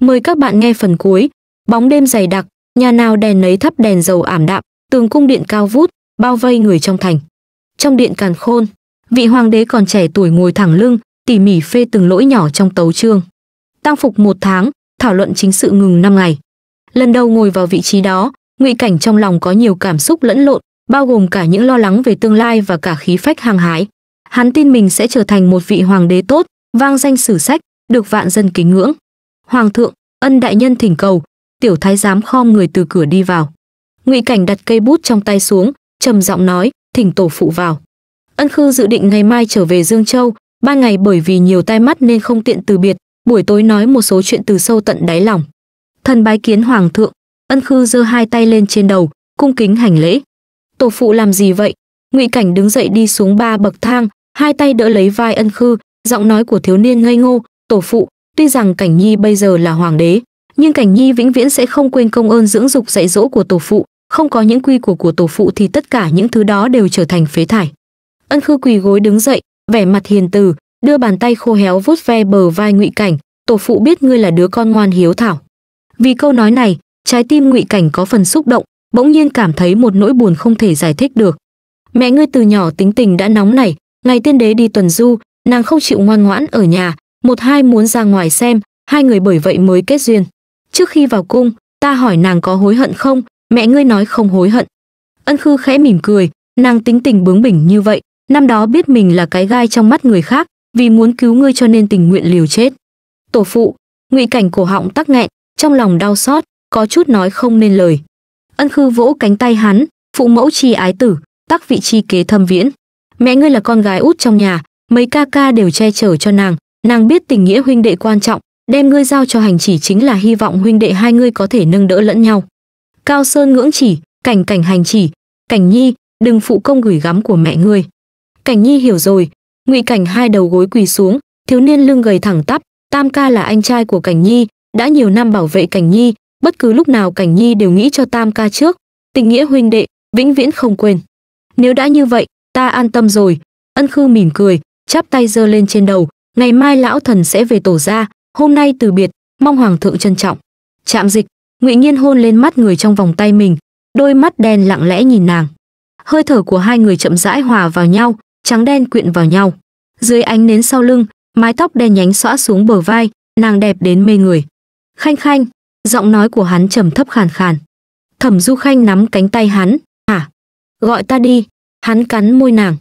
Mời các bạn nghe phần cuối. Bóng đêm dày đặc, nhà nào đèn nấy thắp đèn dầu ảm đạm, tường cung điện cao vút, bao vây người trong thành. Trong điện càn khôn, vị hoàng đế còn trẻ tuổi ngồi thẳng lưng, tỉ mỉ phê từng lỗi nhỏ trong tấu chương. Tăng phục một tháng, thảo luận chính sự ngừng năm ngày. Lần đầu ngồi vào vị trí đó, ngụy cảnh trong lòng có nhiều cảm xúc lẫn lộn, bao gồm cả những lo lắng về tương lai và cả khí phách hàng hái. Hắn tin mình sẽ trở thành một vị hoàng đế tốt, vang danh sử sách, được vạn dân kính ngưỡng. Hoàng thượng, ân đại nhân thỉnh cầu, tiểu thái giám khom người từ cửa đi vào. Ngụy Cảnh đặt cây bút trong tay xuống, trầm giọng nói, thỉnh tổ phụ vào. Ân Khư dự định ngày mai trở về Dương Châu, ban ngày bởi vì nhiều tai mắt nên không tiện từ biệt, buổi tối nói một số chuyện từ sâu tận đáy lòng. Thần bái kiến hoàng thượng, Ân Khư giơ hai tay lên trên đầu, cung kính hành lễ. Tổ phụ làm gì vậy? Ngụy Cảnh đứng dậy đi xuống ba bậc thang, hai tay đỡ lấy vai Ân Khư, giọng nói của thiếu niên ngây ngô, "Tổ phụ, tuy rằng Cảnh Nhi bây giờ là hoàng đế, nhưng Cảnh Nhi vĩnh viễn sẽ không quên công ơn dưỡng dục dạy dỗ của tổ phụ, không có những quy của của tổ phụ thì tất cả những thứ đó đều trở thành phế thải." Ân Khư quỳ gối đứng dậy, vẻ mặt hiền từ, đưa bàn tay khô héo vuốt ve bờ vai Ngụy Cảnh, "Tổ phụ biết ngươi là đứa con ngoan hiếu thảo." Vì câu nói này, trái tim Ngụy Cảnh có phần xúc động, bỗng nhiên cảm thấy một nỗi buồn không thể giải thích được. Mẹ ngươi từ nhỏ tính tình đã nóng nảy, ngày tiên đế đi tuần du, nàng không chịu ngoan ngoãn ở nhà, một hai muốn ra ngoài xem, hai người bởi vậy mới kết duyên. Trước khi vào cung, ta hỏi nàng có hối hận không, mẹ ngươi nói không hối hận. Ân Khư khẽ mỉm cười, nàng tính tình bướng bỉnh như vậy, năm đó biết mình là cái gai trong mắt người khác, vì muốn cứu ngươi cho nên tình nguyện liều chết. Tổ phụ, Ngụy Cảnh cổ họng tắc nghẹn, trong lòng đau xót, có chút nói không nên lời. Ân Khư vỗ cánh tay hắn, phụ mẫu chi ái tử, tắc vị chi kế thâm viễn. Mẹ ngươi là con gái út trong nhà, mấy ca ca đều che chở cho nàng, nàng biết tình nghĩa huynh đệ quan trọng, đem ngươi giao cho hành chỉ chính là hy vọng huynh đệ hai ngươi có thể nâng đỡ lẫn nhau. Cao Sơn ngưỡng chỉ, cảnh cảnh hành chỉ, cảnh nhi, đừng phụ công gửi gắm của mẹ ngươi. Cảnh nhi hiểu rồi, ngụy cảnh hai đầu gối quỳ xuống, thiếu niên lưng gầy thẳng tắp, tam ca là anh trai của cảnh nhi, đã nhiều năm bảo vệ cảnh nhi, bất cứ lúc nào cảnh nhi đều nghĩ cho tam ca trước, tình nghĩa huynh đệ, vĩnh viễn không quên. Nếu đã như vậy, ta an tâm rồi. Ân Khư mỉm cười, chắp tay giơ lên trên đầu, ngày mai lão thần sẽ về tổ gia, hôm nay từ biệt, mong hoàng thượng trân trọng. Chạm dịch, Ngụy Nhiên hôn lên mắt người trong vòng tay mình, đôi mắt đen lặng lẽ nhìn nàng. Hơi thở của hai người chậm rãi hòa vào nhau, trắng đen quyện vào nhau. Dưới ánh nến sau lưng, mái tóc đen nhánh xõa xuống bờ vai, nàng đẹp đến mê người. Khanh khanh, giọng nói của hắn trầm thấp khàn khàn. Thẩm Du Khanh nắm cánh tay hắn, "Hả? Gọi ta đi." Hắn cắn môi nàng.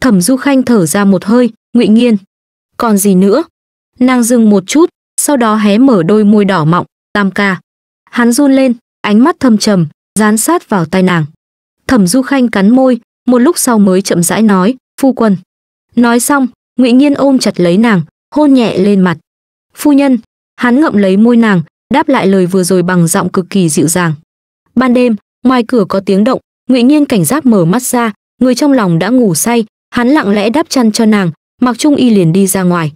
Thẩm Du Khanh thở ra một hơi, "Ngụy Nghiên, còn gì nữa?" Nàng dừng một chút, sau đó hé mở đôi môi đỏ mọng, "Tam ca." Hắn run lên, ánh mắt thâm trầm, dán sát vào tai nàng. Thẩm Du Khanh cắn môi, một lúc sau mới chậm rãi nói, "Phu quân." Nói xong, Ngụy Nghiên ôm chặt lấy nàng, hôn nhẹ lên mặt. "Phu nhân." Hắn ngậm lấy môi nàng, đáp lại lời vừa rồi bằng giọng cực kỳ dịu dàng. Ban đêm, ngoài cửa có tiếng động, Ngụy Nhiên cảnh giác mở mắt ra, người trong lòng đã ngủ say, hắn lặng lẽ đáp chăn cho nàng, mặc trung y liền đi ra ngoài.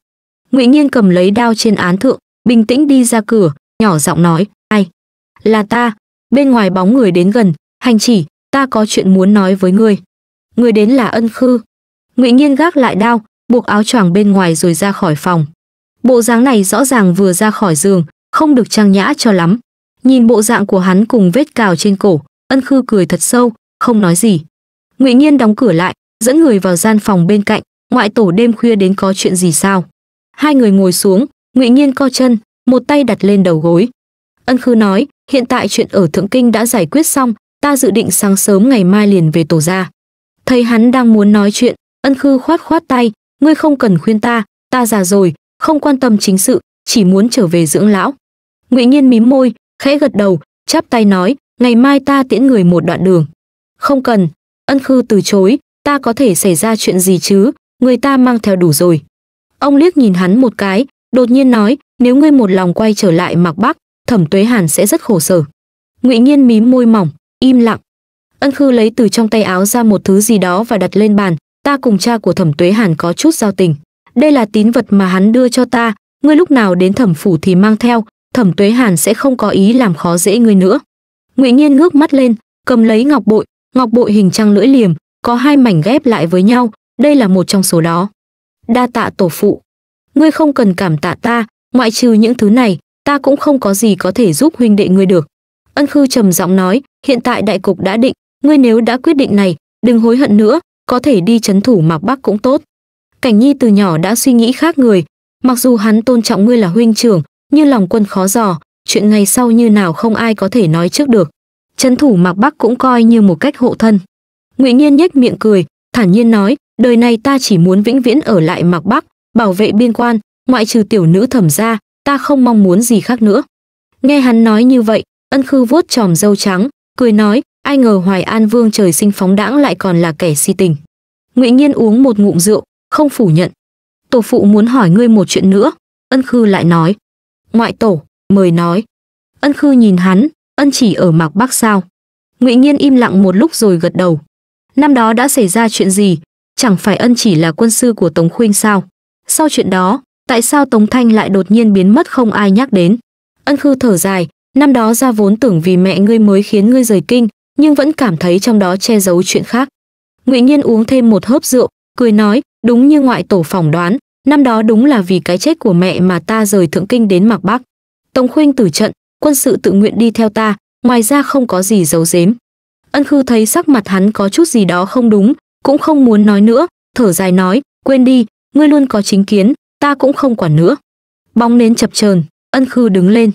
Ngụy Nhiên cầm lấy đao trên án thượng, bình tĩnh đi ra cửa, nhỏ giọng nói, "Ai? Là ta." Bên ngoài bóng người đến gần, "Hành chỉ, ta có chuyện muốn nói với ngươi." Người đến là Ân Khư. Ngụy Nhiên gác lại đao, buộc áo choàng bên ngoài rồi ra khỏi phòng. Bộ dáng này rõ ràng vừa ra khỏi giường, không được trang nhã cho lắm. Nhìn bộ dạng của hắn cùng vết cào trên cổ, ân khư cười thật sâu, không nói gì. ngụy Nhiên đóng cửa lại, dẫn người vào gian phòng bên cạnh, ngoại tổ đêm khuya đến có chuyện gì sao. Hai người ngồi xuống, ngụy Nhiên co chân, một tay đặt lên đầu gối. Ân khư nói, hiện tại chuyện ở Thượng Kinh đã giải quyết xong, ta dự định sáng sớm ngày mai liền về tổ ra. Thấy hắn đang muốn nói chuyện, ân khư khoát khoát tay, ngươi không cần khuyên ta, ta già rồi, không quan tâm chính sự, chỉ muốn trở về dưỡng lão. Ngụy Nhiên mím môi, khẽ gật đầu, chắp tay nói, ngày mai ta tiễn người một đoạn đường. Không cần, ân khư từ chối, ta có thể xảy ra chuyện gì chứ, người ta mang theo đủ rồi. Ông liếc nhìn hắn một cái, đột nhiên nói, nếu ngươi một lòng quay trở lại Mạc bắc, thẩm tuế hàn sẽ rất khổ sở. Ngụy Nhiên mím môi mỏng, im lặng. Ân khư lấy từ trong tay áo ra một thứ gì đó và đặt lên bàn, ta cùng cha của thẩm tuế hàn có chút giao tình. Đây là tín vật mà hắn đưa cho ta, ngươi lúc nào đến thẩm phủ thì mang theo, thẩm tuế hàn sẽ không có ý làm khó dễ ngươi nữa ngụy nhiên ngước mắt lên cầm lấy ngọc bội ngọc bội hình trăng lưỡi liềm có hai mảnh ghép lại với nhau đây là một trong số đó. Đa tạ tổ phụ. Ngươi không cần cảm tạ ta, ngoại trừ những thứ này, ta cũng không có gì có thể giúp huynh đệ ngươi được. Ân khư trầm giọng nói, hiện tại đại cục đã định, ngươi nếu đã quyết định này, đừng hối hận nữa, có thể đi chấn thủ mạc bắc cũng tốt. Cảnh nhi từ nhỏ đã suy nghĩ khác người. Mặc dù hắn tôn trọng ngươi là huynh trưởng, nhưng lòng quân khó dò, chuyện ngày sau như nào không ai có thể nói trước được. Chấn thủ mạc bắc cũng coi như một cách hộ thân. Ngụy nhiên nhếch miệng cười, thản nhiên nói đời này ta chỉ muốn vĩnh viễn ở lại mạc bắc, bảo vệ biên quan, ngoại trừ tiểu nữ thẩm ra ta không mong muốn gì khác nữa. Nghe hắn nói như vậy, ân khư vuốt tròm râu trắng, cười nói, ai ngờ hoài an vương trời sinh phóng đãng lại còn là kẻ si tình. Ngụy nhiên uống một ngụm rượu, không phủ nhận. Tổ phụ muốn hỏi ngươi một chuyện nữa. Ân khư lại nói. Ngoại tổ, mời nói. Ân khư nhìn hắn, ân chỉ ở mạc bắc sao? Ngụy nhiên im lặng một lúc rồi gật đầu. Năm đó đã xảy ra chuyện gì chẳng phải ân chỉ là quân sư của tống khuynh sao? Sau chuyện đó, tại sao tống thanh lại đột nhiên biến mất không ai nhắc đến? Ân khư thở dài, năm đó ra vốn tưởng vì mẹ ngươi mới khiến ngươi rời kinh, nhưng vẫn cảm thấy trong đó che giấu chuyện khác. Ngụy nhiên uống thêm một hớp rượu, cười nói, đúng như ngoại tổ phỏng đoán, năm đó đúng là vì cái chết của mẹ mà ta rời thượng kinh đến mạc bắc. Tống khuynh tử trận, quân sự tự nguyện đi theo ta, ngoài ra không có gì giấu giếm. Ân khư thấy sắc mặt hắn có chút gì đó không đúng cũng không muốn nói nữa. Thở dài nói, quên đi, ngươi luôn có chính kiến, ta cũng không quản nữa. Bóng nến chập chờn, ân khư đứng lên.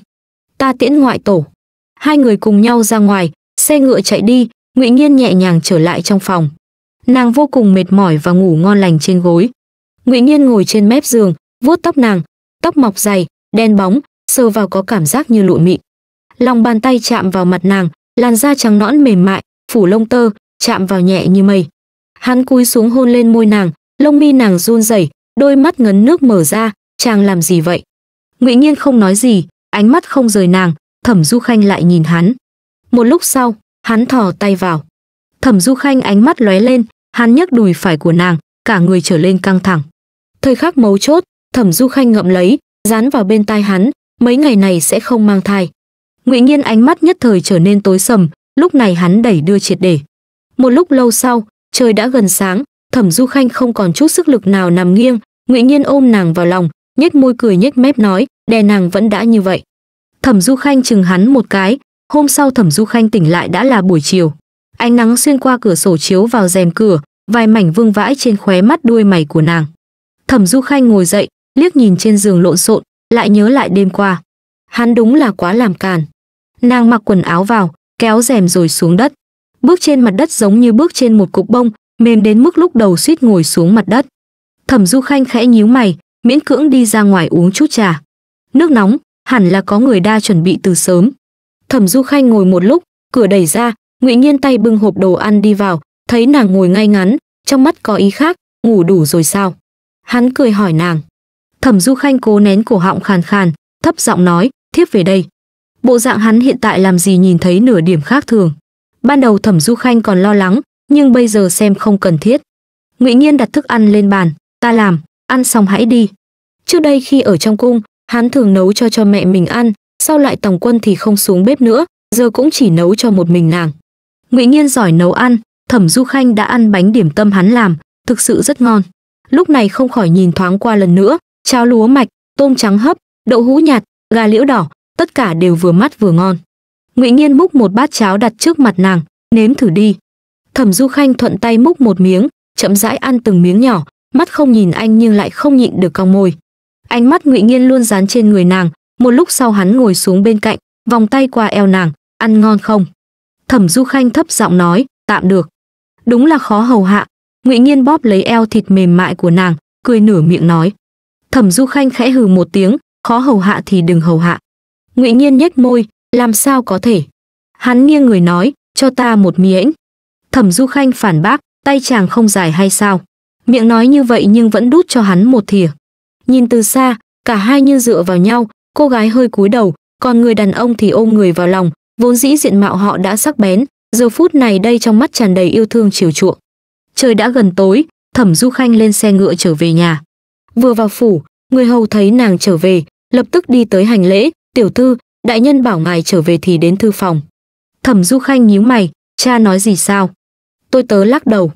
Ta tiễn ngoại tổ. Hai người cùng nhau ra ngoài, xe ngựa chạy đi, ngụy nghiên nhẹ nhàng trở lại trong phòng. Nàng vô cùng mệt mỏi và ngủ ngon lành trên gối. Ngụy nghiên ngồi trên mép giường, vuốt tóc nàng, tóc mọc dày, đen bóng, sờ vào có cảm giác như lụa mịn. Lòng bàn tay chạm vào mặt nàng, làn da trắng nõn mềm mại, phủ lông tơ, chạm vào nhẹ như mây hắn cúi xuống hôn lên môi nàng, lông mi nàng run rẩy, đôi mắt ngấn nước mở ra, chàng làm gì vậy? Ngụy nhiên không nói gì, ánh mắt không rời nàng, thẩm du khanh lại nhìn hắn. Một lúc sau, hắn thò tay vào. Thẩm du khanh ánh mắt lóe lên, hắn nhấc đùi phải của nàng, cả người trở lên căng thẳng. Thời khắc mấu chốt, thẩm du khanh ngậm lấy, dán vào bên tai hắn, mấy ngày này sẽ không mang thai. Ngụy nhiên ánh mắt nhất thời trở nên tối sầm, lúc này hắn đẩy đưa triệt để. Một lúc lâu sau trời đã gần sáng, thẩm du khanh không còn chút sức lực nào nằm nghiêng, ngụy nhiên ôm nàng vào lòng, nhếch môi cười nhếch mép nói, đè nàng vẫn đã như vậy. Thẩm du khanh chừng hắn một cái, hôm sau thẩm du khanh tỉnh lại đã là buổi chiều. Ánh nắng xuyên qua cửa sổ chiếu vào rèm cửa, vài mảnh vương vãi trên khóe mắt đuôi mày của nàng. Thẩm du khanh ngồi dậy, liếc nhìn trên giường lộn xộn, lại nhớ lại đêm qua. Hắn đúng là quá làm càn. Nàng mặc quần áo vào, kéo rèm rồi xuống đất bước trên mặt đất giống như bước trên một cục bông, mềm đến mức lúc đầu suýt ngồi xuống mặt đất. Thẩm du khanh khẽ nhíu mày, miễn cưỡng đi ra ngoài uống chút trà. Nước nóng, hẳn là có người đa chuẩn bị từ sớm. Thẩm du khanh ngồi một lúc, cửa đẩy ra, ngụy nhiên tay bưng hộp đồ ăn đi vào, thấy nàng ngồi ngay ngắn, trong mắt có ý khác, ngủ đủ rồi sao? Hắn cười hỏi nàng. Thẩm du khanh cố nén cổ họng khàn khàn, thấp giọng nói, thiếp về đây. Bộ dạng hắn hiện tại làm gì nhìn thấy nửa điểm khác thường ban đầu thẩm du khanh còn lo lắng, nhưng bây giờ xem không cần thiết. Ngụy nhiên đặt thức ăn lên bàn, ta làm, ăn xong hãy đi. Trước đây khi ở trong cung, hắn thường nấu cho cho mẹ mình ăn, sau lại tổng quân thì không xuống bếp nữa, giờ cũng chỉ nấu cho một mình nàng. Ngụy nhiên giỏi nấu ăn, thẩm du khanh đã ăn bánh điểm tâm hắn làm, thực sự rất ngon. Lúc này không khỏi nhìn thoáng qua lần nữa, cháo lúa mạch, tôm trắng hấp, đậu hũ nhạt, gà liễu đỏ, tất cả đều vừa mắt vừa ngon ngụy nhiên múc một bát cháo đặt trước mặt nàng, nếm thử đi. Thẩm du khanh thuận tay múc một miếng, chậm rãi ăn từng miếng nhỏ, mắt không nhìn anh nhưng lại không nhịn được cong môi. Ánh mắt ngụy nhiên luôn dán trên người nàng, một lúc sau hắn ngồi xuống bên cạnh, vòng tay qua eo nàng, ăn ngon không? Thẩm du khanh thấp giọng nói, tạm được. Đúng là khó hầu hạ. Ngụy nhiên bóp lấy eo thịt mềm mại của nàng, cười nửa miệng nói. Thẩm du khanh khẽ hừ một tiếng, khó hầu hạ thì đừng hầu hạ. Ngụy nhiên nhếch môi làm sao có thể? Hắn nghiêng người nói, cho ta một miếng. Thẩm du khanh phản bác, tay chàng không dài hay sao? Miệng nói như vậy nhưng vẫn đút cho hắn một thìa. Nhìn từ xa, cả hai như dựa vào nhau, cô gái hơi cúi đầu, còn người đàn ông thì ôm người vào lòng, vốn dĩ diện mạo họ đã sắc bén, giờ phút này đây trong mắt tràn đầy yêu thương chiều chuộng. Trời đã gần tối, thẩm du khanh lên xe ngựa trở về nhà. Vừa vào phủ, người hầu thấy nàng trở về, lập tức đi tới hành lễ, tiểu thư đại nhân bảo ngài trở về thì đến thư phòng. Thẩm du khanh nhíu mày, cha nói gì sao? Tôi tớ lắc đầu.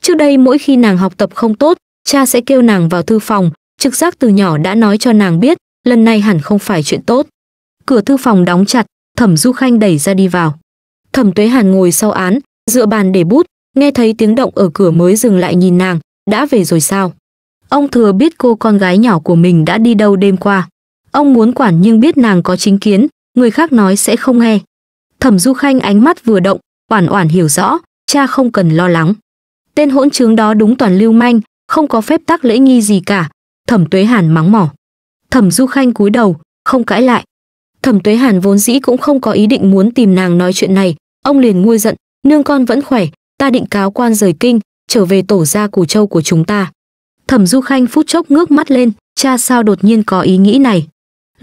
Trước đây mỗi khi nàng học tập không tốt, cha sẽ kêu nàng vào thư phòng, trực giác từ nhỏ đã nói cho nàng biết, lần này hẳn không phải chuyện tốt. Cửa thư phòng đóng chặt, thẩm du khanh đẩy ra đi vào. Thẩm tuế hàn ngồi sau án, dựa bàn để bút, nghe thấy tiếng động ở cửa mới dừng lại nhìn nàng, đã về rồi sao? Ông thừa biết cô con gái nhỏ của mình đã đi đâu đêm qua? Ông muốn quản nhưng biết nàng có chính kiến, người khác nói sẽ không nghe. Thẩm du khanh ánh mắt vừa động, oản oản hiểu rõ, cha không cần lo lắng. Tên hỗn trướng đó đúng toàn lưu manh, không có phép tắc lễ nghi gì cả. Thẩm tuế hàn mắng mỏ. Thẩm du khanh cúi đầu, không cãi lại. Thẩm tuế hàn vốn dĩ cũng không có ý định muốn tìm nàng nói chuyện này. Ông liền nguôi giận, nương con vẫn khỏe, ta định cáo quan rời kinh, trở về tổ gia củ châu của chúng ta. Thẩm du khanh phút chốc ngước mắt lên, cha sao đột nhiên có ý nghĩ này?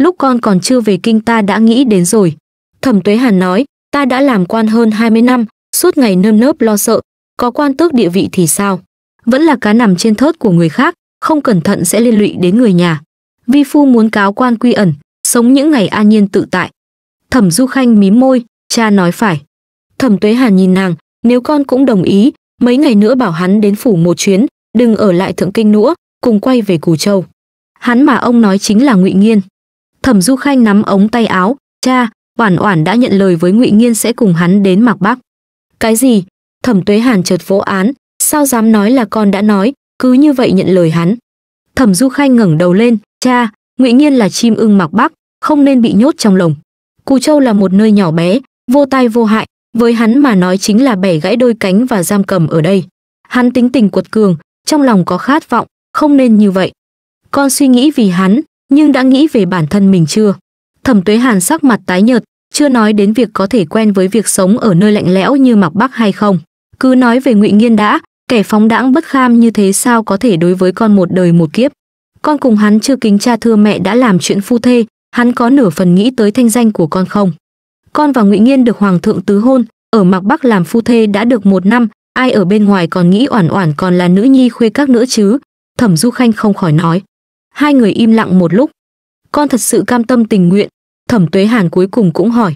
Lúc con còn chưa về kinh ta đã nghĩ đến rồi. Thẩm tuế hàn nói, ta đã làm quan hơn 20 năm, suốt ngày nơm nớp lo sợ. Có quan tước địa vị thì sao? Vẫn là cá nằm trên thớt của người khác, không cẩn thận sẽ liên lụy đến người nhà. Vi phu muốn cáo quan quy ẩn, sống những ngày an nhiên tự tại. Thẩm du khanh mím môi, cha nói phải. Thẩm tuế hàn nhìn nàng, nếu con cũng đồng ý, mấy ngày nữa bảo hắn đến phủ một chuyến, đừng ở lại thượng kinh nữa, cùng quay về cù châu. Hắn mà ông nói chính là ngụy nghiên thẩm du khanh nắm ống tay áo. Cha, oản oản đã nhận lời với ngụy nghiên, sẽ cùng hắn đến mạc bắc. Cái gì? Thẩm tuế hàn chợt vỗ án. Sao dám nói là con đã nói? Cứ như vậy nhận lời hắn. Thẩm du khanh ngẩng đầu lên. Cha, ngụy nghiên là chim ưng Mạc bắc, không nên bị nhốt trong lồng. Cù châu là một nơi nhỏ bé, vô tai vô hại. Với hắn mà nói chính là bẻ gãy đôi cánh và giam cầm ở đây. Hắn tính tình cuột cường, trong lòng có khát vọng, không nên như vậy. Con suy nghĩ vì hắn nhưng đã nghĩ về bản thân mình chưa? Thẩm tuế hàn sắc mặt tái nhợt, chưa nói đến việc có thể quen với việc sống ở nơi lạnh lẽo như mạc bắc hay không. Cứ nói về ngụy nghiên đã, kẻ phóng đãng bất kham như thế sao có thể đối với con một đời một kiếp? Con cùng hắn chưa kính cha thưa mẹ đã làm chuyện phu thê, hắn có nửa phần nghĩ tới thanh danh của con không? Con và ngụy nghiên được hoàng thượng tứ hôn, ở mạc bắc làm phu thê đã được một năm, ai ở bên ngoài còn nghĩ oản oản còn là nữ nhi khuê các nữa chứ? Thẩm du khanh không khỏi nói hai người im lặng một lúc. Con thật sự cam tâm tình nguyện. Thẩm tuế hàn cuối cùng cũng hỏi.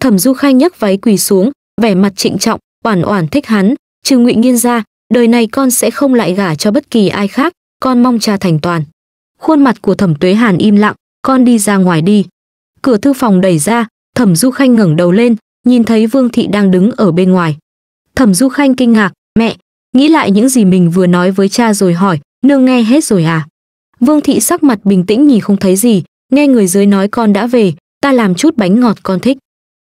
Thẩm du khanh nhấc váy quỳ xuống, vẻ mặt trịnh trọng, oản oản thích hắn. Trừ ngụy nghiên ra, đời này con sẽ không lại gả cho bất kỳ ai khác. Con mong cha thành toàn. Khuôn mặt của thẩm tuế hàn im lặng, con đi ra ngoài đi. Cửa thư phòng đẩy ra, thẩm du khanh ngẩng đầu lên, nhìn thấy vương thị đang đứng ở bên ngoài. Thẩm du khanh kinh ngạc, mẹ, nghĩ lại những gì mình vừa nói với cha rồi hỏi, nương nghe hết rồi à? Vương thị sắc mặt bình tĩnh nhìn không thấy gì, nghe người dưới nói con đã về, ta làm chút bánh ngọt con thích.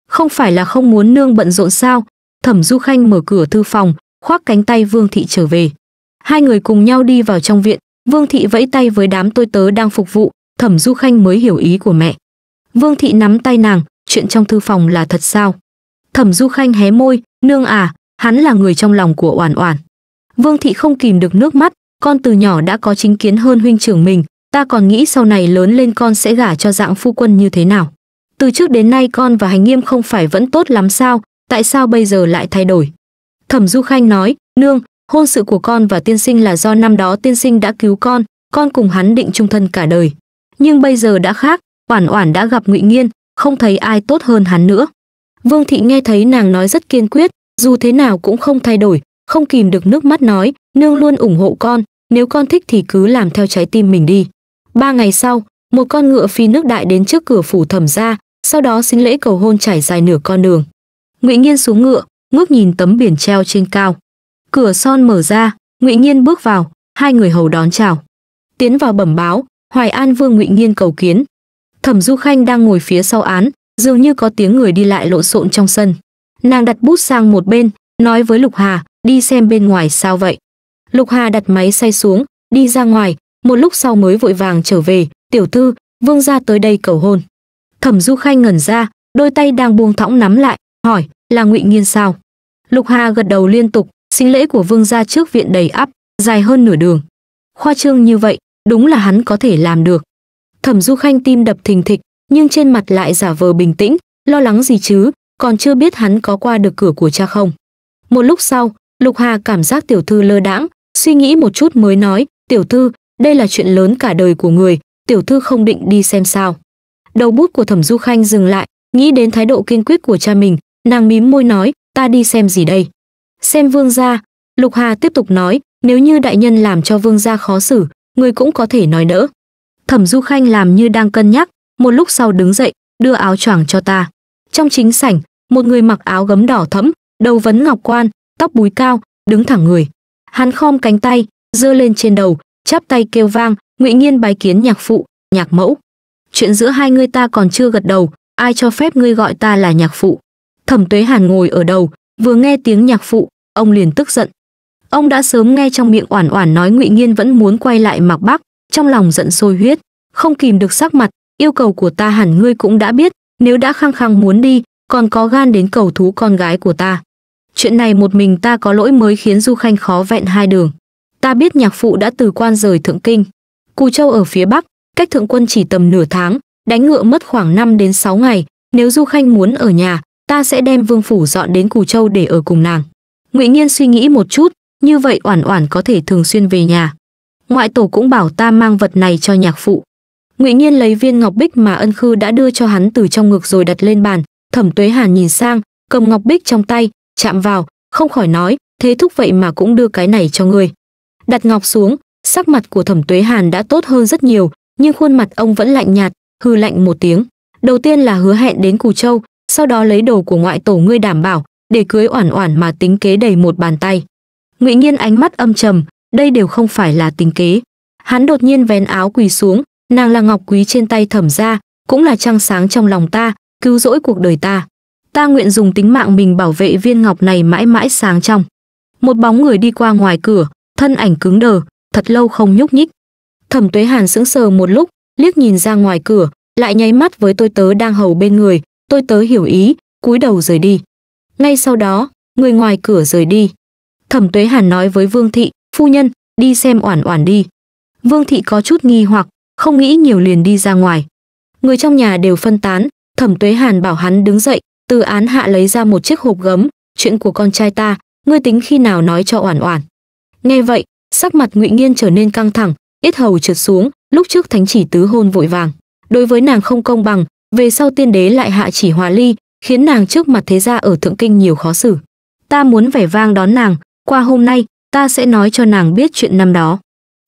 Không phải là không muốn nương bận rộn sao? Thẩm du khanh mở cửa thư phòng, khoác cánh tay vương thị trở về. Hai người cùng nhau đi vào trong viện, vương thị vẫy tay với đám tôi tớ đang phục vụ, thẩm du khanh mới hiểu ý của mẹ. Vương thị nắm tay nàng, chuyện trong thư phòng là thật sao? Thẩm du khanh hé môi, nương à hắn là người trong lòng của oản oản. Vương thị không kìm được nước mắt con từ nhỏ đã có chính kiến hơn huynh trưởng mình, ta còn nghĩ sau này lớn lên con sẽ gả cho dạng phu quân như thế nào? Từ trước đến nay con và hành nghiêm không phải vẫn tốt lắm sao? Tại sao bây giờ lại thay đổi? Thẩm du khanh nói, nương, hôn sự của con và tiên sinh là do năm đó tiên sinh đã cứu con con cùng hắn định chung thân cả đời. Nhưng bây giờ đã khác, oản oản đã gặp ngụy nghiên, không thấy ai tốt hơn hắn nữa. Vương thị nghe thấy nàng nói rất kiên quyết, dù thế nào cũng không thay đổi, không kìm được nước mắt nói, nương luôn ủng hộ con nếu con thích thì cứ làm theo trái tim mình đi. Ba ngày sau, một con ngựa phi nước đại đến trước cửa phủ thẩm ra sau đó xin lễ cầu hôn trải dài nửa con đường. Ngụy nghiên xuống ngựa, ngước nhìn tấm biển treo trên cao. Cửa son mở ra, ngụy nghiên bước vào, hai người hầu đón chào. Tiến vào bẩm báo, hoài an vương ngụy nghiên cầu kiến. Thẩm du khanh đang ngồi phía sau án, dường như có tiếng người đi lại lộn xộn trong sân. Nàng đặt bút sang một bên, nói với lục hà, đi xem bên ngoài sao vậy? Lục hà đặt máy xay xuống, đi ra ngoài. Một lúc sau mới vội vàng trở về. Tiểu thư, vương gia tới đây cầu hôn. Thẩm du khanh ngẩn ra, đôi tay đang buông thõng nắm lại, hỏi, là ngụy nghiên sao? Lục hà gật đầu liên tục sinh lễ của vương gia trước viện đầy ắp, dài hơn nửa đường. Khoa trương như vậy, đúng là hắn có thể làm được. Thẩm du khanh tim đập thình thịch, nhưng trên mặt lại giả vờ bình tĩnh, lo lắng gì chứ, còn chưa biết hắn có qua được cửa của cha không. Một lúc sau, lục hà cảm giác tiểu thư lơ đãng suy nghĩ một chút mới nói, tiểu thư, đây là chuyện lớn cả đời của người, tiểu thư không định đi xem sao. Đầu bút của thẩm du khanh dừng lại, nghĩ đến thái độ kiên quyết của cha mình, nàng mím môi nói, ta đi xem gì đây? Xem vương gia. Lục hà tiếp tục nói, nếu như đại nhân làm cho vương gia khó xử, người cũng có thể nói đỡ. Thẩm du khanh làm như đang cân nhắc, một lúc sau đứng dậy, đưa áo choàng cho ta. Trong chính sảnh, một người mặc áo gấm đỏ thẫm, đầu vấn ngọc quan, tóc búi cao, đứng thẳng người hắn khom cánh tay, giơ lên trên đầu, chắp tay kêu vang, ngụy nghiên bái kiến nhạc phụ, nhạc mẫu. Chuyện giữa hai người ta còn chưa gật đầu, ai cho phép ngươi gọi ta là nhạc phụ? Thẩm tuế hàn ngồi ở đầu, vừa nghe tiếng nhạc phụ, ông liền tức giận. Ông đã sớm nghe trong miệng oản oản nói ngụy nghiên vẫn muốn quay lại mặc bắc, trong lòng giận sôi huyết, không kìm được sắc mặt, yêu cầu của ta hẳn ngươi cũng đã biết, nếu đã khăng khăng muốn đi, còn có gan đến cầu thú con gái của ta chuyện này một mình ta có lỗi mới khiến du khanh khó vẹn hai đường. Ta biết nhạc phụ đã từ quan rời thượng kinh. Cù châu ở phía bắc, cách thượng quân chỉ tầm nửa tháng, đánh ngựa mất khoảng 5 đến 6 ngày. Nếu du khanh muốn ở nhà, ta sẽ đem vương phủ dọn đến cù châu để ở cùng nàng. Ngụy nghiên suy nghĩ một chút, như vậy oản oản có thể thường xuyên về nhà. Ngoại tổ cũng bảo ta mang vật này cho nhạc phụ. Ngụy nhiên lấy viên ngọc bích mà ân khư đã đưa cho hắn từ trong ngực rồi đặt lên bàn. Thẩm tuế hàn nhìn sang, cầm ngọc bích trong tay chạm vào, không khỏi nói, thế thúc vậy mà cũng đưa cái này cho ngươi. Đặt ngọc xuống, sắc mặt của thẩm tuế hàn đã tốt hơn rất nhiều, nhưng khuôn mặt ông vẫn lạnh nhạt, hư lạnh một tiếng. Đầu tiên là hứa hẹn đến cù châu, sau đó lấy đồ của ngoại tổ ngươi đảm bảo, để cưới oản oản mà tính kế đầy một bàn tay. Ngụy nhiên ánh mắt âm trầm, đây đều không phải là tính kế. Hắn đột nhiên vén áo quỳ xuống, nàng là ngọc quý trên tay thẩm ra cũng là trăng sáng trong lòng ta, cứu rỗi cuộc đời ta ta nguyện dùng tính mạng mình bảo vệ viên ngọc này mãi mãi sáng trong. Một bóng người đi qua ngoài cửa, thân ảnh cứng đờ, thật lâu không nhúc nhích. Thẩm tuế hàn sững sờ một lúc, liếc nhìn ra ngoài cửa, lại nháy mắt với tôi tớ đang hầu bên người, tôi tớ hiểu ý, cúi đầu rời đi. Ngay sau đó, người ngoài cửa rời đi. Thẩm tuế hàn nói với vương thị, phu nhân, đi xem oản oản đi. Vương thị có chút nghi hoặc, không nghĩ nhiều liền đi ra ngoài. Người trong nhà đều phân tán, thẩm tuế hàn bảo hắn đứng dậy từ án hạ lấy ra một chiếc hộp gấm, chuyện của con trai ta, ngươi tính khi nào nói cho oản oản. Nghe vậy, sắc mặt ngụy nghiên trở nên căng thẳng ít hầu trượt xuống, lúc trước thánh chỉ tứ hôn vội vàng. Đối với nàng không công bằng, về sau tiên đế lại hạ chỉ hòa ly, khiến nàng trước mặt thế gia ở thượng kinh nhiều khó xử. Ta muốn vẻ vang đón nàng, qua hôm nay, ta sẽ nói cho nàng biết chuyện năm đó.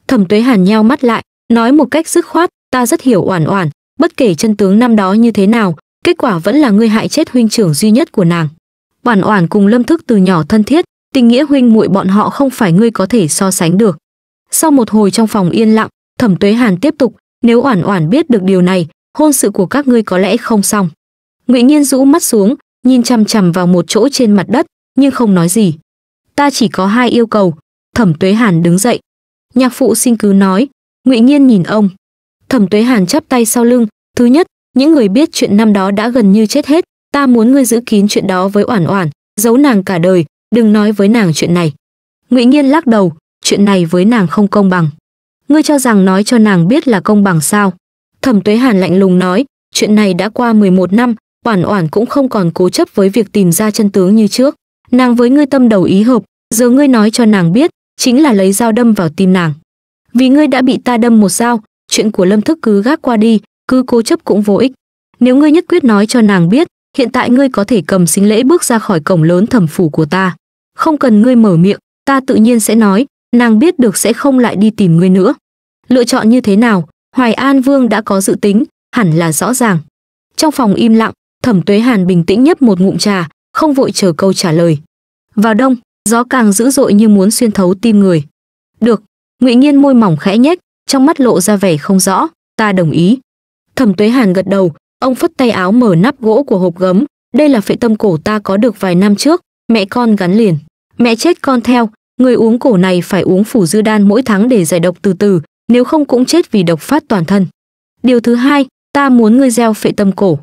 Thẩm tuế hàn nheo mắt lại, nói một cách dứt khoát, ta rất hiểu oản oản, bất kể chân tướng năm đó như thế nào kết quả vẫn là ngươi hại chết huynh trưởng duy nhất của nàng. Oản oản cùng lâm thức từ nhỏ thân thiết, tình nghĩa huynh muội bọn họ không phải ngươi có thể so sánh được. Sau một hồi trong phòng yên lặng, thẩm tuế hàn tiếp tục, nếu oản oản biết được điều này, hôn sự của các ngươi có lẽ không xong. Ngụy nhiên rũ mắt xuống, nhìn chằm chằm vào một chỗ trên mặt đất, nhưng không nói gì. Ta chỉ có hai yêu cầu, thẩm tuế hàn đứng dậy. Nhạc phụ xin cứ nói. Ngụy nhiên nhìn ông. Thẩm tuế hàn chắp tay sau lưng, thứ nhất những người biết chuyện năm đó đã gần như chết hết, ta muốn ngươi giữ kín chuyện đó với oản oản, giấu nàng cả đời, đừng nói với nàng chuyện này. Ngụy nhiên lắc đầu, chuyện này với nàng không công bằng. Ngươi cho rằng nói cho nàng biết là công bằng sao? Thẩm tuế hàn lạnh lùng nói, chuyện này đã qua 11 năm, oản oản cũng không còn cố chấp với việc tìm ra chân tướng như trước. Nàng với ngươi tâm đầu ý hợp, giờ ngươi nói cho nàng biết, chính là lấy dao đâm vào tim nàng. Vì ngươi đã bị ta đâm một dao, chuyện của lâm thức cứ gác qua đi cứ cố chấp cũng vô ích. Nếu ngươi nhất quyết nói cho nàng biết, hiện tại ngươi có thể cầm xính lễ bước ra khỏi cổng lớn thẩm phủ của ta. Không cần ngươi mở miệng, ta tự nhiên sẽ nói, nàng biết được sẽ không lại đi tìm ngươi nữa. Lựa chọn như thế nào, hoài an vương đã có dự tính, hẳn là rõ ràng. Trong phòng im lặng, thẩm tuế hàn bình tĩnh nhấp một ngụm trà, không vội chờ câu trả lời. Vào đông, gió càng dữ dội như muốn xuyên thấu tim người. Được, ngụy nhiên môi mỏng khẽ nhếch, trong mắt lộ ra vẻ không rõ, ta đồng ý thẩm tuế hàn gật đầu, ông phất tay áo mở nắp gỗ của hộp gấm. Đây là phệ tâm cổ ta có được vài năm trước. Mẹ con gắn liền. Mẹ chết con theo. Người uống cổ này phải uống phủ dư đan mỗi tháng để giải độc từ từ, nếu không cũng chết vì độc phát toàn thân. Điều thứ hai, ta muốn ngươi gieo phệ tâm cổ.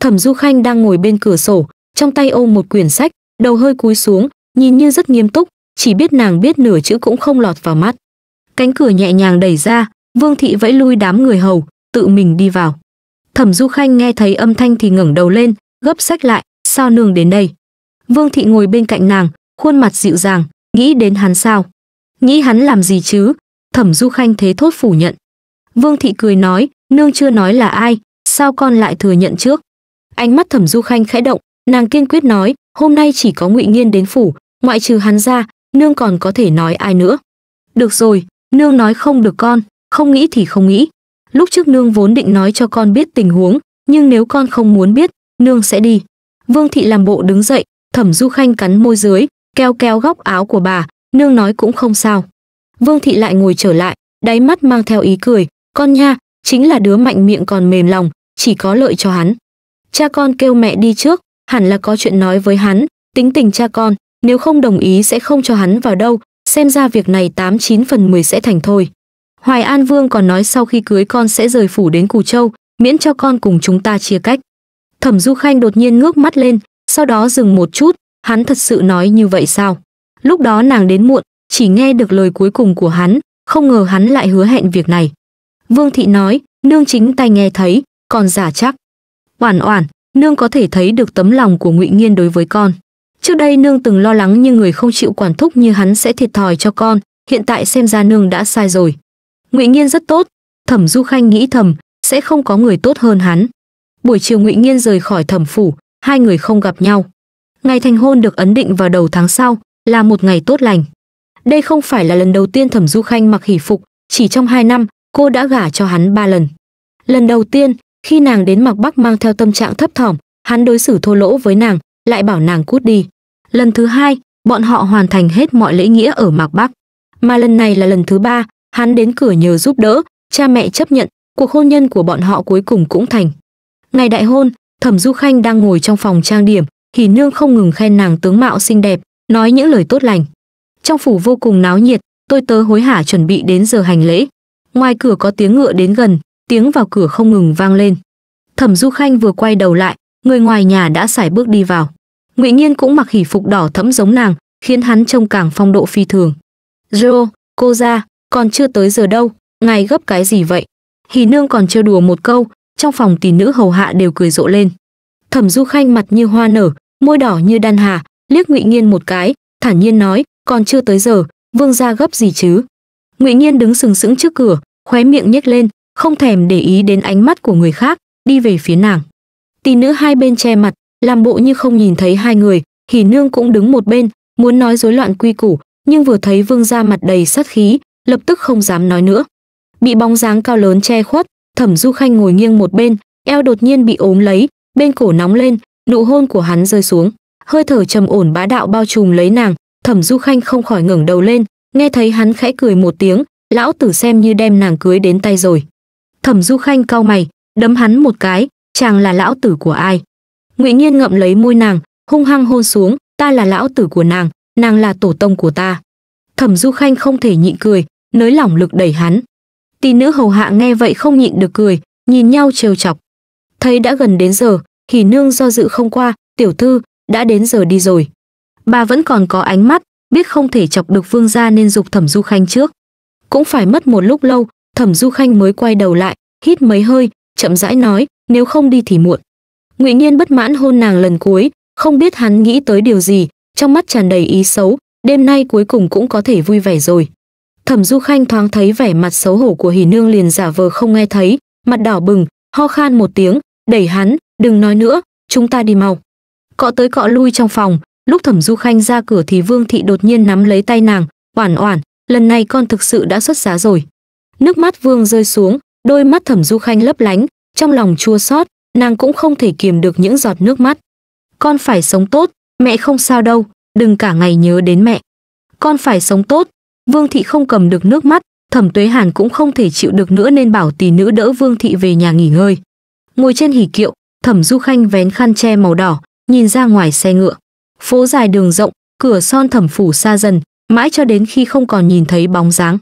Thẩm du khanh đang ngồi bên cửa sổ, trong tay ôm một quyển sách, đầu hơi cúi xuống, nhìn như rất nghiêm túc, chỉ biết nàng biết nửa chữ cũng không lọt vào mắt. Cánh cửa nhẹ nhàng đẩy ra, vương thị vẫy lui đám người hầu tự mình đi vào. Thẩm du khanh nghe thấy âm thanh thì ngẩng đầu lên, gấp sách lại, sao nương đến đây? Vương thị ngồi bên cạnh nàng, khuôn mặt dịu dàng, nghĩ đến hắn sao? Nghĩ hắn làm gì chứ? Thẩm du khanh thế thốt phủ nhận. Vương thị cười nói, nương chưa nói là ai, sao con lại thừa nhận trước? Ánh mắt thẩm du khanh khẽ động, nàng kiên quyết nói, hôm nay chỉ có ngụy nghiên đến phủ, ngoại trừ hắn ra, nương còn có thể nói ai nữa? Được rồi, nương nói không được con, không nghĩ thì không nghĩ lúc trước nương vốn định nói cho con biết tình huống, nhưng nếu con không muốn biết, nương sẽ đi. Vương thị làm bộ đứng dậy, thẩm du khanh cắn môi dưới, kéo kéo góc áo của bà, nương nói cũng không sao. Vương thị lại ngồi trở lại, đáy mắt mang theo ý cười, con nha, chính là đứa mạnh miệng còn mềm lòng, chỉ có lợi cho hắn. Cha con kêu mẹ đi trước, hẳn là có chuyện nói với hắn, tính tình cha con, nếu không đồng ý sẽ không cho hắn vào đâu, xem ra việc này 89 phần 10 sẽ thành thôi. Hoài An Vương còn nói sau khi cưới con sẽ rời phủ đến Củ Châu, miễn cho con cùng chúng ta chia cách. Thẩm Du Khanh đột nhiên ngước mắt lên, sau đó dừng một chút, hắn thật sự nói như vậy sao? Lúc đó nàng đến muộn, chỉ nghe được lời cuối cùng của hắn, không ngờ hắn lại hứa hẹn việc này. Vương Thị nói, nương chính tay nghe thấy, còn giả chắc. Oản oản, nương có thể thấy được tấm lòng của ngụy Nghiên đối với con. Trước đây nương từng lo lắng như người không chịu quản thúc như hắn sẽ thiệt thòi cho con, hiện tại xem ra nương đã sai rồi. Ngụy Nghiên rất tốt, Thẩm Du Khanh nghĩ thầm, sẽ không có người tốt hơn hắn. Buổi chiều Ngụy Nghiên rời khỏi thẩm phủ, hai người không gặp nhau. Ngày thành hôn được ấn định vào đầu tháng sau, là một ngày tốt lành. Đây không phải là lần đầu tiên Thẩm Du Khanh mặc hỷ phục, chỉ trong hai năm, cô đã gả cho hắn ba lần. Lần đầu tiên, khi nàng đến Mặc Bắc mang theo tâm trạng thấp thỏm, hắn đối xử thô lỗ với nàng, lại bảo nàng cút đi. Lần thứ hai, bọn họ hoàn thành hết mọi lễ nghĩa ở Mạc Bắc. Mà lần này là lần thứ ba, hắn đến cửa nhờ giúp đỡ, cha mẹ chấp nhận, cuộc hôn nhân của bọn họ cuối cùng cũng thành. Ngày đại hôn, Thẩm Du Khanh đang ngồi trong phòng trang điểm, Hỉ Nương không ngừng khen nàng tướng mạo xinh đẹp, nói những lời tốt lành. Trong phủ vô cùng náo nhiệt, tôi tớ hối hả chuẩn bị đến giờ hành lễ. Ngoài cửa có tiếng ngựa đến gần, tiếng vào cửa không ngừng vang lên. Thẩm Du Khanh vừa quay đầu lại, người ngoài nhà đã sải bước đi vào. Ngụy Nhiên cũng mặc hỉ phục đỏ thẫm giống nàng, khiến hắn trông càng phong độ phi thường. joe cô ra, còn chưa tới giờ đâu, ngài gấp cái gì vậy?" Hỉ Nương còn chưa đùa một câu, trong phòng tỷ nữ hầu hạ đều cười rộ lên. Thẩm Du Khanh mặt như hoa nở, môi đỏ như đan hà, liếc Ngụy Nghiên một cái, thản nhiên nói, còn chưa tới giờ, vương gia gấp gì chứ? Ngụy Nghiên đứng sừng sững trước cửa, khóe miệng nhếch lên, không thèm để ý đến ánh mắt của người khác, đi về phía nàng. Tỷ nữ hai bên che mặt, làm bộ như không nhìn thấy hai người, Hỉ Nương cũng đứng một bên, muốn nói rối loạn quy củ, nhưng vừa thấy vương gia mặt đầy sát khí, lập tức không dám nói nữa. Bị bóng dáng cao lớn che khuất, Thẩm Du Khanh ngồi nghiêng một bên, eo đột nhiên bị ốm lấy, bên cổ nóng lên, nụ hôn của hắn rơi xuống, hơi thở trầm ổn bá đạo bao trùm lấy nàng, Thẩm Du Khanh không khỏi ngẩng đầu lên, nghe thấy hắn khẽ cười một tiếng, lão tử xem như đem nàng cưới đến tay rồi. Thẩm Du Khanh cau mày, đấm hắn một cái, chàng là lão tử của ai? Ngụy Nhiên ngậm lấy môi nàng, hung hăng hôn xuống, ta là lão tử của nàng, nàng là tổ tông của ta. Thẩm Du Khanh không thể nhịn cười, nới lỏng lực đẩy hắn. Tỷ nữ hầu hạ nghe vậy không nhịn được cười, nhìn nhau trêu chọc. Thấy đã gần đến giờ, Hỉ Nương do dự không qua, "Tiểu thư, đã đến giờ đi rồi." Bà vẫn còn có ánh mắt, biết không thể chọc được Vương gia nên dục Thẩm Du Khanh trước. Cũng phải mất một lúc lâu, Thẩm Du Khanh mới quay đầu lại, hít mấy hơi, chậm rãi nói, "Nếu không đi thì muộn." Ngụy Nhiên bất mãn hôn nàng lần cuối, không biết hắn nghĩ tới điều gì, trong mắt tràn đầy ý xấu, đêm nay cuối cùng cũng có thể vui vẻ rồi. Thẩm Du Khanh thoáng thấy vẻ mặt xấu hổ của Hỉ Nương liền giả vờ không nghe thấy, mặt đỏ bừng, ho khan một tiếng, đẩy hắn, "Đừng nói nữa, chúng ta đi mau." Cọ tới cọ lui trong phòng, lúc Thẩm Du Khanh ra cửa thì Vương thị đột nhiên nắm lấy tay nàng, "Oản Oản, lần này con thực sự đã xuất giá rồi." Nước mắt Vương rơi xuống, đôi mắt Thẩm Du Khanh lấp lánh, trong lòng chua xót, nàng cũng không thể kiềm được những giọt nước mắt. "Con phải sống tốt, mẹ không sao đâu, đừng cả ngày nhớ đến mẹ." "Con phải sống tốt, Vương thị không cầm được nước mắt, Thẩm Tuế Hàn cũng không thể chịu được nữa nên bảo tỷ nữ đỡ Vương thị về nhà nghỉ ngơi. Ngồi trên hỉ kiệu, Thẩm Du Khanh vén khăn che màu đỏ, nhìn ra ngoài xe ngựa. Phố dài đường rộng, cửa son thẩm phủ xa dần, mãi cho đến khi không còn nhìn thấy bóng dáng.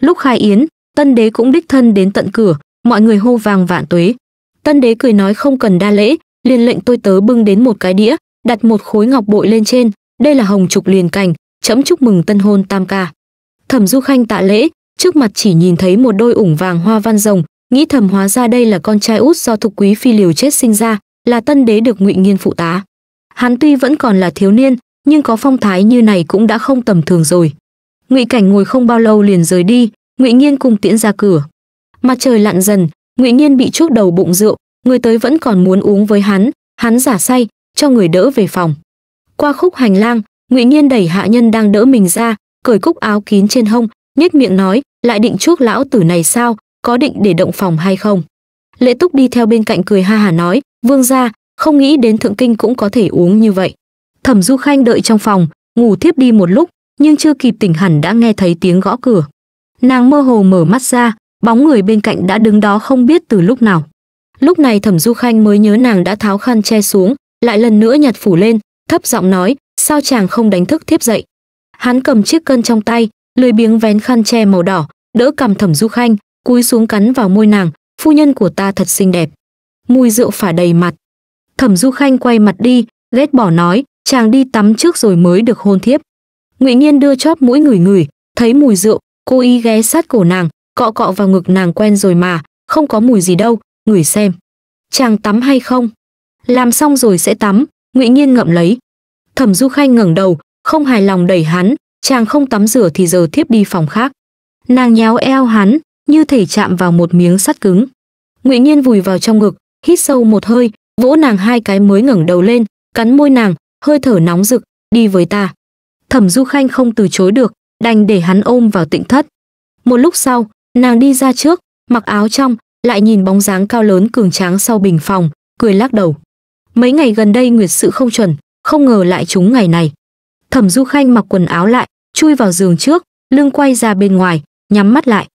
Lúc khai yến, Tân đế cũng đích thân đến tận cửa, mọi người hô vang vạn tuế. Tân đế cười nói không cần đa lễ, liền lệnh tôi tớ bưng đến một cái đĩa, đặt một khối ngọc bội lên trên, đây là hồng trục liền cành, chấm chúc mừng tân hôn tam ca. Thẩm Du Khanh tạ lễ, trước mặt chỉ nhìn thấy một đôi ủng vàng hoa văn rồng, nghĩ thầm hóa ra đây là con trai út do thục quý phi liều chết sinh ra, là tân đế được ngụy nghiên phụ tá. Hắn tuy vẫn còn là thiếu niên, nhưng có phong thái như này cũng đã không tầm thường rồi. Ngụy Cảnh ngồi không bao lâu liền rời đi, Ngụy Nghiên cùng tiễn ra cửa. Mặt trời lặn dần, Ngụy Nghiên bị chuốc đầu bụng rượu, người tới vẫn còn muốn uống với hắn, hắn giả say, cho người đỡ về phòng. Qua khúc hành lang, Ngụy Nghiên đẩy hạ nhân đang đỡ mình ra, cởi cúc áo kín trên hông, nhếch miệng nói, lại định chuốc lão tử này sao, có định để động phòng hay không? lễ túc đi theo bên cạnh cười ha hà nói vương gia không nghĩ đến thượng kinh cũng có thể uống như vậy. Thẩm du khanh đợi trong phòng ngủ thiếp đi một lúc nhưng chưa kịp tỉnh hẳn đã nghe thấy tiếng gõ cửa. Nàng mơ hồ mở mắt ra bóng người bên cạnh đã đứng đó không biết từ lúc nào. Lúc này thẩm du khanh mới nhớ nàng đã tháo khăn che xuống lại lần nữa nhặt phủ lên thấp giọng nói sao chàng không đánh thức thiếp dậy? Hắn cầm chiếc cân trong tay, lười biếng vén khăn che màu đỏ, đỡ cầm thẩm du khanh, cúi xuống cắn vào môi nàng, phu nhân của ta thật xinh đẹp. Mùi rượu phả đầy mặt. Thẩm du khanh quay mặt đi, ghét bỏ nói, chàng đi tắm trước rồi mới được hôn thiếp. Ngụy nhiên đưa chóp mũi ngửi ngửi, thấy mùi rượu cô ý ghé sát cổ nàng, cọ cọ vào ngực nàng quen rồi mà, không có mùi gì đâu, ngửi xem. Chàng tắm hay không? Làm xong rồi sẽ tắm, ngụy nhiên ngậm lấy. Thẩm du khanh ngẩng đầu không hài lòng đẩy hắn, chàng không tắm rửa thì giờ thiếp đi phòng khác. Nàng nhéo eo hắn, như thể chạm vào một miếng sắt cứng. Ngụy nhiên vùi vào trong ngực, hít sâu một hơi, vỗ nàng hai cái mới ngẩng đầu lên, cắn môi nàng, hơi thở nóng rực, đi với ta. Thẩm du khanh không từ chối được, đành để hắn ôm vào tịnh thất. Một lúc sau, nàng đi ra trước, mặc áo trong, lại nhìn bóng dáng cao lớn cường tráng sau bình phòng, cười lắc đầu. Mấy ngày gần đây nguyệt sự không chuẩn, không ngờ lại trúng ngày này thẩm du khanh mặc quần áo lại, chui vào giường trước, lưng quay ra bên ngoài, nhắm mắt lại.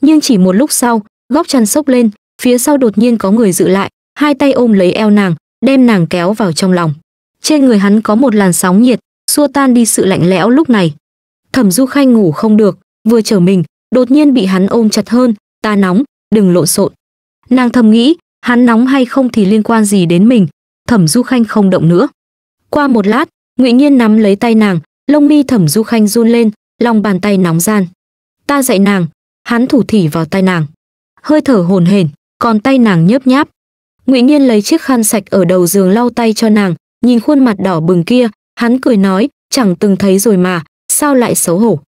Nhưng chỉ một lúc sau, góc chăn sốc lên, phía sau đột nhiên có người dự lại, hai tay ôm lấy eo nàng, đem nàng kéo vào trong lòng. Trên người hắn có một làn sóng nhiệt, xua tan đi sự lạnh lẽo lúc này. Thẩm du khanh ngủ không được, vừa trở mình, đột nhiên bị hắn ôm chặt hơn, ta nóng, đừng lộn xộn. Nàng thầm nghĩ, hắn nóng hay không thì liên quan gì đến mình? Thẩm du khanh không động nữa. Qua một lát ngụy nhiên nắm lấy tay nàng, lông mi thẩm du khanh run lên, lòng bàn tay nóng gian. Ta dạy nàng, hắn thủ thỉ vào tay nàng. Hơi thở hồn hển, còn tay nàng nhớp nháp. Ngụy nhiên lấy chiếc khăn sạch ở đầu giường lau tay cho nàng, nhìn khuôn mặt đỏ bừng kia, hắn cười nói, chẳng từng thấy rồi mà, sao lại xấu hổ?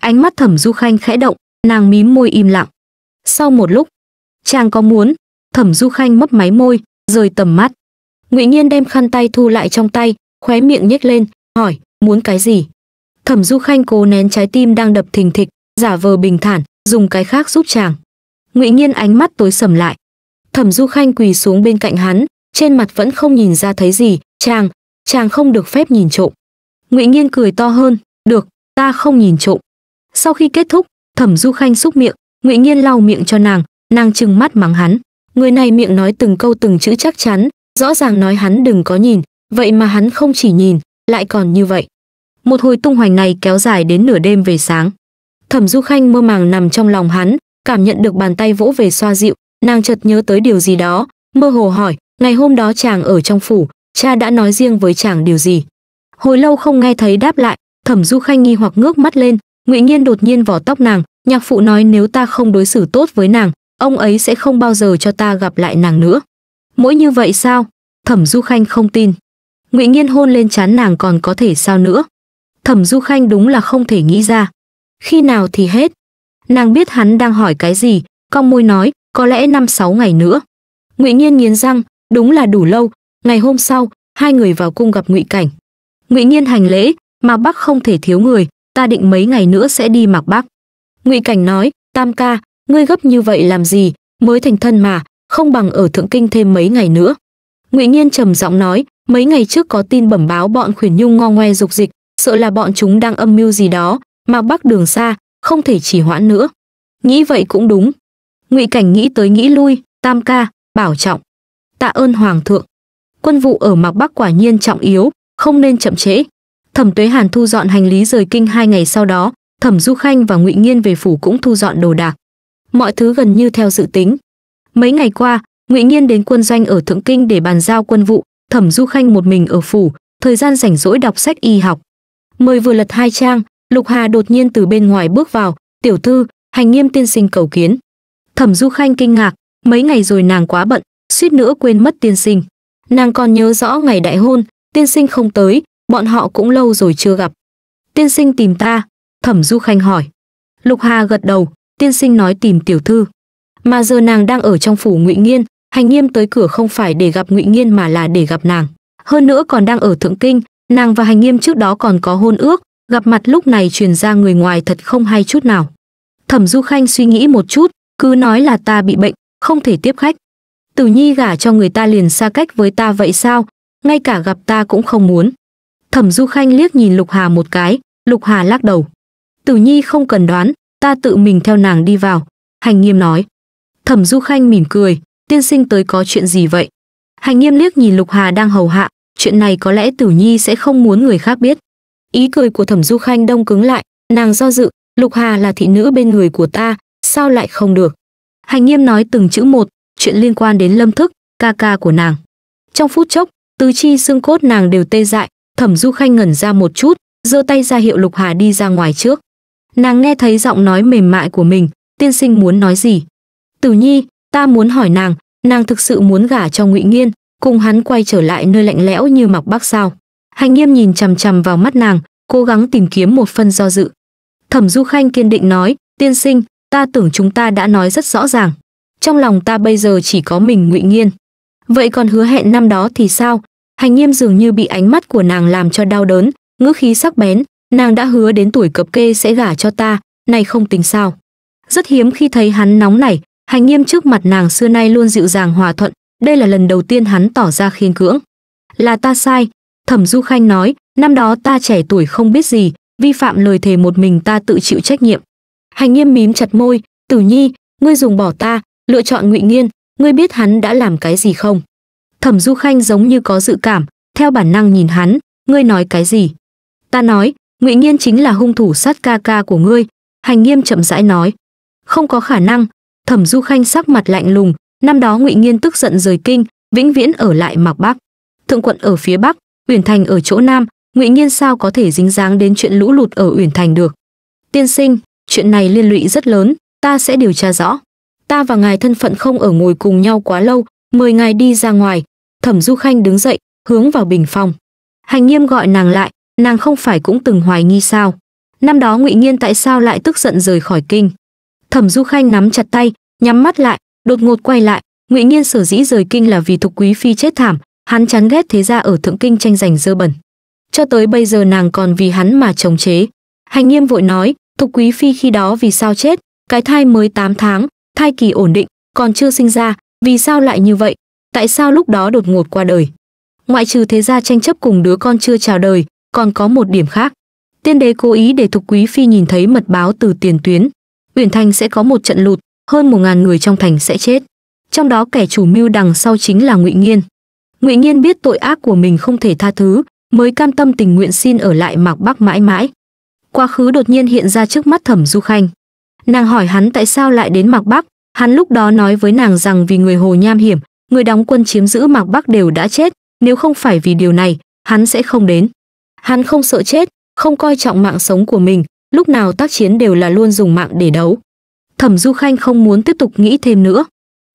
Ánh mắt thẩm du khanh khẽ động, nàng mím môi im lặng. Sau một lúc, chàng có muốn? Thẩm du khanh mấp máy môi, rời tầm mắt. Ngụy nhiên đem khăn tay thu lại trong tay khóe miệng nhếch lên, hỏi, muốn cái gì? Thẩm du khanh cố nén trái tim đang đập thình thịch, giả vờ bình thản, dùng cái khác giúp chàng. Ngụy nhiên ánh mắt tối sầm lại. Thẩm du khanh quỳ xuống bên cạnh hắn, trên mặt vẫn không nhìn ra thấy gì, chàng chàng không được phép nhìn trộm. Ngụy nhiên cười to hơn, được, ta không nhìn trộm. Sau khi kết thúc, thẩm du khanh xúc miệng, ngụy nhiên lau miệng cho nàng nàng trừng mắt mắng hắn, người này miệng nói từng câu từng chữ chắc chắn, rõ ràng nói hắn đừng có nhìn vậy mà hắn không chỉ nhìn, lại còn như vậy. Một hồi tung hoành này kéo dài đến nửa đêm về sáng. Thẩm du khanh mơ màng nằm trong lòng hắn, cảm nhận được bàn tay vỗ về xoa dịu, nàng chợt nhớ tới điều gì đó, mơ hồ hỏi, ngày hôm đó chàng ở trong phủ, cha đã nói riêng với chàng điều gì? Hồi lâu không nghe thấy đáp lại, thẩm du khanh nghi hoặc ngước mắt lên, ngụy nhiên đột nhiên vỏ tóc nàng, nhạc phụ nói nếu ta không đối xử tốt với nàng, ông ấy sẽ không bao giờ cho ta gặp lại nàng nữa. Mỗi như vậy sao? Thẩm du khanh không tin ngụy nhiên hôn lên chán nàng còn có thể sao nữa? Thẩm du khanh đúng là không thể nghĩ ra. Khi nào thì hết? Nàng biết hắn đang hỏi cái gì, cong môi nói, có lẽ năm sáu ngày nữa. Ngụy nhiên nghiến răng, đúng là đủ lâu, ngày hôm sau, hai người vào cung gặp ngụy cảnh. Ngụy nhiên hành lễ, mà bắc không thể thiếu người, ta định mấy ngày nữa sẽ đi mặc bắc ngụy cảnh nói, tam ca, ngươi gấp như vậy làm gì, mới thành thân mà, không bằng ở thượng kinh thêm mấy ngày nữa. Ngụy nhiên trầm giọng nói mấy ngày trước có tin bẩm báo bọn khuyển nhung ngo ngoe dục dịch, sợ là bọn chúng đang âm mưu gì đó, mà bắc đường xa, không thể chỉ hoãn nữa. Nghĩ vậy cũng đúng. Ngụy cảnh nghĩ tới nghĩ lui, tam ca, bảo trọng. Tạ ơn hoàng thượng. Quân vụ ở mạc bắc quả nhiên trọng yếu, không nên chậm trễ. Thẩm tuế hàn thu dọn hành lý rời kinh hai ngày sau đó, thẩm du khanh và ngụy nghiên về phủ cũng thu dọn đồ đạc. Mọi thứ gần như theo dự tính. Mấy ngày qua, ngụy nghiên đến quân doanh ở thượng kinh để bàn giao quân vụ thẩm du khanh một mình ở phủ, thời gian rảnh rỗi đọc sách y học. Mời vừa lật hai trang, lục hà đột nhiên từ bên ngoài bước vào, tiểu thư, hành nghiêm tiên sinh cầu kiến. Thẩm du khanh kinh ngạc, mấy ngày rồi nàng quá bận, suýt nữa quên mất tiên sinh. Nàng còn nhớ rõ ngày đại hôn, tiên sinh không tới, bọn họ cũng lâu rồi chưa gặp. Tiên sinh tìm ta? Thẩm du khanh hỏi. Lục hà gật đầu, tiên sinh nói tìm tiểu thư. Mà giờ nàng đang ở trong phủ ngụy nghiên hành nghiêm tới cửa không phải để gặp ngụy nghiên mà là để gặp nàng hơn nữa còn đang ở thượng kinh nàng và hành nghiêm trước đó còn có hôn ước gặp mặt lúc này truyền ra người ngoài thật không hay chút nào thẩm du khanh suy nghĩ một chút cứ nói là ta bị bệnh không thể tiếp khách Tử Nhi gả cho người ta liền xa cách với ta vậy sao? Ngay cả gặp ta cũng không muốn. Thẩm Du Khanh liếc nhìn Lục Hà một cái, Lục Hà lắc đầu. Tử Nhi không cần đoán, ta tự mình theo nàng đi vào. Hành nghiêm nói. Thẩm Du Khanh mỉm cười, tiên sinh tới có chuyện gì vậy? Hành nghiêm liếc nhìn Lục Hà đang hầu hạ, chuyện này có lẽ Tử Nhi sẽ không muốn người khác biết. Ý cười của Thẩm Du Khanh đông cứng lại, nàng do dự, Lục Hà là thị nữ bên người của ta, sao lại không được? Hành nghiêm nói từng chữ một, chuyện liên quan đến lâm thức, ca ca của nàng. Trong phút chốc, tứ chi xương cốt nàng đều tê dại, Thẩm Du Khanh ngẩn ra một chút, giơ tay ra hiệu Lục Hà đi ra ngoài trước. Nàng nghe thấy giọng nói mềm mại của mình, tiên sinh muốn nói gì? Tử Nhi, ta muốn hỏi nàng, nàng thực sự muốn gả cho Ngụy Nghiên, cùng hắn quay trở lại nơi lạnh lẽo như mặc bắc sao? Hành Nghiêm nhìn chằm chằm vào mắt nàng, cố gắng tìm kiếm một phân do dự. Thẩm Du Khanh kiên định nói, tiên sinh, ta tưởng chúng ta đã nói rất rõ ràng. Trong lòng ta bây giờ chỉ có mình Ngụy Nghiên. Vậy còn hứa hẹn năm đó thì sao? Hành Nghiêm dường như bị ánh mắt của nàng làm cho đau đớn, ngữ khí sắc bén, nàng đã hứa đến tuổi cập kê sẽ gả cho ta, này không tính sao? Rất hiếm khi thấy hắn nóng nảy, Hành Nghiêm trước mặt nàng xưa nay luôn dịu dàng hòa thuận, đây là lần đầu tiên hắn tỏ ra khiên cưỡng. Là ta sai, Thẩm Du Khanh nói, năm đó ta trẻ tuổi không biết gì, vi phạm lời thề một mình ta tự chịu trách nhiệm. Hành Nghiêm mím chặt môi, "Tử Nhi, ngươi dùng bỏ ta, lựa chọn Ngụy Nghiên, ngươi biết hắn đã làm cái gì không?" Thẩm Du Khanh giống như có dự cảm, theo bản năng nhìn hắn, "Ngươi nói cái gì?" "Ta nói, Ngụy Nghiên chính là hung thủ sát ca ca của ngươi." Hành Nghiêm chậm rãi nói. "Không có khả năng." Thẩm Du Khanh sắc mặt lạnh lùng, năm đó Ngụy Nghiên tức giận rời kinh, vĩnh viễn ở lại Mạc Bắc. Thượng quận ở phía bắc, Uyển Thành ở chỗ nam, Ngụy Nghiên sao có thể dính dáng đến chuyện lũ lụt ở Uyển Thành được. Tiên sinh, chuyện này liên lụy rất lớn, ta sẽ điều tra rõ. Ta và ngài thân phận không ở ngồi cùng nhau quá lâu, mời ngài đi ra ngoài. Thẩm Du Khanh đứng dậy, hướng vào bình phòng. Hành Nghiêm gọi nàng lại, nàng không phải cũng từng hoài nghi sao? Năm đó Ngụy Nghiên tại sao lại tức giận rời khỏi kinh? Thẩm Du Khanh nắm chặt tay, nhắm mắt lại, đột ngột quay lại, Ngụy Nghiên sở dĩ rời kinh là vì Thục Quý phi chết thảm, hắn chán ghét thế gia ở thượng kinh tranh giành dơ bẩn. Cho tới bây giờ nàng còn vì hắn mà chống chế. Hành Nghiêm vội nói, Thục Quý phi khi đó vì sao chết? Cái thai mới 8 tháng, thai kỳ ổn định, còn chưa sinh ra, vì sao lại như vậy? Tại sao lúc đó đột ngột qua đời? Ngoại trừ thế gia tranh chấp cùng đứa con chưa chào đời, còn có một điểm khác. Tiên đế cố ý để Thục Quý phi nhìn thấy mật báo từ tiền tuyến. Uyển Thành sẽ có một trận lụt, hơn một ngàn người trong thành sẽ chết. Trong đó kẻ chủ mưu đằng sau chính là Ngụy Nghiên. Ngụy Nghiên biết tội ác của mình không thể tha thứ, mới cam tâm tình nguyện xin ở lại Mạc Bắc mãi mãi. Quá khứ đột nhiên hiện ra trước mắt Thẩm Du Khanh. Nàng hỏi hắn tại sao lại đến Mạc Bắc, hắn lúc đó nói với nàng rằng vì người Hồ Nham hiểm, người đóng quân chiếm giữ Mạc Bắc đều đã chết, nếu không phải vì điều này, hắn sẽ không đến. Hắn không sợ chết, không coi trọng mạng sống của mình, lúc nào tác chiến đều là luôn dùng mạng để đấu. Thẩm Du Khanh không muốn tiếp tục nghĩ thêm nữa.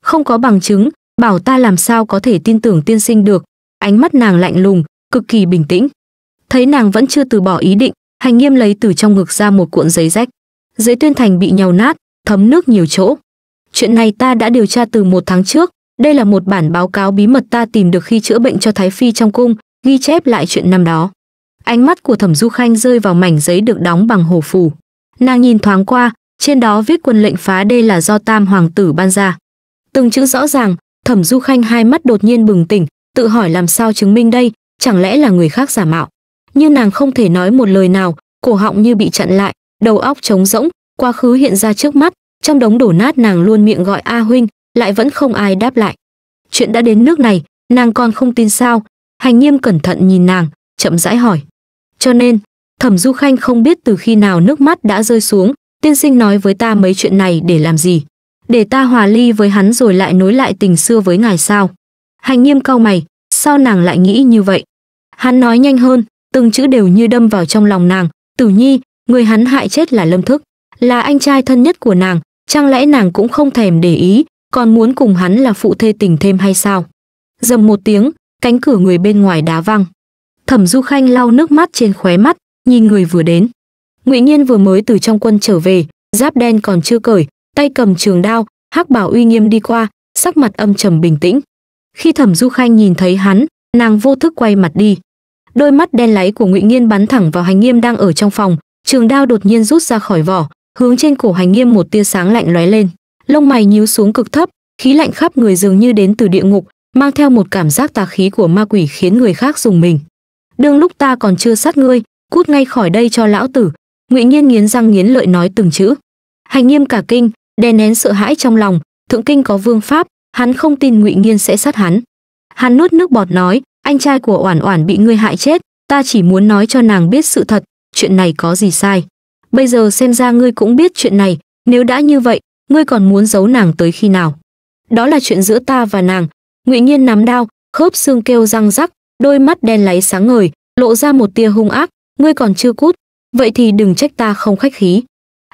Không có bằng chứng, bảo ta làm sao có thể tin tưởng tiên sinh được. Ánh mắt nàng lạnh lùng, cực kỳ bình tĩnh. Thấy nàng vẫn chưa từ bỏ ý định, hành nghiêm lấy từ trong ngực ra một cuộn giấy rách. Giấy tuyên thành bị nhàu nát, thấm nước nhiều chỗ. Chuyện này ta đã điều tra từ một tháng trước, đây là một bản báo cáo bí mật ta tìm được khi chữa bệnh cho Thái Phi trong cung, ghi chép lại chuyện năm đó. Ánh mắt của thẩm du khanh rơi vào mảnh giấy được đóng bằng hồ phù. Nàng nhìn thoáng qua, trên đó viết quân lệnh phá đê là do tam hoàng tử ban ra. Từng chữ rõ ràng, thẩm du khanh hai mắt đột nhiên bừng tỉnh, tự hỏi làm sao chứng minh đây, chẳng lẽ là người khác giả mạo. Nhưng nàng không thể nói một lời nào, cổ họng như bị chặn lại, đầu óc trống rỗng, quá khứ hiện ra trước mắt, trong đống đổ nát nàng luôn miệng gọi A huynh, lại vẫn không ai đáp lại. Chuyện đã đến nước này, nàng còn không tin sao? Hành Nghiêm cẩn thận nhìn nàng, chậm rãi hỏi. Cho nên, Thẩm Du Khanh không biết từ khi nào nước mắt đã rơi xuống, tiên sinh nói với ta mấy chuyện này để làm gì? Để ta hòa ly với hắn rồi lại nối lại tình xưa với ngài sao? Hành Nghiêm cau mày, sao nàng lại nghĩ như vậy? Hắn nói nhanh hơn, từng chữ đều như đâm vào trong lòng nàng, Tử Nhi, người hắn hại chết là Lâm Thức, là anh trai thân nhất của nàng, chẳng lẽ nàng cũng không thèm để ý, còn muốn cùng hắn là phụ thê tình thêm hay sao? Dầm một tiếng, cánh cửa người bên ngoài đá văng. Thẩm Du Khanh lau nước mắt trên khóe mắt, nhìn người vừa đến. Ngụy Nhiên vừa mới từ trong quân trở về, giáp đen còn chưa cởi, tay cầm trường đao, hắc bảo uy nghiêm đi qua, sắc mặt âm trầm bình tĩnh. Khi Thẩm Du Khanh nhìn thấy hắn, nàng vô thức quay mặt đi. Đôi mắt đen láy của Ngụy Nghiên bắn thẳng vào Hành Nghiêm đang ở trong phòng, trường đao đột nhiên rút ra khỏi vỏ, hướng trên cổ Hành Nghiêm một tia sáng lạnh lóe lên. Lông mày nhíu xuống cực thấp, khí lạnh khắp người dường như đến từ địa ngục mang theo một cảm giác tà khí của ma quỷ khiến người khác dùng mình đương lúc ta còn chưa sát ngươi, cút ngay khỏi đây cho lão tử. Ngụy nhiên nghiến răng nghiến lợi nói từng chữ. Hành nghiêm cả kinh, đè nén sợ hãi trong lòng. Thượng kinh có vương pháp, hắn không tin ngụy nhiên sẽ sát hắn. Hắn nuốt nước bọt nói, anh trai của oản oản bị ngươi hại chết, ta chỉ muốn nói cho nàng biết sự thật, chuyện này có gì sai. Bây giờ xem ra ngươi cũng biết chuyện này, nếu đã như vậy, ngươi còn muốn giấu nàng tới khi nào? Đó là chuyện giữa ta và nàng. Ngụy nhiên nắm đao, khớp xương kêu răng rắc đôi mắt đen láy sáng ngời, lộ ra một tia hung ác, ngươi còn chưa cút, vậy thì đừng trách ta không khách khí.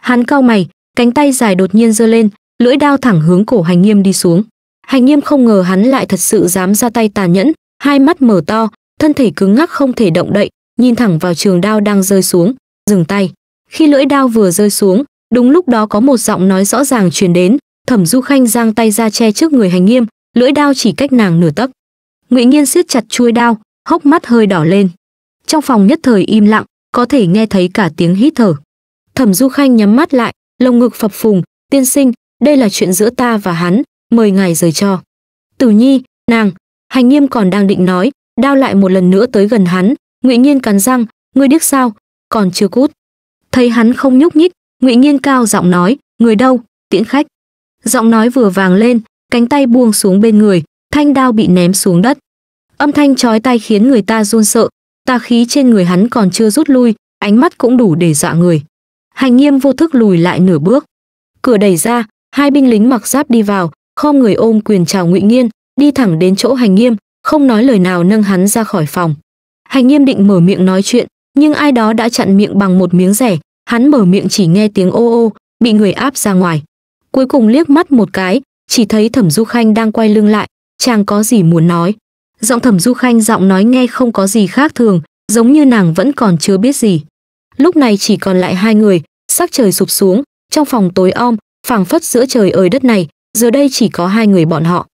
Hắn cau mày, cánh tay dài đột nhiên giơ lên, lưỡi đao thẳng hướng cổ hành nghiêm đi xuống. Hành nghiêm không ngờ hắn lại thật sự dám ra tay tàn nhẫn, hai mắt mở to, thân thể cứng ngắc không thể động đậy, nhìn thẳng vào trường đao đang rơi xuống, dừng tay. Khi lưỡi đao vừa rơi xuống, đúng lúc đó có một giọng nói rõ ràng truyền đến, thẩm du khanh giang tay ra che trước người hành nghiêm, lưỡi đao chỉ cách nàng nửa tấc ngụy nghiên siết chặt chuôi đao, hốc mắt hơi đỏ lên. Trong phòng nhất thời im lặng, có thể nghe thấy cả tiếng hít thở. Thẩm du khanh nhắm mắt lại, lồng ngực phập phùng, tiên sinh, đây là chuyện giữa ta và hắn, mời ngài rời cho. Tử nhi, nàng, hành nghiêm còn đang định nói, đao lại một lần nữa tới gần hắn, ngụy nhiên cắn răng, ngươi điếc sao, còn chưa cút. Thấy hắn không nhúc nhích, ngụy nhiên cao giọng nói, người đâu, tiễn khách. Giọng nói vừa vàng lên, cánh tay buông xuống bên người thanh đao bị ném xuống đất. Âm thanh chói tai khiến người ta run sợ, tà khí trên người hắn còn chưa rút lui, ánh mắt cũng đủ để dọa người. Hành nghiêm vô thức lùi lại nửa bước. Cửa đẩy ra, hai binh lính mặc giáp đi vào, khom người ôm quyền chào ngụy nghiên đi thẳng đến chỗ hành nghiêm, không nói lời nào nâng hắn ra khỏi phòng. Hành nghiêm định mở miệng nói chuyện, nhưng ai đó đã chặn miệng bằng một miếng rẻ, hắn mở miệng chỉ nghe tiếng ô ô, bị người áp ra ngoài. Cuối cùng liếc mắt một cái, chỉ thấy thẩm du khanh đang quay lưng lại chàng có gì muốn nói? Giọng thẩm du khanh giọng nói nghe không có gì khác thường, giống như nàng vẫn còn chưa biết gì. Lúc này chỉ còn lại hai người, sắc trời sụp xuống, trong phòng tối om, phảng phất giữa trời ơi đất này, giờ đây chỉ có hai người bọn họ.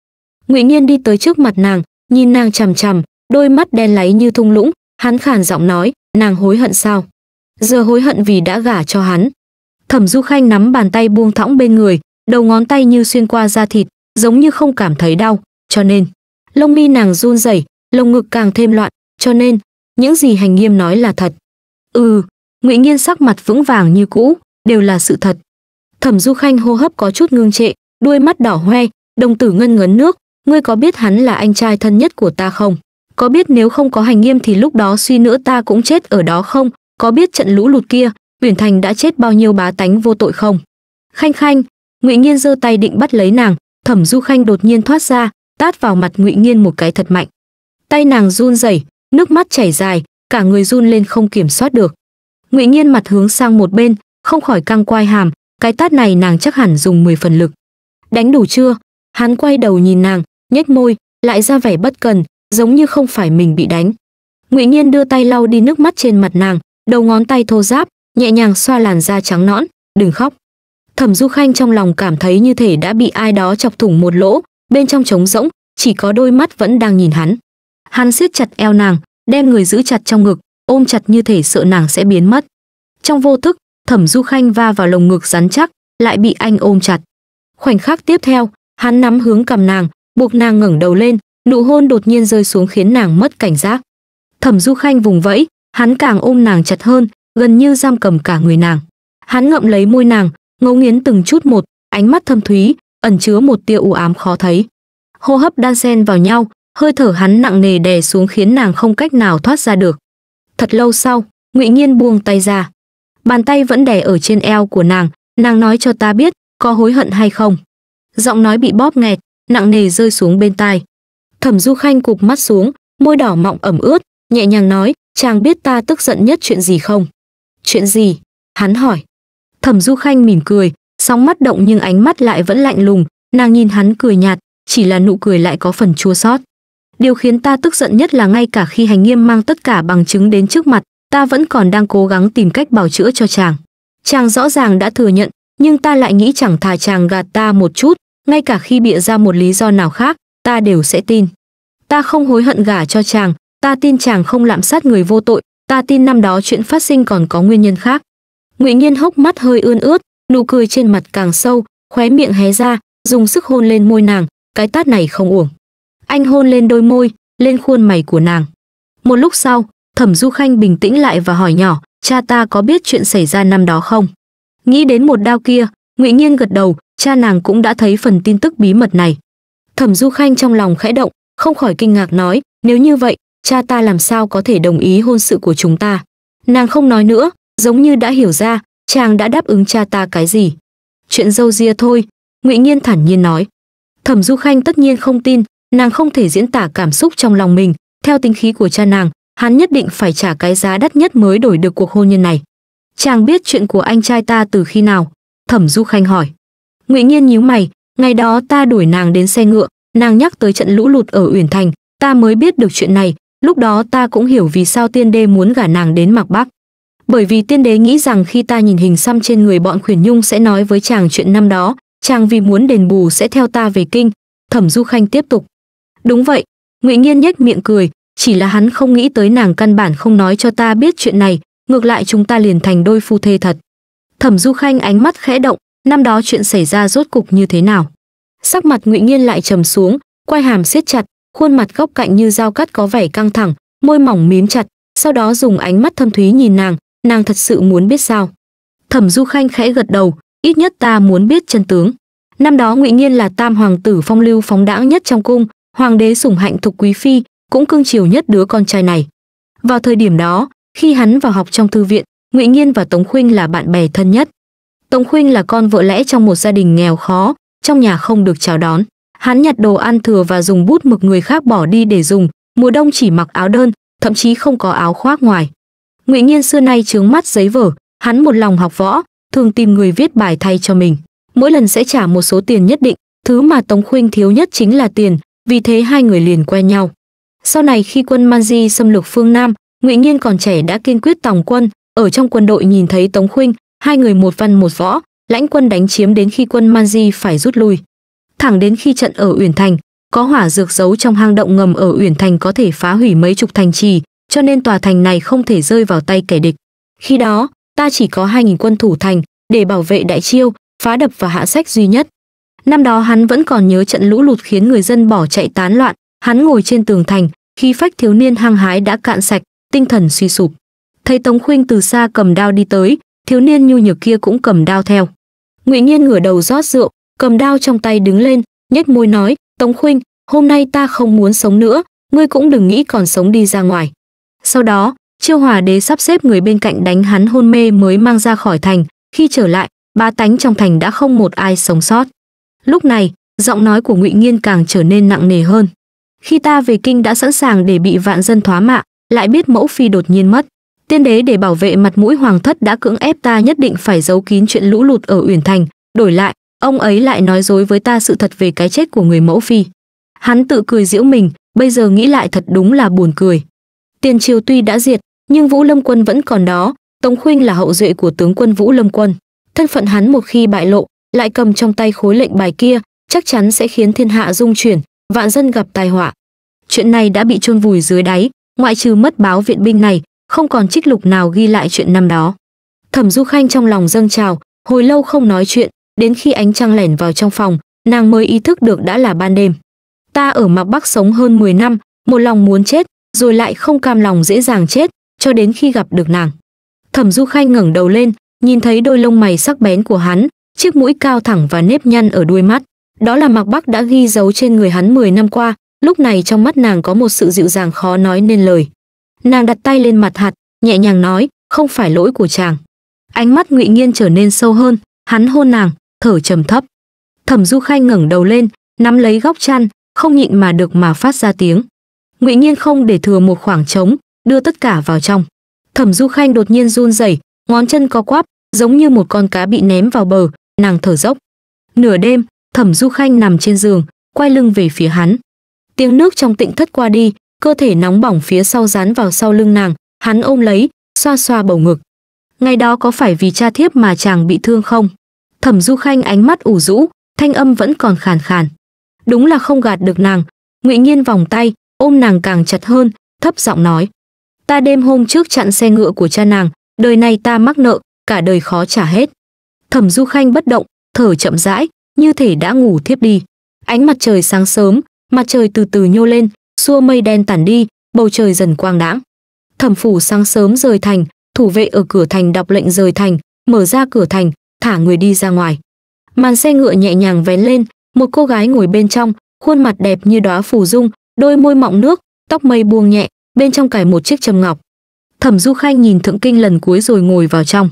Ngụy nhiên đi tới trước mặt nàng, nhìn nàng chằm chằm, đôi mắt đen láy như thung lũng, hắn khàn giọng nói, nàng hối hận sao? Giờ hối hận vì đã gả cho hắn. Thẩm du khanh nắm bàn tay buông thõng bên người, đầu ngón tay như xuyên qua da thịt, giống như không cảm thấy đau cho nên, lông mi nàng run rẩy, lồng ngực càng thêm loạn, cho nên, những gì hành nghiêm nói là thật. Ừ ngụy nghiên sắc mặt vững vàng như cũ, đều là sự thật. Thẩm du khanh hô hấp có chút ngưng trệ đuôi mắt đỏ hoe, đồng tử ngân ngấn nước, ngươi có biết hắn là anh trai thân nhất của ta không? Có biết nếu không có hành nghiêm thì lúc đó suy nữa ta cũng chết ở đó không? Có biết trận lũ lụt kia, uyển thành đã chết bao nhiêu bá tánh vô tội không? Khanh khanh, ngụy nghiên giơ tay định bắt lấy nàng, thẩm du khanh đột nhiên thoát ra tát vào mặt ngụy nghiên một cái thật mạnh. Tay nàng run rẩy, nước mắt chảy dài, cả người run lên không kiểm soát được. Ngụy nghiên mặt hướng sang một bên, không khỏi căng quai hàm, cái tát này nàng chắc hẳn dùng 10 phần lực. Đánh đủ chưa? Hắn quay đầu nhìn nàng, nhếch môi, lại ra vẻ bất cần, giống như không phải mình bị đánh. Ngụy nhiên đưa tay lau đi nước mắt trên mặt nàng, đầu ngón tay thô ráp, nhẹ nhàng xoa làn da trắng nõn, đừng khóc. Thẩm du khanh trong lòng cảm thấy như thể đã bị ai đó chọc thủng một lỗ bên trong trống rỗng, chỉ có đôi mắt vẫn đang nhìn hắn. Hắn siết chặt eo nàng, đem người giữ chặt trong ngực, ôm chặt như thể sợ nàng sẽ biến mất. Trong vô thức, thẩm du khanh va vào lồng ngực rắn chắc, lại bị anh ôm chặt. Khoảnh khắc tiếp theo, hắn nắm hướng cầm nàng, buộc nàng ngẩng đầu lên, nụ hôn đột nhiên rơi xuống khiến nàng mất cảnh giác. Thẩm du khanh vùng vẫy, hắn càng ôm nàng chặt hơn, gần như giam cầm cả người nàng. Hắn ngậm lấy môi nàng, ngấu nghiến từng chút một, ánh mắt thâm thúy ẩn chứa một tia u ám khó thấy. Hô hấp đan xen vào nhau, hơi thở hắn nặng nề đè xuống khiến nàng không cách nào thoát ra được. Thật lâu sau, ngụy nhiên buông tay ra. Bàn tay vẫn đè ở trên eo của nàng nàng nói cho ta biết, có hối hận hay không. Giọng nói bị bóp nghẹt, nặng nề rơi xuống bên tai. Thẩm du khanh cụp mắt xuống, môi đỏ mọng ẩm ướt, nhẹ nhàng nói, chàng biết ta tức giận nhất chuyện gì không? Chuyện gì? Hắn hỏi. Thẩm du khanh mỉm cười sóng mắt động nhưng ánh mắt lại vẫn lạnh lùng. Nàng nhìn hắn cười nhạt, chỉ là nụ cười lại có phần chua xót điều khiến ta tức giận nhất là ngay cả khi hành nghiêm mang tất cả bằng chứng đến trước mặt, ta vẫn còn đang cố gắng tìm cách bảo chữa cho chàng. Chàng rõ ràng đã thừa nhận, nhưng ta lại nghĩ chẳng thà chàng gạt ta một chút, ngay cả khi bịa ra một lý do nào khác, ta đều sẽ tin. Ta không hối hận gả cho chàng, ta tin chàng không lạm sát người vô tội, ta tin năm đó chuyện phát sinh còn có nguyên nhân khác. Ngụy nhiên hốc mắt hơi ươn ướt nụ cười trên mặt càng sâu, khóe miệng hé ra, dùng sức hôn lên môi nàng, cái tát này không uổng. Anh hôn lên đôi môi, lên khuôn mày của nàng. Một lúc sau, thẩm du khanh bình tĩnh lại và hỏi nhỏ, cha ta có biết chuyện xảy ra năm đó không? Nghĩ đến một đao kia, ngụy nhiên gật đầu, cha nàng cũng đã thấy phần tin tức bí mật này. Thẩm du khanh trong lòng khẽ động, không khỏi kinh ngạc nói, nếu như vậy, cha ta làm sao có thể đồng ý hôn sự của chúng ta? Nàng không nói nữa, giống như đã hiểu ra chàng đã đáp ứng cha ta cái gì? Chuyện dâu ria thôi, ngụy nhiên thản nhiên nói. Thẩm du khanh tất nhiên không tin, nàng không thể diễn tả cảm xúc trong lòng mình. Theo tính khí của cha nàng, hắn nhất định phải trả cái giá đắt nhất mới đổi được cuộc hôn nhân này. Chàng biết chuyện của anh trai ta từ khi nào? Thẩm du khanh hỏi. Ngụy nhiên nhíu mày, ngày đó ta đuổi nàng đến xe ngựa, nàng nhắc tới trận lũ lụt ở uyển thành, ta mới biết được chuyện này, lúc đó ta cũng hiểu vì sao tiên đê muốn gả nàng đến mạc bắc bởi vì tiên đế nghĩ rằng khi ta nhìn hình xăm trên người bọn khuyển nhung sẽ nói với chàng chuyện năm đó, chàng vì muốn đền bù sẽ theo ta về kinh. Thẩm du khanh tiếp tục. Đúng vậy, ngụy nhiên nhếch miệng cười, chỉ là hắn không nghĩ tới nàng căn bản không nói cho ta biết chuyện này, ngược lại chúng ta liền thành đôi phu thê thật. Thẩm du khanh ánh mắt khẽ động, năm đó chuyện xảy ra rốt cục như thế nào? Sắc mặt ngụy nhiên lại trầm xuống quay hàm siết chặt, khuôn mặt góc cạnh như dao cắt có vẻ căng thẳng, môi mỏng mím chặt, sau đó dùng ánh mắt thâm thúy nhìn nàng nàng thật sự muốn biết sao? Thẩm du khanh khẽ gật đầu, ít nhất ta muốn biết chân tướng. Năm đó ngụy nhiên là tam hoàng tử phong lưu phóng đãng nhất trong cung, hoàng đế sủng hạnh thục quý phi, cũng cưng chiều nhất đứa con trai này. Vào thời điểm đó, khi hắn vào học trong thư viện, ngụy nhiên và tống khuynh là bạn bè thân nhất. Tống khuynh là con vợ lẽ trong một gia đình nghèo khó, trong nhà không được chào đón. Hắn nhặt đồ ăn thừa và dùng bút mực người khác bỏ đi để dùng, mùa đông chỉ mặc áo đơn, thậm chí không có áo khoác ngoài ngụy nhiên xưa nay trướng mắt giấy vở, hắn một lòng học võ, thường tìm người viết bài thay cho mình. Mỗi lần sẽ trả một số tiền nhất định, thứ mà tống khuynh thiếu nhất chính là tiền, vì thế hai người liền quen nhau. Sau này khi quân manji xâm lược phương nam, ngụy nhiên còn trẻ đã kiên quyết tòng quân, ở trong quân đội nhìn thấy tống khuynh, hai người một văn một võ, lãnh quân đánh chiếm đến khi quân manji phải rút lui. Thẳng đến khi trận ở uyển thành, có hỏa dược giấu trong hang động ngầm ở uyển thành có thể phá hủy mấy chục thành trì cho nên tòa thành này không thể rơi vào tay kẻ địch. Khi đó, ta chỉ có 2.000 quân thủ thành để bảo vệ đại chiêu, phá đập và hạ sách duy nhất. Năm đó hắn vẫn còn nhớ trận lũ lụt khiến người dân bỏ chạy tán loạn. Hắn ngồi trên tường thành, khi phách thiếu niên hăng hái đã cạn sạch, tinh thần suy sụp. Thấy tống khuynh từ xa cầm đao đi tới, thiếu niên nhu nhược kia cũng cầm đao theo. Ngụy nhiên ngửa đầu rót rượu, cầm đao trong tay đứng lên, nhếch môi nói, tống khuynh, hôm nay ta không muốn sống nữa, ngươi cũng đừng nghĩ còn sống đi ra ngoài sau đó, chiêu hòa đế sắp xếp người bên cạnh đánh hắn hôn mê mới mang ra khỏi thành. Khi trở lại, ba tánh trong thành đã không một ai sống sót. Lúc này, giọng nói của ngụy nghiên càng trở nên nặng nề hơn. Khi ta về kinh đã sẵn sàng để bị vạn dân thoá mạ, lại biết mẫu phi đột nhiên mất. Tiên đế để bảo vệ mặt mũi hoàng thất đã cưỡng ép ta nhất định phải giấu kín chuyện lũ lụt ở uyển thành. Đổi lại, ông ấy lại nói dối với ta sự thật về cái chết của người mẫu phi. Hắn tự cười giễu mình, bây giờ nghĩ lại thật đúng là buồn cười tiền triều tuy đã diệt, nhưng vũ lâm quân vẫn còn đó. Tống khuynh là hậu duệ của tướng quân vũ lâm quân. Thân phận hắn một khi bại lộ, lại cầm trong tay khối lệnh bài kia, chắc chắn sẽ khiến thiên hạ dung chuyển, vạn dân gặp tai họa. Chuyện này đã bị chôn vùi dưới đáy, ngoại trừ mất báo viện binh này, không còn trích lục nào ghi lại chuyện năm đó. Thẩm du khanh trong lòng dâng trào, hồi lâu không nói chuyện, đến khi ánh trăng lẻn vào trong phòng, nàng mới ý thức được đã là ban đêm. Ta ở mạc bắc sống hơn 10 năm, một lòng muốn chết rồi lại không cam lòng dễ dàng chết cho đến khi gặp được nàng. Thẩm du khanh ngẩng đầu lên, nhìn thấy đôi lông mày sắc bén của hắn, chiếc mũi cao thẳng và nếp nhăn ở đuôi mắt. Đó là mạc bắc đã ghi dấu trên người hắn 10 năm qua, lúc này trong mắt nàng có một sự dịu dàng khó nói nên lời. Nàng đặt tay lên mặt hạt, nhẹ nhàng nói, không phải lỗi của chàng. Ánh mắt ngụy nghiên trở nên sâu hơn, hắn hôn nàng, thở trầm thấp. Thẩm du khanh ngẩng đầu lên, nắm lấy góc chăn, không nhịn mà được mà phát ra tiếng ngụy nhiên không để thừa một khoảng trống, đưa tất cả vào trong. Thẩm du khanh đột nhiên run rẩy, ngón chân co quắp, giống như một con cá bị ném vào bờ, nàng thở dốc. Nửa đêm, thẩm du khanh nằm trên giường, quay lưng về phía hắn. Tiếng nước trong tịnh thất qua đi, cơ thể nóng bỏng phía sau dán vào sau lưng nàng, hắn ôm lấy, xoa xoa bầu ngực. Ngày đó có phải vì cha thiếp mà chàng bị thương không? Thẩm du khanh ánh mắt ủ rũ, thanh âm vẫn còn khàn khàn. Đúng là không gạt được nàng, ngụy nhiên vòng tay ôm nàng càng chặt hơn, thấp giọng nói, ta đêm hôm trước chặn xe ngựa của cha nàng, đời này ta mắc nợ, cả đời khó trả hết. Thẩm du khanh bất động, thở chậm rãi, như thể đã ngủ thiếp đi. Ánh mặt trời sáng sớm, mặt trời từ từ nhô lên, xua mây đen tản đi, bầu trời dần quang đãng. Thẩm phủ sáng sớm rời thành, thủ vệ ở cửa thành đọc lệnh rời thành, mở ra cửa thành, thả người đi ra ngoài. Màn xe ngựa nhẹ nhàng vén lên, một cô gái ngồi bên trong, khuôn mặt đẹp như đóa phù dung đôi môi mọng nước, tóc mây buông nhẹ, bên trong cài một chiếc châm ngọc. Thẩm du khanh nhìn thượng kinh lần cuối rồi ngồi vào trong.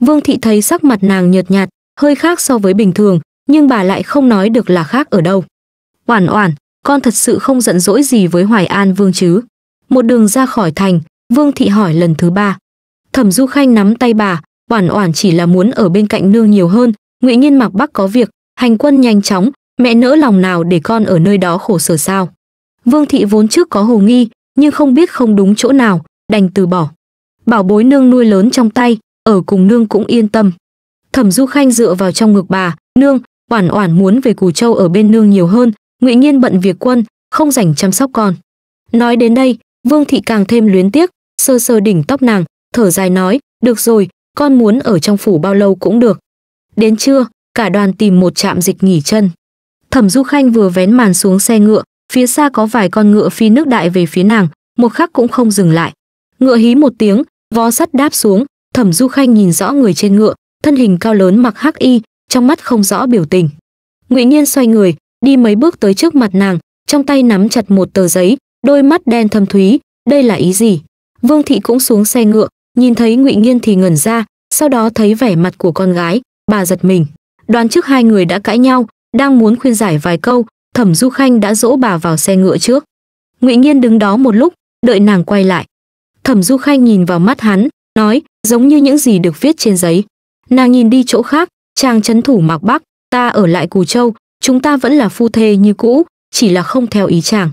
Vương thị thấy sắc mặt nàng nhợt nhạt, hơi khác so với bình thường, nhưng bà lại không nói được là khác ở đâu. Oản oản, con thật sự không giận dỗi gì với hoài an vương chứ? Một đường ra khỏi thành, vương thị hỏi lần thứ ba. Thẩm du khanh nắm tay bà, oản oản chỉ là muốn ở bên cạnh nương nhiều hơn, ngụy nhiên mặc bắc có việc, hành quân nhanh chóng, mẹ nỡ lòng nào để con ở nơi đó khổ sở sao? Vương thị vốn trước có hồ nghi, nhưng không biết không đúng chỗ nào, đành từ bỏ. Bảo bối nương nuôi lớn trong tay, ở cùng nương cũng yên tâm. Thẩm du khanh dựa vào trong ngực bà, nương, oản oản muốn về cù châu ở bên nương nhiều hơn, ngụy nhiên bận việc quân, không rảnh chăm sóc con. Nói đến đây, vương thị càng thêm luyến tiếc, sơ sơ đỉnh tóc nàng, thở dài nói, được rồi, con muốn ở trong phủ bao lâu cũng được. Đến trưa, cả đoàn tìm một trạm dịch nghỉ chân. Thẩm du khanh vừa vén màn xuống xe ngựa phía xa có vài con ngựa phi nước đại về phía nàng, một khắc cũng không dừng lại. Ngựa hí một tiếng, vó sắt đáp xuống, thẩm du khanh nhìn rõ người trên ngựa, thân hình cao lớn mặc hắc y, trong mắt không rõ biểu tình. Ngụy nhiên xoay người, đi mấy bước tới trước mặt nàng, trong tay nắm chặt một tờ giấy, đôi mắt đen thâm thúy, đây là ý gì? Vương thị cũng xuống xe ngựa, nhìn thấy ngụy nhiên thì ngẩn ra, sau đó thấy vẻ mặt của con gái, bà giật mình. Đoán trước hai người đã cãi nhau, đang muốn khuyên giải vài câu thẩm du khanh đã dỗ bà vào xe ngựa trước. Ngụy nhiên đứng đó một lúc, đợi nàng quay lại. Thẩm du khanh nhìn vào mắt hắn, nói, giống như những gì được viết trên giấy. Nàng nhìn đi chỗ khác, chàng Trấn thủ mạc bắc, ta ở lại cù châu, chúng ta vẫn là phu thê như cũ, chỉ là không theo ý chàng.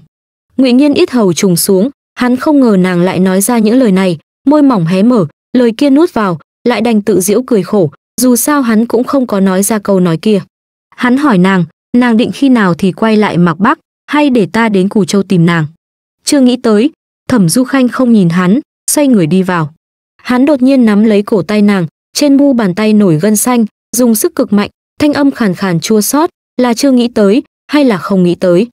Ngụy nhiên ít hầu trùng xuống, hắn không ngờ nàng lại nói ra những lời này, môi mỏng hé mở, lời kia nuốt vào, lại đành tự giễu cười khổ, dù sao hắn cũng không có nói ra câu nói kia. Hắn hỏi nàng nàng định khi nào thì quay lại mạc bắc, hay để ta đến cù châu tìm nàng? Chưa nghĩ tới, thẩm du khanh không nhìn hắn, xoay người đi vào. Hắn đột nhiên nắm lấy cổ tay nàng, trên mu bàn tay nổi gân xanh, dùng sức cực mạnh, thanh âm khàn khàn chua xót, là chưa nghĩ tới, hay là không nghĩ tới.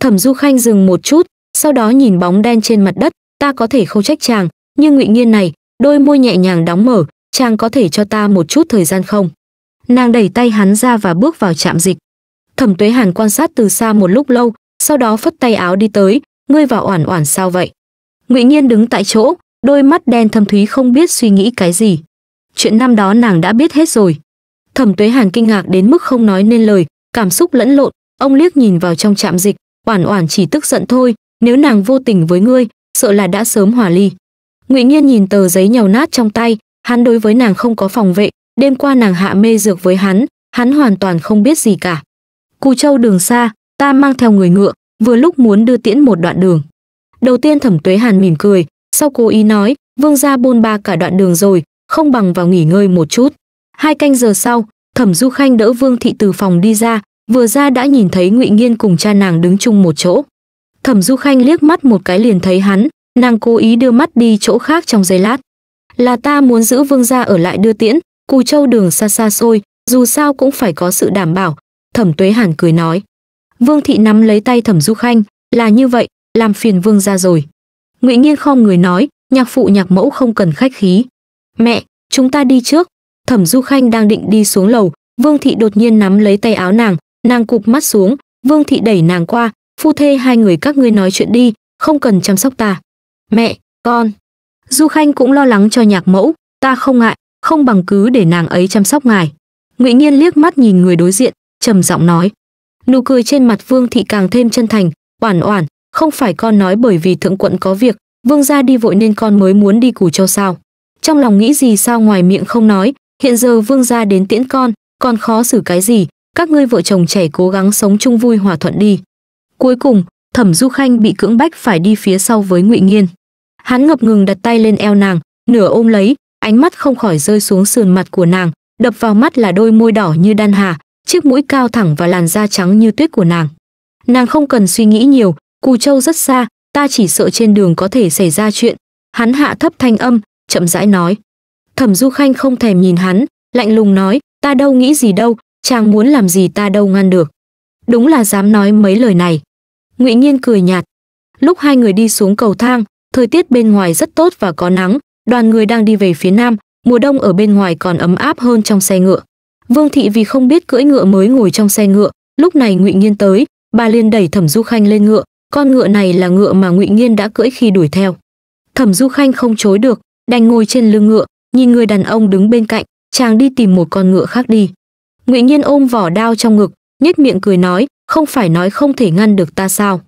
Thẩm du khanh dừng một chút, sau đó nhìn bóng đen trên mặt đất, ta có thể không trách chàng, nhưng ngụy nghiên này, đôi môi nhẹ nhàng đóng mở, chàng có thể cho ta một chút thời gian không? Nàng đẩy tay hắn ra và bước vào trạm dịch thẩm tuế hàn quan sát từ xa một lúc lâu, sau đó phất tay áo đi tới, ngươi vào oản oản sao vậy? Ngụy Nhiên đứng tại chỗ, đôi mắt đen thâm thúy không biết suy nghĩ cái gì. Chuyện năm đó nàng đã biết hết rồi. Thẩm tuế hàn kinh ngạc đến mức không nói nên lời, cảm xúc lẫn lộn, ông liếc nhìn vào trong trạm dịch, oản oản chỉ tức giận thôi, nếu nàng vô tình với ngươi, sợ là đã sớm hòa ly. Ngụy nghiên nhìn tờ giấy nhàu nát trong tay, hắn đối với nàng không có phòng vệ, đêm qua nàng hạ mê dược với hắn hắn hoàn toàn không biết gì cả cù châu đường xa, ta mang theo người ngựa, vừa lúc muốn đưa tiễn một đoạn đường. Đầu tiên thẩm tuế hàn mỉm cười, sau cố ý nói, vương gia bôn ba cả đoạn đường rồi, không bằng vào nghỉ ngơi một chút. Hai canh giờ sau, thẩm du khanh đỡ vương thị từ phòng đi ra, vừa ra đã nhìn thấy ngụy nghiên cùng cha nàng đứng chung một chỗ. Thẩm du khanh liếc mắt một cái liền thấy hắn, nàng cố ý đưa mắt đi chỗ khác trong giây lát. Là ta muốn giữ vương gia ở lại đưa tiễn, cù châu đường xa xa xôi, dù sao cũng phải có sự đảm bảo thẩm tuế hàn cười nói. Vương thị nắm lấy tay thẩm du khanh, là như vậy, làm phiền vương gia rồi. Ngụy nghiên không người nói, nhạc phụ nhạc mẫu không cần khách khí. Mẹ, chúng ta đi trước. Thẩm du khanh đang định đi xuống lầu, vương thị đột nhiên nắm lấy tay áo nàng nàng cụp mắt xuống. Vương thị đẩy nàng qua, phu thê hai người các ngươi nói chuyện đi, không cần chăm sóc ta. Mẹ, con. Du khanh cũng lo lắng cho nhạc mẫu, ta không ngại, không bằng cứ để nàng ấy chăm sóc ngài. Ngụy nghiên liếc mắt nhìn người đối diện trầm giọng nói. Nụ cười trên mặt vương thị càng thêm chân thành, oản oản, không phải con nói bởi vì thượng quận có việc, vương gia đi vội nên con mới muốn đi củ châu sao. Trong lòng nghĩ gì sao ngoài miệng không nói, hiện giờ vương gia đến tiễn con con khó xử cái gì, các ngươi vợ chồng trẻ cố gắng sống chung vui hòa thuận đi. Cuối cùng, thẩm du khanh bị cưỡng bách phải đi phía sau với ngụy nghiên. Hắn ngập ngừng đặt tay lên eo nàng, nửa ôm lấy, ánh mắt không khỏi rơi xuống sườn mặt của nàng, đập vào mắt là đôi môi đỏ như đan hà chiếc mũi cao thẳng và làn da trắng như tuyết của nàng. Nàng không cần suy nghĩ nhiều, cù châu rất xa, ta chỉ sợ trên đường có thể xảy ra chuyện. Hắn hạ thấp thanh âm, chậm rãi nói. Thẩm du khanh không thèm nhìn hắn, lạnh lùng nói, ta đâu nghĩ gì đâu, chàng muốn làm gì ta đâu ngăn được. Đúng là dám nói mấy lời này. Ngụy nhiên cười nhạt. Lúc hai người đi xuống cầu thang, thời tiết bên ngoài rất tốt và có nắng, đoàn người đang đi về phía nam, mùa đông ở bên ngoài còn ấm áp hơn trong xe ngựa vương thị vì không biết cưỡi ngựa mới ngồi trong xe ngựa. Lúc này ngụy nhiên tới, bà liền đẩy thẩm du khanh lên ngựa. Con ngựa này là ngựa mà ngụy nhiên đã cưỡi khi đuổi theo. Thẩm du khanh không chối được, đành ngồi trên lưng ngựa, nhìn người đàn ông đứng bên cạnh, chàng đi tìm một con ngựa khác đi. Ngụy nhiên ôm vỏ đao trong ngực, nhếch miệng cười nói, không phải nói không thể ngăn được ta sao?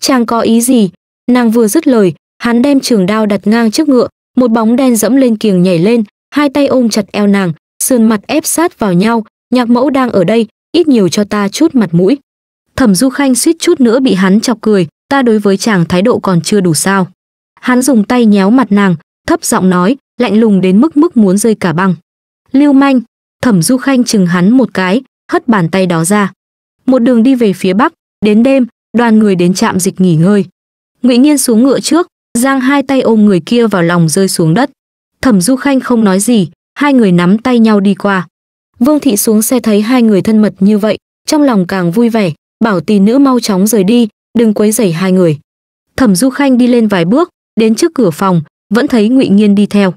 Chàng có ý gì? Nàng vừa dứt lời, hắn đem trường đao đặt ngang trước ngựa, một bóng đen dẫm lên kiềng nhảy lên, hai tay ôm chặt eo nàng sườn mặt ép sát vào nhau, nhạc mẫu đang ở đây, ít nhiều cho ta chút mặt mũi. Thẩm du khanh suýt chút nữa bị hắn chọc cười, ta đối với chàng thái độ còn chưa đủ sao. Hắn dùng tay nhéo mặt nàng, thấp giọng nói, lạnh lùng đến mức mức muốn rơi cả băng. Lưu manh, thẩm du khanh chừng hắn một cái, hất bàn tay đó ra. Một đường đi về phía bắc, đến đêm, đoàn người đến trạm dịch nghỉ ngơi. Ngụy nhiên xuống ngựa trước, giang hai tay ôm người kia vào lòng rơi xuống đất. Thẩm du khanh không nói gì hai người nắm tay nhau đi qua. Vương thị xuống xe thấy hai người thân mật như vậy, trong lòng càng vui vẻ, bảo tỷ nữ mau chóng rời đi, đừng quấy rầy hai người. Thẩm du khanh đi lên vài bước, đến trước cửa phòng, vẫn thấy ngụy nhiên đi theo.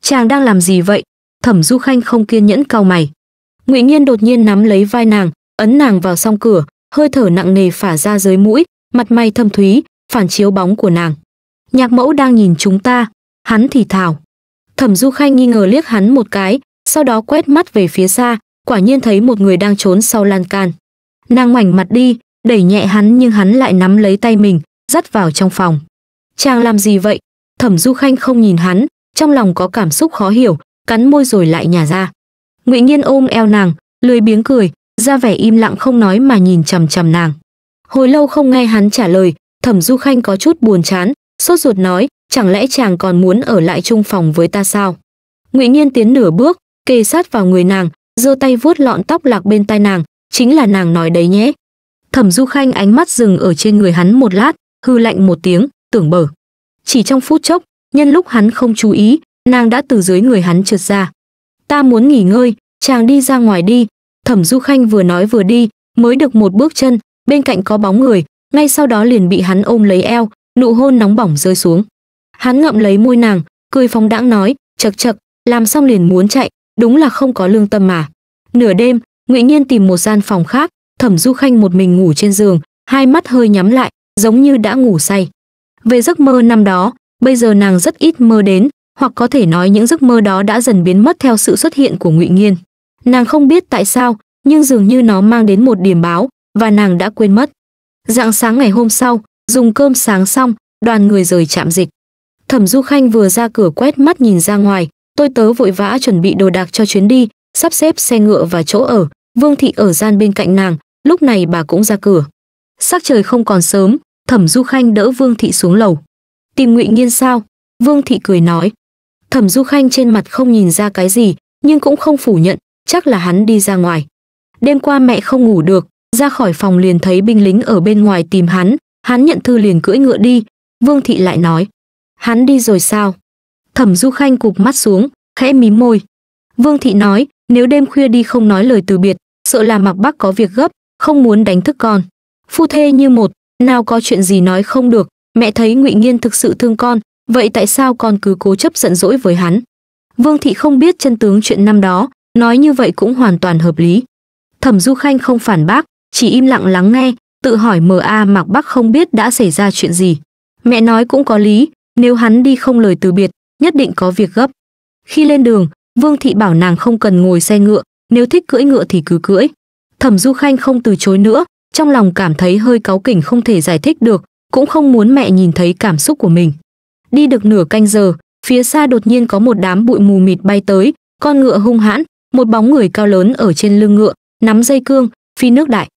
Chàng đang làm gì vậy? Thẩm du khanh không kiên nhẫn cau mày. Ngụy nhiên đột nhiên nắm lấy vai nàng, ấn nàng vào song cửa, hơi thở nặng nề phả ra dưới mũi, mặt mày thâm thúy, phản chiếu bóng của nàng. Nhạc mẫu đang nhìn chúng ta, hắn thì thào thẩm du khanh nghi ngờ liếc hắn một cái, sau đó quét mắt về phía xa, quả nhiên thấy một người đang trốn sau lan can. Nàng ngoảnh mặt đi, đẩy nhẹ hắn nhưng hắn lại nắm lấy tay mình, dắt vào trong phòng. Chàng làm gì vậy? Thẩm du khanh không nhìn hắn, trong lòng có cảm xúc khó hiểu, cắn môi rồi lại nhả ra. Ngụy nhiên ôm eo nàng, lười biếng cười, ra vẻ im lặng không nói mà nhìn chằm chằm nàng. Hồi lâu không nghe hắn trả lời, thẩm du khanh có chút buồn chán, sốt ruột nói chẳng lẽ chàng còn muốn ở lại chung phòng với ta sao? Ngụy nhiên tiến nửa bước, kề sát vào người nàng, giơ tay vuốt lọn tóc lạc bên tai nàng, chính là nàng nói đấy nhé. Thẩm du khanh ánh mắt dừng ở trên người hắn một lát, hư lạnh một tiếng, tưởng bờ chỉ trong phút chốc, nhân lúc hắn không chú ý, nàng đã từ dưới người hắn trượt ra. Ta muốn nghỉ ngơi, chàng đi ra ngoài đi. Thẩm du khanh vừa nói vừa đi, mới được một bước chân, bên cạnh có bóng người, ngay sau đó liền bị hắn ôm lấy eo, nụ hôn nóng bỏng rơi xuống hắn ngậm lấy môi nàng, cười phóng đãng nói chật chật làm xong liền muốn chạy, đúng là không có lương tâm mà. Nửa đêm, ngụy nhiên tìm một gian phòng khác, thẩm du khanh một mình ngủ trên giường, hai mắt hơi nhắm lại, giống như đã ngủ say. Về giấc mơ năm đó, bây giờ nàng rất ít mơ đến, hoặc có thể nói những giấc mơ đó đã dần biến mất theo sự xuất hiện của ngụy nghiên nàng không biết tại sao, nhưng dường như nó mang đến một điểm báo, và nàng đã quên mất. Dạng sáng ngày hôm sau, dùng cơm sáng xong, đoàn người rời trạm dịch thẩm du khanh vừa ra cửa quét mắt nhìn ra ngoài. Tôi tớ vội vã chuẩn bị đồ đạc cho chuyến đi, sắp xếp xe ngựa và chỗ ở. Vương thị ở gian bên cạnh nàng, lúc này bà cũng ra cửa. Sắc trời không còn sớm, thẩm du khanh đỡ vương thị xuống lầu. Tìm ngụy nghiên sao? Vương thị cười nói. Thẩm du khanh trên mặt không nhìn ra cái gì, nhưng cũng không phủ nhận, chắc là hắn đi ra ngoài. Đêm qua mẹ không ngủ được, ra khỏi phòng liền thấy binh lính ở bên ngoài tìm hắn. Hắn nhận thư liền cưỡi ngựa đi. Vương thị lại nói hắn đi rồi sao? Thẩm du khanh cụp mắt xuống, khẽ mím môi. Vương thị nói, nếu đêm khuya đi không nói lời từ biệt, sợ là mặc bắc có việc gấp, không muốn đánh thức con. Phu thê như một, nào có chuyện gì nói không được, mẹ thấy ngụy nghiên thực sự thương con, vậy tại sao con cứ cố chấp giận dỗi với hắn? Vương thị không biết chân tướng chuyện năm đó, nói như vậy cũng hoàn toàn hợp lý. Thẩm du khanh không phản bác, chỉ im lặng lắng nghe, tự hỏi mờ a mạc bắc không biết đã xảy ra chuyện gì. Mẹ nói cũng có lý nếu hắn đi không lời từ biệt, nhất định có việc gấp. Khi lên đường, vương thị bảo nàng không cần ngồi xe ngựa, nếu thích cưỡi ngựa thì cứ cưỡi. Thẩm du khanh không từ chối nữa, trong lòng cảm thấy hơi cáu kỉnh không thể giải thích được, cũng không muốn mẹ nhìn thấy cảm xúc của mình. Đi được nửa canh giờ, phía xa đột nhiên có một đám bụi mù mịt bay tới, con ngựa hung hãn, một bóng người cao lớn ở trên lưng ngựa, nắm dây cương, phi nước đại.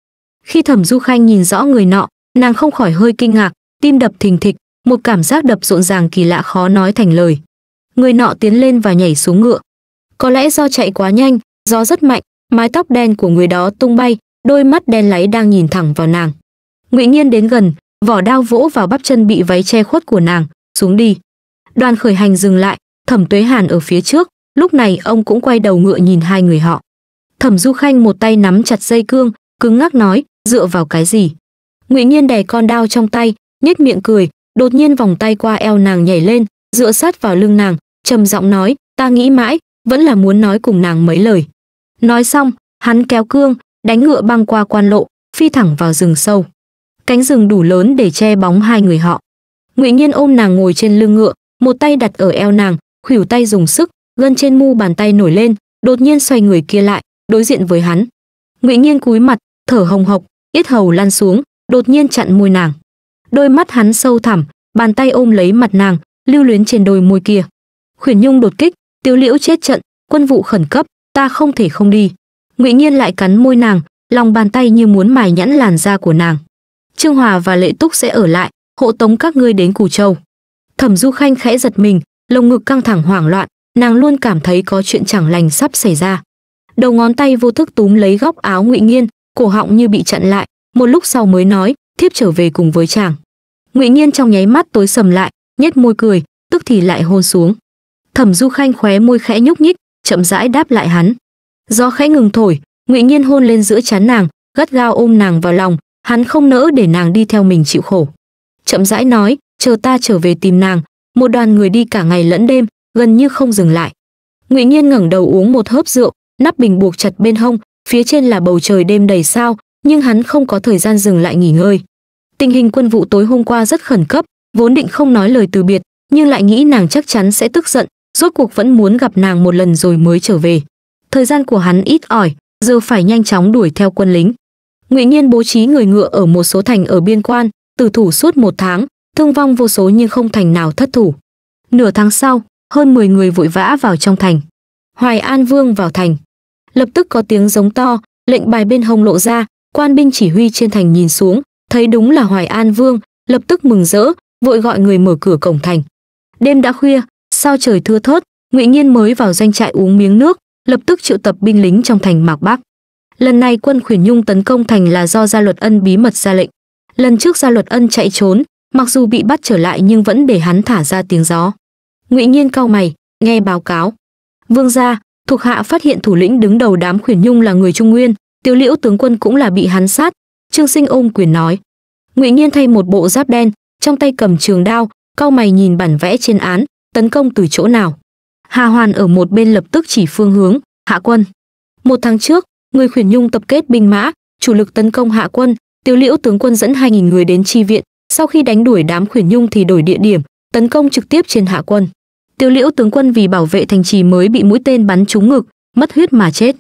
Khi thẩm du khanh nhìn rõ người nọ, nàng không khỏi hơi kinh ngạc, tim đập thình thịch một cảm giác đập rộn ràng kỳ lạ khó nói thành lời. Người nọ tiến lên và nhảy xuống ngựa. Có lẽ do chạy quá nhanh, gió rất mạnh, mái tóc đen của người đó tung bay, đôi mắt đen láy đang nhìn thẳng vào nàng. Ngụy nhiên đến gần, vỏ đao vỗ vào bắp chân bị váy che khuất của nàng, xuống đi. Đoàn khởi hành dừng lại, thẩm tuế hàn ở phía trước, lúc này ông cũng quay đầu ngựa nhìn hai người họ. Thẩm du khanh một tay nắm chặt dây cương, cứng ngắc nói, dựa vào cái gì? Ngụy nhiên đè con đao trong tay, nhếch miệng cười đột nhiên vòng tay qua eo nàng nhảy lên, dựa sát vào lưng nàng, trầm giọng nói, ta nghĩ mãi, vẫn là muốn nói cùng nàng mấy lời. Nói xong, hắn kéo cương, đánh ngựa băng qua quan lộ, phi thẳng vào rừng sâu. Cánh rừng đủ lớn để che bóng hai người họ. Ngụy nhiên ôm nàng ngồi trên lưng ngựa, một tay đặt ở eo nàng, khuỷu tay dùng sức, gân trên mu bàn tay nổi lên, đột nhiên xoay người kia lại, đối diện với hắn. Ngụy nhiên cúi mặt, thở hồng hộc, yết hầu lăn xuống, đột nhiên chặn môi nàng đôi mắt hắn sâu thẳm, bàn tay ôm lấy mặt nàng, lưu luyến trên đôi môi kia. Khuyển nhung đột kích tiêu liễu chết trận, quân vụ khẩn cấp, ta không thể không đi. Ngụy nhiên lại cắn môi nàng, lòng bàn tay như muốn mài nhẵn làn da của nàng. Trương hòa và lệ túc sẽ ở lại, hộ tống các ngươi đến củ châu. Thẩm du khanh khẽ giật mình, lồng ngực căng thẳng hoảng loạn, nàng luôn cảm thấy có chuyện chẳng lành sắp xảy ra. Đầu ngón tay vô thức túm lấy góc áo ngụy nghiên cổ họng như bị chặn lại, một lúc sau mới nói thiếp trở về cùng với chàng. Ngụy nghiên trong nháy mắt tối sầm lại, nhếch môi cười, tức thì lại hôn xuống. Thẩm du khanh khóe môi khẽ nhúc nhích, chậm rãi đáp lại hắn. Gió khẽ ngừng thổi, ngụy nhiên hôn lên giữa chán nàng, gắt gao ôm nàng vào lòng, hắn không nỡ để nàng đi theo mình chịu khổ. Chậm rãi nói, chờ ta trở về tìm nàng, một đoàn người đi cả ngày lẫn đêm, gần như không dừng lại. Ngụy nhiên ngẩng đầu uống một hớp rượu, nắp bình buộc chặt bên hông, phía trên là bầu trời đêm đầy sao nhưng hắn không có thời gian dừng lại nghỉ ngơi. Tình hình quân vụ tối hôm qua rất khẩn cấp, vốn định không nói lời từ biệt, nhưng lại nghĩ nàng chắc chắn sẽ tức giận, rốt cuộc vẫn muốn gặp nàng một lần rồi mới trở về. Thời gian của hắn ít ỏi, giờ phải nhanh chóng đuổi theo quân lính. Ngụy nhiên bố trí người ngựa ở một số thành ở biên quan, tử thủ suốt một tháng, thương vong vô số nhưng không thành nào thất thủ. Nửa tháng sau, hơn 10 người vội vã vào trong thành. Hoài an vương vào thành. Lập tức có tiếng giống to, lệnh bài bên hông lộ ra quan binh chỉ huy trên thành nhìn xuống, thấy đúng là hoài an vương, lập tức mừng rỡ, vội gọi người mở cửa cổng thành. Đêm đã khuya, sao trời thưa thớt, ngụy nhiên mới vào doanh trại uống miếng nước, lập tức triệu tập binh lính trong thành mạc bắc. Lần này quân khuyển nhung tấn công thành là do gia luật ân bí mật ra lệnh. Lần trước gia luật ân chạy trốn, mặc dù bị bắt trở lại nhưng vẫn để hắn thả ra tiếng gió. Ngụy nhiên cau mày, nghe báo cáo. Vương gia, thuộc hạ phát hiện thủ lĩnh đứng đầu đám khuyển nhung là người trung nguyên tiêu liễu tướng quân cũng là bị hắn sát. Trương sinh ôm quyền nói. Ngụy nhiên thay một bộ giáp đen, trong tay cầm trường đao, cau mày nhìn bản vẽ trên án, tấn công từ chỗ nào. Hà hoàn ở một bên lập tức chỉ phương hướng, hạ quân. Một tháng trước, người khuyển nhung tập kết binh mã, chủ lực tấn công hạ quân, tiêu liễu tướng quân dẫn 2.000 người đến chi viện. Sau khi đánh đuổi đám khuyển nhung thì đổi địa điểm, tấn công trực tiếp trên hạ quân. Tiêu liễu tướng quân vì bảo vệ thành trì mới bị mũi tên bắn trúng ngực, mất huyết mà chết.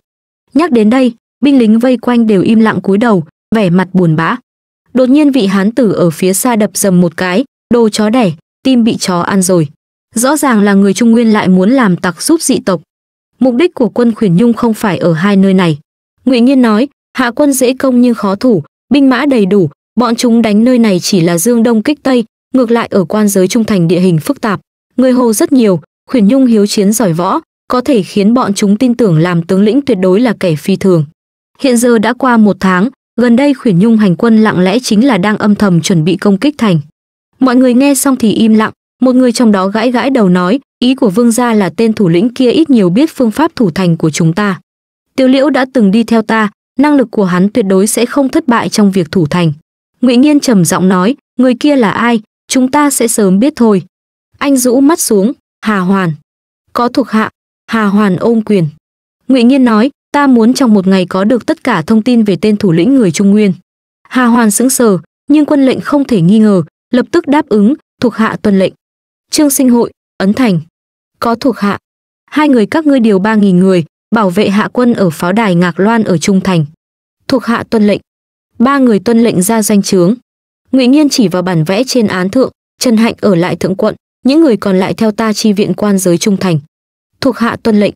Nhắc đến đây binh lính vây quanh đều im lặng cúi đầu, vẻ mặt buồn bã. Đột nhiên vị hán tử ở phía xa đập dầm một cái, đồ chó đẻ, tim bị chó ăn rồi. Rõ ràng là người trung nguyên lại muốn làm tặc giúp dị tộc. Mục đích của quân khuyển nhung không phải ở hai nơi này. Ngụy nhiên nói, hạ quân dễ công nhưng khó thủ, binh mã đầy đủ, bọn chúng đánh nơi này chỉ là dương đông kích tây, ngược lại ở quan giới trung thành địa hình phức tạp, người hồ rất nhiều, khuyển nhung hiếu chiến giỏi võ, có thể khiến bọn chúng tin tưởng làm tướng lĩnh tuyệt đối là kẻ phi thường hiện giờ đã qua một tháng, gần đây khuyển nhung hành quân lặng lẽ chính là đang âm thầm chuẩn bị công kích thành. Mọi người nghe xong thì im lặng, một người trong đó gãi gãi đầu nói, ý của vương gia là tên thủ lĩnh kia ít nhiều biết phương pháp thủ thành của chúng ta. Tiêu liễu đã từng đi theo ta, năng lực của hắn tuyệt đối sẽ không thất bại trong việc thủ thành. Ngụy nghiên trầm giọng nói, người kia là ai? Chúng ta sẽ sớm biết thôi. Anh rũ mắt xuống, hà hoàn. Có thuộc hạ, hà hoàn ôm quyền. Ngụy nghiên nói ta muốn trong một ngày có được tất cả thông tin về tên thủ lĩnh người trung nguyên. Hà hoàn sững sờ, nhưng quân lệnh không thể nghi ngờ, lập tức đáp ứng, thuộc hạ tuân lệnh. Trương sinh hội, ấn thành. Có thuộc hạ. Hai người các ngươi điều ba nghìn người, bảo vệ hạ quân ở pháo đài ngạc loan ở trung thành. Thuộc hạ tuân lệnh. Ba người tuân lệnh ra doanh trướng ngụy Nghiên chỉ vào bản vẽ trên án thượng, trần hạnh ở lại thượng quận, những người còn lại theo ta chi viện quan giới trung thành. Thuộc hạ tuân lệnh.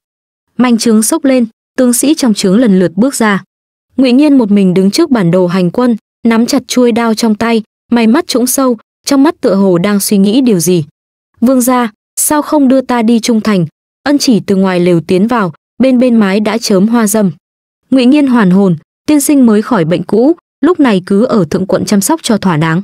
Manh trướng sốc lên tướng sĩ trong trướng lần lượt bước ra. Ngụy nhiên một mình đứng trước bản đồ hành quân, nắm chặt chuôi đao trong tay mày mắt trũng sâu, trong mắt tựa hồ đang suy nghĩ điều gì. Vương gia, sao không đưa ta đi trung thành? Ân chỉ từ ngoài lều tiến vào, bên bên mái đã chớm hoa dâm. Ngụy nhiên hoàn hồn, tiên sinh mới khỏi bệnh cũ, lúc này cứ ở thượng quận chăm sóc cho thỏa đáng.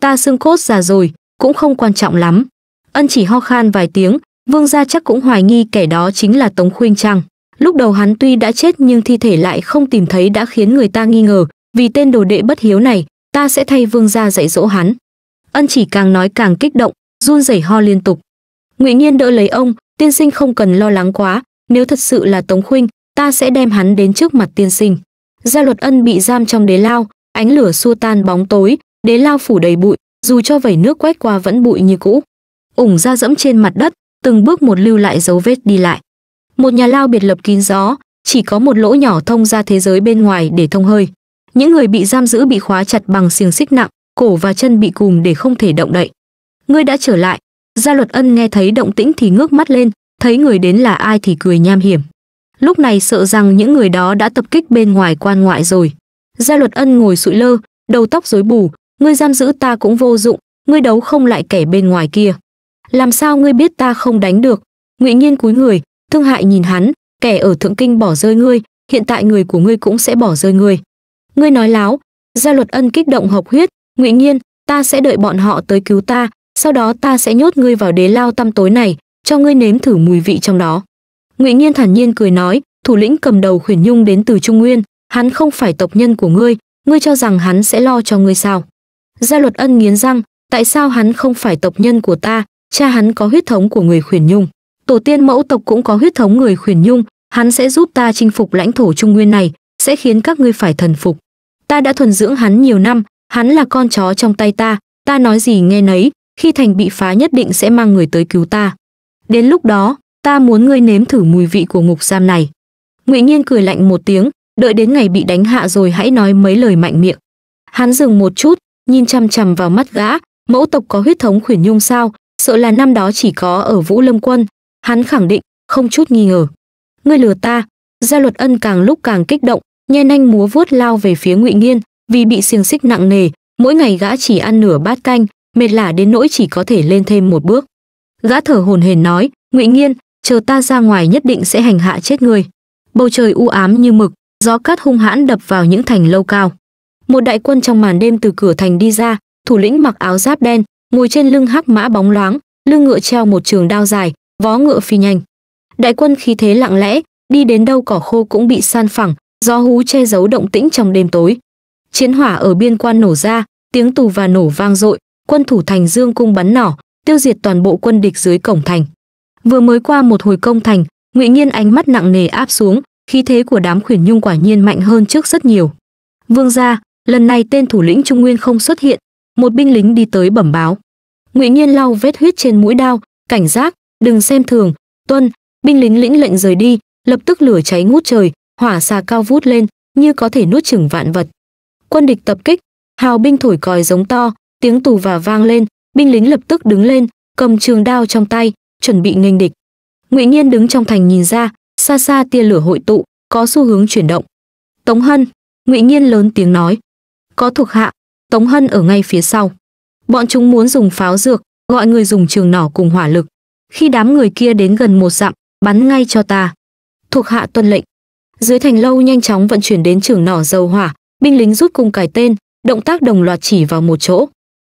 Ta xương cốt già rồi, cũng không quan trọng lắm. Ân chỉ ho khan vài tiếng, vương gia chắc cũng hoài nghi kẻ đó chính là tống khuynh trang. Lúc đầu hắn tuy đã chết nhưng thi thể lại không tìm thấy đã khiến người ta nghi ngờ, vì tên đồ đệ bất hiếu này, ta sẽ thay vương gia dạy dỗ hắn. Ân chỉ càng nói càng kích động, run rẩy ho liên tục. Ngụy Nhiên đỡ lấy ông, tiên sinh không cần lo lắng quá, nếu thật sự là Tống Khuynh, ta sẽ đem hắn đến trước mặt tiên sinh. Gia luật ân bị giam trong đế lao, ánh lửa xua tan bóng tối, đế lao phủ đầy bụi, dù cho vẩy nước quét qua vẫn bụi như cũ. Ủng ra dẫm trên mặt đất, từng bước một lưu lại dấu vết đi lại. Một nhà lao biệt lập kín gió, chỉ có một lỗ nhỏ thông ra thế giới bên ngoài để thông hơi. Những người bị giam giữ bị khóa chặt bằng xiềng xích nặng, cổ và chân bị cùm để không thể động đậy. Ngươi đã trở lại. Gia luật ân nghe thấy động tĩnh thì ngước mắt lên, thấy người đến là ai thì cười nham hiểm. Lúc này sợ rằng những người đó đã tập kích bên ngoài quan ngoại rồi. Gia luật ân ngồi sụi lơ, đầu tóc rối bù, ngươi giam giữ ta cũng vô dụng, ngươi đấu không lại kẻ bên ngoài kia. Làm sao ngươi biết ta không đánh được? Ngụy Nhiên cúi người, thương hại nhìn hắn, kẻ ở thượng kinh bỏ rơi ngươi, hiện tại người của ngươi cũng sẽ bỏ rơi ngươi. Ngươi nói láo, gia luật ân kích động hộc huyết, Ngụy Nhiên, ta sẽ đợi bọn họ tới cứu ta, sau đó ta sẽ nhốt ngươi vào đế lao tăm tối này, cho ngươi nếm thử mùi vị trong đó. Ngụy Nhiên thản nhiên cười nói, thủ lĩnh cầm đầu khuyển nhung đến từ Trung Nguyên, hắn không phải tộc nhân của ngươi, ngươi cho rằng hắn sẽ lo cho ngươi sao? Gia luật ân nghiến răng, tại sao hắn không phải tộc nhân của ta, cha hắn có huyết thống của người khuyển nhung. Tổ tiên mẫu tộc cũng có huyết thống người khuyển nhung, hắn sẽ giúp ta chinh phục lãnh thổ Trung Nguyên này, sẽ khiến các ngươi phải thần phục. Ta đã thuần dưỡng hắn nhiều năm, hắn là con chó trong tay ta, ta nói gì nghe nấy, khi thành bị phá nhất định sẽ mang người tới cứu ta. Đến lúc đó, ta muốn ngươi nếm thử mùi vị của ngục giam này. Ngụy Nhiên cười lạnh một tiếng, đợi đến ngày bị đánh hạ rồi hãy nói mấy lời mạnh miệng. Hắn dừng một chút, nhìn chằm chằm vào mắt gã, mẫu tộc có huyết thống khuyển nhung sao, sợ là năm đó chỉ có ở Vũ Lâm quân, hắn khẳng định, không chút nghi ngờ. Ngươi lừa ta, gia luật ân càng lúc càng kích động, nhen nhanh múa vuốt lao về phía Ngụy Nghiên, vì bị xiềng xích nặng nề, mỗi ngày gã chỉ ăn nửa bát canh, mệt lả đến nỗi chỉ có thể lên thêm một bước. Gã thở hồn hển nói, Ngụy Nghiên, chờ ta ra ngoài nhất định sẽ hành hạ chết ngươi. Bầu trời u ám như mực, gió cát hung hãn đập vào những thành lâu cao. Một đại quân trong màn đêm từ cửa thành đi ra, thủ lĩnh mặc áo giáp đen, ngồi trên lưng hắc mã bóng loáng, lưng ngựa treo một trường đao dài, vó ngựa phi nhanh. Đại quân khí thế lặng lẽ, đi đến đâu cỏ khô cũng bị san phẳng, gió hú che giấu động tĩnh trong đêm tối. Chiến hỏa ở biên quan nổ ra, tiếng tù và nổ vang dội, quân thủ thành dương cung bắn nỏ, tiêu diệt toàn bộ quân địch dưới cổng thành. Vừa mới qua một hồi công thành, Ngụy Nhiên ánh mắt nặng nề áp xuống, khí thế của đám khuyển nhung quả nhiên mạnh hơn trước rất nhiều. Vương gia, lần này tên thủ lĩnh Trung Nguyên không xuất hiện, một binh lính đi tới bẩm báo. Ngụy Nhiên lau vết huyết trên mũi đao, cảnh giác, đừng xem thường, tuân, binh lính lĩnh lệnh rời đi, lập tức lửa cháy ngút trời, hỏa xà cao vút lên, như có thể nuốt chửng vạn vật. Quân địch tập kích, hào binh thổi còi giống to, tiếng tù và vang lên, binh lính lập tức đứng lên, cầm trường đao trong tay, chuẩn bị nghênh địch. Ngụy Nhiên đứng trong thành nhìn ra, xa xa tia lửa hội tụ, có xu hướng chuyển động. Tống Hân, Ngụy Nhiên lớn tiếng nói. Có thuộc hạ, Tống Hân ở ngay phía sau. Bọn chúng muốn dùng pháo dược, gọi người dùng trường nỏ cùng hỏa lực. Khi đám người kia đến gần một dặm, bắn ngay cho ta. Thuộc hạ tuân lệnh. Dưới thành lâu nhanh chóng vận chuyển đến trường nỏ dầu hỏa, binh lính rút cung cài tên, động tác đồng loạt chỉ vào một chỗ.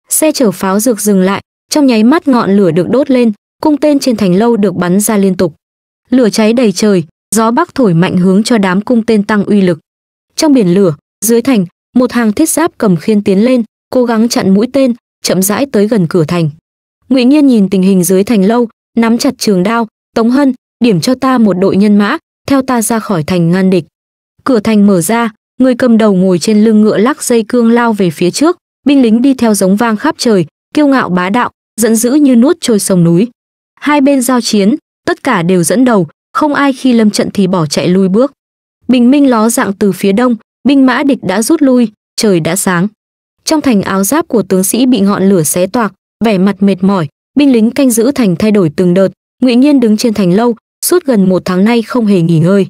Xe chở pháo dược dừng lại, trong nháy mắt ngọn lửa được đốt lên, cung tên trên thành lâu được bắn ra liên tục. Lửa cháy đầy trời, gió bắc thổi mạnh hướng cho đám cung tên tăng uy lực. Trong biển lửa, dưới thành, một hàng thiết giáp cầm khiên tiến lên, cố gắng chặn mũi tên, chậm rãi tới gần cửa thành. Ngụy Nhiên nhìn tình hình dưới thành lâu, nắm chặt trường đao, "Tống Hân, điểm cho ta một đội nhân mã, theo ta ra khỏi thành ngăn địch." Cửa thành mở ra, người cầm đầu ngồi trên lưng ngựa lắc dây cương lao về phía trước, binh lính đi theo giống vang khắp trời, kiêu ngạo bá đạo, giận dữ như nuốt trôi sông núi. Hai bên giao chiến, tất cả đều dẫn đầu, không ai khi lâm trận thì bỏ chạy lui bước. Bình minh ló dạng từ phía đông, binh mã địch đã rút lui, trời đã sáng. Trong thành áo giáp của tướng sĩ bị ngọn lửa xé toạc, vẻ mặt mệt mỏi, binh lính canh giữ thành thay đổi từng đợt, Ngụy Nhiên đứng trên thành lâu, suốt gần một tháng nay không hề nghỉ ngơi.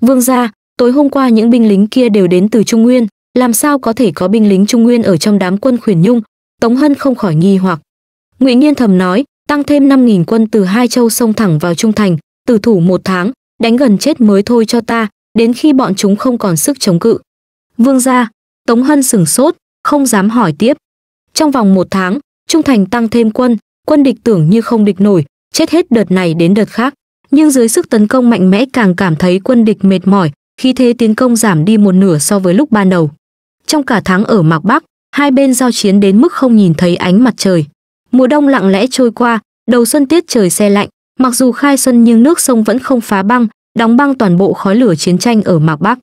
Vương gia, tối hôm qua những binh lính kia đều đến từ Trung Nguyên, làm sao có thể có binh lính Trung Nguyên ở trong đám quân khuyển nhung? Tống Hân không khỏi nghi hoặc. Ngụy Nhiên thầm nói, tăng thêm 5000 quân từ hai châu sông thẳng vào trung thành, tử thủ một tháng, đánh gần chết mới thôi cho ta, đến khi bọn chúng không còn sức chống cự. Vương gia, Tống Hân sửng sốt, không dám hỏi tiếp. Trong vòng một tháng, trung thành tăng thêm quân, quân địch tưởng như không địch nổi, chết hết đợt này đến đợt khác. nhưng dưới sức tấn công mạnh mẽ càng cảm thấy quân địch mệt mỏi khí thế tiến công giảm đi một nửa so với lúc ban đầu. Trong cả tháng ở mạc bắc hai bên giao chiến đến mức không nhìn thấy ánh mặt trời. Mùa đông lặng lẽ trôi qua đầu xuân tiết trời xe lạnh. Mặc dù khai xuân nhưng nước sông vẫn không phá băng đóng băng toàn bộ khói lửa chiến tranh ở mạc bắc.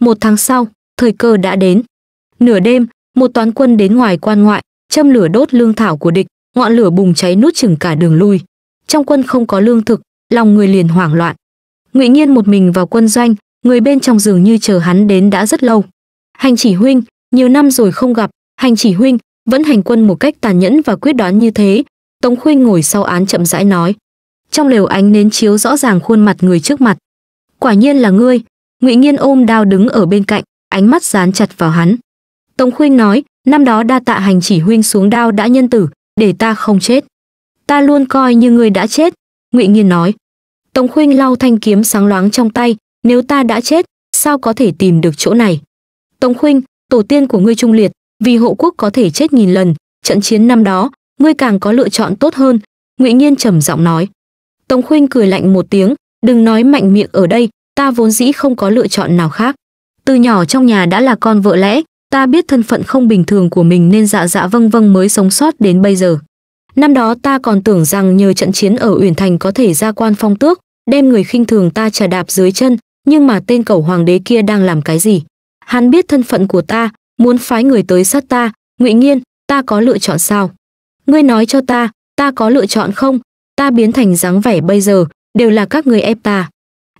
Một tháng sau thời cơ đã đến. Nửa đêm một toán quân đến ngoài quan ngoại châm lửa đốt lương thảo của địch ngọn lửa bùng cháy nuốt chừng cả đường lui. Trong quân không có lương thực, lòng người liền hoảng loạn. Ngụy nhiên một mình vào quân doanh, người bên trong giường như chờ hắn đến đã rất lâu. Hành chỉ huynh, nhiều năm rồi không gặp, hành chỉ huynh, vẫn hành quân một cách tàn nhẫn và quyết đoán như thế, tống khuynh ngồi sau án chậm rãi nói. Trong lều ánh nến chiếu rõ ràng khuôn mặt người trước mặt. Quả nhiên là ngươi, ngụy nhiên ôm đao đứng ở bên cạnh, ánh mắt dán chặt vào hắn. Tống khuynh nói, năm đó đa tạ hành chỉ huynh xuống đao đã nhân tử để ta không chết. Ta luôn coi như ngươi đã chết, ngụy nhiên nói. Tống khuynh lau thanh kiếm sáng loáng trong tay, nếu ta đã chết, sao có thể tìm được chỗ này? Tống khuynh, tổ tiên của ngươi trung liệt, vì hộ quốc có thể chết nghìn lần, trận chiến năm đó, ngươi càng có lựa chọn tốt hơn, ngụy nhiên trầm giọng nói. Tống khuynh cười lạnh một tiếng, đừng nói mạnh miệng ở đây, ta vốn dĩ không có lựa chọn nào khác. Từ nhỏ trong nhà đã là con vợ lẽ ta biết thân phận không bình thường của mình nên dạ dạ vâng vâng mới sống sót đến bây giờ. Năm đó ta còn tưởng rằng nhờ trận chiến ở uyển thành có thể ra quan phong tước, đem người khinh thường ta trà đạp dưới chân, nhưng mà tên cẩu hoàng đế kia đang làm cái gì? Hắn biết thân phận của ta, muốn phái người tới sát ta, ngụy nghiên ta có lựa chọn sao? Ngươi nói cho ta ta có lựa chọn không? Ta biến thành dáng vẻ bây giờ, đều là các người ép ta.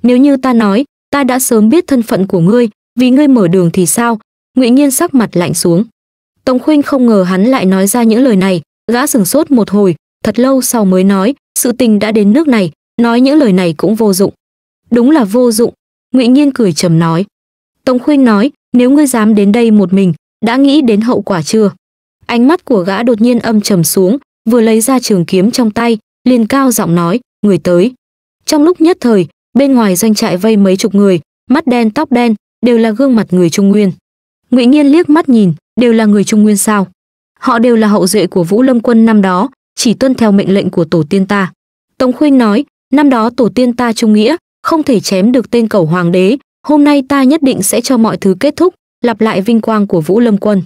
Nếu như ta nói, ta đã sớm biết thân phận của ngươi, vì ngươi mở đường thì sao? Ngụy nhiên sắc mặt lạnh xuống. Tống khuynh không ngờ hắn lại nói ra những lời này, gã sừng sốt một hồi, thật lâu sau mới nói, sự tình đã đến nước này, nói những lời này cũng vô dụng. Đúng là vô dụng, ngụy nhiên cười trầm nói. Tống khuynh nói, nếu ngươi dám đến đây một mình, đã nghĩ đến hậu quả chưa? Ánh mắt của gã đột nhiên âm trầm xuống, vừa lấy ra trường kiếm trong tay, liền cao giọng nói, người tới. Trong lúc nhất thời, bên ngoài doanh trại vây mấy chục người, mắt đen tóc đen, đều là gương mặt người trung nguyên ngụy nhiên liếc mắt nhìn, đều là người trung nguyên sao? Họ đều là hậu duệ của vũ lâm quân năm đó, chỉ tuân theo mệnh lệnh của tổ tiên ta. Tống khuynh nói, năm đó tổ tiên ta trung nghĩa, không thể chém được tên cẩu hoàng đế, hôm nay ta nhất định sẽ cho mọi thứ kết thúc, lặp lại vinh quang của vũ lâm quân.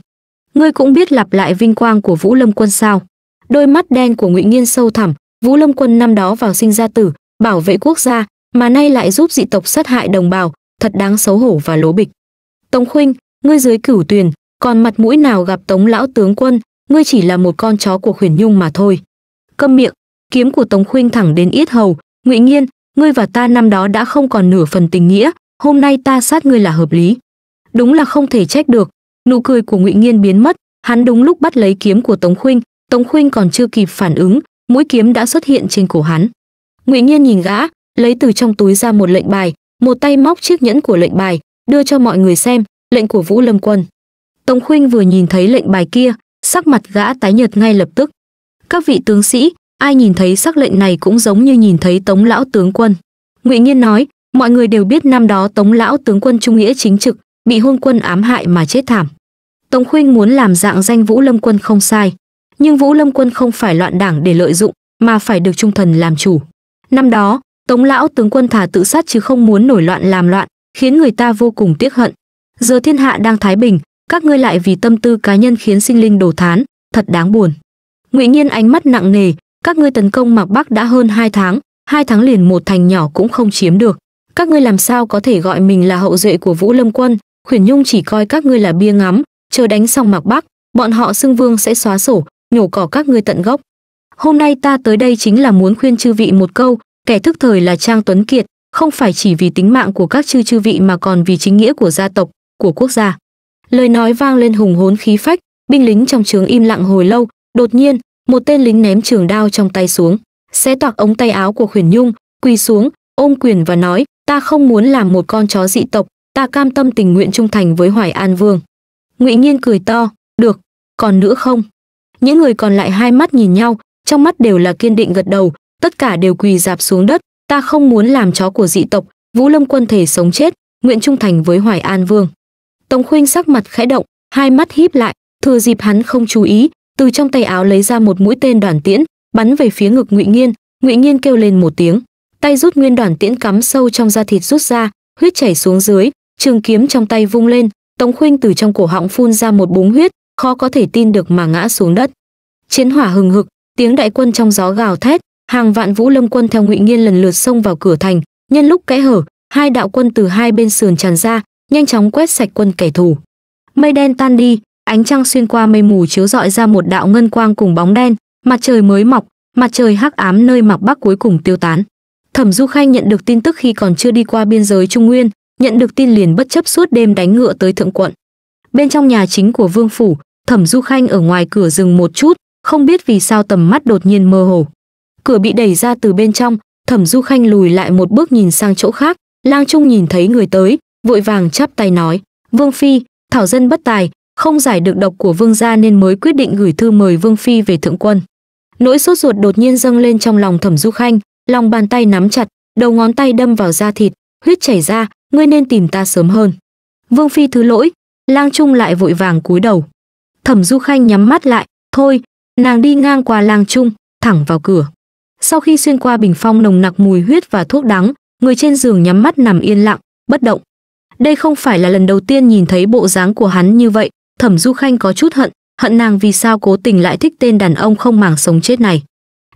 Ngươi cũng biết lặp lại vinh quang của vũ lâm quân sao? Đôi mắt đen của ngụy nghiên sâu thẳm, vũ lâm quân năm đó vào sinh ra tử, bảo vệ quốc gia, mà nay lại giúp dị tộc sát hại đồng bào, thật đáng xấu hổ và lố bịch. Tống khuynh ngươi dưới cửu tuyền, còn mặt mũi nào gặp tống lão tướng quân? Ngươi chỉ là một con chó của khuyển nhung mà thôi. Câm miệng, kiếm của tống khuynh thẳng đến yết hầu. Ngụy nghiên ngươi và ta năm đó đã không còn nửa phần tình nghĩa, hôm nay ta sát ngươi là hợp lý. Đúng là không thể trách được. Nụ cười của ngụy nghiên biến mất, hắn đúng lúc bắt lấy kiếm của tống khuynh. Tống khuynh còn chưa kịp phản ứng, mũi kiếm đã xuất hiện trên cổ hắn. Ngụy nghiên nhìn gã, lấy từ trong túi ra một lệnh bài, một tay móc chiếc nhẫn của lệnh bài, đưa cho mọi người xem lệnh của vũ lâm quân. Tống khuynh vừa nhìn thấy lệnh bài kia, sắc mặt gã tái nhợt ngay lập tức. Các vị tướng sĩ, ai nhìn thấy sắc lệnh này cũng giống như nhìn thấy tống lão tướng quân. Ngụy nhiên nói, mọi người đều biết năm đó tống lão tướng quân trung nghĩa chính trực, bị hôn quân ám hại mà chết thảm. Tống khuynh muốn làm dạng danh vũ lâm quân không sai. Nhưng vũ lâm quân không phải loạn đảng để lợi dụng, mà phải được trung thần làm chủ. Năm đó, tống lão tướng quân thả tự sát chứ không muốn nổi loạn làm loạn, khiến người ta vô cùng tiếc hận giờ thiên hạ đang thái bình, các ngươi lại vì tâm tư cá nhân khiến sinh linh đổ thán, thật đáng buồn. Ngụy nhiên ánh mắt nặng nề, các ngươi tấn công mạc bắc đã hơn hai tháng hai tháng liền một thành nhỏ cũng không chiếm được. Các ngươi làm sao có thể gọi mình là hậu duệ của vũ lâm quân? Khuyển nhung chỉ coi các ngươi là bia ngắm, chờ đánh xong mạc bắc, bọn họ xưng vương sẽ xóa sổ, nhổ cỏ các ngươi tận gốc. Hôm nay ta tới đây chính là muốn khuyên chư vị một câu, kẻ thức thời là trang tuấn kiệt, không phải chỉ vì tính mạng của các chư chư vị mà còn vì chính nghĩa của gia tộc của quốc gia. Lời nói vang lên hùng hốn khí phách, binh lính trong trường im lặng hồi lâu, đột nhiên, một tên lính ném trường đao trong tay xuống, xé toạc ống tay áo của khuyển nhung, quỳ xuống, ôm quyền và nói, ta không muốn làm một con chó dị tộc, ta cam tâm tình nguyện trung thành với hoài an vương. Ngụy nhiên cười to, được, còn nữa không? Những người còn lại hai mắt nhìn nhau, trong mắt đều là kiên định gật đầu, tất cả đều quỳ dạp xuống đất, ta không muốn làm chó của dị tộc, vũ lâm quân thể sống chết, nguyện trung thành với hoài an vương tống khuynh sắc mặt khẽ động, hai mắt híp lại, thừa dịp hắn không chú ý, từ trong tay áo lấy ra một mũi tên đoàn tiễn, bắn về phía ngực ngụy nghiên. Ngụy nghiên kêu lên một tiếng, tay rút nguyên đoàn tiễn cắm sâu trong da thịt rút ra, huyết chảy xuống dưới, trường kiếm trong tay vung lên, tống khuynh từ trong cổ họng phun ra một búng huyết, khó có thể tin được mà ngã xuống đất. Chiến hỏa hừng hực, tiếng đại quân trong gió gào thét, hàng vạn vũ lâm quân theo ngụy nghiên lần lượt xông vào cửa thành. Nhân lúc kẽ hở, hai đạo quân từ hai bên sườn tràn ra nhanh chóng quét sạch quân kẻ thù. Mây đen tan đi, ánh trăng xuyên qua mây mù chiếu rọi ra một đạo ngân quang cùng bóng đen, mặt trời mới mọc, mặt trời hắc ám nơi mạc bắc cuối cùng tiêu tán. Thẩm du khanh nhận được tin tức khi còn chưa đi qua biên giới trung nguyên, nhận được tin liền bất chấp suốt đêm đánh ngựa tới thượng quận. Bên trong nhà chính của vương phủ, thẩm du khanh ở ngoài cửa dừng một chút, không biết vì sao tầm mắt đột nhiên mơ hồ. Cửa bị đẩy ra từ bên trong, thẩm du khanh lùi lại một bước nhìn sang chỗ khác, lang trung nhìn thấy người tới vội vàng chắp tay nói, vương phi, thảo dân bất tài, không giải được độc của vương gia nên mới quyết định gửi thư mời vương phi về thượng quân. Nỗi sốt ruột đột nhiên dâng lên trong lòng thẩm du khanh, lòng bàn tay nắm chặt, đầu ngón tay đâm vào da thịt, huyết chảy ra, ngươi nên tìm ta sớm hơn. Vương phi thứ lỗi. Lang trung lại vội vàng cúi đầu. Thẩm du khanh nhắm mắt lại, thôi, nàng đi ngang qua lang trung, thẳng vào cửa. Sau khi xuyên qua bình phong nồng nặc mùi huyết và thuốc đắng, người trên giường nhắm mắt nằm yên lặng, bất động đây không phải là lần đầu tiên nhìn thấy bộ dáng của hắn như vậy. Thẩm du khanh có chút hận hận nàng vì sao cố tình lại thích tên đàn ông không màng sống chết này.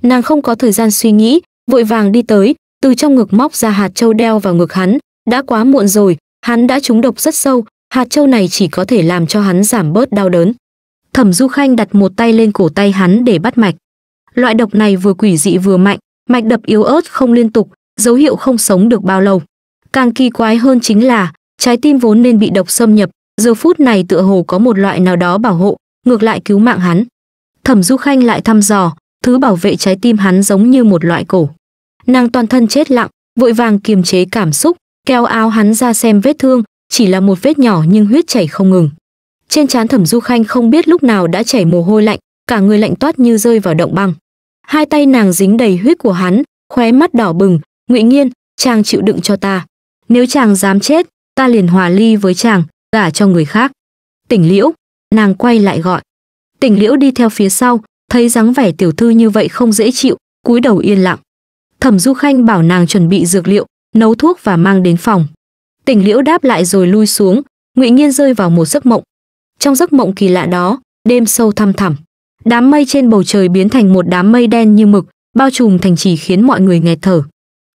Nàng không có thời gian suy nghĩ, vội vàng đi tới, từ trong ngực móc ra hạt châu đeo vào ngực hắn. Đã quá muộn rồi, hắn đã trúng độc rất sâu, hạt châu này chỉ có thể làm cho hắn giảm bớt đau đớn. Thẩm du khanh đặt một tay lên cổ tay hắn để bắt mạch. Loại độc này vừa quỷ dị vừa mạnh, mạch đập yếu ớt không liên tục, dấu hiệu không sống được bao lâu. Càng kỳ quái hơn chính là trái tim vốn nên bị độc xâm nhập, giờ phút này tựa hồ có một loại nào đó bảo hộ, ngược lại cứu mạng hắn. Thẩm du khanh lại thăm dò, thứ bảo vệ trái tim hắn giống như một loại cổ. Nàng toàn thân chết lặng, vội vàng kiềm chế cảm xúc, kéo áo hắn ra xem vết thương, chỉ là một vết nhỏ nhưng huyết chảy không ngừng. Trên trán thẩm du khanh không biết lúc nào đã chảy mồ hôi lạnh, cả người lạnh toát như rơi vào động băng. Hai tay nàng dính đầy huyết của hắn, khóe mắt đỏ bừng, ngụy nghiên, chàng chịu đựng cho ta. Nếu chàng dám chết ta liền hòa ly với chàng, gả cho người khác. Tỉnh liễu, nàng quay lại gọi. Tỉnh liễu đi theo phía sau, thấy dáng vẻ tiểu thư như vậy không dễ chịu, cúi đầu yên lặng. Thẩm du khanh bảo nàng chuẩn bị dược liệu, nấu thuốc và mang đến phòng. Tỉnh liễu đáp lại rồi lui xuống, ngụy Nhiên rơi vào một giấc mộng. Trong giấc mộng kỳ lạ đó, đêm sâu thăm thẳm, đám mây trên bầu trời biến thành một đám mây đen như mực, bao trùm thành trì khiến mọi người nghẹt thở.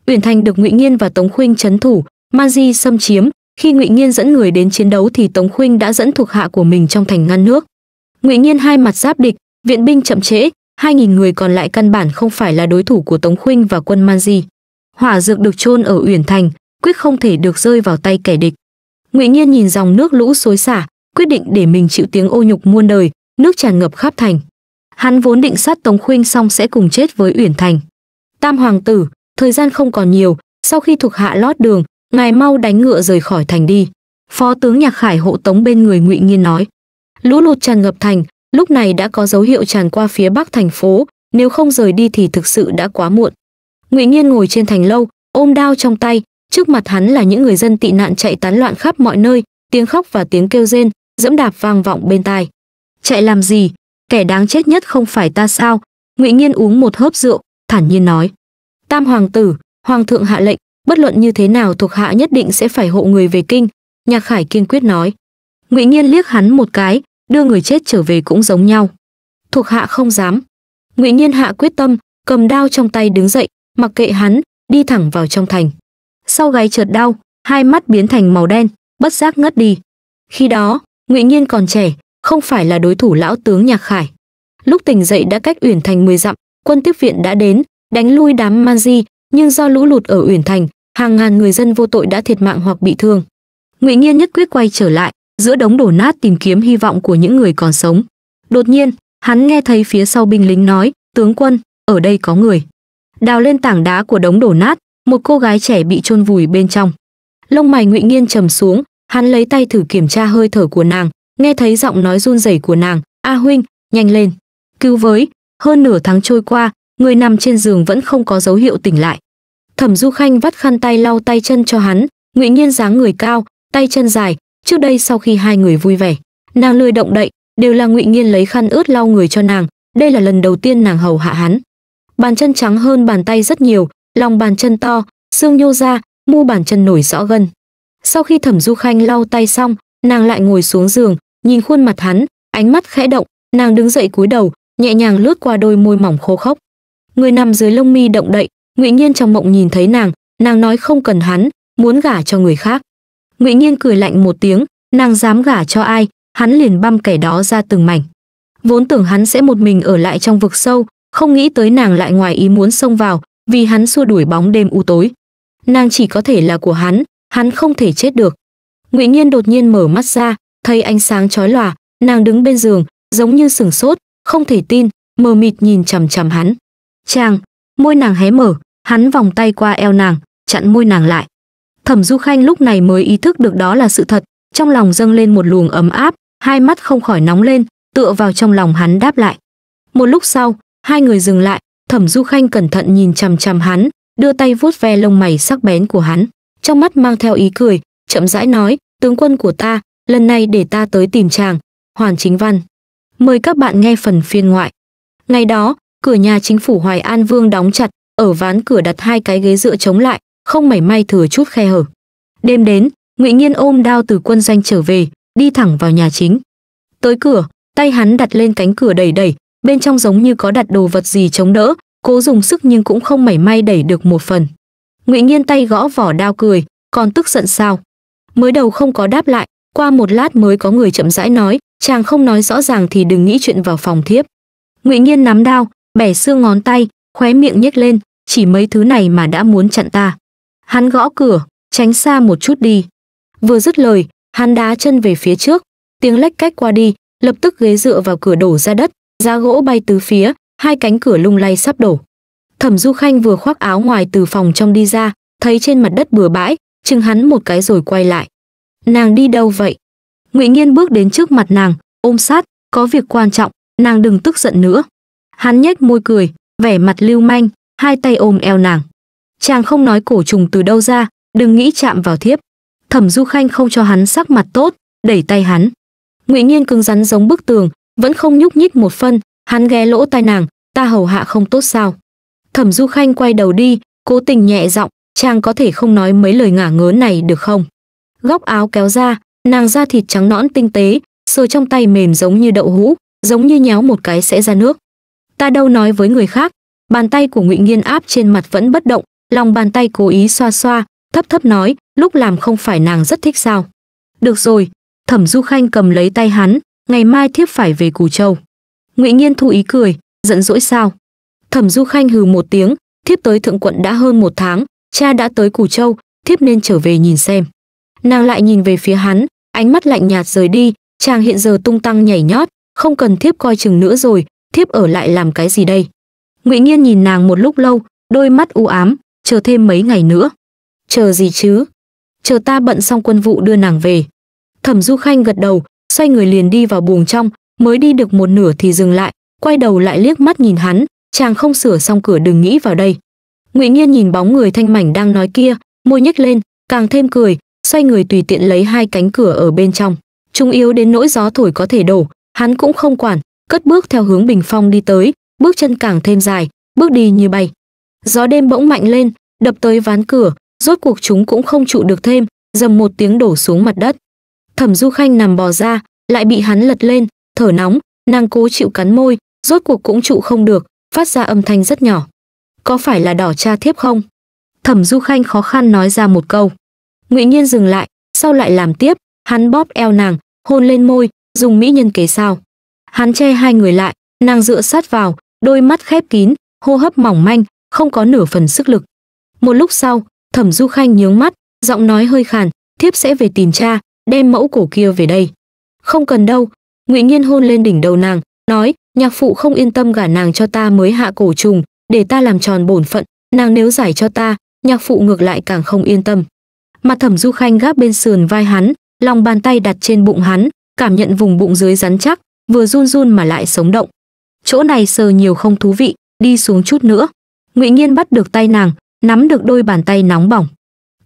Uyển thành được ngụy nghiên và tống khuynh chấn thủ, man di xâm chiếm khi ngụy nghiên dẫn người đến chiến đấu thì tống khuynh đã dẫn thuộc hạ của mình trong thành ngăn nước. Ngụy nghiên hai mặt giáp địch, viện binh chậm trễ, hai nghìn người còn lại căn bản không phải là đối thủ của tống khuynh và quân man di. Hỏa dược được chôn ở uyển thành, quyết không thể được rơi vào tay kẻ địch. Ngụy Nhiên nhìn dòng nước lũ xối xả, quyết định để mình chịu tiếng ô nhục muôn đời, nước tràn ngập khắp thành. Hắn vốn định sát tống khuynh xong sẽ cùng chết với uyển thành. Tam hoàng tử, thời gian không còn nhiều, sau khi thuộc hạ lót đường ngài mau đánh ngựa rời khỏi thành đi. Phó tướng nhạc khải hộ tống bên người ngụy nghiên nói. Lũ lụt tràn ngập thành, lúc này đã có dấu hiệu tràn qua phía bắc thành phố, nếu không rời đi thì thực sự đã quá muộn. Ngụy nghiên ngồi trên thành lâu, ôm đao trong tay, trước mặt hắn là những người dân tị nạn chạy tán loạn khắp mọi nơi, tiếng khóc và tiếng kêu rên, dẫm đạp vang vọng bên tai. Chạy làm gì? Kẻ đáng chết nhất không phải ta sao? Ngụy nghiên uống một hớp rượu, thản nhiên nói. Tam hoàng tử, hoàng thượng hạ lệnh bất luận như thế nào thuộc hạ nhất định sẽ phải hộ người về kinh, nhạc khải kiên quyết nói. Ngụy nghiên liếc hắn một cái, đưa người chết trở về cũng giống nhau. Thuộc hạ không dám. Ngụy nghiên hạ quyết tâm, cầm đao trong tay đứng dậy, mặc kệ hắn, đi thẳng vào trong thành. Sau gáy chợt đau, hai mắt biến thành màu đen, bất giác ngất đi. Khi đó, ngụy nghiên còn trẻ, không phải là đối thủ lão tướng nhạc khải. Lúc tỉnh dậy đã cách uyển thành 10 dặm, quân tiếp viện đã đến, đánh lui đám man di, nhưng do lũ lụt ở uyển thành hàng ngàn người dân vô tội đã thiệt mạng hoặc bị thương. Ngụy nghiên nhất quyết quay trở lại, giữa đống đổ nát tìm kiếm hy vọng của những người còn sống. Đột nhiên, hắn nghe thấy phía sau binh lính nói, tướng quân, ở đây có người. Đào lên tảng đá của đống đổ nát, một cô gái trẻ bị chôn vùi bên trong. Lông mày ngụy nghiên trầm xuống, hắn lấy tay thử kiểm tra hơi thở của nàng, nghe thấy giọng nói run rẩy của nàng, a huynh, nhanh lên, cứu với. Hơn nửa tháng trôi qua, người nằm trên giường vẫn không có dấu hiệu tỉnh lại thẩm du khanh vắt khăn tay lau tay chân cho hắn, ngụy nhiên dáng người cao, tay chân dài, trước đây sau khi hai người vui vẻ, nàng lười động đậy, đều là ngụy nhiên lấy khăn ướt lau người cho nàng, đây là lần đầu tiên nàng hầu hạ hắn. Bàn chân trắng hơn bàn tay rất nhiều, lòng bàn chân to, xương nhô ra, mu bàn chân nổi rõ gân. Sau khi thẩm du khanh lau tay xong, nàng lại ngồi xuống giường, nhìn khuôn mặt hắn, ánh mắt khẽ động, nàng đứng dậy cúi đầu, nhẹ nhàng lướt qua đôi môi mỏng khô khốc. Người nằm dưới lông mi động đậy ngụy nhiên trong mộng nhìn thấy nàng nàng nói không cần hắn, muốn gả cho người khác. Ngụy nhiên cười lạnh một tiếng, nàng dám gả cho ai, hắn liền băm kẻ đó ra từng mảnh. Vốn tưởng hắn sẽ một mình ở lại trong vực sâu, không nghĩ tới nàng lại ngoài ý muốn xông vào, vì hắn xua đuổi bóng đêm u tối. Nàng chỉ có thể là của hắn hắn không thể chết được. Ngụy nhiên đột nhiên mở mắt ra, thấy ánh sáng chói lòa, nàng đứng bên giường, giống như sửng sốt, không thể tin, mờ mịt nhìn chằm chằm hắn. Chàng, môi nàng hé mở hắn vòng tay qua eo nàng, chặn môi nàng lại. Thẩm du khanh lúc này mới ý thức được đó là sự thật, trong lòng dâng lên một luồng ấm áp, hai mắt không khỏi nóng lên, tựa vào trong lòng hắn đáp lại. Một lúc sau, hai người dừng lại, thẩm du khanh cẩn thận nhìn chằm chằm hắn, đưa tay vuốt ve lông mày sắc bén của hắn. Trong mắt mang theo ý cười, chậm rãi nói, tướng quân của ta, lần này để ta tới tìm chàng, hoàn chính văn. Mời các bạn nghe phần phiên ngoại. Ngày đó, cửa nhà chính phủ hoài an vương đóng chặt ở ván cửa đặt hai cái ghế dựa chống lại, không mảy may thừa chút khe hở. Đêm đến, ngụy nhiên ôm đao từ quân doanh trở về, đi thẳng vào nhà chính. Tới cửa, tay hắn đặt lên cánh cửa đẩy đẩy, bên trong giống như có đặt đồ vật gì chống đỡ, cố dùng sức nhưng cũng không mảy may đẩy được một phần. Ngụy nhiên tay gõ vỏ đao cười, còn tức giận sao? Mới đầu không có đáp lại, qua một lát mới có người chậm rãi nói, chàng không nói rõ ràng thì đừng nghĩ chuyện vào phòng thiếp. Ngụy nhiên nắm đao, bẻ xương ngón tay, khóe miệng nhếch lên chỉ mấy thứ này mà đã muốn chặn ta. Hắn gõ cửa, tránh xa một chút đi. Vừa dứt lời, hắn đá chân về phía trước. Tiếng lách cách qua đi, lập tức ghế dựa vào cửa đổ ra đất, giá gỗ bay tứ phía, hai cánh cửa lung lay sắp đổ. Thẩm du khanh vừa khoác áo ngoài từ phòng trong đi ra, thấy trên mặt đất bừa bãi, chừng hắn một cái rồi quay lại. Nàng đi đâu vậy? Ngụy nghiên bước đến trước mặt nàng, ôm sát, có việc quan trọng, nàng đừng tức giận nữa. Hắn nhếch môi cười, vẻ mặt lưu manh hai tay ôm eo nàng. Chàng không nói cổ trùng từ đâu ra, đừng nghĩ chạm vào thiếp. Thẩm du khanh không cho hắn sắc mặt tốt, đẩy tay hắn. Ngụy nhiên cứng rắn giống bức tường, vẫn không nhúc nhích một phân, hắn ghé lỗ tai nàng, ta hầu hạ không tốt sao? Thẩm du khanh quay đầu đi, cố tình nhẹ giọng, chàng có thể không nói mấy lời ngả ngớn này được không? Góc áo kéo ra, nàng da thịt trắng nõn tinh tế, sờ trong tay mềm giống như đậu hũ, giống như nhéo một cái sẽ ra nước. Ta đâu nói với người khác bàn tay của ngụy nghiên áp trên mặt vẫn bất động, lòng bàn tay cố ý xoa xoa, thấp thấp nói, lúc làm không phải nàng rất thích sao? Được rồi. Thẩm du khanh cầm lấy tay hắn, ngày mai thiếp phải về cù châu. Ngụy nghiên thu ý cười, giận dỗi sao? Thẩm du khanh hừ một tiếng, thiếp tới thượng quận đã hơn một tháng, cha đã tới cù châu, thiếp nên trở về nhìn xem. Nàng lại nhìn về phía hắn, ánh mắt lạnh nhạt rời đi, chàng hiện giờ tung tăng nhảy nhót, không cần thiếp coi chừng nữa rồi, thiếp ở lại làm cái gì đây? Ngụy nghiên nhìn nàng một lúc lâu, đôi mắt u ám, chờ thêm mấy ngày nữa. Chờ gì chứ? Chờ ta bận xong quân vụ đưa nàng về. Thẩm du khanh gật đầu, xoay người liền đi vào buồng trong, mới đi được một nửa thì dừng lại, quay đầu lại liếc mắt nhìn hắn, chàng không sửa xong cửa đừng nghĩ vào đây. Ngụy nghiên nhìn bóng người thanh mảnh đang nói kia, môi nhếch lên, càng thêm cười, xoay người tùy tiện lấy hai cánh cửa ở bên trong. Chúng yếu đến nỗi gió thổi có thể đổ, hắn cũng không quản, cất bước theo hướng bình phong đi tới bước chân càng thêm dài, bước đi như bay. Gió đêm bỗng mạnh lên, đập tới ván cửa, rốt cuộc chúng cũng không trụ được thêm, dầm một tiếng đổ xuống mặt đất. Thẩm du khanh nằm bò ra, lại bị hắn lật lên, thở nóng, nàng cố chịu cắn môi, rốt cuộc cũng trụ không được, phát ra âm thanh rất nhỏ. Có phải là đỏ cha thiếp không? Thẩm du khanh khó khăn nói ra một câu. Ngụy nhiên dừng lại, sau lại làm tiếp, hắn bóp eo nàng, hôn lên môi, dùng mỹ nhân kế sao. Hắn che hai người lại, nàng dựa sát vào đôi mắt khép kín, hô hấp mỏng manh, không có nửa phần sức lực. Một lúc sau, thẩm du khanh nhướng mắt, giọng nói hơi khàn, thiếp sẽ về tìm cha, đem mẫu cổ kia về đây. Không cần đâu. Ngụy nhiên hôn lên đỉnh đầu nàng, nói, nhạc phụ không yên tâm gả nàng cho ta mới hạ cổ trùng, để ta làm tròn bổn phận, nàng nếu giải cho ta, nhạc phụ ngược lại càng không yên tâm. Mặt thẩm du khanh gác bên sườn vai hắn, lòng bàn tay đặt trên bụng hắn, cảm nhận vùng bụng dưới rắn chắc, vừa run run mà lại sống động chỗ này sờ nhiều không thú vị, đi xuống chút nữa. Ngụy nhiên bắt được tay nàng, nắm được đôi bàn tay nóng bỏng.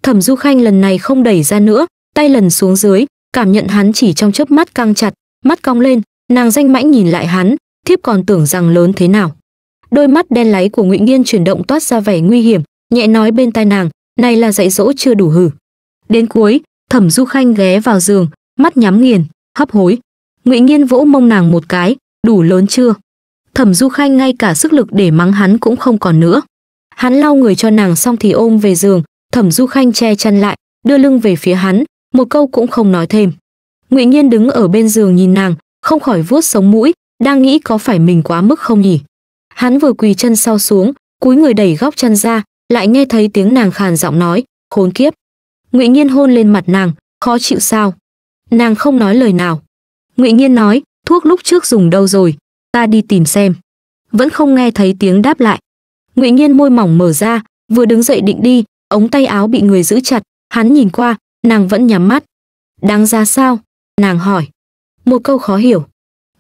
Thẩm du khanh lần này không đẩy ra nữa, tay lần xuống dưới, cảm nhận hắn chỉ trong chớp mắt căng chặt, mắt cong lên, nàng danh mãnh nhìn lại hắn, thiếp còn tưởng rằng lớn thế nào. Đôi mắt đen láy của ngụy nghiên chuyển động toát ra vẻ nguy hiểm, nhẹ nói bên tai nàng, này là dạy dỗ chưa đủ hử. Đến cuối, thẩm du khanh ghé vào giường, mắt nhắm nghiền, hấp hối. Ngụy nghiên vỗ mông nàng một cái, đủ lớn chưa? Thẩm du khanh ngay cả sức lực để mắng hắn cũng không còn nữa. Hắn lau người cho nàng xong thì ôm về giường, thẩm du khanh che chăn lại, đưa lưng về phía hắn, một câu cũng không nói thêm. Ngụy Nhiên đứng ở bên giường nhìn nàng, không khỏi vuốt sống mũi, đang nghĩ có phải mình quá mức không nhỉ. Hắn vừa quỳ chân sau xuống, cúi người đẩy góc chân ra, lại nghe thấy tiếng nàng khàn giọng nói, khốn kiếp. Ngụy Nhiên hôn lên mặt nàng, khó chịu sao? Nàng không nói lời nào. Ngụy Nhiên nói, thuốc lúc trước dùng đâu rồi? Ta đi tìm xem. Vẫn không nghe thấy tiếng đáp lại. Ngụy Nhiên môi mỏng mở ra, vừa đứng dậy định đi, ống tay áo bị người giữ chặt, hắn nhìn qua, nàng vẫn nhắm mắt. Đáng ra sao? Nàng hỏi. Một câu khó hiểu.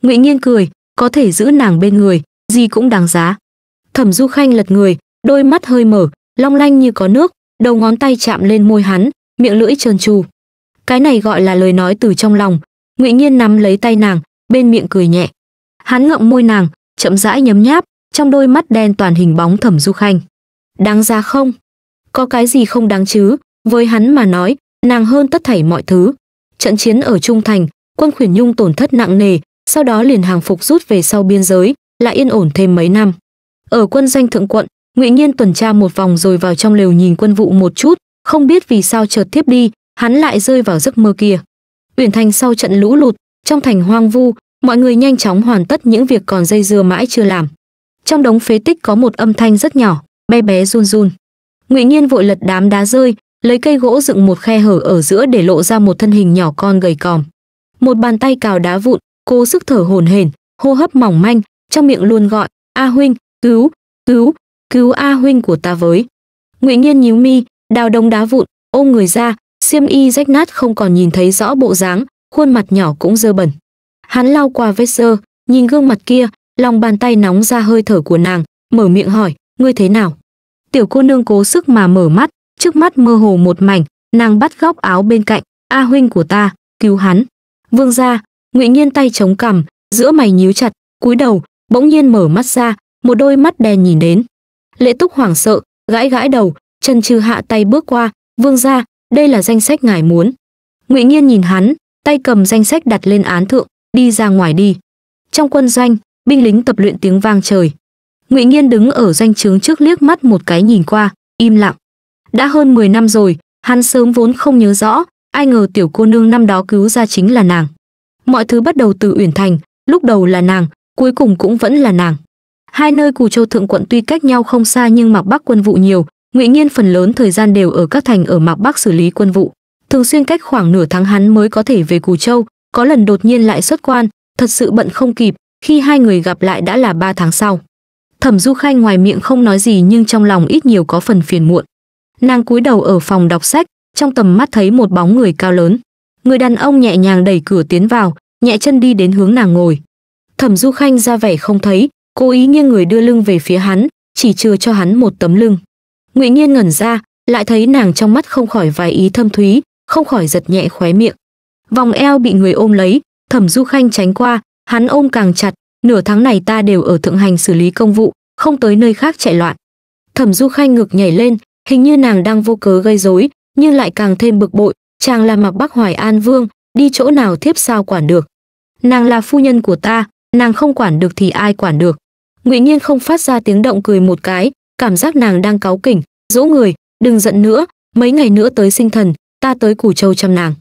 Ngụy Nhiên cười, có thể giữ nàng bên người, gì cũng đáng giá. Thẩm du khanh lật người, đôi mắt hơi mở, long lanh như có nước, đầu ngón tay chạm lên môi hắn, miệng lưỡi trơn tru. Cái này gọi là lời nói từ trong lòng. Ngụy Nhiên nắm lấy tay nàng, bên miệng cười nhẹ hắn ngậm môi nàng, chậm rãi nhấm nháp, trong đôi mắt đen toàn hình bóng thẩm du khanh. Đáng ra không? Có cái gì không đáng chứ? Với hắn mà nói, nàng hơn tất thảy mọi thứ. Trận chiến ở trung thành, quân khuyển nhung tổn thất nặng nề, sau đó liền hàng phục rút về sau biên giới, lại yên ổn thêm mấy năm. Ở quân danh thượng quận, ngụy nhiên tuần tra một vòng rồi vào trong lều nhìn quân vụ một chút, không biết vì sao chợt tiếp đi, hắn lại rơi vào giấc mơ kia. Uyển thành sau trận lũ lụt, trong thành hoang vu mọi người nhanh chóng hoàn tất những việc còn dây dưa mãi chưa làm. Trong đống phế tích có một âm thanh rất nhỏ, bé bé run run. Ngụy nhiên vội lật đám đá rơi, lấy cây gỗ dựng một khe hở ở giữa để lộ ra một thân hình nhỏ con gầy còm. Một bàn tay cào đá vụn, cố sức thở hổn hển, hô hấp mỏng manh, trong miệng luôn gọi, a huynh, cứu cứu cứu a huynh của ta với. Ngụy nhiên nhíu mi, đào đống đá vụn, ôm người ra, xiêm y rách nát không còn nhìn thấy rõ bộ dáng, khuôn mặt nhỏ cũng dơ bẩn hắn lau qua vết sơ, nhìn gương mặt kia, lòng bàn tay nóng ra hơi thở của nàng, mở miệng hỏi, ngươi thế nào? Tiểu cô nương cố sức mà mở mắt, trước mắt mơ hồ một mảnh, nàng bắt góc áo bên cạnh, a huynh của ta, cứu hắn. Vương ra ngụy nhiên tay chống cằm, giữa mày nhíu chặt, cúi đầu, bỗng nhiên mở mắt ra, một đôi mắt đen nhìn đến. Lệ túc hoảng sợ, gãi gãi đầu, chân trừ hạ tay bước qua, vương ra đây là danh sách ngài muốn. Ngụy nhiên nhìn hắn, tay cầm danh sách đặt lên án thượng đi ra ngoài đi. Trong quân doanh, binh lính tập luyện tiếng vang trời. Ngụy nghiên đứng ở doanh trướng trước liếc mắt một cái nhìn qua, im lặng. Đã hơn 10 năm rồi, hắn sớm vốn không nhớ rõ, ai ngờ tiểu cô nương năm đó cứu ra chính là nàng. Mọi thứ bắt đầu từ uyển thành, lúc đầu là nàng, cuối cùng cũng vẫn là nàng. Hai nơi cù châu thượng quận tuy cách nhau không xa nhưng mạc bắc quân vụ nhiều, ngụy nghiên phần lớn thời gian đều ở các thành ở mạc bắc xử lý quân vụ. Thường xuyên cách khoảng nửa tháng hắn mới có thể về cù châu có lần đột nhiên lại xuất quan, thật sự bận không kịp, khi hai người gặp lại đã là ba tháng sau. Thẩm du khanh ngoài miệng không nói gì nhưng trong lòng ít nhiều có phần phiền muộn. Nàng cúi đầu ở phòng đọc sách, trong tầm mắt thấy một bóng người cao lớn. Người đàn ông nhẹ nhàng đẩy cửa tiến vào, nhẹ chân đi đến hướng nàng ngồi. Thẩm du khanh ra vẻ không thấy, cố ý nghiêng người đưa lưng về phía hắn, chỉ chừa cho hắn một tấm lưng. Ngụy nhiên ngẩn ra, lại thấy nàng trong mắt không khỏi vài ý thâm thúy, không khỏi giật nhẹ khóe miệng vòng eo bị người ôm lấy, thẩm du khanh tránh qua, hắn ôm càng chặt, nửa tháng này ta đều ở thượng hành xử lý công vụ, không tới nơi khác chạy loạn. Thẩm du khanh ngực nhảy lên, hình như nàng đang vô cớ gây rối, nhưng lại càng thêm bực bội, chàng là mặc bắc hoài an vương, đi chỗ nào thiếp sao quản được. Nàng là phu nhân của ta, nàng không quản được thì ai quản được. Ngụy nhiên không phát ra tiếng động cười một cái, cảm giác nàng đang cáu kỉnh, dỗ người, đừng giận nữa, mấy ngày nữa tới sinh thần, ta tới củ châu chăm nàng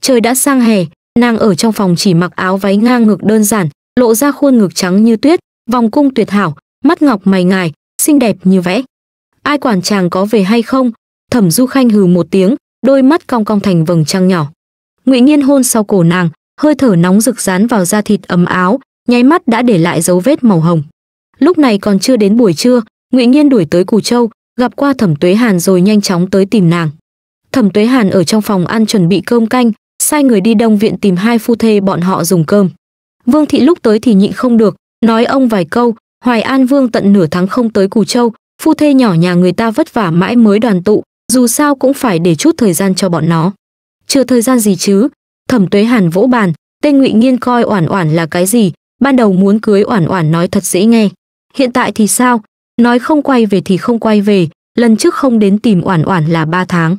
trời đã sang hè, nàng ở trong phòng chỉ mặc áo váy ngang ngực đơn giản, lộ ra khuôn ngực trắng như tuyết, vòng cung tuyệt hảo, mắt ngọc mày ngài, xinh đẹp như vẽ. Ai quản chàng có về hay không? Thẩm du khanh hừ một tiếng, đôi mắt cong cong thành vầng trăng nhỏ. Ngụy nghiên hôn sau cổ nàng, hơi thở nóng rực dán vào da thịt ấm áo, nháy mắt đã để lại dấu vết màu hồng. Lúc này còn chưa đến buổi trưa, ngụy nghiên đuổi tới cù châu, gặp qua thẩm tuế hàn rồi nhanh chóng tới tìm nàng. Thẩm tuế hàn ở trong phòng ăn chuẩn bị cơm canh sai người đi đông viện tìm hai phu thê bọn họ dùng cơm. Vương thị lúc tới thì nhịn không được, nói ông vài câu, hoài an vương tận nửa tháng không tới cù châu, phu thê nhỏ nhà người ta vất vả mãi mới đoàn tụ, dù sao cũng phải để chút thời gian cho bọn nó. Chưa thời gian gì chứ, thẩm tuế hàn vỗ bàn tên ngụy nghiên coi oản oản là cái gì, ban đầu muốn cưới oản oản nói thật dễ nghe. Hiện tại thì sao, nói không quay về thì không quay về, lần trước không đến tìm oản oản là ba tháng.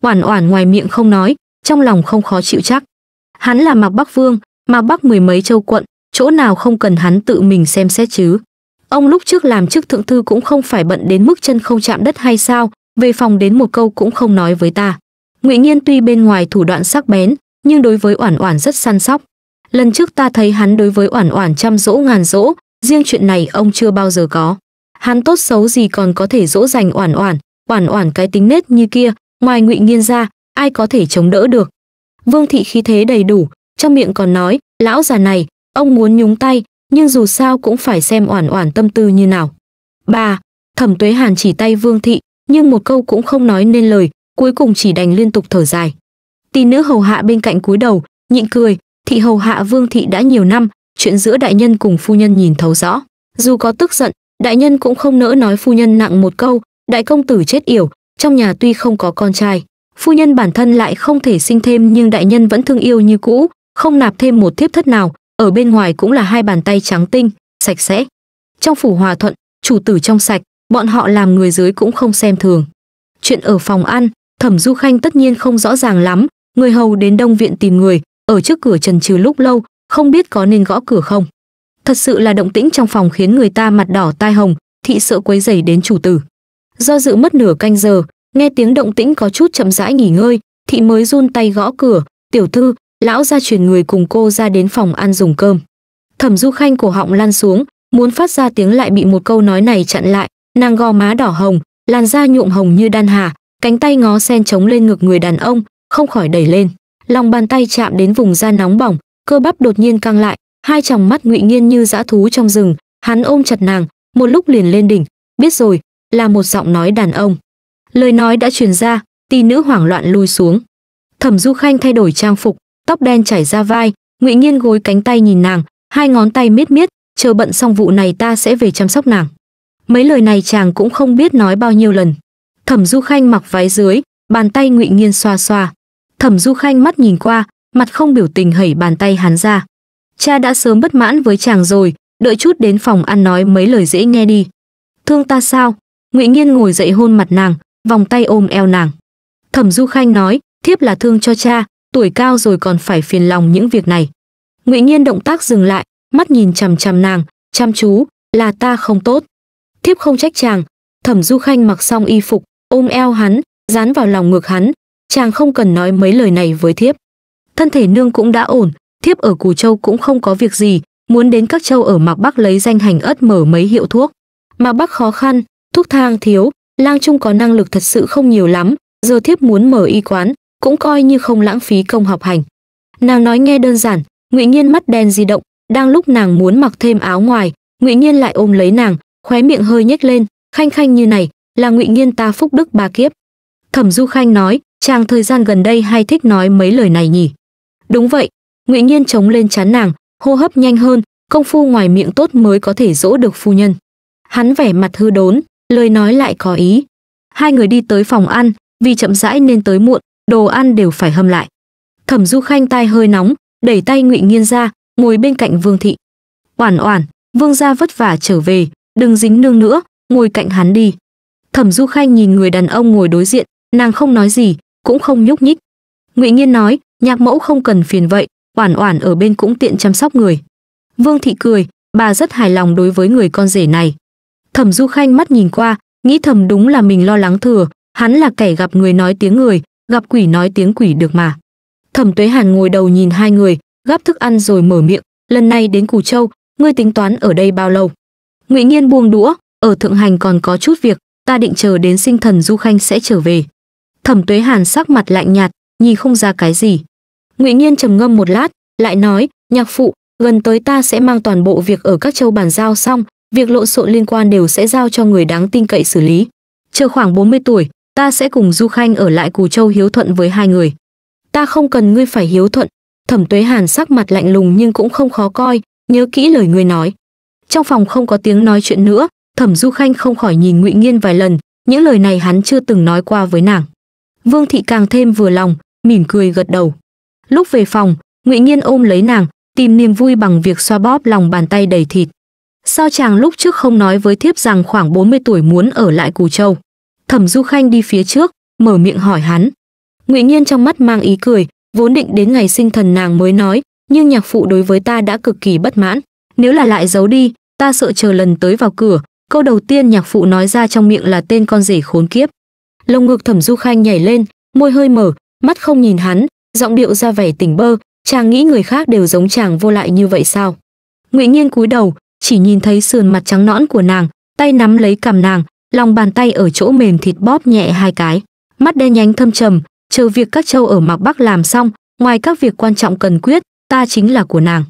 Oản oản ngoài miệng không nói trong lòng không khó chịu chắc. Hắn là mạc bắc vương, mạc bắc mười mấy châu quận, chỗ nào không cần hắn tự mình xem xét chứ? Ông lúc trước làm chức thượng thư cũng không phải bận đến mức chân không chạm đất hay sao, về phòng đến một câu cũng không nói với ta. Ngụy nghiên tuy bên ngoài thủ đoạn sắc bén, nhưng đối với oản oản rất săn sóc. Lần trước ta thấy hắn đối với oản oản chăm dỗ ngàn dỗ riêng chuyện này ông chưa bao giờ có. Hắn tốt xấu gì còn có thể dỗ dành oản oản oản oản cái tính nết như kia, ngoài ngụy nghiên ra ai có thể chống đỡ được. Vương thị khí thế đầy đủ, trong miệng còn nói, lão già này, ông muốn nhúng tay, nhưng dù sao cũng phải xem oản oản tâm tư như nào. Bà thẩm tuế hàn chỉ tay vương thị, nhưng một câu cũng không nói nên lời, cuối cùng chỉ đành liên tục thở dài. Tỷ nữ hầu hạ bên cạnh cúi đầu, nhịn cười, thị hầu hạ vương thị đã nhiều năm, chuyện giữa đại nhân cùng phu nhân nhìn thấu rõ. Dù có tức giận, đại nhân cũng không nỡ nói phu nhân nặng một câu, đại công tử chết yểu, trong nhà tuy không có con trai phu nhân bản thân lại không thể sinh thêm nhưng đại nhân vẫn thương yêu như cũ, không nạp thêm một thiếp thất nào, ở bên ngoài cũng là hai bàn tay trắng tinh, sạch sẽ. Trong phủ hòa thuận, chủ tử trong sạch, bọn họ làm người dưới cũng không xem thường. Chuyện ở phòng ăn, thẩm du khanh tất nhiên không rõ ràng lắm, người hầu đến đông viện tìm người, ở trước cửa trần trừ lúc lâu, không biết có nên gõ cửa không. Thật sự là động tĩnh trong phòng khiến người ta mặt đỏ tai hồng, thị sợ quấy rầy đến chủ tử. Do dự mất nửa canh giờ nghe tiếng động tĩnh có chút chậm rãi nghỉ ngơi, thị mới run tay gõ cửa. Tiểu thư, lão ra truyền người cùng cô ra đến phòng ăn dùng cơm. Thẩm du khanh cổ họng lăn xuống, muốn phát ra tiếng lại bị một câu nói này chặn lại. Nàng gò má đỏ hồng, làn da nhuộm hồng như đan hà, cánh tay ngó sen chống lên ngực người đàn ông, không khỏi đẩy lên. Lòng bàn tay chạm đến vùng da nóng bỏng, cơ bắp đột nhiên căng lại, hai tròng mắt ngụy nghiên như dã thú trong rừng. Hắn ôm chặt nàng, một lúc liền lên đỉnh. Biết rồi, là một giọng nói đàn ông lời nói đã truyền ra tỷ nữ hoảng loạn lui xuống. Thẩm du khanh thay đổi trang phục, tóc đen chảy ra vai, ngụy nghiên gối cánh tay nhìn nàng, hai ngón tay miết miết, chờ bận xong vụ này ta sẽ về chăm sóc nàng. Mấy lời này chàng cũng không biết nói bao nhiêu lần. Thẩm du khanh mặc váy dưới, bàn tay ngụy nghiên xoa xoa. Thẩm du khanh mắt nhìn qua, mặt không biểu tình hẩy bàn tay hắn ra. Cha đã sớm bất mãn với chàng rồi, đợi chút đến phòng ăn nói mấy lời dễ nghe đi. Thương ta sao? Ngụy nghiên ngồi dậy hôn mặt nàng vòng tay ôm eo nàng. Thẩm du khanh nói, thiếp là thương cho cha, tuổi cao rồi còn phải phiền lòng những việc này. Ngụy nhiên động tác dừng lại, mắt nhìn chằm chằm nàng, chăm chú, là ta không tốt. Thiếp không trách chàng. Thẩm du khanh mặc xong y phục, ôm eo hắn, dán vào lòng ngực hắn. Chàng không cần nói mấy lời này với thiếp. Thân thể nương cũng đã ổn, thiếp ở cù châu cũng không có việc gì, muốn đến các châu ở mạc bắc lấy danh hành ất mở mấy hiệu thuốc. Mạc bắc khó khăn, thuốc thang thiếu lang trung có năng lực thật sự không nhiều lắm giờ thiếp muốn mở y quán, cũng coi như không lãng phí công học hành. Nàng nói nghe đơn giản, ngụy nhiên mắt đen di động, đang lúc nàng muốn mặc thêm áo ngoài, ngụy nhiên lại ôm lấy nàng, khóe miệng hơi nhếch lên, khanh khanh như này, là ngụy nhiên ta phúc đức ba kiếp. Thẩm du khanh nói, chàng thời gian gần đây hay thích nói mấy lời này nhỉ? Đúng vậy. Ngụy nhiên chống lên chán nàng, hô hấp nhanh hơn, công phu ngoài miệng tốt mới có thể dỗ được phu nhân. Hắn vẻ mặt hư đốn lời nói lại có ý. Hai người đi tới phòng ăn, vì chậm rãi nên tới muộn, đồ ăn đều phải hâm lại. Thẩm du khanh tai hơi nóng, đẩy tay ngụy nghiên ra, ngồi bên cạnh vương thị. Oản oản, vương gia vất vả trở về, đừng dính nương nữa, ngồi cạnh hắn đi. Thẩm du khanh nhìn người đàn ông ngồi đối diện, nàng không nói gì, cũng không nhúc nhích. Ngụy nghiên nói, nhạc mẫu không cần phiền vậy, oản oản ở bên cũng tiện chăm sóc người. Vương thị cười, bà rất hài lòng đối với người con rể này thẩm du khanh mắt nhìn qua, nghĩ thầm đúng là mình lo lắng thừa, hắn là kẻ gặp người nói tiếng người, gặp quỷ nói tiếng quỷ được mà. Thẩm tuế hàn ngồi đầu nhìn hai người, gắp thức ăn rồi mở miệng, lần này đến cù châu, ngươi tính toán ở đây bao lâu? Ngụy nghiên buông đũa, ở thượng hành còn có chút việc, ta định chờ đến sinh thần du khanh sẽ trở về. Thẩm tuế hàn sắc mặt lạnh nhạt, nhìn không ra cái gì. Ngụy nghiên trầm ngâm một lát, lại nói, nhạc phụ, gần tới ta sẽ mang toàn bộ việc ở các châu bàn giao xong việc lộn xộn liên quan đều sẽ giao cho người đáng tin cậy xử lý. Chờ khoảng 40 tuổi, ta sẽ cùng du khanh ở lại cù châu hiếu thuận với hai người. Ta không cần ngươi phải hiếu thuận. Thẩm tuế hàn sắc mặt lạnh lùng nhưng cũng không khó coi, nhớ kỹ lời ngươi nói. Trong phòng không có tiếng nói chuyện nữa, thẩm du khanh không khỏi nhìn ngụy nghiên vài lần, những lời này hắn chưa từng nói qua với nàng. Vương thị càng thêm vừa lòng, mỉm cười gật đầu. Lúc về phòng, ngụy nghiên ôm lấy nàng, tìm niềm vui bằng việc xoa bóp lòng bàn tay đầy thịt sao chàng lúc trước không nói với thiếp rằng khoảng 40 tuổi muốn ở lại cù châu? Thẩm du khanh đi phía trước, mở miệng hỏi hắn. Ngụy nhiên trong mắt mang ý cười, vốn định đến ngày sinh thần nàng mới nói, nhưng nhạc phụ đối với ta đã cực kỳ bất mãn. Nếu là lại giấu đi, ta sợ chờ lần tới vào cửa. Câu đầu tiên nhạc phụ nói ra trong miệng là tên con rể khốn kiếp. Lồng ngực thẩm du khanh nhảy lên, môi hơi mở, mắt không nhìn hắn, giọng điệu ra vẻ tỉnh bơ. Chàng nghĩ người khác đều giống chàng vô lại như vậy sao? Ngụy nhiên cúi đầu chỉ nhìn thấy sườn mặt trắng nõn của nàng, tay nắm lấy cằm nàng, lòng bàn tay ở chỗ mềm thịt bóp nhẹ hai cái, mắt đen nhánh thâm trầm, chờ việc các châu ở mạc bắc làm xong, ngoài các việc quan trọng cần quyết, ta chính là của nàng.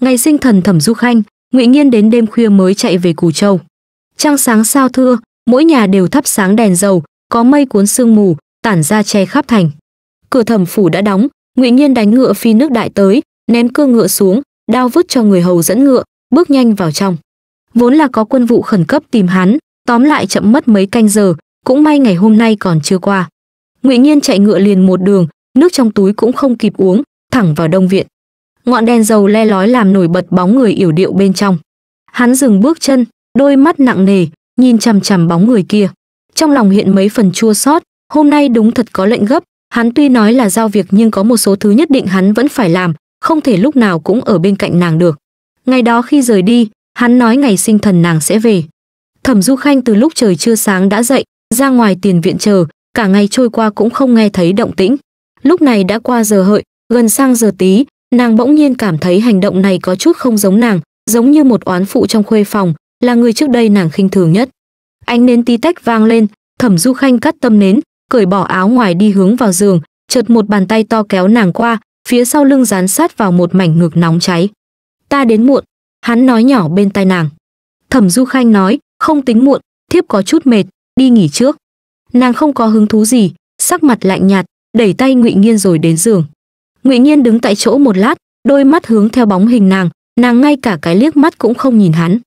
Ngày sinh thần thẩm du khanh, ngụy nhiên đến đêm khuya mới chạy về cù châu. Trăng sáng sao thưa, mỗi nhà đều thắp sáng đèn dầu, có mây cuốn sương mù, tản ra che khắp thành. Cửa thẩm phủ đã đóng, ngụy nhiên đánh ngựa phi nước đại tới, ném cương ngựa xuống, đao vứt cho người hầu dẫn ngựa bước nhanh vào trong. Vốn là có quân vụ khẩn cấp tìm hắn, tóm lại chậm mất mấy canh giờ, cũng may ngày hôm nay còn chưa qua. Ngụy nhiên chạy ngựa liền một đường, nước trong túi cũng không kịp uống, thẳng vào đông viện. Ngọn đèn dầu le lói làm nổi bật bóng người yểu điệu bên trong. Hắn dừng bước chân, đôi mắt nặng nề, nhìn chằm chằm bóng người kia. Trong lòng hiện mấy phần chua xót, hôm nay đúng thật có lệnh gấp, hắn tuy nói là giao việc nhưng có một số thứ nhất định hắn vẫn phải làm, không thể lúc nào cũng ở bên cạnh nàng được ngày đó khi rời đi, hắn nói ngày sinh thần nàng sẽ về. Thẩm du khanh từ lúc trời chưa sáng đã dậy, ra ngoài tiền viện chờ, cả ngày trôi qua cũng không nghe thấy động tĩnh. Lúc này đã qua giờ hợi, gần sang giờ tí, nàng bỗng nhiên cảm thấy hành động này có chút không giống nàng, giống như một oán phụ trong khuê phòng, là người trước đây nàng khinh thường nhất. Ánh nến tí tách vang lên, thẩm du khanh cắt tâm nến, cởi bỏ áo ngoài đi hướng vào giường, chợt một bàn tay to kéo nàng qua, phía sau lưng dán sát vào một mảnh ngực nóng cháy ta đến muộn. Hắn nói nhỏ bên tai nàng. Thẩm du khanh nói, không tính muộn, thiếp có chút mệt, đi nghỉ trước. Nàng không có hứng thú gì, sắc mặt lạnh nhạt, đẩy tay ngụy nghiên rồi đến giường. Ngụy nhiên đứng tại chỗ một lát, đôi mắt hướng theo bóng hình nàng nàng ngay cả cái liếc mắt cũng không nhìn hắn.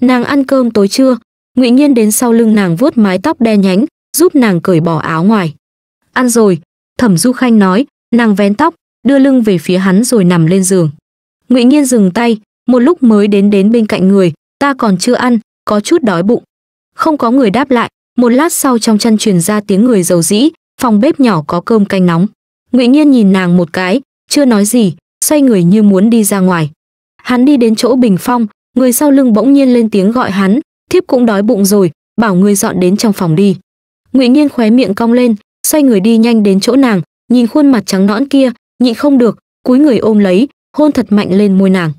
Nàng ăn cơm tối trưa, ngụy nhiên đến sau lưng nàng vuốt mái tóc đen nhánh, giúp nàng cởi bỏ áo ngoài. Ăn rồi, thẩm du khanh nói, nàng vén tóc, đưa lưng về phía hắn rồi nằm lên giường ngụy nhiên dừng tay, một lúc mới đến đến bên cạnh người, ta còn chưa ăn, có chút đói bụng. Không có người đáp lại, một lát sau trong chân truyền ra tiếng người giàu dĩ, phòng bếp nhỏ có cơm canh nóng. Ngụy nhiên nhìn nàng một cái, chưa nói gì, xoay người như muốn đi ra ngoài. Hắn đi đến chỗ bình phong, người sau lưng bỗng nhiên lên tiếng gọi hắn, thiếp cũng đói bụng rồi, bảo người dọn đến trong phòng đi. Ngụy nhiên khóe miệng cong lên, xoay người đi nhanh đến chỗ nàng, nhìn khuôn mặt trắng nõn kia, nhịn không được, cúi người ôm lấy hôn thật mạnh lên môi nàng.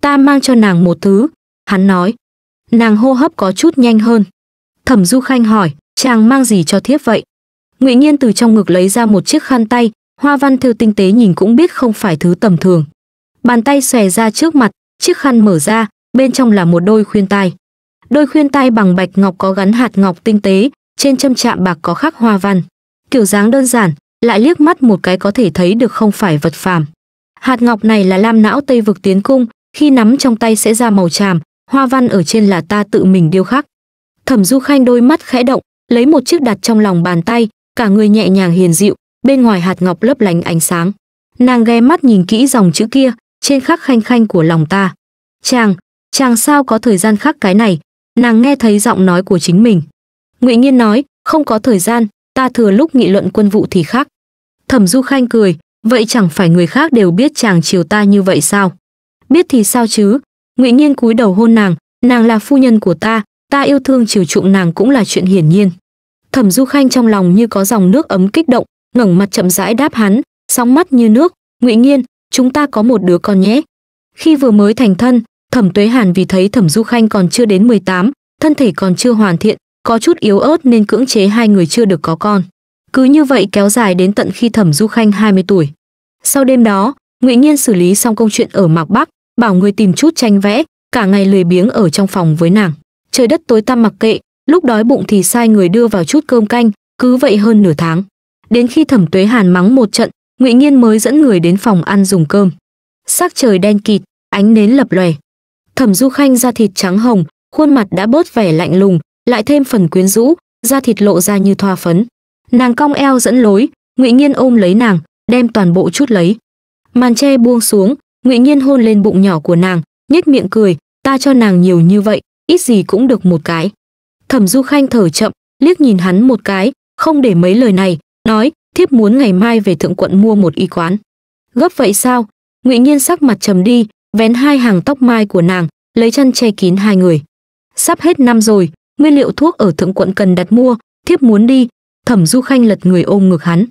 Ta mang cho nàng một thứ. Hắn nói. Nàng hô hấp có chút nhanh hơn. Thẩm du khanh hỏi, chàng mang gì cho thiếp vậy? Ngụy nhiên từ trong ngực lấy ra một chiếc khăn tay, hoa văn thêu tinh tế nhìn cũng biết không phải thứ tầm thường. Bàn tay xòe ra trước mặt, chiếc khăn mở ra, bên trong là một đôi khuyên tai. Đôi khuyên tai bằng bạch ngọc có gắn hạt ngọc tinh tế, trên châm chạm bạc có khắc hoa văn. Kiểu dáng đơn giản, lại liếc mắt một cái có thể thấy được không phải vật phàm hạt ngọc này là lam não tây vực tiến cung, khi nắm trong tay sẽ ra màu tràm, hoa văn ở trên là ta tự mình điêu khắc. Thẩm du khanh đôi mắt khẽ động, lấy một chiếc đặt trong lòng bàn tay, cả người nhẹ nhàng hiền dịu, bên ngoài hạt ngọc lấp lánh ánh sáng. Nàng ghé mắt nhìn kỹ dòng chữ kia, trên khắc khanh khanh của lòng ta. Chàng chàng sao có thời gian khắc cái này? Nàng nghe thấy giọng nói của chính mình. Ngụy nhiên nói, không có thời gian, ta thừa lúc nghị luận quân vụ thì khác thẩm du khanh cười vậy chẳng phải người khác đều biết chàng chiều ta như vậy sao? Biết thì sao chứ? Ngụy nhiên cúi đầu hôn nàng nàng là phu nhân của ta ta yêu thương chiều chuộng nàng cũng là chuyện hiển nhiên. Thẩm du khanh trong lòng như có dòng nước ấm kích động ngẩng mặt chậm rãi đáp hắn sóng mắt như nước ngụy nhiên chúng ta có một đứa con nhé. Khi vừa mới thành thân thẩm tuế hàn vì thấy thẩm du khanh còn chưa đến 18, thân thể còn chưa hoàn thiện có chút yếu ớt nên cưỡng chế hai người chưa được có con cứ như vậy kéo dài đến tận khi thẩm du khanh 20 tuổi. Sau đêm đó, ngụy nhiên xử lý xong công chuyện ở mạc bắc, bảo người tìm chút tranh vẽ, cả ngày lười biếng ở trong phòng với nàng. Trời đất tối tăm mặc kệ, lúc đói bụng thì sai người đưa vào chút cơm canh, cứ vậy hơn nửa tháng. Đến khi thẩm tuế hàn mắng một trận, ngụy nhiên mới dẫn người đến phòng ăn dùng cơm. Sắc trời đen kịt, ánh nến lập lòe. Thẩm du khanh da thịt trắng hồng, khuôn mặt đã bớt vẻ lạnh lùng, lại thêm phần quyến rũ, da thịt lộ ra như thoa phấn nàng cong eo dẫn lối, ngụy nhiên ôm lấy nàng, đem toàn bộ chút lấy. Màn tre buông xuống, ngụy nhiên hôn lên bụng nhỏ của nàng, nhếch miệng cười, ta cho nàng nhiều như vậy, ít gì cũng được một cái. Thẩm du khanh thở chậm, liếc nhìn hắn một cái, không để mấy lời này, nói, thiếp muốn ngày mai về thượng quận mua một y quán. Gấp vậy sao? Ngụy nhiên sắc mặt trầm đi, vén hai hàng tóc mai của nàng, lấy chăn che kín hai người. Sắp hết năm rồi, nguyên liệu thuốc ở thượng quận cần đặt mua, thiếp muốn đi thẩm du khanh lật người ôm ngực hắn.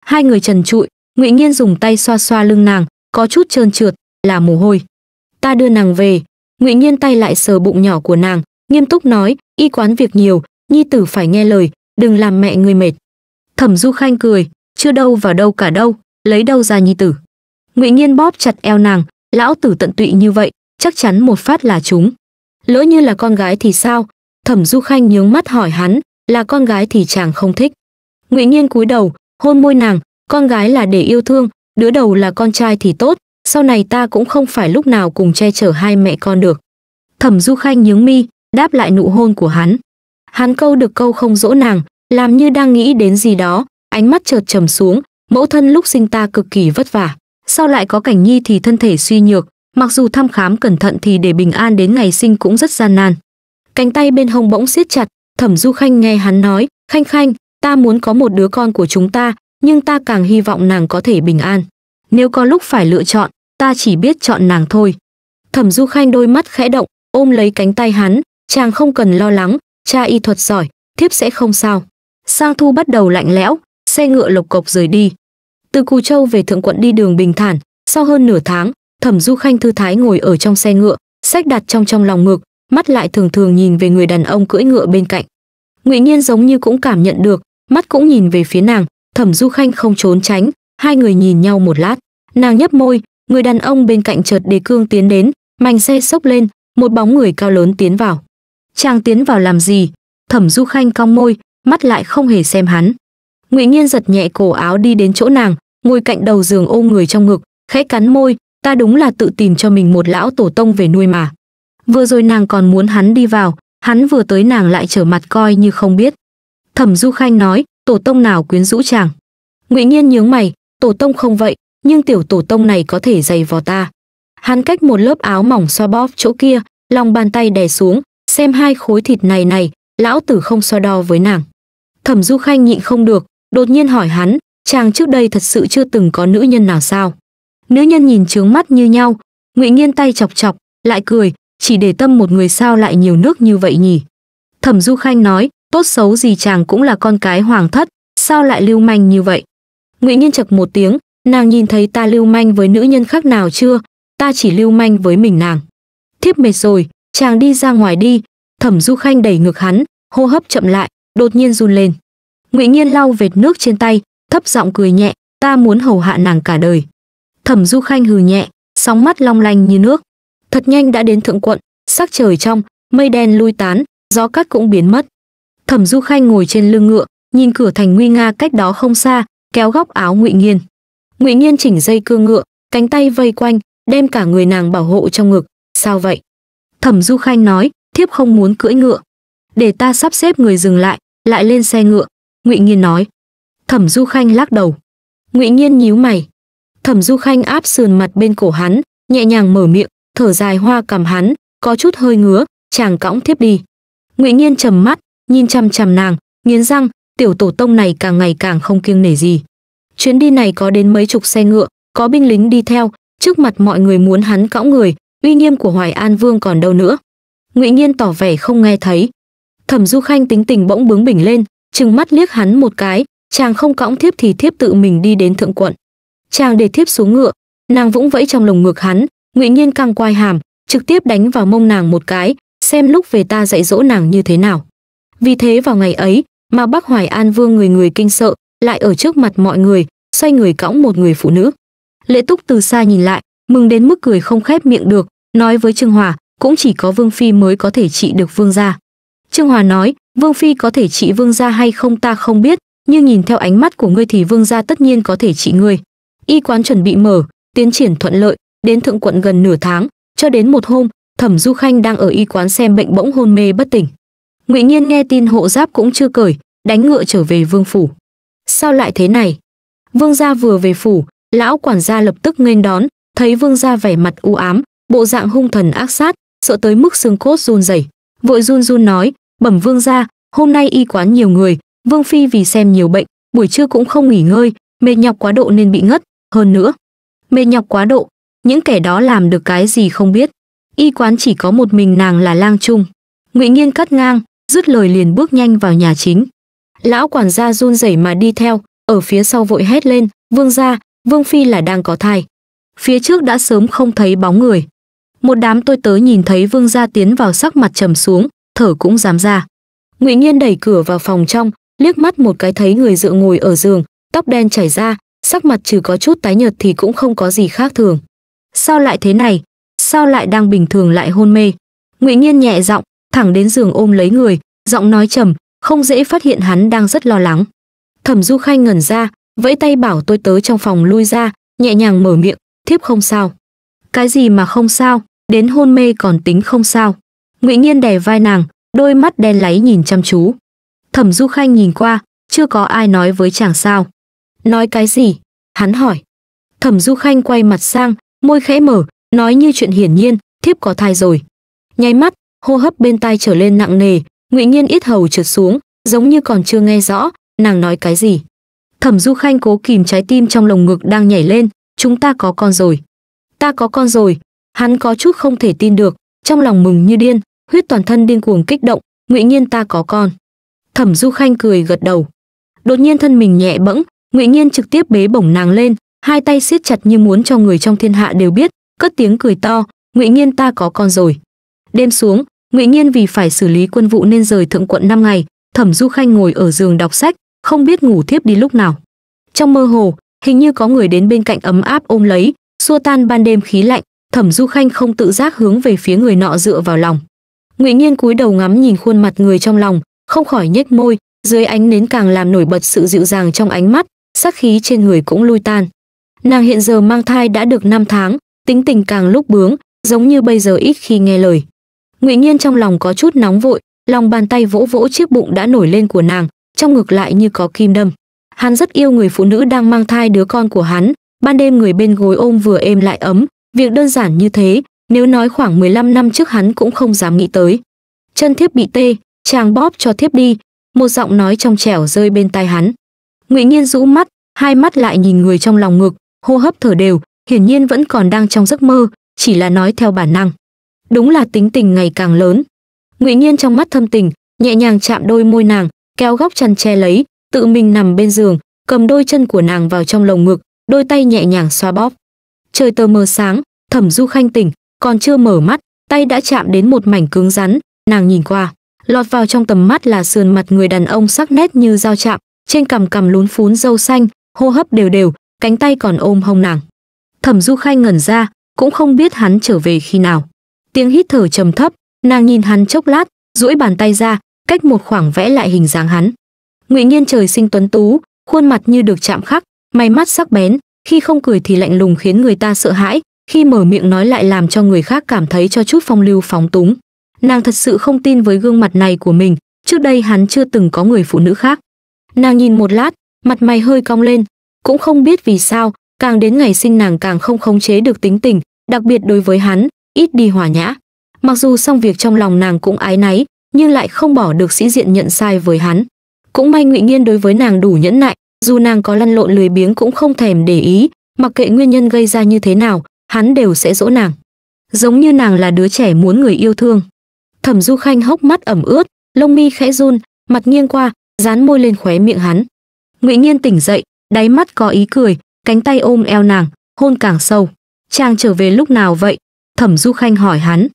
Hai người trần trụi, ngụy nhiên dùng tay xoa xoa lưng nàng, có chút trơn trượt, là mồ hôi. Ta đưa nàng về. Ngụy nhiên tay lại sờ bụng nhỏ của nàng, nghiêm túc nói, y quán việc nhiều, nhi tử phải nghe lời, đừng làm mẹ người mệt. Thẩm du khanh cười, chưa đâu vào đâu cả đâu, lấy đâu ra nhi tử? Ngụy nhiên bóp chặt eo nàng, lão tử tận tụy như vậy, chắc chắn một phát là chúng. Lỡ như là con gái thì sao? Thẩm du khanh nhướng mắt hỏi hắn, là con gái thì chàng không thích ngụy nhiên cúi đầu, hôn môi nàng, con gái là để yêu thương, đứa đầu là con trai thì tốt, sau này ta cũng không phải lúc nào cùng che chở hai mẹ con được. Thẩm du khanh nhướng mi, đáp lại nụ hôn của hắn. Hắn câu được câu không dỗ nàng, làm như đang nghĩ đến gì đó, ánh mắt chợt trầm xuống, mẫu thân lúc sinh ta cực kỳ vất vả, sau lại có cảnh nhi thì thân thể suy nhược, mặc dù thăm khám cẩn thận thì để bình an đến ngày sinh cũng rất gian nan. Cánh tay bên hông bỗng siết chặt, thẩm du khanh nghe hắn nói, khanh khanh ta muốn có một đứa con của chúng ta, nhưng ta càng hy vọng nàng có thể bình an. Nếu có lúc phải lựa chọn, ta chỉ biết chọn nàng thôi. Thẩm du khanh đôi mắt khẽ động, ôm lấy cánh tay hắn, chàng không cần lo lắng, cha y thuật giỏi, thiếp sẽ không sao. Sang thu bắt đầu lạnh lẽo, xe ngựa lộc cộc rời đi. Từ cù châu về thượng quận đi đường bình thản, sau hơn nửa tháng, thẩm du khanh thư thái ngồi ở trong xe ngựa, sách đặt trong trong lòng ngực, mắt lại thường thường nhìn về người đàn ông cưỡi ngựa bên cạnh. Ngụy nhiên giống như cũng cảm nhận được mắt cũng nhìn về phía nàng, thẩm du khanh không trốn tránh, hai người nhìn nhau một lát. Nàng nhấp môi, người đàn ông bên cạnh chợt đề cương tiến đến, mảnh xe sốc lên, một bóng người cao lớn tiến vào. Chàng tiến vào làm gì? Thẩm du khanh cong môi, mắt lại không hề xem hắn. Ngụy nhiên giật nhẹ cổ áo đi đến chỗ nàng, ngồi cạnh đầu giường ôm người trong ngực, khẽ cắn môi, ta đúng là tự tìm cho mình một lão tổ tông về nuôi mà. Vừa rồi nàng còn muốn hắn đi vào, hắn vừa tới nàng lại trở mặt coi như không biết thẩm du khanh nói, tổ tông nào quyến rũ chàng? Ngụy nhiên nhướng mày, tổ tông không vậy, nhưng tiểu tổ tông này có thể dày vò ta. Hắn cách một lớp áo mỏng xoa bóp chỗ kia, lòng bàn tay đè xuống, xem hai khối thịt này này, lão tử không so đo với nàng. Thẩm du khanh nhịn không được, đột nhiên hỏi hắn, chàng trước đây thật sự chưa từng có nữ nhân nào sao? Nữ nhân nhìn trướng mắt như nhau, ngụy nghiên tay chọc chọc, lại cười, chỉ để tâm một người sao lại nhiều nước như vậy nhỉ? Thẩm du khanh nói tốt xấu gì chàng cũng là con cái hoàng thất, sao lại lưu manh như vậy? Ngụy Nhiên chậc một tiếng, nàng nhìn thấy ta lưu manh với nữ nhân khác nào chưa? Ta chỉ lưu manh với mình nàng. Thiếp mệt rồi, chàng đi ra ngoài đi. Thẩm du khanh đẩy ngực hắn, hô hấp chậm lại, đột nhiên run lên. Ngụy nhiên lau vệt nước trên tay, thấp giọng cười nhẹ, ta muốn hầu hạ nàng cả đời. Thẩm du khanh hừ nhẹ, sóng mắt long lanh như nước. Thật nhanh đã đến thượng quận, sắc trời trong, mây đen lui tán, gió cát cũng biến mất thẩm du khanh ngồi trên lưng ngựa, nhìn cửa thành nguy nga cách đó không xa, kéo góc áo ngụy nghiên. Ngụy nghiên chỉnh dây cương ngựa, cánh tay vây quanh, đem cả người nàng bảo hộ trong ngực. Sao vậy? Thẩm du khanh nói, thiếp không muốn cưỡi ngựa. Để ta sắp xếp người dừng lại lại lên xe ngựa. Ngụy nghiên nói. Thẩm du khanh lắc đầu. Ngụy nghiên nhíu mày. Thẩm du khanh áp sườn mặt bên cổ hắn, nhẹ nhàng mở miệng, thở dài hoa cầm hắn, có chút hơi ngứa, chàng cõng thiếp đi. Ngụy nghiên trầm mắt nhìn chằm chằm nàng, nghiến răng, tiểu tổ tông này càng ngày càng không kiêng nể gì. Chuyến đi này có đến mấy chục xe ngựa, có binh lính đi theo, trước mặt mọi người muốn hắn cõng người, uy nghiêm của hoài an vương còn đâu nữa. Ngụy nhiên tỏ vẻ không nghe thấy. Thẩm du khanh tính tình bỗng bướng bỉnh lên, trừng mắt liếc hắn một cái, chàng không cõng thiếp thì thiếp tự mình đi đến thượng quận. Chàng để thiếp xuống ngựa, nàng vũng vẫy trong lồng ngực hắn, ngụy nhiên căng quai hàm, trực tiếp đánh vào mông nàng một cái, xem lúc về ta dạy dỗ nàng như thế nào vì thế vào ngày ấy mà bác hoài an vương người người kinh sợ, lại ở trước mặt mọi người, xoay người cõng một người phụ nữ. Lệ túc từ xa nhìn lại, mừng đến mức cười không khép miệng được, nói với trương hòa, cũng chỉ có vương phi mới có thể trị được vương gia. Trương hòa nói, vương phi có thể trị vương gia hay không ta không biết, nhưng nhìn theo ánh mắt của ngươi thì vương gia tất nhiên có thể trị ngươi. Y quán chuẩn bị mở, tiến triển thuận lợi, đến thượng quận gần nửa tháng, cho đến một hôm, thẩm du khanh đang ở y quán xem bệnh bỗng hôn mê bất tỉnh ngụy nhiên nghe tin hộ giáp cũng chưa cởi, đánh ngựa trở về vương phủ. Sao lại thế này? Vương gia vừa về phủ, lão quản gia lập tức nghênh đón, thấy vương gia vẻ mặt u ám, bộ dạng hung thần ác sát, sợ tới mức xương cốt run rẩy. Vội run run nói, bẩm vương gia, hôm nay y quán nhiều người, vương phi vì xem nhiều bệnh, buổi trưa cũng không nghỉ ngơi, mệt nhọc quá độ nên bị ngất, hơn nữa, mệt nhọc quá độ, những kẻ đó làm được cái gì không biết. Y quán chỉ có một mình nàng là lang trung. Ngụy nghiên cắt ngang dứt lời liền bước nhanh vào nhà chính. Lão quản gia run rẩy mà đi theo, ở phía sau vội hét lên, vương gia, vương phi là đang có thai. Phía trước đã sớm không thấy bóng người. Một đám tôi tớ nhìn thấy vương gia tiến vào sắc mặt trầm xuống, thở cũng dám ra. Ngụy nghiên đẩy cửa vào phòng trong, liếc mắt một cái thấy người dựa ngồi ở giường, tóc đen chảy ra, sắc mặt trừ có chút tái nhợt thì cũng không có gì khác thường. Sao lại thế này? Sao lại đang bình thường lại hôn mê? Ngụy nghiên nhẹ giọng thẳng đến giường ôm lấy người, giọng nói trầm, không dễ phát hiện hắn đang rất lo lắng. Thẩm du khanh ngẩn ra, vẫy tay bảo tôi tớ trong phòng lui ra, nhẹ nhàng mở miệng, thiếp không sao. Cái gì mà không sao? Đến hôn mê còn tính không sao. Ngụy nghiên đè vai nàng, đôi mắt đen láy nhìn chăm chú. Thẩm du khanh nhìn qua, chưa có ai nói với chàng sao. Nói cái gì? hắn hỏi. Thẩm du khanh quay mặt sang, môi khẽ mở, nói như chuyện hiển nhiên, thiếp có thai rồi. Nháy mắt hô hấp bên tai trở lên nặng nề, ngụy nghiên ít hầu trượt xuống, giống như còn chưa nghe rõ, nàng nói cái gì. Thẩm du khanh cố kìm trái tim trong lồng ngực đang nhảy lên, chúng ta có con rồi. Ta có con rồi. Hắn có chút không thể tin được, trong lòng mừng như điên, huyết toàn thân điên cuồng kích động, ngụy nhiên ta có con. Thẩm du khanh cười gật đầu. Đột nhiên thân mình nhẹ bẫng, ngụy nhiên trực tiếp bế bổng nàng lên, hai tay siết chặt như muốn cho người trong thiên hạ đều biết, cất tiếng cười to, ngụy nhiên ta có con rồi đêm xuống, ngụy nhiên vì phải xử lý quân vụ nên rời thượng quận 5 ngày, thẩm du khanh ngồi ở giường đọc sách, không biết ngủ thiếp đi lúc nào. Trong mơ hồ, hình như có người đến bên cạnh ấm áp ôm lấy, xua tan ban đêm khí lạnh, thẩm du khanh không tự giác hướng về phía người nọ dựa vào lòng. Ngụy nhiên cúi đầu ngắm nhìn khuôn mặt người trong lòng, không khỏi nhếch môi, dưới ánh nến càng làm nổi bật sự dịu dàng trong ánh mắt, sắc khí trên người cũng lui tan. Nàng hiện giờ mang thai đã được 5 tháng, tính tình càng lúc bướng, giống như bây giờ ít khi nghe lời ngụy nhiên trong lòng có chút nóng vội, lòng bàn tay vỗ vỗ chiếc bụng đã nổi lên của nàng, trong ngực lại như có kim đâm. Hắn rất yêu người phụ nữ đang mang thai đứa con của hắn, ban đêm người bên gối ôm vừa êm lại ấm, việc đơn giản như thế, nếu nói khoảng 15 năm trước hắn cũng không dám nghĩ tới. Chân thiếp bị tê, chàng bóp cho thiếp đi, một giọng nói trong trẻo rơi bên tai hắn. Ngụy nhiên rũ mắt, hai mắt lại nhìn người trong lòng ngực, hô hấp thở đều, hiển nhiên vẫn còn đang trong giấc mơ, chỉ là nói theo bản năng đúng là tính tình ngày càng lớn. Ngụy nhiên trong mắt thâm tình, nhẹ nhàng chạm đôi môi nàng, kéo góc chăn che lấy, tự mình nằm bên giường, cầm đôi chân của nàng vào trong lồng ngực, đôi tay nhẹ nhàng xoa bóp. Trời tờ mờ sáng, thẩm du khanh tỉnh, còn chưa mở mắt, tay đã chạm đến một mảnh cứng rắn, nàng nhìn qua, lọt vào trong tầm mắt là sườn mặt người đàn ông sắc nét như dao chạm, trên cằm cằm lún phún dâu xanh, hô hấp đều đều, cánh tay còn ôm hông nàng. Thẩm du khanh ngẩn ra, cũng không biết hắn trở về khi nào tiếng hít thở trầm thấp, nàng nhìn hắn chốc lát, duỗi bàn tay ra, cách một khoảng vẽ lại hình dáng hắn. Ngụy nhiên trời sinh tuấn tú, khuôn mặt như được chạm khắc mày mắt sắc bén, khi không cười thì lạnh lùng khiến người ta sợ hãi, khi mở miệng nói lại làm cho người khác cảm thấy cho chút phong lưu phóng túng. Nàng thật sự không tin với gương mặt này của mình, trước đây hắn chưa từng có người phụ nữ khác. Nàng nhìn một lát, mặt mày hơi cong lên, cũng không biết vì sao, càng đến ngày sinh nàng càng không khống chế được tính tình, đặc biệt đối với hắn ít đi hòa nhã. Mặc dù xong việc trong lòng nàng cũng ái náy, nhưng lại không bỏ được sĩ diện nhận sai với hắn. Cũng may ngụy nghiên đối với nàng đủ nhẫn nại, dù nàng có lăn lộn lười biếng cũng không thèm để ý, mặc kệ nguyên nhân gây ra như thế nào, hắn đều sẽ dỗ nàng. Giống như nàng là đứa trẻ muốn người yêu thương. Thẩm du khanh hốc mắt ẩm ướt, lông mi khẽ run, mặt nghiêng qua, dán môi lên khóe miệng hắn. Ngụy nghiên tỉnh dậy, đáy mắt có ý cười, cánh tay ôm eo nàng, hôn càng sâu. Chàng trở về lúc nào vậy? Thẩm du khanh hỏi hắn.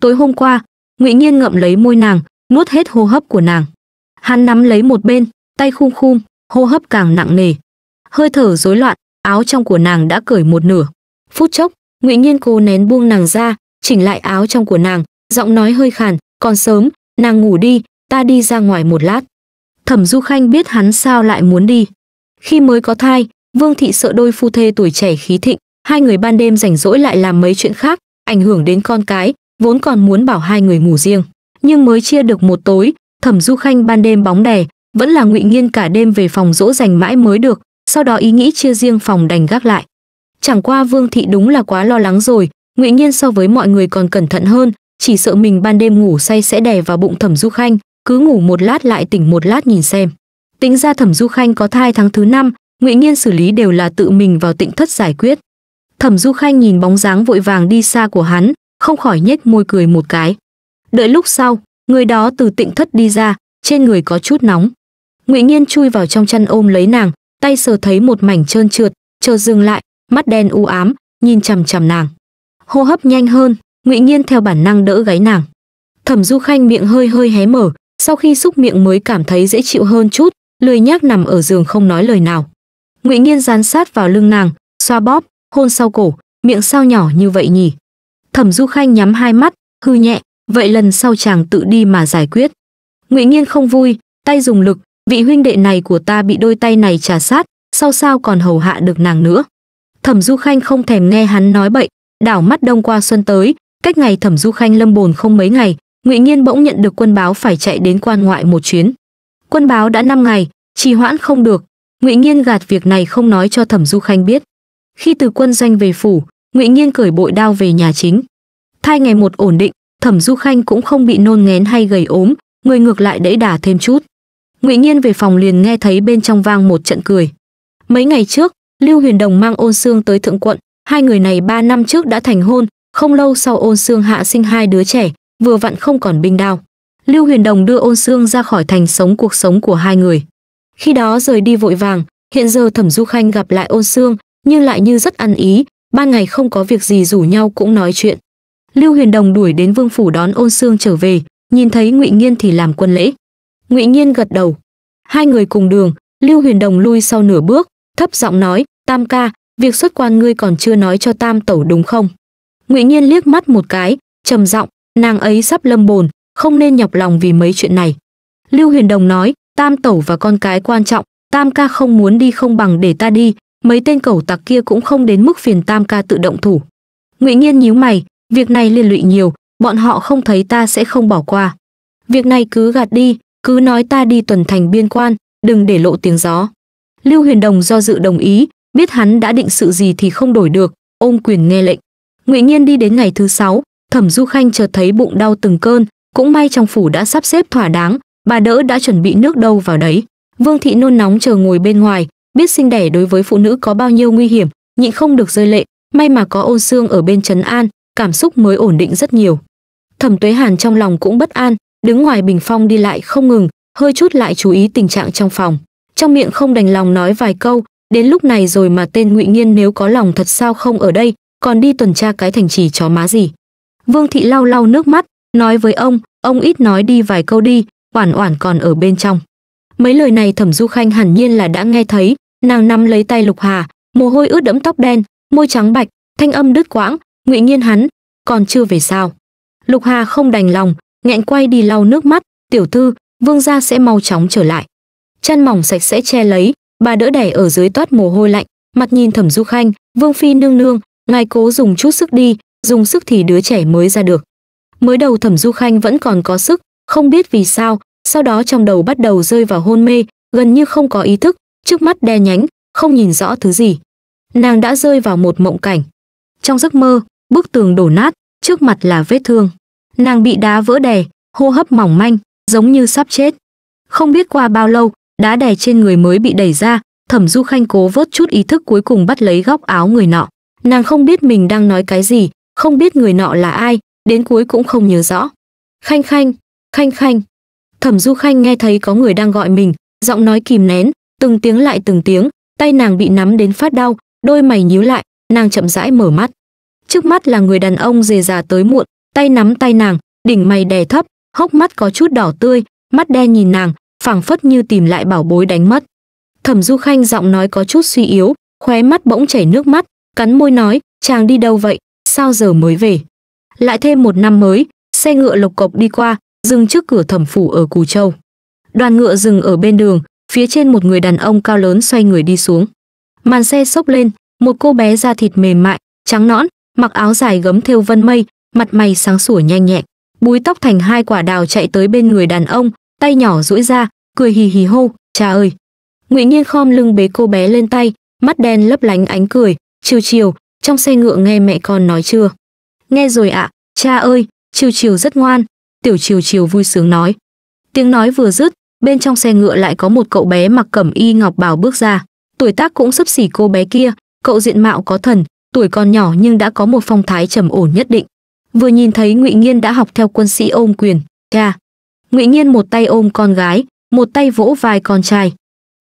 Tối hôm qua, ngụy nghiên ngậm lấy môi nàng, nuốt hết hô hấp của nàng. Hắn nắm lấy một bên, tay khum khum, hô hấp càng nặng nề. Hơi thở rối loạn, áo trong của nàng đã cởi một nửa. Phút chốc, ngụy nghiên cố nén buông nàng ra, chỉnh lại áo trong của nàng, giọng nói hơi khàn, còn sớm, nàng ngủ đi, ta đi ra ngoài một lát. Thẩm du khanh biết hắn sao lại muốn đi. Khi mới có thai, vương thị sợ đôi phu thê tuổi trẻ khí thịnh, hai người ban đêm rảnh rỗi lại làm mấy chuyện khác ảnh hưởng đến con cái, vốn còn muốn bảo hai người ngủ riêng. Nhưng mới chia được một tối, thẩm du khanh ban đêm bóng đè, vẫn là ngụy nghiên cả đêm về phòng dỗ dành mãi mới được, sau đó ý nghĩ chia riêng phòng đành gác lại. Chẳng qua vương thị đúng là quá lo lắng rồi, ngụy nghiên so với mọi người còn cẩn thận hơn, chỉ sợ mình ban đêm ngủ say sẽ đè vào bụng thẩm du khanh, cứ ngủ một lát lại tỉnh một lát nhìn xem. Tính ra thẩm du khanh có thai tháng thứ năm, ngụy nghiên xử lý đều là tự mình vào tịnh thất giải quyết thẩm du khanh nhìn bóng dáng vội vàng đi xa của hắn, không khỏi nhếch môi cười một cái. Đợi lúc sau, người đó từ tịnh thất đi ra, trên người có chút nóng. Ngụy nghiên chui vào trong chăn ôm lấy nàng, tay sờ thấy một mảnh trơn trượt, chờ dừng lại, mắt đen u ám, nhìn chằm chằm nàng. Hô hấp nhanh hơn, ngụy nghiên theo bản năng đỡ gáy nàng. Thẩm du khanh miệng hơi hơi hé mở, sau khi xúc miệng mới cảm thấy dễ chịu hơn chút, lười nhác nằm ở giường không nói lời nào. Ngụy nghiên dán sát vào lưng nàng, xoa bóp hôn sau cổ, miệng sao nhỏ như vậy nhỉ? Thẩm du khanh nhắm hai mắt, hư nhẹ, vậy lần sau chàng tự đi mà giải quyết. Ngụy nghiên không vui, tay dùng lực, vị huynh đệ này của ta bị đôi tay này trả sát sau sao còn hầu hạ được nàng nữa? Thẩm du khanh không thèm nghe hắn nói bậy, đảo mắt đông qua xuân tới, cách ngày thẩm du khanh lâm bồn không mấy ngày, ngụy nghiên bỗng nhận được quân báo phải chạy đến quan ngoại một chuyến. Quân báo đã 5 ngày, trì hoãn không được. Ngụy nghiên gạt việc này không nói cho thẩm du khanh biết khi từ quân doanh về phủ, ngụy nghiên cởi bội đao về nhà chính. Thai ngày một ổn định, thẩm du khanh cũng không bị nôn ngén hay gầy ốm, người ngược lại đẫy đà thêm chút. Ngụy nghiên về phòng liền nghe thấy bên trong vang một trận cười. Mấy ngày trước, lưu huyền đồng mang ôn xương tới thượng quận, hai người này ba năm trước đã thành hôn, không lâu sau ôn xương hạ sinh hai đứa trẻ, vừa vặn không còn binh đao. Lưu huyền đồng đưa ôn xương ra khỏi thành sống cuộc sống của hai người. Khi đó rời đi vội vàng, hiện giờ thẩm du khanh gặp lại ôn xương nhưng lại như rất ăn ý, ban ngày không có việc gì rủ nhau cũng nói chuyện. Lưu huyền đồng đuổi đến vương phủ đón ôn Sương trở về, nhìn thấy ngụy nghiên thì làm quân lễ. Ngụy nghiên gật đầu. Hai người cùng đường, lưu huyền đồng lui sau nửa bước, thấp giọng nói, tam ca, việc xuất quan ngươi còn chưa nói cho tam tẩu đúng không? Ngụy nghiên liếc mắt một cái, trầm giọng, nàng ấy sắp lâm bồn, không nên nhọc lòng vì mấy chuyện này. Lưu huyền đồng nói, tam tẩu và con cái quan trọng, tam ca không muốn đi không bằng để ta đi mấy tên cẩu tặc kia cũng không đến mức phiền tam ca tự động thủ. Ngụy nghiên nhíu mày, việc này liên lụy nhiều, bọn họ không thấy ta sẽ không bỏ qua. Việc này cứ gạt đi, cứ nói ta đi tuần thành biên quan, đừng để lộ tiếng gió. Lưu huyền đồng do dự đồng ý, biết hắn đã định sự gì thì không đổi được, ôm quyền nghe lệnh. Ngụy nhiên đi đến ngày thứ sáu, thẩm du khanh chợt thấy bụng đau từng cơn, cũng may trong phủ đã sắp xếp thỏa đáng, bà đỡ đã chuẩn bị nước đâu vào đấy. Vương thị nôn nóng chờ ngồi bên ngoài biết sinh đẻ đối với phụ nữ có bao nhiêu nguy hiểm, nhịn không được rơi lệ. May mà có ôn xương ở bên trấn an, cảm xúc mới ổn định rất nhiều. Thẩm tuế hàn trong lòng cũng bất an, đứng ngoài bình phong đi lại không ngừng, hơi chút lại chú ý tình trạng trong phòng. Trong miệng không đành lòng nói vài câu, đến lúc này rồi mà tên ngụy nghiên nếu có lòng thật sao không ở đây, còn đi tuần tra cái thành trì chó má gì. Vương thị lau lau nước mắt, nói với ông ông ít nói đi vài câu đi, oản oản còn ở bên trong. Mấy lời này thẩm du khanh hẳn nhiên là đã nghe thấy nàng nắm lấy tay lục hà, mồ hôi ướt đẫm tóc đen, môi trắng bạch, thanh âm đứt quãng, ngụy nghiên hắn, còn chưa về sao? Lục hà không đành lòng, nghẹn quay đi lau nước mắt, tiểu thư, vương gia sẽ mau chóng trở lại. Chăn mỏng sạch sẽ che lấy, bà đỡ đẻ ở dưới toát mồ hôi lạnh, mặt nhìn thẩm du khanh, vương phi nương nương, ngài cố dùng chút sức đi, dùng sức thì đứa trẻ mới ra được. Mới đầu thẩm du khanh vẫn còn có sức, không biết vì sao, sau đó trong đầu bắt đầu rơi vào hôn mê, gần như không có ý thức trước mắt đe nhánh, không nhìn rõ thứ gì. Nàng đã rơi vào một mộng cảnh. Trong giấc mơ, bức tường đổ nát, trước mặt là vết thương. Nàng bị đá vỡ đè, hô hấp mỏng manh, giống như sắp chết. Không biết qua bao lâu, đá đè trên người mới bị đẩy ra, thẩm du khanh cố vớt chút ý thức cuối cùng bắt lấy góc áo người nọ. Nàng không biết mình đang nói cái gì, không biết người nọ là ai, đến cuối cũng không nhớ rõ. Khanh khanh khanh khanh. Thẩm du khanh nghe thấy có người đang gọi mình, giọng nói kìm nén từng tiếng lại từng tiếng, tay nàng bị nắm đến phát đau, đôi mày nhíu lại, nàng chậm rãi mở mắt. Trước mắt là người đàn ông dề già tới muộn, tay nắm tay nàng, đỉnh mày đè thấp, hốc mắt có chút đỏ tươi, mắt đen nhìn nàng, phảng phất như tìm lại bảo bối đánh mất. Thẩm du khanh giọng nói có chút suy yếu, khóe mắt bỗng chảy nước mắt, cắn môi nói, chàng đi đâu vậy? Sao giờ mới về? Lại thêm một năm mới, xe ngựa lộc cộc đi qua, dừng trước cửa thẩm phủ ở cù châu. Đoàn ngựa dừng ở bên đường phía trên một người đàn ông cao lớn xoay người đi xuống. Màn xe sốc lên, một cô bé da thịt mềm mại, trắng nõn, mặc áo dài gấm thêu vân mây, mặt mày sáng sủa nhanh nhẹn. Búi tóc thành hai quả đào chạy tới bên người đàn ông, tay nhỏ duỗi ra, cười hì hì hô, cha ơi! Ngụy nhiên khom lưng bế cô bé lên tay, mắt đen lấp lánh ánh cười, chiều chiều, trong xe ngựa nghe mẹ con nói chưa? Nghe rồi ạ, cha ơi, chiều chiều rất ngoan. Tiểu chiều chiều vui sướng nói. Tiếng nói vừa dứt bên trong xe ngựa lại có một cậu bé mặc cẩm y ngọc bào bước ra. Tuổi tác cũng sấp xỉ cô bé kia. Cậu diện mạo có thần, tuổi còn nhỏ nhưng đã có một phong thái trầm ổn nhất định. Vừa nhìn thấy ngụy nghiên đã học theo quân sĩ ôm quyền cha ngụy nghiên một tay ôm con gái, một tay vỗ vai con trai.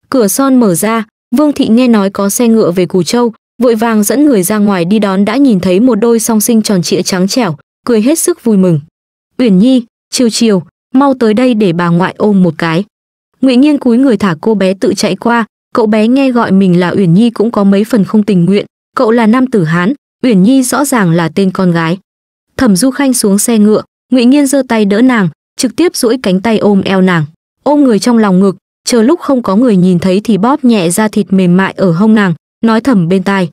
Cửa son mở ra, vương thị nghe nói có xe ngựa về cù châu, vội vàng dẫn người ra ngoài đi đón đã nhìn thấy một đôi song sinh tròn trịa trắng trẻo, cười hết sức vui mừng. Uyển nhi, chiều chiều mau tới đây để bà ngoại ôm một cái. Ngụy nghiên cúi người thả cô bé tự chạy qua, cậu bé nghe gọi mình là uyển nhi cũng có mấy phần không tình nguyện, cậu là nam tử hán, uyển nhi rõ ràng là tên con gái. Thẩm du khanh xuống xe ngựa, ngụy nghiên giơ tay đỡ nàng, trực tiếp duỗi cánh tay ôm eo nàng, ôm người trong lòng ngực, chờ lúc không có người nhìn thấy thì bóp nhẹ ra thịt mềm mại ở hông nàng, nói thầm bên tai.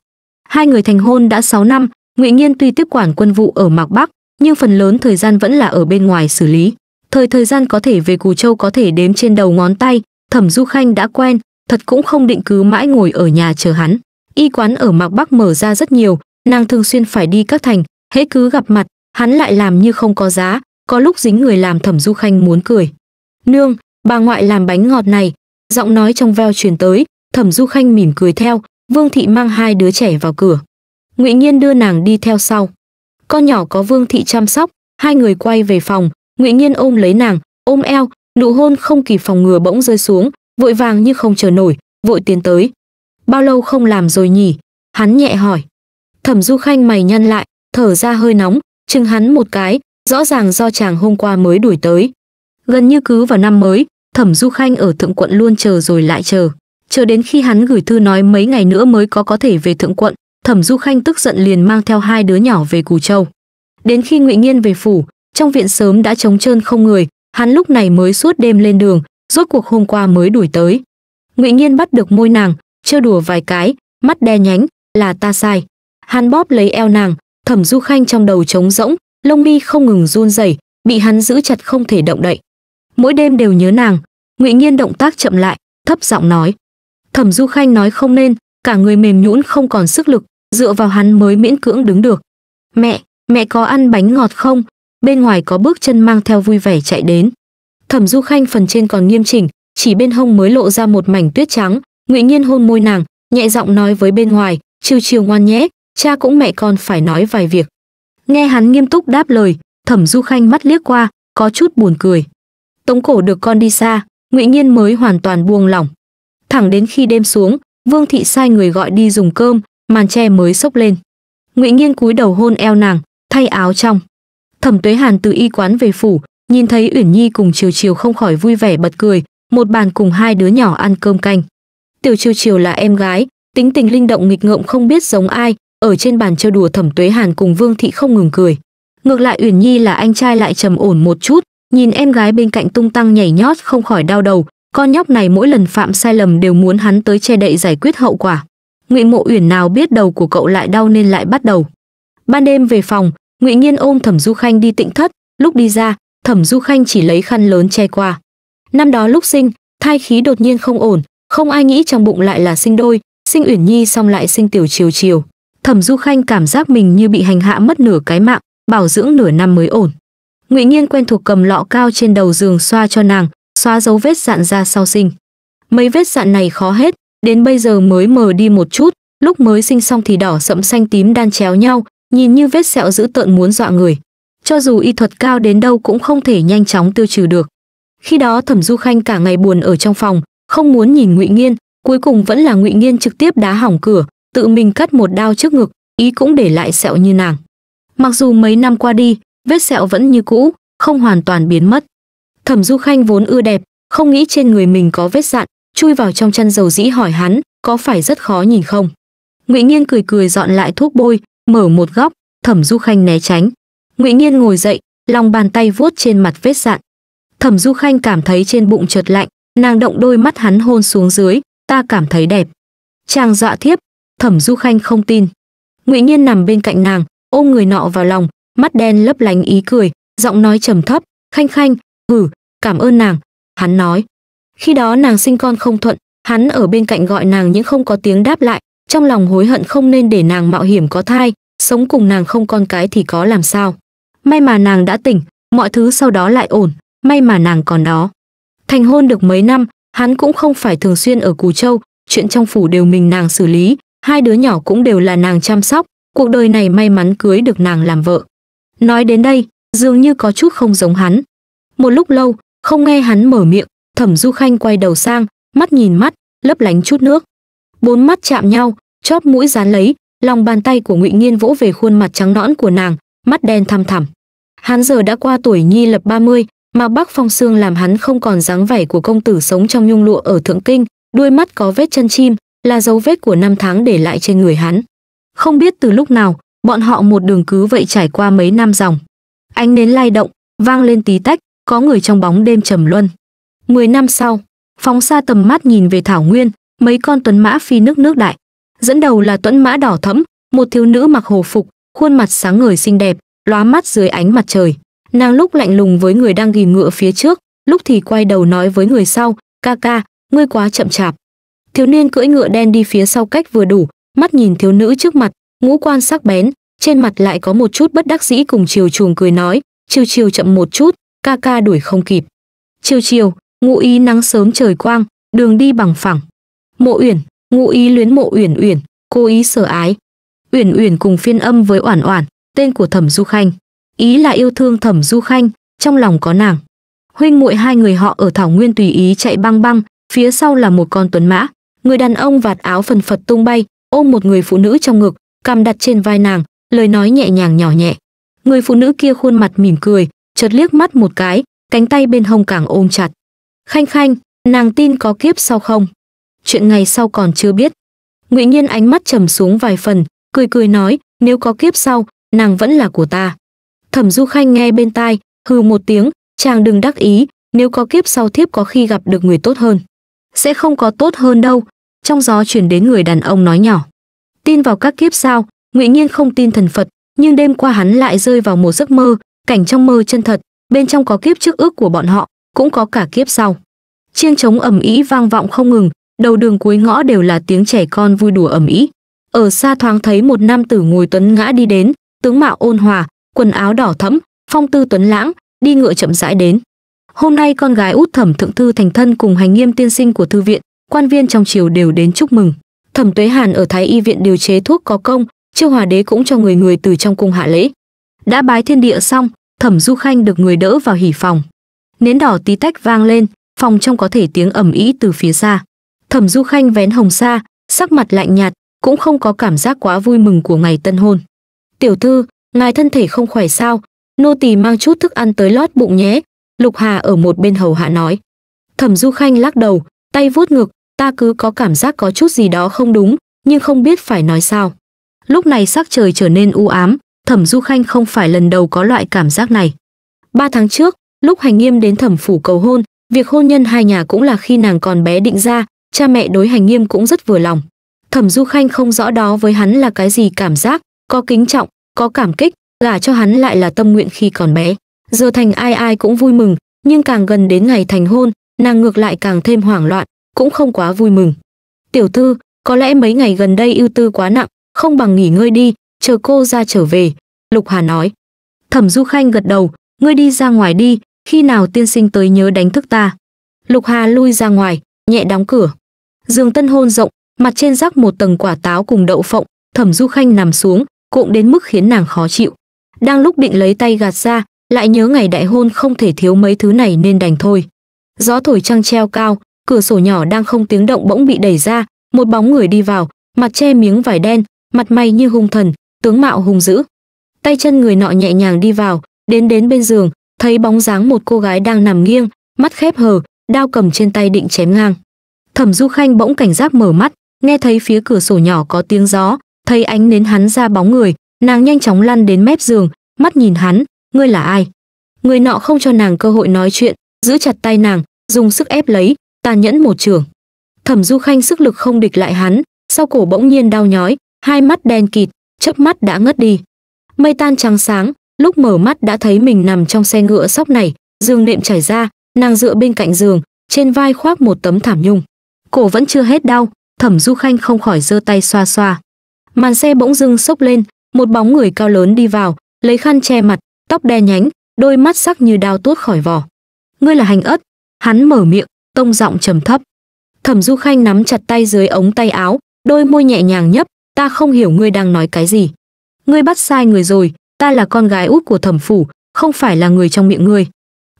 Hai người thành hôn đã 6 năm, ngụy nghiên tuy tiếp quản quân vụ ở mạc bắc, nhưng phần lớn thời gian vẫn là ở bên ngoài xử lý thời thời gian có thể về cù châu có thể đếm trên đầu ngón tay, thẩm du khanh đã quen, thật cũng không định cứ mãi ngồi ở nhà chờ hắn. Y quán ở mạc bắc mở ra rất nhiều, nàng thường xuyên phải đi các thành, hễ cứ gặp mặt, hắn lại làm như không có giá, có lúc dính người làm thẩm du khanh muốn cười. Nương, bà ngoại làm bánh ngọt này. Giọng nói trong veo truyền tới, thẩm du khanh mỉm cười theo, vương thị mang hai đứa trẻ vào cửa. Ngụy nhiên đưa nàng đi theo sau. Con nhỏ có vương thị chăm sóc, hai người quay về phòng ngụy nhiên ôm lấy nàng, ôm eo, nụ hôn không kịp phòng ngừa bỗng rơi xuống, vội vàng như không chờ nổi, vội tiến tới. Bao lâu không làm rồi nhỉ? Hắn nhẹ hỏi. Thẩm du khanh mày nhăn lại, thở ra hơi nóng, chừng hắn một cái, rõ ràng do chàng hôm qua mới đuổi tới. Gần như cứ vào năm mới, thẩm du khanh ở thượng quận luôn chờ rồi lại chờ. Chờ đến khi hắn gửi thư nói mấy ngày nữa mới có có thể về thượng quận, thẩm du khanh tức giận liền mang theo hai đứa nhỏ về cù châu. Đến khi ngụy nghiên về phủ trong viện sớm đã trống trơn không người, hắn lúc này mới suốt đêm lên đường, rốt cuộc hôm qua mới đuổi tới. Ngụy nghiên bắt được môi nàng, trêu đùa vài cái, mắt đe nhánh, là ta sai. Hắn bóp lấy eo nàng, thẩm du khanh trong đầu trống rỗng, lông mi không ngừng run rẩy, bị hắn giữ chặt không thể động đậy. Mỗi đêm đều nhớ nàng, ngụy nghiên động tác chậm lại, thấp giọng nói. Thẩm du khanh nói không nên, cả người mềm nhũn không còn sức lực, dựa vào hắn mới miễn cưỡng đứng được. Mẹ mẹ có ăn bánh ngọt không? Bên ngoài có bước chân mang theo vui vẻ chạy đến. Thẩm du khanh phần trên còn nghiêm chỉnh, chỉ bên hông mới lộ ra một mảnh tuyết trắng. Ngụy nhiên hôn môi nàng, nhẹ giọng nói với bên ngoài chiều chiều ngoan nhé, cha cũng mẹ con phải nói vài việc. Nghe hắn nghiêm túc đáp lời, thẩm du khanh mắt liếc qua, có chút buồn cười. Tống cổ được con đi xa. Ngụy nhiên mới hoàn toàn buông lỏng. Thẳng đến khi đêm xuống, vương thị sai người gọi đi dùng cơm, màn tre mới xốc lên. Ngụy nhiên cúi đầu hôn eo nàng, thay áo trong thẩm tuế hàn từ y quán về phủ, nhìn thấy uyển nhi cùng chiều chiều không khỏi vui vẻ bật cười, một bàn cùng hai đứa nhỏ ăn cơm canh. Tiểu chiều chiều là em gái, tính tình linh động nghịch ngợm không biết giống ai, ở trên bàn chơi đùa thẩm tuế hàn cùng vương thị không ngừng cười. Ngược lại uyển nhi là anh trai lại trầm ổn một chút, nhìn em gái bên cạnh tung tăng nhảy nhót không khỏi đau đầu, con nhóc này mỗi lần phạm sai lầm đều muốn hắn tới che đậy giải quyết hậu quả. Ngụy mộ uyển nào biết đầu của cậu lại đau nên lại bắt đầu. Ban đêm về phòng ngụy nhiên ôm thẩm du khanh đi tịnh thất. Lúc đi ra, thẩm du khanh chỉ lấy khăn lớn che qua. Năm đó lúc sinh, thai khí đột nhiên không ổn, không ai nghĩ trong bụng lại là sinh đôi, sinh uyển nhi xong lại sinh tiểu chiều chiều thẩm du khanh cảm giác mình như bị hành hạ mất nửa cái mạng, bảo dưỡng nửa năm mới ổn. Ngụy nhiên quen thuộc cầm lọ cao trên đầu giường xoa cho nàng, xóa dấu vết dạn ra sau sinh. Mấy vết dạn này khó hết, đến bây giờ mới mờ đi một chút, lúc mới sinh xong thì đỏ sẫm xanh tím đan chéo nhau nhìn như vết sẹo dữ tợn muốn dọa người. Cho dù y thuật cao đến đâu cũng không thể nhanh chóng tiêu trừ được. Khi đó thẩm du khanh cả ngày buồn ở trong phòng, không muốn nhìn ngụy nghiên, cuối cùng vẫn là ngụy nghiên trực tiếp đá hỏng cửa, tự mình cắt một đao trước ngực, ý cũng để lại sẹo như nàng. Mặc dù mấy năm qua đi, vết sẹo vẫn như cũ, không hoàn toàn biến mất. Thẩm du khanh vốn ưa đẹp, không nghĩ trên người mình có vết dạn, chui vào trong chân dầu dĩ hỏi hắn, có phải rất khó nhìn không? Ngụy nghiên cười cười dọn lại thuốc bôi mở một góc, thẩm du khanh né tránh. Ngụy nghiên ngồi dậy, lòng bàn tay vuốt trên mặt vết dạn thẩm du khanh cảm thấy trên bụng chợt lạnh, nàng động đôi mắt hắn hôn xuống dưới, ta cảm thấy đẹp. Chàng dọa thiếp, thẩm du khanh không tin. Ngụy nhiên nằm bên cạnh nàng, ôm người nọ vào lòng, mắt đen lấp lánh ý cười, giọng nói trầm thấp, khanh khanh hử cảm ơn nàng. Hắn nói. Khi đó nàng sinh con không thuận, hắn ở bên cạnh gọi nàng nhưng không có tiếng đáp lại trong lòng hối hận không nên để nàng mạo hiểm có thai sống cùng nàng không con cái thì có làm sao may mà nàng đã tỉnh mọi thứ sau đó lại ổn may mà nàng còn đó Thành hôn được mấy năm, hắn cũng không phải thường xuyên ở Cù Châu, chuyện trong phủ đều mình nàng xử lý, hai đứa nhỏ cũng đều là nàng chăm sóc, cuộc đời này may mắn cưới được nàng làm vợ. Nói đến đây, dường như có chút không giống hắn. Một lúc lâu, không nghe hắn mở miệng, Thẩm Du Khanh quay đầu sang, mắt nhìn mắt, lấp lánh chút nước. Bốn mắt chạm nhau, chóp mũi dán lấy, lòng bàn tay của Ngụy Nghiên vỗ về khuôn mặt trắng nõn của nàng, mắt đen thăm thẳm. Hắn giờ đã qua tuổi nhi lập 30, mà Bắc Phong xương làm hắn không còn dáng vẻ của công tử sống trong nhung lụa ở thượng kinh, đuôi mắt có vết chân chim, là dấu vết của năm tháng để lại trên người hắn. Không biết từ lúc nào, bọn họ một đường cứ vậy trải qua mấy năm dòng. Ánh nến lay động, vang lên tí tách, có người trong bóng đêm trầm luân. Mười năm sau, phóng xa tầm mắt nhìn về thảo nguyên, mấy con tuấn mã phi nước nước đại. Dẫn đầu là tuấn mã đỏ thẫm, một thiếu nữ mặc hồ phục, khuôn mặt sáng ngời xinh đẹp, lóa mắt dưới ánh mặt trời. Nàng lúc lạnh lùng với người đang ghim ngựa phía trước, lúc thì quay đầu nói với người sau, ca ca, ngươi quá chậm chạp. Thiếu niên cưỡi ngựa đen đi phía sau cách vừa đủ, mắt nhìn thiếu nữ trước mặt, ngũ quan sắc bén, trên mặt lại có một chút bất đắc dĩ cùng chiều chuồng cười nói, chiều chiều chậm một chút, ca ca đuổi không kịp. Chiều chiều, ngụ ý nắng sớm trời quang, đường đi bằng phẳng. Mộ Uyển, ngụ ý luyến Mộ Uyển Uyển, cô ý sở ái. Uyển Uyển cùng phiên âm với Oản Oản, tên của Thẩm Du Khanh. Ý là yêu thương Thẩm Du Khanh, trong lòng có nàng. Huynh muội hai người họ ở thảo nguyên tùy ý chạy băng băng, phía sau là một con tuấn mã. Người đàn ông vạt áo phần phật tung bay, ôm một người phụ nữ trong ngực, cằm đặt trên vai nàng, lời nói nhẹ nhàng nhỏ nhẹ. Người phụ nữ kia khuôn mặt mỉm cười, chợt liếc mắt một cái, cánh tay bên hông càng ôm chặt. Khanh khanh, nàng tin có kiếp sau không? Chuyện ngày sau còn chưa biết. Ngụy Nhiên ánh mắt trầm xuống vài phần, cười cười nói, nếu có kiếp sau, nàng vẫn là của ta. Thẩm Du Khanh nghe bên tai, hừ một tiếng, chàng đừng đắc ý, nếu có kiếp sau thiếp có khi gặp được người tốt hơn. Sẽ không có tốt hơn đâu, trong gió truyền đến người đàn ông nói nhỏ. Tin vào các kiếp sao, Ngụy Nhiên không tin thần Phật, nhưng đêm qua hắn lại rơi vào một giấc mơ, cảnh trong mơ chân thật, bên trong có kiếp trước ước của bọn họ, cũng có cả kiếp sau. Chiêng trống ầm ĩ vang vọng không ngừng, đầu đường cuối ngõ đều là tiếng trẻ con vui đùa ầm ĩ. Ở xa thoáng thấy một nam tử ngồi tuấn ngã đi đến, tướng mạo ôn hòa, quần áo đỏ thẫm, phong tư tuấn lãng, đi ngựa chậm rãi đến. Hôm nay con gái út Thẩm Thượng thư thành thân cùng hành nghiêm tiên sinh của thư viện, quan viên trong triều đều đến chúc mừng. Thẩm Tuế Hàn ở Thái y viện điều chế thuốc có công, Chiêu Hòa đế cũng cho người người từ trong cung hạ lễ. Đã bái thiên địa xong, Thẩm Du Khanh được người đỡ vào hỉ phòng. Nến đỏ tí tách vang lên, phòng trong có thể tiếng ầm ĩ từ phía xa. Thẩm Du Khanh vén hồng sa, sắc mặt lạnh nhạt, cũng không có cảm giác quá vui mừng của ngày tân hôn. "Tiểu thư, ngài thân thể không khỏe sao? Nô tỳ mang chút thức ăn tới lót bụng nhé." Lục Hà ở một bên hầu hạ nói. Thẩm Du Khanh lắc đầu, tay vuốt ngực, ta cứ có cảm giác có chút gì đó không đúng, nhưng không biết phải nói sao. Lúc này sắc trời trở nên u ám, Thẩm Du Khanh không phải lần đầu có loại cảm giác này. Ba tháng trước, lúc Hành Nghiêm đến Thẩm phủ cầu hôn, việc hôn nhân hai nhà cũng là khi nàng còn bé định ra, cha mẹ đối Hành Nghiêm cũng rất vừa lòng. Thẩm Du Khanh không rõ đó với hắn là cái gì cảm giác, có kính trọng, có cảm kích, gả cho hắn lại là tâm nguyện khi còn bé. Giờ thành ai ai cũng vui mừng, nhưng càng gần đến ngày thành hôn, nàng ngược lại càng thêm hoảng loạn, cũng không quá vui mừng. Tiểu thư, có lẽ mấy ngày gần đây ưu tư quá nặng, không bằng nghỉ ngơi đi, chờ cô ra trở về. Lục Hà nói. Thẩm Du Khanh gật đầu, ngươi đi ra ngoài đi, khi nào tiên sinh tới nhớ đánh thức ta. Lục Hà lui ra ngoài, nhẹ đóng cửa. Giường tân hôn rộng, mặt trên rắc một tầng quả táo cùng đậu phộng, Thẩm Du Khanh nằm xuống, cụm đến mức khiến nàng khó chịu. Đang lúc định lấy tay gạt ra, lại nhớ ngày đại hôn không thể thiếu mấy thứ này nên đành thôi. Gió thổi trăng treo cao, cửa sổ nhỏ đang không tiếng động bỗng bị đẩy ra, một bóng người đi vào, mặt che miếng vải đen, mặt mày như hung thần, tướng mạo hung dữ. Tay chân người nọ nhẹ nhàng đi vào, đến đến bên giường, thấy bóng dáng một cô gái đang nằm nghiêng, mắt khép hờ, đao cầm trên tay định chém ngang. Thẩm Du Khanh bỗng cảnh giác mở mắt, nghe thấy phía cửa sổ nhỏ có tiếng gió, thấy ánh nến hắn ra bóng người, nàng nhanh chóng lăn đến mép giường, mắt nhìn hắn, ngươi là ai? Người nọ không cho nàng cơ hội nói chuyện, giữ chặt tay nàng, dùng sức ép lấy, tàn nhẫn một trường. Thẩm Du Khanh sức lực không địch lại hắn, sau cổ bỗng nhiên đau nhói, hai mắt đen kịt, chớp mắt đã ngất đi. Mây tan trắng sáng, lúc mở mắt đã thấy mình nằm trong xe ngựa sóc này, giường nệm trải ra, nàng dựa bên cạnh giường, trên vai khoác một tấm thảm nhung. Cổ vẫn chưa hết đau, Thẩm Du Khanh không khỏi giơ tay xoa xoa. Màn xe bỗng dưng sốc lên, một bóng người cao lớn đi vào, lấy khăn che mặt, tóc đen nhánh, đôi mắt sắc như đao tuốt khỏi vỏ. Ngươi là Hành Ất? hắn mở miệng tông giọng trầm thấp thẩm du khanh nắm chặt tay dưới ống tay áo đôi môi nhẹ nhàng nhấp ta không hiểu ngươi đang nói cái gì ngươi bắt sai người rồi ta là con gái út của thẩm phủ không phải là người trong miệng ngươi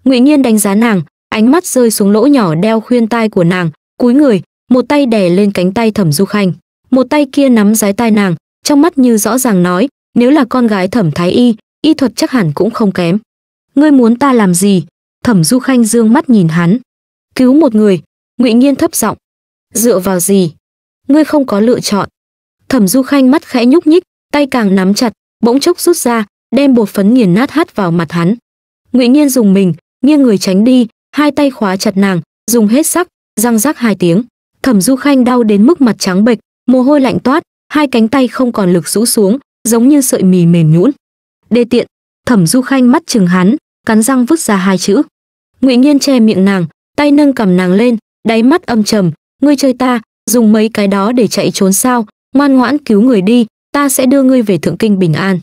ngụy nhiên đánh giá nàng ánh mắt rơi xuống lỗ nhỏ đeo khuyên tai của nàng cúi người, một tay đè lên cánh tay thẩm du khanh. Một tay kia nắm giái tai nàng, trong mắt như rõ ràng nói, nếu là con gái thẩm thái y y thuật chắc hẳn cũng không kém. Ngươi muốn ta làm gì? Thẩm du khanh dương mắt nhìn hắn. Cứu một người, ngụy nhiên thấp giọng. Dựa vào gì? Ngươi không có lựa chọn. Thẩm du khanh mắt khẽ nhúc nhích, tay càng nắm chặt, bỗng chốc rút ra, đem bột phấn nghiền nát hắt vào mặt hắn. Ngụy nhiên dùng mình, nghiêng người tránh đi, hai tay khóa chặt nàng, dùng hết sắc răng rắc hai tiếng. Thẩm du khanh đau đến mức mặt trắng bệch, mồ hôi lạnh toát, hai cánh tay không còn lực rũ xuống, giống như sợi mì mềm nhũn. Đê tiện. Thẩm du khanh mắt chừng hắn, cắn răng vứt ra hai chữ. Ngụy nhiên che miệng nàng, tay nâng cầm nàng lên, đáy mắt âm trầm. Ngươi chơi ta, dùng mấy cái đó để chạy trốn sao? Ngoan ngoãn cứu người đi, ta sẽ đưa ngươi về thượng kinh bình an.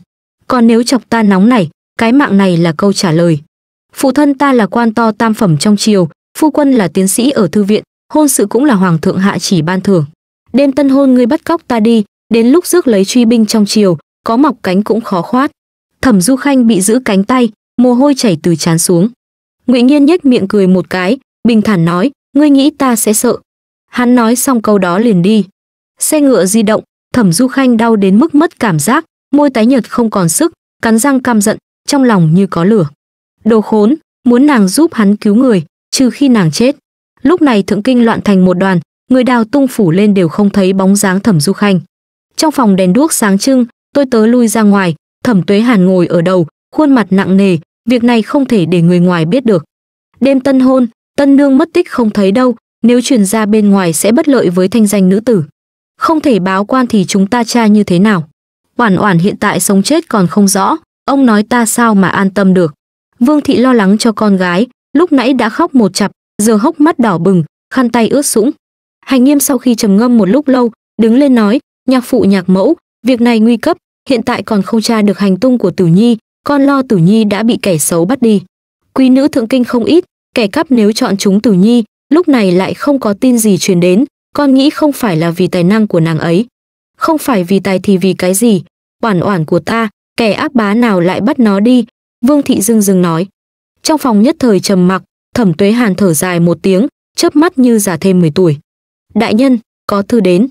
Còn nếu chọc ta nóng này, cái mạng này là câu trả lời. Phụ thân ta là quan to tam phẩm trong triều phu quân là tiến sĩ ở thư viện, hôn sự cũng là hoàng thượng hạ chỉ ban thưởng. Đêm tân hôn ngươi bắt cóc ta đi, đến lúc rước lấy truy binh trong triều, có mọc cánh cũng khó khoát. Thẩm du khanh bị giữ cánh tay, mồ hôi chảy từ trán xuống. Ngụy nhiên nhếch miệng cười một cái, bình thản nói, ngươi nghĩ ta sẽ sợ? Hắn nói xong câu đó liền đi. Xe ngựa di động, thẩm du khanh đau đến mức mất cảm giác, môi tái nhợt không còn sức, cắn răng căm giận, trong lòng như có lửa. Đồ khốn, muốn nàng giúp hắn cứu người trừ khi nàng chết. Lúc này thượng kinh loạn thành một đoàn, người đào tung phủ lên đều không thấy bóng dáng thẩm du khanh. Trong phòng đèn đuốc sáng trưng, tôi tớ lui ra ngoài, thẩm tuế hàn ngồi ở đầu, khuôn mặt nặng nề, việc này không thể để người ngoài biết được. Đêm tân hôn, tân nương mất tích không thấy đâu, nếu truyền ra bên ngoài sẽ bất lợi với thanh danh nữ tử. Không thể báo quan thì chúng ta tra như thế nào? Oản oản hiện tại sống chết còn không rõ, ông nói ta sao mà an tâm được? Vương thị lo lắng cho con gái lúc nãy đã khóc một chặp, giờ hốc mắt đỏ bừng, khăn tay ướt sũng. Hành nghiêm sau khi trầm ngâm một lúc lâu, đứng lên nói, nhạc phụ, nhạc mẫu, việc này nguy cấp, hiện tại còn không tra được hành tung của tử nhi, con lo tử nhi đã bị kẻ xấu bắt đi. Quý nữ thượng kinh không ít, kẻ cắp nếu chọn chúng tử nhi, lúc này lại không có tin gì truyền đến, con nghĩ không phải là vì tài năng của nàng ấy. Không phải vì tài thì vì cái gì, oản oản của ta, kẻ ác bá nào lại bắt nó đi? Vương thị dưng dưng nói trong phòng nhất thời trầm mặc, thẩm tuế hàn thở dài một tiếng, chớp mắt như già thêm 10 tuổi. Đại nhân, có thư đến.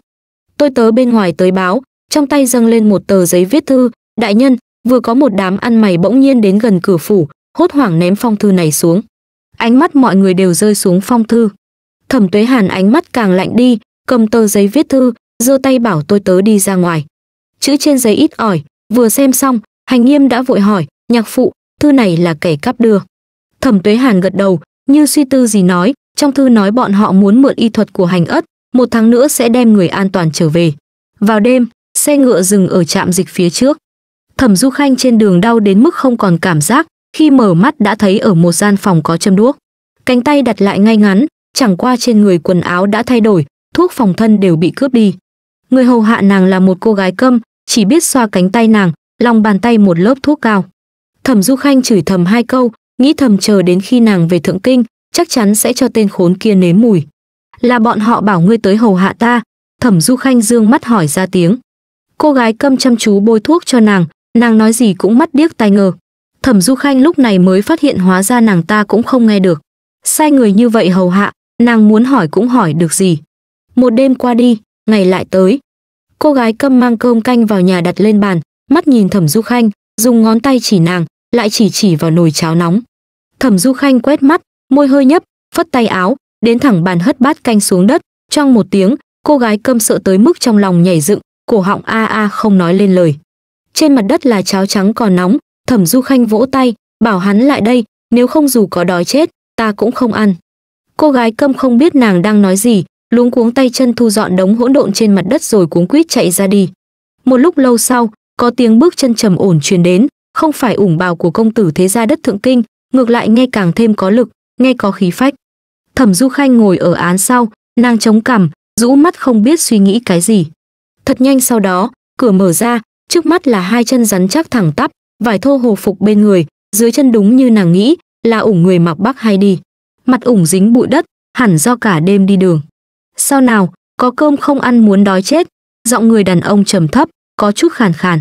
Tôi tớ bên ngoài tới báo, trong tay dâng lên một tờ giấy viết thư. Đại nhân, vừa có một đám ăn mày bỗng nhiên đến gần cửa phủ, hốt hoảng ném phong thư này xuống. Ánh mắt mọi người đều rơi xuống phong thư. Thẩm tuế hàn ánh mắt càng lạnh đi, cầm tờ giấy viết thư, giơ tay bảo tôi tớ đi ra ngoài. Chữ trên giấy ít ỏi, vừa xem xong, hành nghiêm đã vội hỏi, nhạc phụ, thư này là kẻ cắp đưa thẩm tuế hàn gật đầu, như suy tư gì nói, trong thư nói bọn họ muốn mượn y thuật của hành ất, một tháng nữa sẽ đem người an toàn trở về. Vào đêm, xe ngựa dừng ở trạm dịch phía trước. Thẩm du khanh trên đường đau đến mức không còn cảm giác, khi mở mắt đã thấy ở một gian phòng có châm đuốc. Cánh tay đặt lại ngay ngắn, chẳng qua trên người quần áo đã thay đổi, thuốc phòng thân đều bị cướp đi. Người hầu hạ nàng là một cô gái câm, chỉ biết xoa cánh tay nàng, lòng bàn tay một lớp thuốc cao. Thẩm du khanh chửi thầm hai câu nghĩ thầm chờ đến khi nàng về thượng kinh, chắc chắn sẽ cho tên khốn kia nếm mùi. Là bọn họ bảo ngươi tới hầu hạ ta, thẩm du khanh dương mắt hỏi ra tiếng. Cô gái câm chăm chú bôi thuốc cho nàng nàng nói gì cũng mắt điếc tai ngờ. Thẩm du khanh lúc này mới phát hiện hóa ra nàng ta cũng không nghe được. Sai người như vậy hầu hạ, nàng muốn hỏi cũng hỏi được gì? Một đêm qua đi, ngày lại tới. Cô gái câm mang cơm canh vào nhà đặt lên bàn, mắt nhìn thẩm du khanh, dùng ngón tay chỉ nàng, lại chỉ chỉ vào nồi cháo nóng thẩm du khanh quét mắt, môi hơi nhấp, phất tay áo, đến thẳng bàn hất bát canh xuống đất. Trong một tiếng, cô gái câm sợ tới mức trong lòng nhảy dựng, cổ họng a a không nói lên lời. Trên mặt đất là cháo trắng còn nóng, thẩm du khanh vỗ tay, bảo hắn lại đây, nếu không dù có đói chết, ta cũng không ăn. Cô gái câm không biết nàng đang nói gì, luống cuống tay chân thu dọn đống hỗn độn trên mặt đất rồi cuống quýt chạy ra đi. Một lúc lâu sau, có tiếng bước chân trầm ổn truyền đến, không phải ủng bào của công tử thế gia đất thượng kinh ngược lại nghe càng thêm có lực nghe có khí phách thẩm du khanh ngồi ở án sau nàng chống cằm rũ mắt không biết suy nghĩ cái gì thật nhanh sau đó cửa mở ra trước mắt là hai chân rắn chắc thẳng tắp vải thô hồ phục bên người dưới chân đúng như nàng nghĩ là ủng người mặc bắc hay đi mặt ủng dính bụi đất, hẳn do cả đêm đi đường. Sao nào, có cơm không ăn muốn đói chết, giọng người đàn ông trầm thấp, có chút khàn khàn.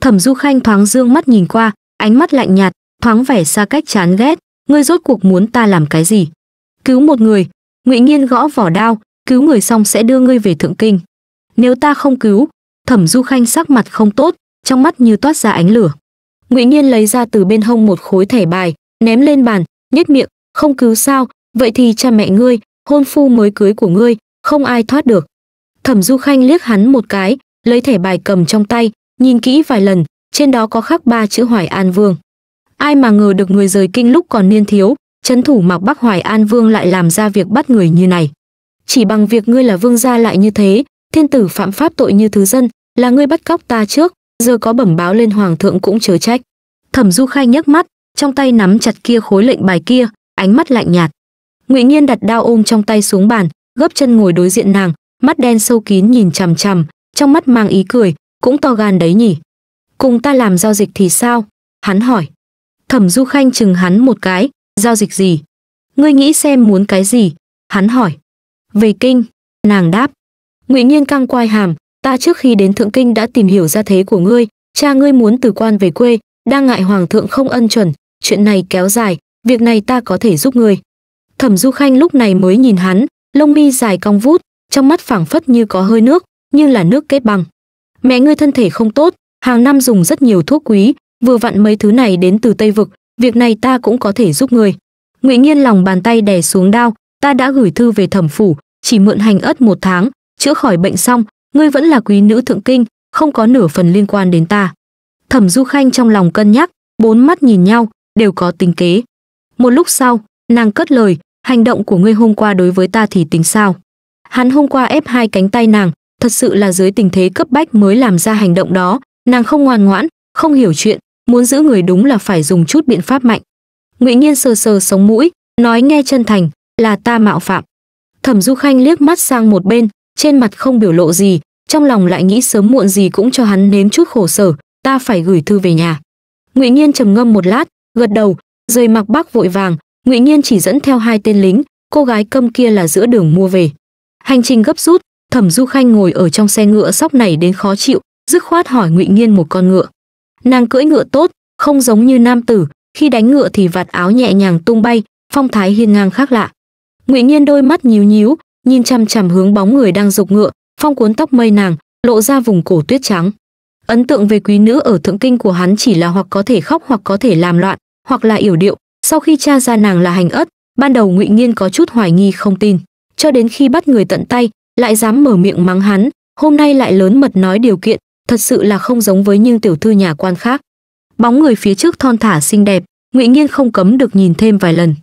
Thẩm Du Khanh thoáng dương mắt nhìn qua, ánh mắt lạnh nhạt, thoáng vẻ xa cách chán ghét, ngươi rốt cuộc muốn ta làm cái gì? Cứu một người, Ngụy Nghiên gõ vỏ đao, cứu người xong sẽ đưa ngươi về thượng kinh. Nếu ta không cứu, Thẩm Du Khanh sắc mặt không tốt, trong mắt như toát ra ánh lửa. Ngụy Nghiên lấy ra từ bên hông một khối thẻ bài, ném lên bàn, nhếch miệng, không cứu sao, vậy thì cha mẹ ngươi, hôn phu mới cưới của ngươi, không ai thoát được. Thẩm Du Khanh liếc hắn một cái, lấy thẻ bài cầm trong tay, nhìn kỹ vài lần, trên đó có khắc ba chữ Hoài An Vương. Ai mà ngờ được người rời kinh lúc còn niên thiếu, chấn thủ mặc Bắc Hoài An Vương lại làm ra việc bắt người như này. Chỉ bằng việc ngươi là vương gia lại như thế, thiên tử phạm pháp tội như thứ dân, là ngươi bắt cóc ta trước, giờ có bẩm báo lên hoàng thượng cũng chớ trách. Thẩm Du Khai nhấc mắt, trong tay nắm chặt kia khối lệnh bài kia, ánh mắt lạnh nhạt. Ngụy Nhiên đặt đao ôm trong tay xuống bàn, gấp chân ngồi đối diện nàng, mắt đen sâu kín nhìn chằm chằm, trong mắt mang ý cười, cũng to gan đấy nhỉ. Cùng ta làm giao dịch thì sao? Hắn hỏi. Thẩm Du Khanh chừng hắn một cái, giao dịch gì? Ngươi nghĩ xem muốn cái gì? Hắn hỏi. Về kinh, nàng đáp. Ngụy Nhiên căng quai hàm, ta trước khi đến thượng kinh đã tìm hiểu ra thế của ngươi, cha ngươi muốn từ quan về quê, đang ngại hoàng thượng không ân chuẩn, chuyện này kéo dài, việc này ta có thể giúp ngươi. Thẩm Du Khanh lúc này mới nhìn hắn, lông mi dài cong vút, trong mắt phảng phất như có hơi nước, như là nước kết băng. Mẹ ngươi thân thể không tốt, hàng năm dùng rất nhiều thuốc quý, vừa vặn mấy thứ này đến từ Tây vực, việc này ta cũng có thể giúp người Ngụy Nghiên lòng bàn tay đè xuống đao, ta đã gửi thư về thẩm phủ, chỉ mượn hành ất một tháng, chữa khỏi bệnh xong, ngươi vẫn là quý nữ thượng kinh, không có nửa phần liên quan đến ta. Thẩm Du Khanh trong lòng cân nhắc, bốn mắt nhìn nhau, đều có tính kế. Một lúc sau, nàng cất lời, hành động của ngươi hôm qua đối với ta thì tính sao? Hắn hôm qua ép hai cánh tay nàng, thật sự là dưới tình thế cấp bách mới làm ra hành động đó, nàng không ngoan ngoãn, không hiểu chuyện, muốn giữ người đúng là phải dùng chút biện pháp mạnh. Ngụy Nhiên sờ sờ sống mũi, nói nghe chân thành, là ta mạo phạm. Thẩm Du Khanh liếc mắt sang một bên, trên mặt không biểu lộ gì, trong lòng lại nghĩ sớm muộn gì cũng cho hắn nếm chút khổ sở, ta phải gửi thư về nhà. Ngụy Nhiên trầm ngâm một lát, gật đầu, rời mặc bắc vội vàng, Ngụy Nhiên chỉ dẫn theo hai tên lính, cô gái câm kia là giữa đường mua về. Hành trình gấp rút, Thẩm Du Khanh ngồi ở trong xe ngựa sóc này đến khó chịu, dứt khoát hỏi Ngụy Nhiên một con ngựa. Nàng cưỡi ngựa tốt, không giống như nam tử, khi đánh ngựa thì vạt áo nhẹ nhàng tung bay, phong thái hiên ngang khác lạ. Ngụy Nhiên đôi mắt nhíu nhíu, nhìn chằm chằm hướng bóng người đang dục ngựa, phong cuốn tóc mây nàng, lộ ra vùng cổ tuyết trắng. Ấn tượng về quý nữ ở thượng kinh của hắn chỉ là hoặc có thể khóc hoặc có thể làm loạn, hoặc là yểu điệu. Sau khi tra ra nàng là hành ất, ban đầu Ngụy Nghiên có chút hoài nghi không tin, cho đến khi bắt người tận tay, lại dám mở miệng mắng hắn, hôm nay lại lớn mật nói điều kiện, thật sự là không giống với những tiểu thư nhà quan khác. Bóng người phía trước thon thả xinh đẹp, Ngụy Nghiên không cấm được nhìn thêm vài lần.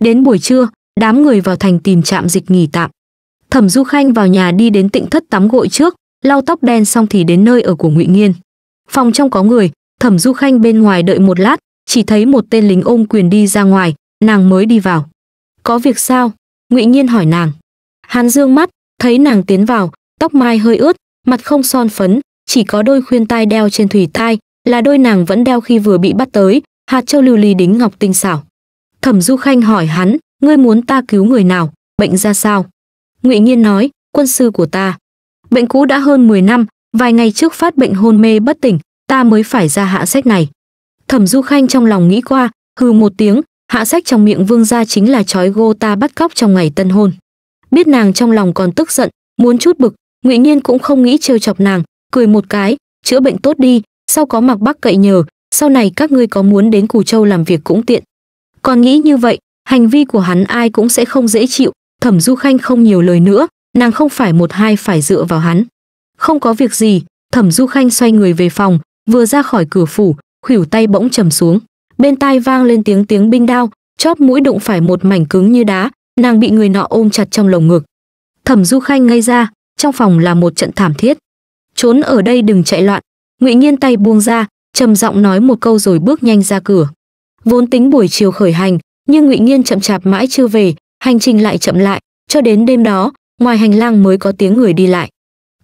Đến buổi trưa, đám người vào thành tìm trạm dịch nghỉ tạm. Thẩm Du Khanh vào nhà đi đến tịnh thất tắm gội trước, lau tóc đen xong thì đến nơi ở của Ngụy Nghiên. Phòng trong có người, Thẩm Du Khanh bên ngoài đợi một lát, chỉ thấy một tên lính ôm quyền đi ra ngoài, nàng mới đi vào. Có việc sao? Ngụy Nghiên hỏi nàng. Hàn dương mắt, thấy nàng tiến vào, tóc mai hơi ướt, mặt không son phấn, chỉ có đôi khuyên tai đeo trên thủy tai, là đôi nàng vẫn đeo khi vừa bị bắt tới, hạt châu lưu ly đính ngọc tinh xảo. Thẩm Du Khanh hỏi hắn, ngươi muốn ta cứu người nào, bệnh ra sao? Ngụy Nghiên nói, quân sư của ta. Bệnh cũ đã hơn 10 năm, vài ngày trước phát bệnh hôn mê bất tỉnh, ta mới phải ra hạ sách này. Thẩm Du Khanh trong lòng nghĩ qua, hừ một tiếng, hạ sách trong miệng vương gia chính là chói gô ta bắt cóc trong ngày tân hôn. Biết nàng trong lòng còn tức giận, muốn chút bực, Ngụy Nhiên cũng không nghĩ trêu chọc nàng, cười một cái, chữa bệnh tốt đi, sau có mặc bắc cậy nhờ, sau này các ngươi có muốn đến Cù Châu làm việc cũng tiện. Còn nghĩ như vậy, hành vi của hắn ai cũng sẽ không dễ chịu, Thẩm Du Khanh không nhiều lời nữa, nàng không phải một hai phải dựa vào hắn. Không có việc gì, Thẩm Du Khanh xoay người về phòng, vừa ra khỏi cửa phủ, khuỷu tay bỗng trầm xuống. Bên tai vang lên tiếng tiếng binh đao, chóp mũi đụng phải một mảnh cứng như đá, nàng bị người nọ ôm chặt trong lồng ngực. Thẩm Du Khanh ngây ra, trong phòng là một trận thảm thiết. Trốn ở đây đừng chạy loạn. Ngụy Nhiên tay buông ra, trầm giọng nói một câu rồi bước nhanh ra cửa. Vốn tính buổi chiều khởi hành, nhưng Ngụy Nhiên chậm chạp mãi chưa về, hành trình lại chậm lại, cho đến đêm đó, ngoài hành lang mới có tiếng người đi lại.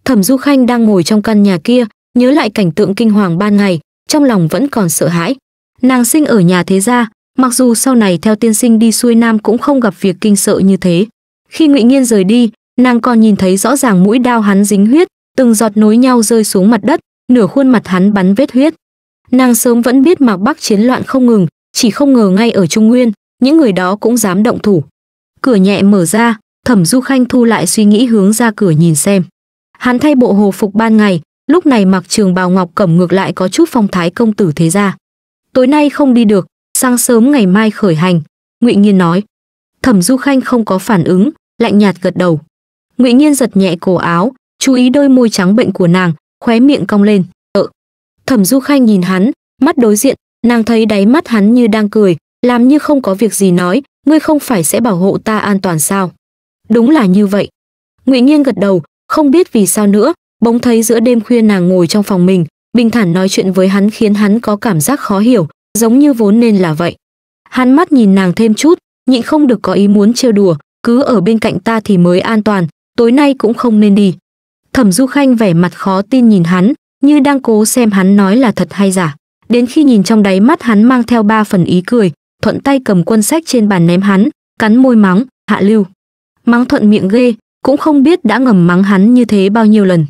Thẩm Du Khanh đang ngồi trong căn nhà kia, nhớ lại cảnh tượng kinh hoàng ban ngày, trong lòng vẫn còn sợ hãi. Nàng sinh ở nhà thế gia, mặc dù sau này theo tiên sinh đi xuôi nam cũng không gặp việc kinh sợ như thế khi ngụy nghiên rời đi nàng còn nhìn thấy rõ ràng mũi đao hắn dính huyết từng giọt nối nhau rơi xuống mặt đất, nửa khuôn mặt hắn bắn vết huyết. Nàng sớm vẫn biết mạc bắc chiến loạn không ngừng, chỉ không ngờ ngay ở trung nguyên, những người đó cũng dám động thủ. Cửa nhẹ mở ra, thẩm du khanh thu lại suy nghĩ hướng ra cửa nhìn xem. Hắn thay bộ hồ phục ban ngày, lúc này mặc trường bào ngọc cẩm ngược lại có chút phong thái công tử thế gia. Tối nay không đi được, sáng sớm ngày mai khởi hành, ngụy nghiên nói. Thẩm du khanh không có phản ứng, lạnh nhạt gật đầu. Ngụy nghiên giật nhẹ cổ áo chú ý đôi môi trắng bệnh của nàng, khóe miệng cong lên. Ợ thẩm du khanh nhìn hắn, mắt đối diện, nàng thấy đáy mắt hắn như đang cười, làm như không có việc gì nói, ngươi không phải sẽ bảo hộ ta an toàn sao? Đúng là như vậy. Ngụy nghiên gật đầu, không biết vì sao nữa, bỗng thấy giữa đêm khuya nàng ngồi trong phòng mình, bình thản nói chuyện với hắn khiến hắn có cảm giác khó hiểu, giống như vốn nên là vậy. Hắn mắt nhìn nàng thêm chút, nhịn không được có ý muốn trêu đùa, cứ ở bên cạnh ta thì mới an toàn, tối nay cũng không nên đi thẩm du khanh vẻ mặt khó tin nhìn hắn, như đang cố xem hắn nói là thật hay giả. Đến khi nhìn trong đáy mắt hắn mang theo ba phần ý cười, thuận tay cầm quân sách trên bàn ném hắn, cắn môi mắng, hạ lưu. Mắng thuận miệng ghê, cũng không biết đã ngầm mắng hắn như thế bao nhiêu lần.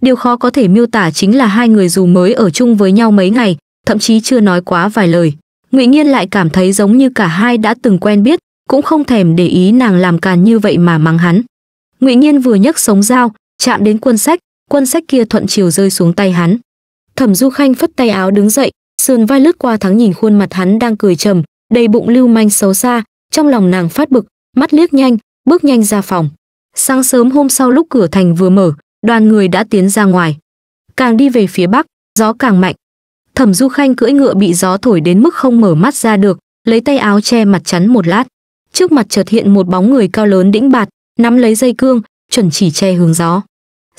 Điều khó có thể miêu tả chính là hai người dù mới ở chung với nhau mấy ngày, thậm chí chưa nói quá vài lời. Ngụy nghiên lại cảm thấy giống như cả hai đã từng quen biết, cũng không thèm để ý nàng làm càn như vậy mà mắng hắn. Ngụy nghiên vừa nhấc sống dao chạm đến quân sách quân sách kia thuận chiều rơi xuống tay hắn. Thẩm du khanh phất tay áo đứng dậy, sườn vai lướt qua thắng nhìn khuôn mặt hắn đang cười trầm, đầy bụng lưu manh xấu xa, trong lòng nàng phát bực, mắt liếc nhanh, bước nhanh ra phòng. Sáng sớm hôm sau lúc cửa thành vừa mở, đoàn người đã tiến ra ngoài. Càng đi về phía bắc, gió càng mạnh. Thẩm du khanh cưỡi ngựa bị gió thổi đến mức không mở mắt ra được, lấy tay áo che mặt chắn một lát. Trước mặt chợt hiện một bóng người cao lớn đĩnh bạt, nắm lấy dây cương, chuẩn chỉ che hướng gió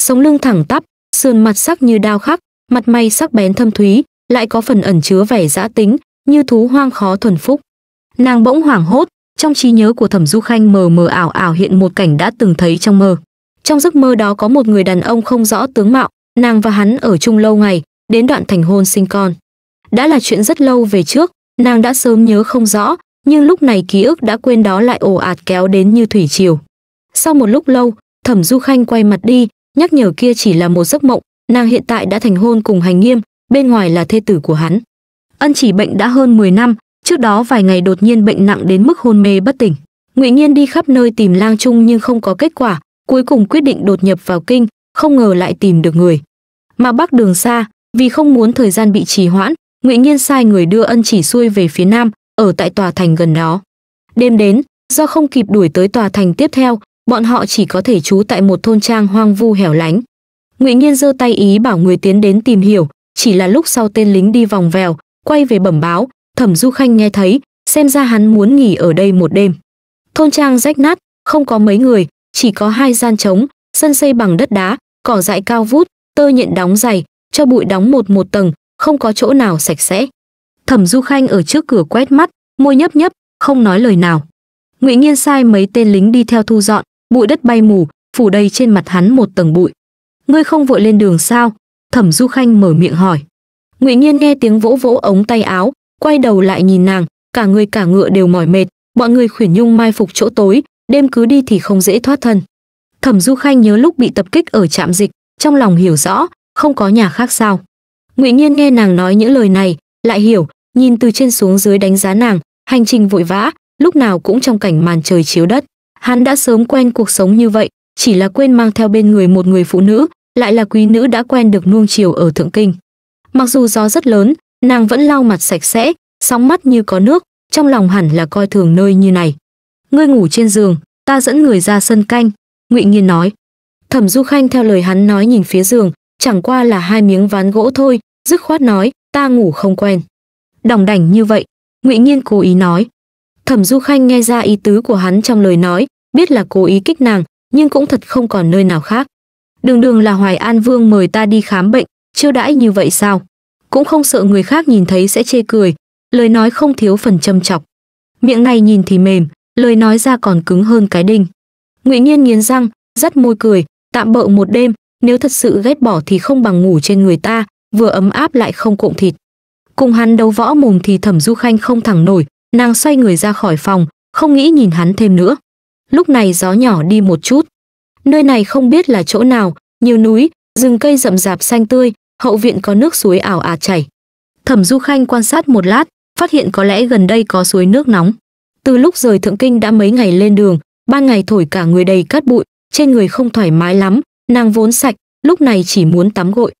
sống lưng thẳng tắp, sườn mặt sắc như đao khắc, mặt mày sắc bén thâm thúy, lại có phần ẩn chứa vẻ dã tính, như thú hoang khó thuần phúc. Nàng bỗng hoảng hốt, trong trí nhớ của thẩm du khanh mờ mờ ảo ảo hiện một cảnh đã từng thấy trong mơ. Trong giấc mơ đó có một người đàn ông không rõ tướng mạo, nàng và hắn ở chung lâu ngày, đến đoạn thành hôn sinh con. Đã là chuyện rất lâu về trước, nàng đã sớm nhớ không rõ, nhưng lúc này ký ức đã quên đó lại ồ ạt kéo đến như thủy triều. Sau một lúc lâu, thẩm du khanh quay mặt đi nhắc nhở kia chỉ là một giấc mộng, nàng hiện tại đã thành hôn cùng hành nghiêm, bên ngoài là thê tử của hắn. Ân chỉ bệnh đã hơn 10 năm, trước đó vài ngày đột nhiên bệnh nặng đến mức hôn mê bất tỉnh. Ngụy nhiên đi khắp nơi tìm lang trung nhưng không có kết quả, cuối cùng quyết định đột nhập vào kinh, không ngờ lại tìm được người. Mà bắc đường xa, vì không muốn thời gian bị trì hoãn, ngụy nhiên sai người đưa ân chỉ xuôi về phía nam, ở tại tòa thành gần đó. Đêm đến, do không kịp đuổi tới tòa thành tiếp theo bọn họ chỉ có thể trú tại một thôn trang hoang vu hẻo lánh. Ngụy nhiên giơ tay ý bảo người tiến đến tìm hiểu, chỉ là lúc sau tên lính đi vòng vèo, quay về bẩm báo, thẩm du khanh nghe thấy, xem ra hắn muốn nghỉ ở đây một đêm. Thôn trang rách nát, không có mấy người, chỉ có hai gian trống, sân xây bằng đất đá, cỏ dại cao vút, tơ nhện đóng dày, cho bụi đóng một một tầng, không có chỗ nào sạch sẽ. Thẩm du khanh ở trước cửa quét mắt, môi nhấp nhấp, không nói lời nào. Ngụy nghiên sai mấy tên lính đi theo thu dọn bụi đất bay mù, phủ đầy trên mặt hắn một tầng bụi. Ngươi không vội lên đường sao? Thẩm du khanh mở miệng hỏi. Ngụy Nhiên nghe tiếng vỗ vỗ ống tay áo, quay đầu lại nhìn nàng, cả người cả ngựa đều mỏi mệt bọn người khuyển nhung mai phục chỗ tối, đêm cứ đi thì không dễ thoát thân. Thẩm du khanh nhớ lúc bị tập kích ở trạm dịch, trong lòng hiểu rõ, không có nhà khác sao. Ngụy nhiên nghe nàng nói những lời này, lại hiểu, nhìn từ trên xuống dưới đánh giá nàng, hành trình vội vã, lúc nào cũng trong cảnh màn trời chiếu đất hắn đã sớm quen cuộc sống như vậy, chỉ là quên mang theo bên người một người phụ nữ, lại là quý nữ đã quen được nuông chiều ở thượng kinh. Mặc dù gió rất lớn, nàng vẫn lau mặt sạch sẽ, sóng mắt như có nước, trong lòng hẳn là coi thường nơi như này. Ngươi ngủ trên giường, ta dẫn người ra sân canh, ngụy nghiên nói. Thẩm du khanh theo lời hắn nói nhìn phía giường, chẳng qua là hai miếng ván gỗ thôi, dứt khoát nói, ta ngủ không quen. Đỏng đảnh như vậy, ngụy nghiên cố ý nói thẩm du khanh nghe ra ý tứ của hắn trong lời nói, biết là cố ý kích nàng, nhưng cũng thật không còn nơi nào khác. Đường đường là hoài an vương mời ta đi khám bệnh, chiêu đãi như vậy sao? Cũng không sợ người khác nhìn thấy sẽ chê cười, lời nói không thiếu phần châm chọc. Miệng này nhìn thì mềm, lời nói ra còn cứng hơn cái đinh. Ngụy nhiên nghiến răng dắt môi cười, tạm bợ một đêm, nếu thật sự ghét bỏ thì không bằng ngủ trên người ta, vừa ấm áp lại không cộm thịt. Cùng hắn đấu võ mồm thì thẩm du khanh không thẳng nổi nàng xoay người ra khỏi phòng, không nghĩ nhìn hắn thêm nữa. Lúc này gió nhỏ đi một chút. Nơi này không biết là chỗ nào, nhiều núi, rừng cây rậm rạp xanh tươi, hậu viện có nước suối ảo ạt chảy. Thẩm du khanh quan sát một lát, phát hiện có lẽ gần đây có suối nước nóng. Từ lúc rời thượng kinh đã mấy ngày lên đường, ban ngày thổi cả người đầy cát bụi, trên người không thoải mái lắm, nàng vốn sạch, lúc này chỉ muốn tắm gội.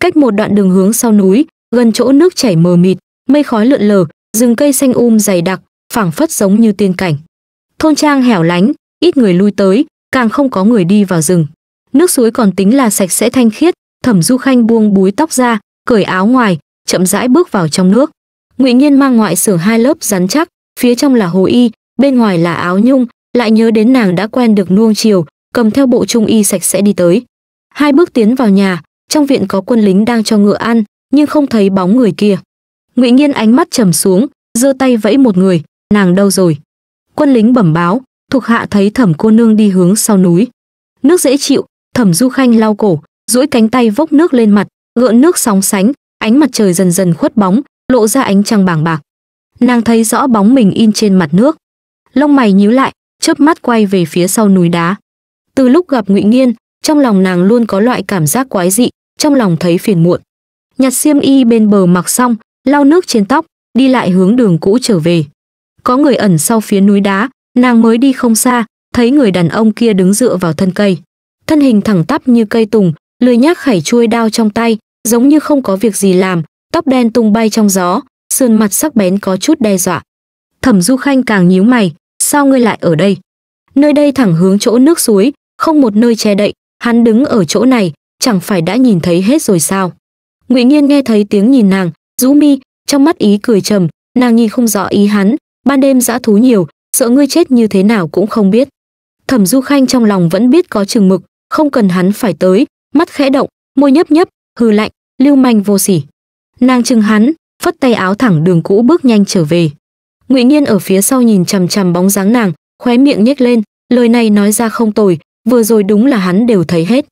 Cách một đoạn đường hướng sau núi, gần chỗ nước chảy mờ mịt, mây khói lượn lờ rừng cây xanh um dày đặc, phảng phất giống như tiên cảnh. Thôn trang hẻo lánh, ít người lui tới, càng không có người đi vào rừng. Nước suối còn tính là sạch sẽ thanh khiết, thẩm du khanh buông búi tóc ra, cởi áo ngoài, chậm rãi bước vào trong nước. Ngụy nhiên mang ngoại xưởng hai lớp rắn chắc, phía trong là hồ y, bên ngoài là áo nhung, lại nhớ đến nàng đã quen được nuông chiều cầm theo bộ trung y sạch sẽ đi tới. Hai bước tiến vào nhà, trong viện có quân lính đang cho ngựa ăn, nhưng không thấy bóng người kia ngụy nhiên ánh mắt trầm xuống, giơ tay vẫy một người, nàng đâu rồi? Quân lính bẩm báo, thuộc hạ thấy thẩm cô nương đi hướng sau núi. Nước dễ chịu, thẩm du khanh lau cổ, duỗi cánh tay vốc nước lên mặt gợn nước sóng sánh, ánh mặt trời dần dần khuất bóng, lộ ra ánh trăng bảng bạc. Nàng thấy rõ bóng mình in trên mặt nước. Lông mày nhíu lại, chớp mắt quay về phía sau núi đá. Từ lúc gặp ngụy nghiên, trong lòng nàng luôn có loại cảm giác quái dị, trong lòng thấy phiền muộn. Nhặt xiêm y bên bờ mặc xong lau nước trên tóc, đi lại hướng đường cũ trở về. Có người ẩn sau phía núi đá, nàng mới đi không xa, thấy người đàn ông kia đứng dựa vào thân cây. Thân hình thẳng tắp như cây tùng, lười nhác khảy chuôi đao trong tay, giống như không có việc gì làm, tóc đen tung bay trong gió, sườn mặt sắc bén có chút đe dọa. Thẩm du khanh càng nhíu mày, sao ngươi lại ở đây? Nơi đây thẳng hướng chỗ nước suối, không một nơi che đậy, hắn đứng ở chỗ này, chẳng phải đã nhìn thấy hết rồi sao? Ngụy nhiên nghe thấy tiếng nhìn nàng rũ mi, trong mắt ý cười trầm, nàng nhìn không rõ ý hắn, ban đêm dã thú nhiều, sợ ngươi chết như thế nào cũng không biết. Thẩm du khanh trong lòng vẫn biết có chừng mực, không cần hắn phải tới, mắt khẽ động, môi nhấp nhấp, hừ lạnh, lưu manh vô sỉ. Nàng chừng hắn, phất tay áo thẳng đường cũ bước nhanh trở về. Ngụy nhiên ở phía sau nhìn chằm chằm bóng dáng nàng, khóe miệng nhếch lên, lời này nói ra không tồi, vừa rồi đúng là hắn đều thấy hết.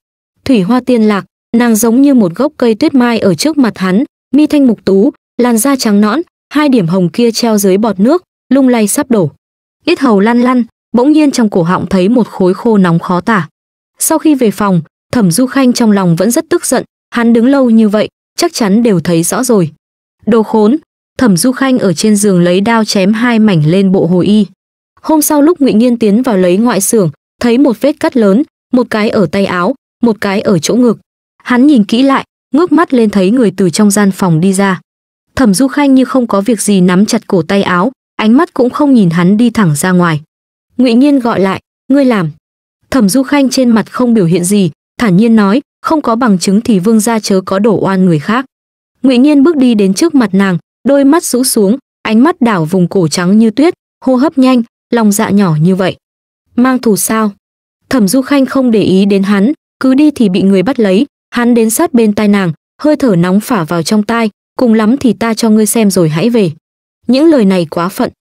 Thủy hoa tiên lạc, nàng giống như một gốc cây tuyết mai ở trước mặt hắn mi thanh mục tú, làn da trắng nõn, hai điểm hồng kia treo dưới bọt nước, lung lay sắp đổ. Yết hầu lăn lăn, bỗng nhiên trong cổ họng thấy một khối khô nóng khó tả. Sau khi về phòng, thẩm du khanh trong lòng vẫn rất tức giận, hắn đứng lâu như vậy, chắc chắn đều thấy rõ rồi. Đồ khốn, thẩm du khanh ở trên giường lấy đao chém hai mảnh lên bộ hồi y. Hôm sau lúc ngụy nghiên tiến vào lấy ngoại xưởng, thấy một vết cắt lớn, một cái ở tay áo, một cái ở chỗ ngực. Hắn nhìn kỹ lại ngước mắt lên thấy người từ trong gian phòng đi ra. Thẩm du khanh như không có việc gì nắm chặt cổ tay áo, ánh mắt cũng không nhìn hắn đi thẳng ra ngoài. Ngụy nhiên gọi lại, ngươi làm. Thẩm du khanh trên mặt không biểu hiện gì, thản nhiên nói, không có bằng chứng thì vương gia chớ có đổ oan người khác. Ngụy nhiên bước đi đến trước mặt nàng, đôi mắt rũ xuống, ánh mắt đảo vùng cổ trắng như tuyết, hô hấp nhanh, lòng dạ nhỏ như vậy. Mang thù sao? Thẩm du khanh không để ý đến hắn, cứ đi thì bị người bắt lấy hắn đến sát bên tai nàng, hơi thở nóng phả vào trong tai, cùng lắm thì ta cho ngươi xem rồi hãy về. Những lời này quá phận.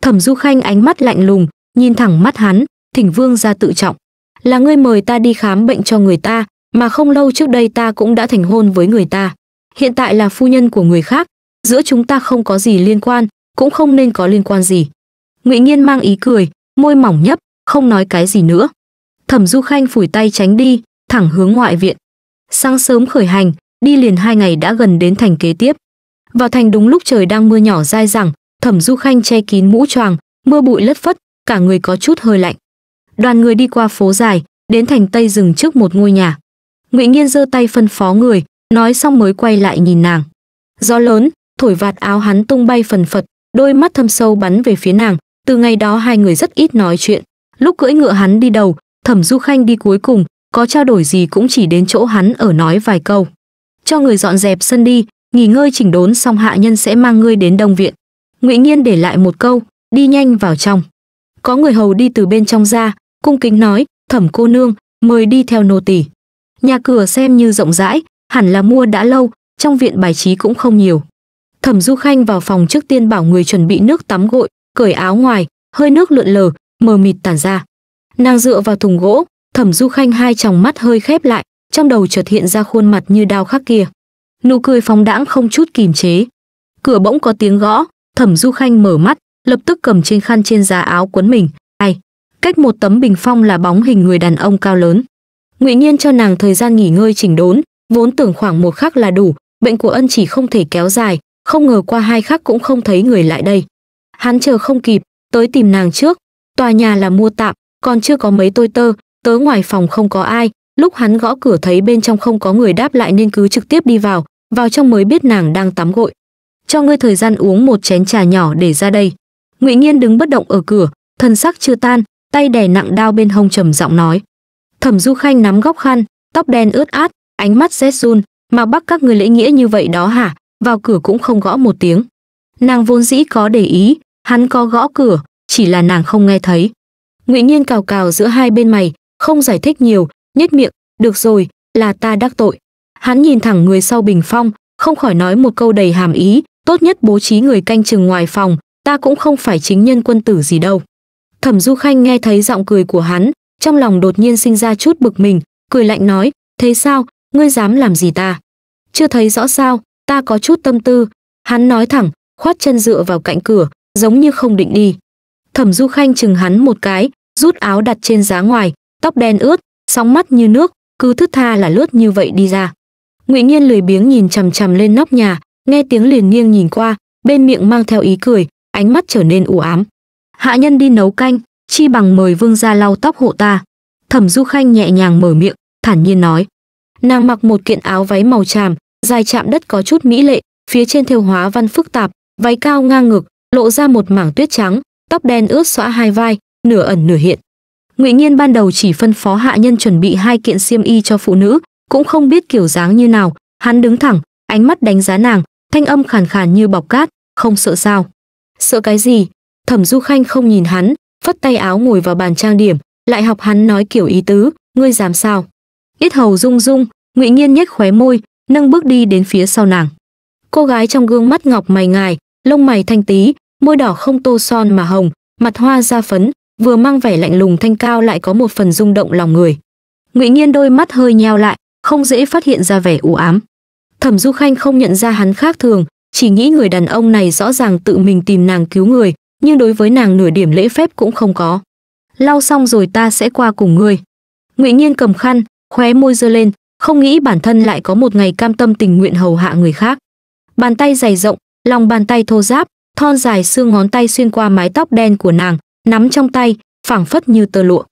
Thẩm du khanh ánh mắt lạnh lùng, nhìn thẳng mắt hắn, thỉnh vương ra tự trọng. Là ngươi mời ta đi khám bệnh cho người ta, mà không lâu trước đây ta cũng đã thành hôn với người ta. Hiện tại là phu nhân của người khác, giữa chúng ta không có gì liên quan, cũng không nên có liên quan gì. Ngụy nghiên mang ý cười, môi mỏng nhấp, không nói cái gì nữa. Thẩm du khanh phủi tay tránh đi, thẳng hướng ngoại viện sáng sớm khởi hành, đi liền hai ngày đã gần đến thành kế tiếp. Vào thành đúng lúc trời đang mưa nhỏ dai dẳng, thẩm du khanh che kín mũ choàng, mưa bụi lất phất, cả người có chút hơi lạnh. Đoàn người đi qua phố dài, đến thành tây dừng trước một ngôi nhà. Ngụy nghiên giơ tay phân phó người, nói xong mới quay lại nhìn nàng. Gió lớn, thổi vạt áo hắn tung bay phần phật, đôi mắt thâm sâu bắn về phía nàng, từ ngày đó hai người rất ít nói chuyện. Lúc cưỡi ngựa hắn đi đầu, thẩm du khanh đi cuối cùng có trao đổi gì cũng chỉ đến chỗ hắn ở nói vài câu. Cho người dọn dẹp sân đi, nghỉ ngơi chỉnh đốn xong hạ nhân sẽ mang ngươi đến đông viện. Ngụy nghiên để lại một câu, đi nhanh vào trong. Có người hầu đi từ bên trong ra, cung kính nói, thẩm cô nương, mời đi theo nô tỳ. Nhà cửa xem như rộng rãi, hẳn là mua đã lâu, trong viện bài trí cũng không nhiều. Thẩm du khanh vào phòng trước tiên bảo người chuẩn bị nước tắm gội, cởi áo ngoài, hơi nước lượn lờ, mờ mịt tản ra. Nàng dựa vào thùng gỗ thẩm du khanh hai tròng mắt hơi khép lại, trong đầu chợt hiện ra khuôn mặt như đao khắc kia. Nụ cười phóng đãng không chút kìm chế. Cửa bỗng có tiếng gõ, thẩm du khanh mở mắt, lập tức cầm trên khăn trên giá áo quấn mình. Ai? Cách một tấm bình phong là bóng hình người đàn ông cao lớn. Ngụy nhiên cho nàng thời gian nghỉ ngơi chỉnh đốn, vốn tưởng khoảng một khắc là đủ, bệnh của ân chỉ không thể kéo dài, không ngờ qua hai khắc cũng không thấy người lại đây. Hắn chờ không kịp, tới tìm nàng trước. Tòa nhà là mua tạm, còn chưa có mấy tôi tơ tới ngoài phòng không có ai. Lúc hắn gõ cửa thấy bên trong không có người đáp lại nên cứ trực tiếp đi vào vào trong mới biết nàng đang tắm gội. Cho ngươi thời gian uống một chén trà nhỏ để ra đây. Ngụy nhiên đứng bất động ở cửa thân sắc chưa tan, tay đè nặng đao bên hông trầm giọng nói. Thẩm du khanh nắm góc khăn, tóc đen ướt át, ánh mắt rét run. Mà bắt các người lễ nghĩa như vậy đó hả? Vào cửa cũng không gõ một tiếng. Nàng vốn dĩ có để ý, hắn có gõ cửa, chỉ là nàng không nghe thấy. Ngụy nhiên cào cào giữa hai bên mày không giải thích nhiều, nhếch miệng, được rồi, là ta đắc tội. Hắn nhìn thẳng người sau bình phong, không khỏi nói một câu đầy hàm ý, tốt nhất bố trí người canh chừng ngoài phòng, ta cũng không phải chính nhân quân tử gì đâu. Thẩm du khanh nghe thấy giọng cười của hắn, trong lòng đột nhiên sinh ra chút bực mình, cười lạnh nói, thế sao, ngươi dám làm gì ta? Chưa thấy rõ sao, ta có chút tâm tư. Hắn nói thẳng, khoát chân dựa vào cạnh cửa, giống như không định đi. Thẩm du khanh chừng hắn một cái, rút áo đặt trên giá ngoài tóc đen ướt, sóng mắt như nước, cứ thức tha là lướt như vậy đi ra. Ngụy nhiên lười biếng nhìn chằm chằm lên nóc nhà, nghe tiếng liền nghiêng nhìn qua, bên miệng mang theo ý cười, ánh mắt trở nên u ám. Hạ nhân đi nấu canh, chi bằng mời vương gia lau tóc hộ ta. Thẩm du khanh nhẹ nhàng mở miệng, thản nhiên nói. Nàng mặc một kiện áo váy màu tràm, dài chạm đất có chút mỹ lệ, phía trên thêu hóa văn phức tạp, váy cao ngang ngực, lộ ra một mảng tuyết trắng, tóc đen ướt xõa hai vai, nửa ẩn nửa hiện ngụy nhiên ban đầu chỉ phân phó hạ nhân chuẩn bị hai kiện xiêm y cho phụ nữ, cũng không biết kiểu dáng như nào. Hắn đứng thẳng, ánh mắt đánh giá nàng, thanh âm khàn khàn như bọc cát, không sợ sao. Sợ cái gì? Thẩm du khanh không nhìn hắn, phất tay áo ngồi vào bàn trang điểm, lại học hắn nói kiểu ý tứ, ngươi dám sao? Ít hầu rung rung, ngụy nhiên nhếch khóe môi, nâng bước đi đến phía sau nàng. Cô gái trong gương mắt ngọc mày ngài, lông mày thanh tí môi đỏ không tô son mà hồng, mặt hoa da phấn vừa mang vẻ lạnh lùng thanh cao lại có một phần rung động lòng người. Ngụy nhiên đôi mắt hơi nheo lại, không dễ phát hiện ra vẻ u ám. Thẩm du khanh không nhận ra hắn khác thường, chỉ nghĩ người đàn ông này rõ ràng tự mình tìm nàng cứu người, nhưng đối với nàng nửa điểm lễ phép cũng không có. Lau xong rồi ta sẽ qua cùng ngươi. Ngụy nhiên cầm khăn, khóe môi giơ lên, không nghĩ bản thân lại có một ngày cam tâm tình nguyện hầu hạ người khác. Bàn tay dày rộng, lòng bàn tay thô giáp thon dài xương ngón tay xuyên qua mái tóc đen của nàng nắm trong tay, phảng phất như tơ lụa.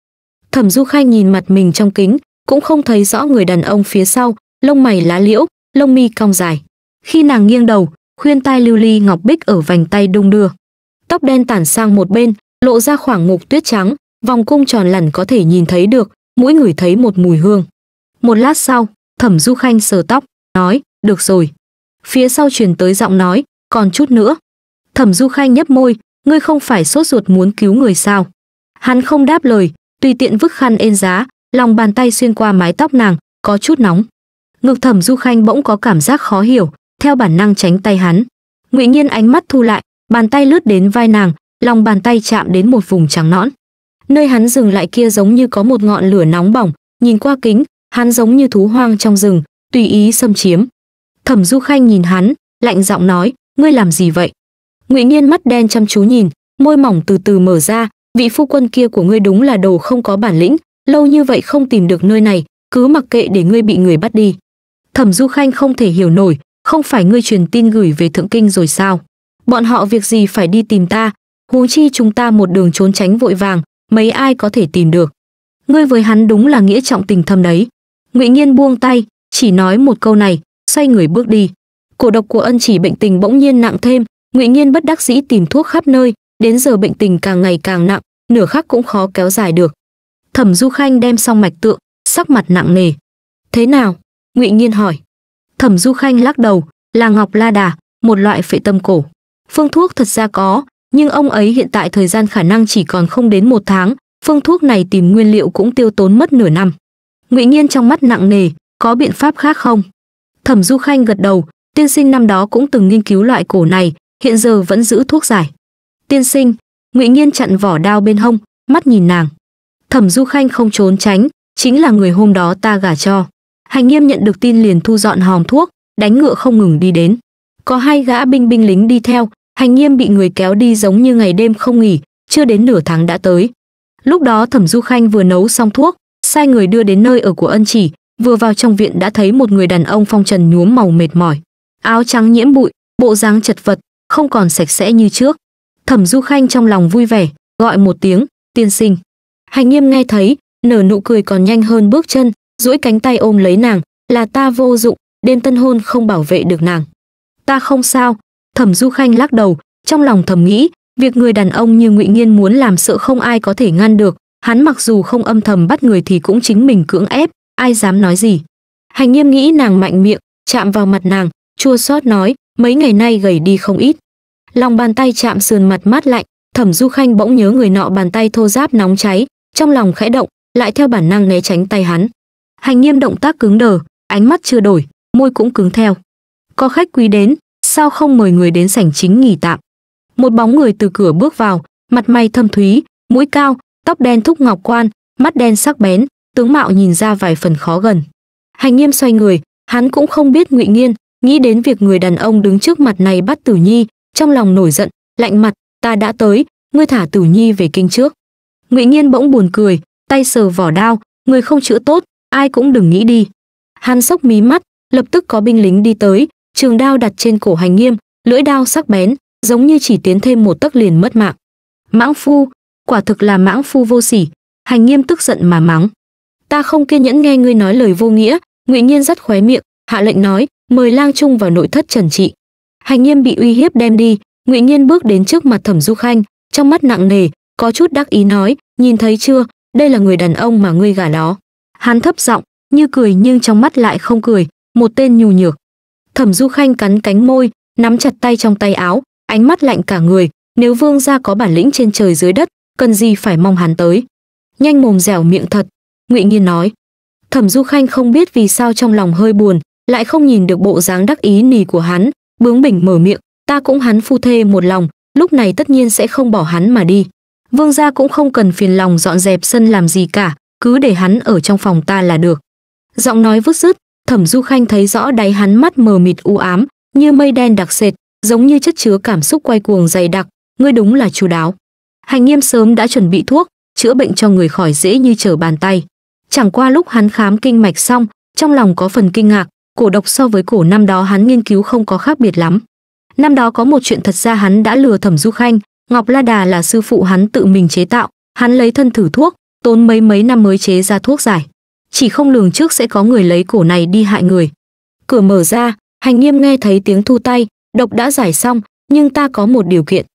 Thẩm du khanh nhìn mặt mình trong kính, cũng không thấy rõ người đàn ông phía sau, lông mày lá liễu, lông mi cong dài. Khi nàng nghiêng đầu, khuyên tai lưu ly ngọc bích ở vành tay đung đưa. Tóc đen tản sang một bên, lộ ra khoảng ngục tuyết trắng, vòng cung tròn lẳn có thể nhìn thấy được, mũi người thấy một mùi hương. Một lát sau, thẩm du khanh sờ tóc, nói, được rồi. Phía sau truyền tới giọng nói, còn chút nữa. Thẩm du khanh nhấp môi ngươi không phải sốt ruột muốn cứu người sao? Hắn không đáp lời, tùy tiện vứt khăn ên giá, lòng bàn tay xuyên qua mái tóc nàng, có chút nóng. Ngực thẩm du khanh bỗng có cảm giác khó hiểu, theo bản năng tránh tay hắn. Ngụy nhiên ánh mắt thu lại, bàn tay lướt đến vai nàng, lòng bàn tay chạm đến một vùng trắng nõn. Nơi hắn dừng lại kia giống như có một ngọn lửa nóng bỏng, nhìn qua kính, hắn giống như thú hoang trong rừng, tùy ý xâm chiếm. Thẩm du khanh nhìn hắn, lạnh giọng nói, ngươi làm gì vậy? Ngụy nhiên mắt đen chăm chú nhìn, môi mỏng từ từ mở ra, vị phu quân kia của ngươi đúng là đồ không có bản lĩnh, lâu như vậy không tìm được nơi này, cứ mặc kệ để ngươi bị người bắt đi. Thẩm du khanh không thể hiểu nổi, không phải ngươi truyền tin gửi về thượng kinh rồi sao? Bọn họ việc gì phải đi tìm ta? Huống chi chúng ta một đường trốn tránh vội vàng, mấy ai có thể tìm được? Ngươi với hắn đúng là nghĩa trọng tình thâm đấy. Ngụy nhiên buông tay, chỉ nói một câu này, xoay người bước đi. Cổ độc của ân chỉ bệnh tình bỗng nhiên nặng thêm ngụy nhiên bất đắc dĩ tìm thuốc khắp nơi, đến giờ bệnh tình càng ngày càng nặng, nửa khắc cũng khó kéo dài được. Thẩm du khanh đem xong mạch tượng, sắc mặt nặng nề. Thế nào? Ngụy nhiên hỏi. Thẩm du khanh lắc đầu, là ngọc la đà, một loại phệ tâm cổ. Phương thuốc thật ra có, nhưng ông ấy hiện tại thời gian khả năng chỉ còn không đến một tháng, phương thuốc này tìm nguyên liệu cũng tiêu tốn mất nửa năm. Ngụy nhiên trong mắt nặng nề, có biện pháp khác không? Thẩm du khanh gật đầu, tiên sinh năm đó cũng từng nghiên cứu loại cổ này hiện giờ vẫn giữ thuốc giải tiên sinh ngụy nhiên chặn vỏ đao bên hông mắt nhìn nàng thẩm du khanh không trốn tránh chính là người hôm đó ta gả cho hành nghiêm nhận được tin liền thu dọn hòm thuốc đánh ngựa không ngừng đi đến có hai gã binh binh lính đi theo Hành nghiêm bị người kéo đi giống như ngày đêm không nghỉ, chưa đến nửa tháng đã tới. Lúc đó Thẩm Du Khanh vừa nấu xong thuốc, sai người đưa đến nơi ở của ân chỉ, vừa vào trong viện đã thấy một người đàn ông phong trần nhuốm màu mệt mỏi. Áo trắng nhiễm bụi, bộ dáng chật vật, không còn sạch sẽ như trước. Thẩm Du Khanh trong lòng vui vẻ, gọi một tiếng, tiên sinh. Hành nghiêm nghe thấy, nở nụ cười còn nhanh hơn bước chân, duỗi cánh tay ôm lấy nàng, là ta vô dụng, đêm tân hôn không bảo vệ được nàng. Ta không sao, Thẩm Du Khanh lắc đầu, trong lòng thầm nghĩ, việc người đàn ông như Ngụy Nghiên muốn làm sợ không ai có thể ngăn được, hắn mặc dù không âm thầm bắt người thì cũng chính mình cưỡng ép, ai dám nói gì. Hành Nghiêm nghĩ nàng mạnh miệng, chạm vào mặt nàng, chua xót nói, mấy ngày nay gầy đi không ít. Lòng bàn tay chạm sườn mặt mát lạnh, Thẩm Du Khanh bỗng nhớ người nọ bàn tay thô ráp nóng cháy, trong lòng khẽ động, lại theo bản năng né tránh tay hắn. Hành Nghiêm động tác cứng đờ, ánh mắt chưa đổi, môi cũng cứng theo. Có khách quý đến, sao không mời người đến sảnh chính nghỉ tạm. Một bóng người từ cửa bước vào, mặt mày thâm thúy, mũi cao, tóc đen thúc ngọc quan, mắt đen sắc bén, tướng mạo nhìn ra vài phần khó gần. Hành nghiêm xoay người, hắn cũng không biết ngụy nghiên, nghĩ đến việc người đàn ông đứng trước mặt này bắt tử nhi, trong lòng nổi giận, lạnh mặt, ta đã tới, ngươi thả tử nhi về kinh trước. Ngụy nghiên bỗng buồn cười, tay sờ vỏ đao, người không chữa tốt, ai cũng đừng nghĩ đi. Hắn sốc mí mắt, lập tức có binh lính đi tới, trường đao đặt trên cổ hành nghiêm, lưỡi đao sắc bén, giống như chỉ tiến thêm một tấc liền mất mạng. Mãng phu, quả thực là mãng phu vô sỉ, hành nghiêm tức giận mà mắng. Ta không kiên nhẫn nghe ngươi nói lời vô nghĩa, ngụy nhiên rất khóe miệng, hạ lệnh nói, mời lang trung vào nội thất trần trị. Hành nghiêm bị uy hiếp đem đi, ngụy nhiên bước đến trước mặt thẩm du khanh, trong mắt nặng nề, có chút đắc ý nói, nhìn thấy chưa, đây là người đàn ông mà ngươi gả đó. Hắn thấp giọng, như cười nhưng trong mắt lại không cười, một tên nhù nhược. Thẩm Du Khanh cắn cánh môi, nắm chặt tay trong tay áo, ánh mắt lạnh cả người, nếu vương gia có bản lĩnh trên trời dưới đất, cần gì phải mong hắn tới. Nhanh mồm dẻo miệng thật, Ngụy Nhiên nói. Thẩm Du Khanh không biết vì sao trong lòng hơi buồn, lại không nhìn được bộ dáng đắc ý nì của hắn, bướng bỉnh mở miệng, ta cũng hắn phu thê một lòng, lúc này tất nhiên sẽ không bỏ hắn mà đi. Vương gia cũng không cần phiền lòng dọn dẹp sân làm gì cả, cứ để hắn ở trong phòng ta là được. Giọng nói vứt dứt, Thẩm Du Khanh thấy rõ đáy hắn mắt mờ mịt u ám, như mây đen đặc sệt, giống như chất chứa cảm xúc quay cuồng dày đặc, ngươi đúng là chú đáo. Hành Nghiêm sớm đã chuẩn bị thuốc, chữa bệnh cho người khỏi dễ như trở bàn tay. Chẳng qua lúc hắn khám kinh mạch xong, trong lòng có phần kinh ngạc, cổ độc so với cổ năm đó hắn nghiên cứu không có khác biệt lắm. Năm đó có một chuyện thật ra hắn đã lừa Thẩm Du Khanh, Ngọc La Đà là sư phụ hắn tự mình chế tạo, hắn lấy thân thử thuốc, tốn mấy mấy năm mới chế ra thuốc giải chỉ không lường trước sẽ có người lấy cổ này đi hại người. Cửa mở ra, hành nghiêm nghe thấy tiếng thu tay, độc đã giải xong, nhưng ta có một điều kiện.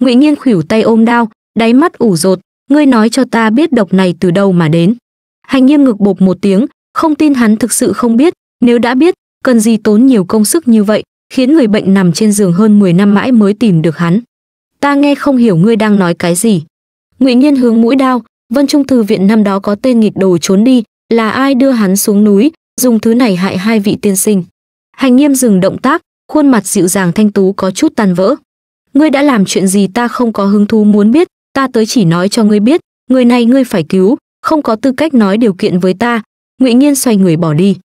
Ngụy Nghiên khuỷu tay ôm đao, đáy mắt ủ rột, ngươi nói cho ta biết độc này từ đâu mà đến. Hành nghiêm ngực bột một tiếng, không tin hắn thực sự không biết, nếu đã biết, cần gì tốn nhiều công sức như vậy, khiến người bệnh nằm trên giường hơn 10 năm mãi mới tìm được hắn. Ta nghe không hiểu ngươi đang nói cái gì. Ngụy Nghiên hướng mũi đao, Vân Trung Thư viện năm đó có tên nghịch đồ trốn đi, là ai đưa hắn xuống núi, dùng thứ này hại hai vị tiên sinh. Hành nghiêm dừng động tác, khuôn mặt dịu dàng thanh tú có chút tan vỡ. Ngươi đã làm chuyện gì ta không có hứng thú muốn biết, ta tới chỉ nói cho ngươi biết, người này ngươi phải cứu, không có tư cách nói điều kiện với ta. Ngụy Nhiên xoay người bỏ đi.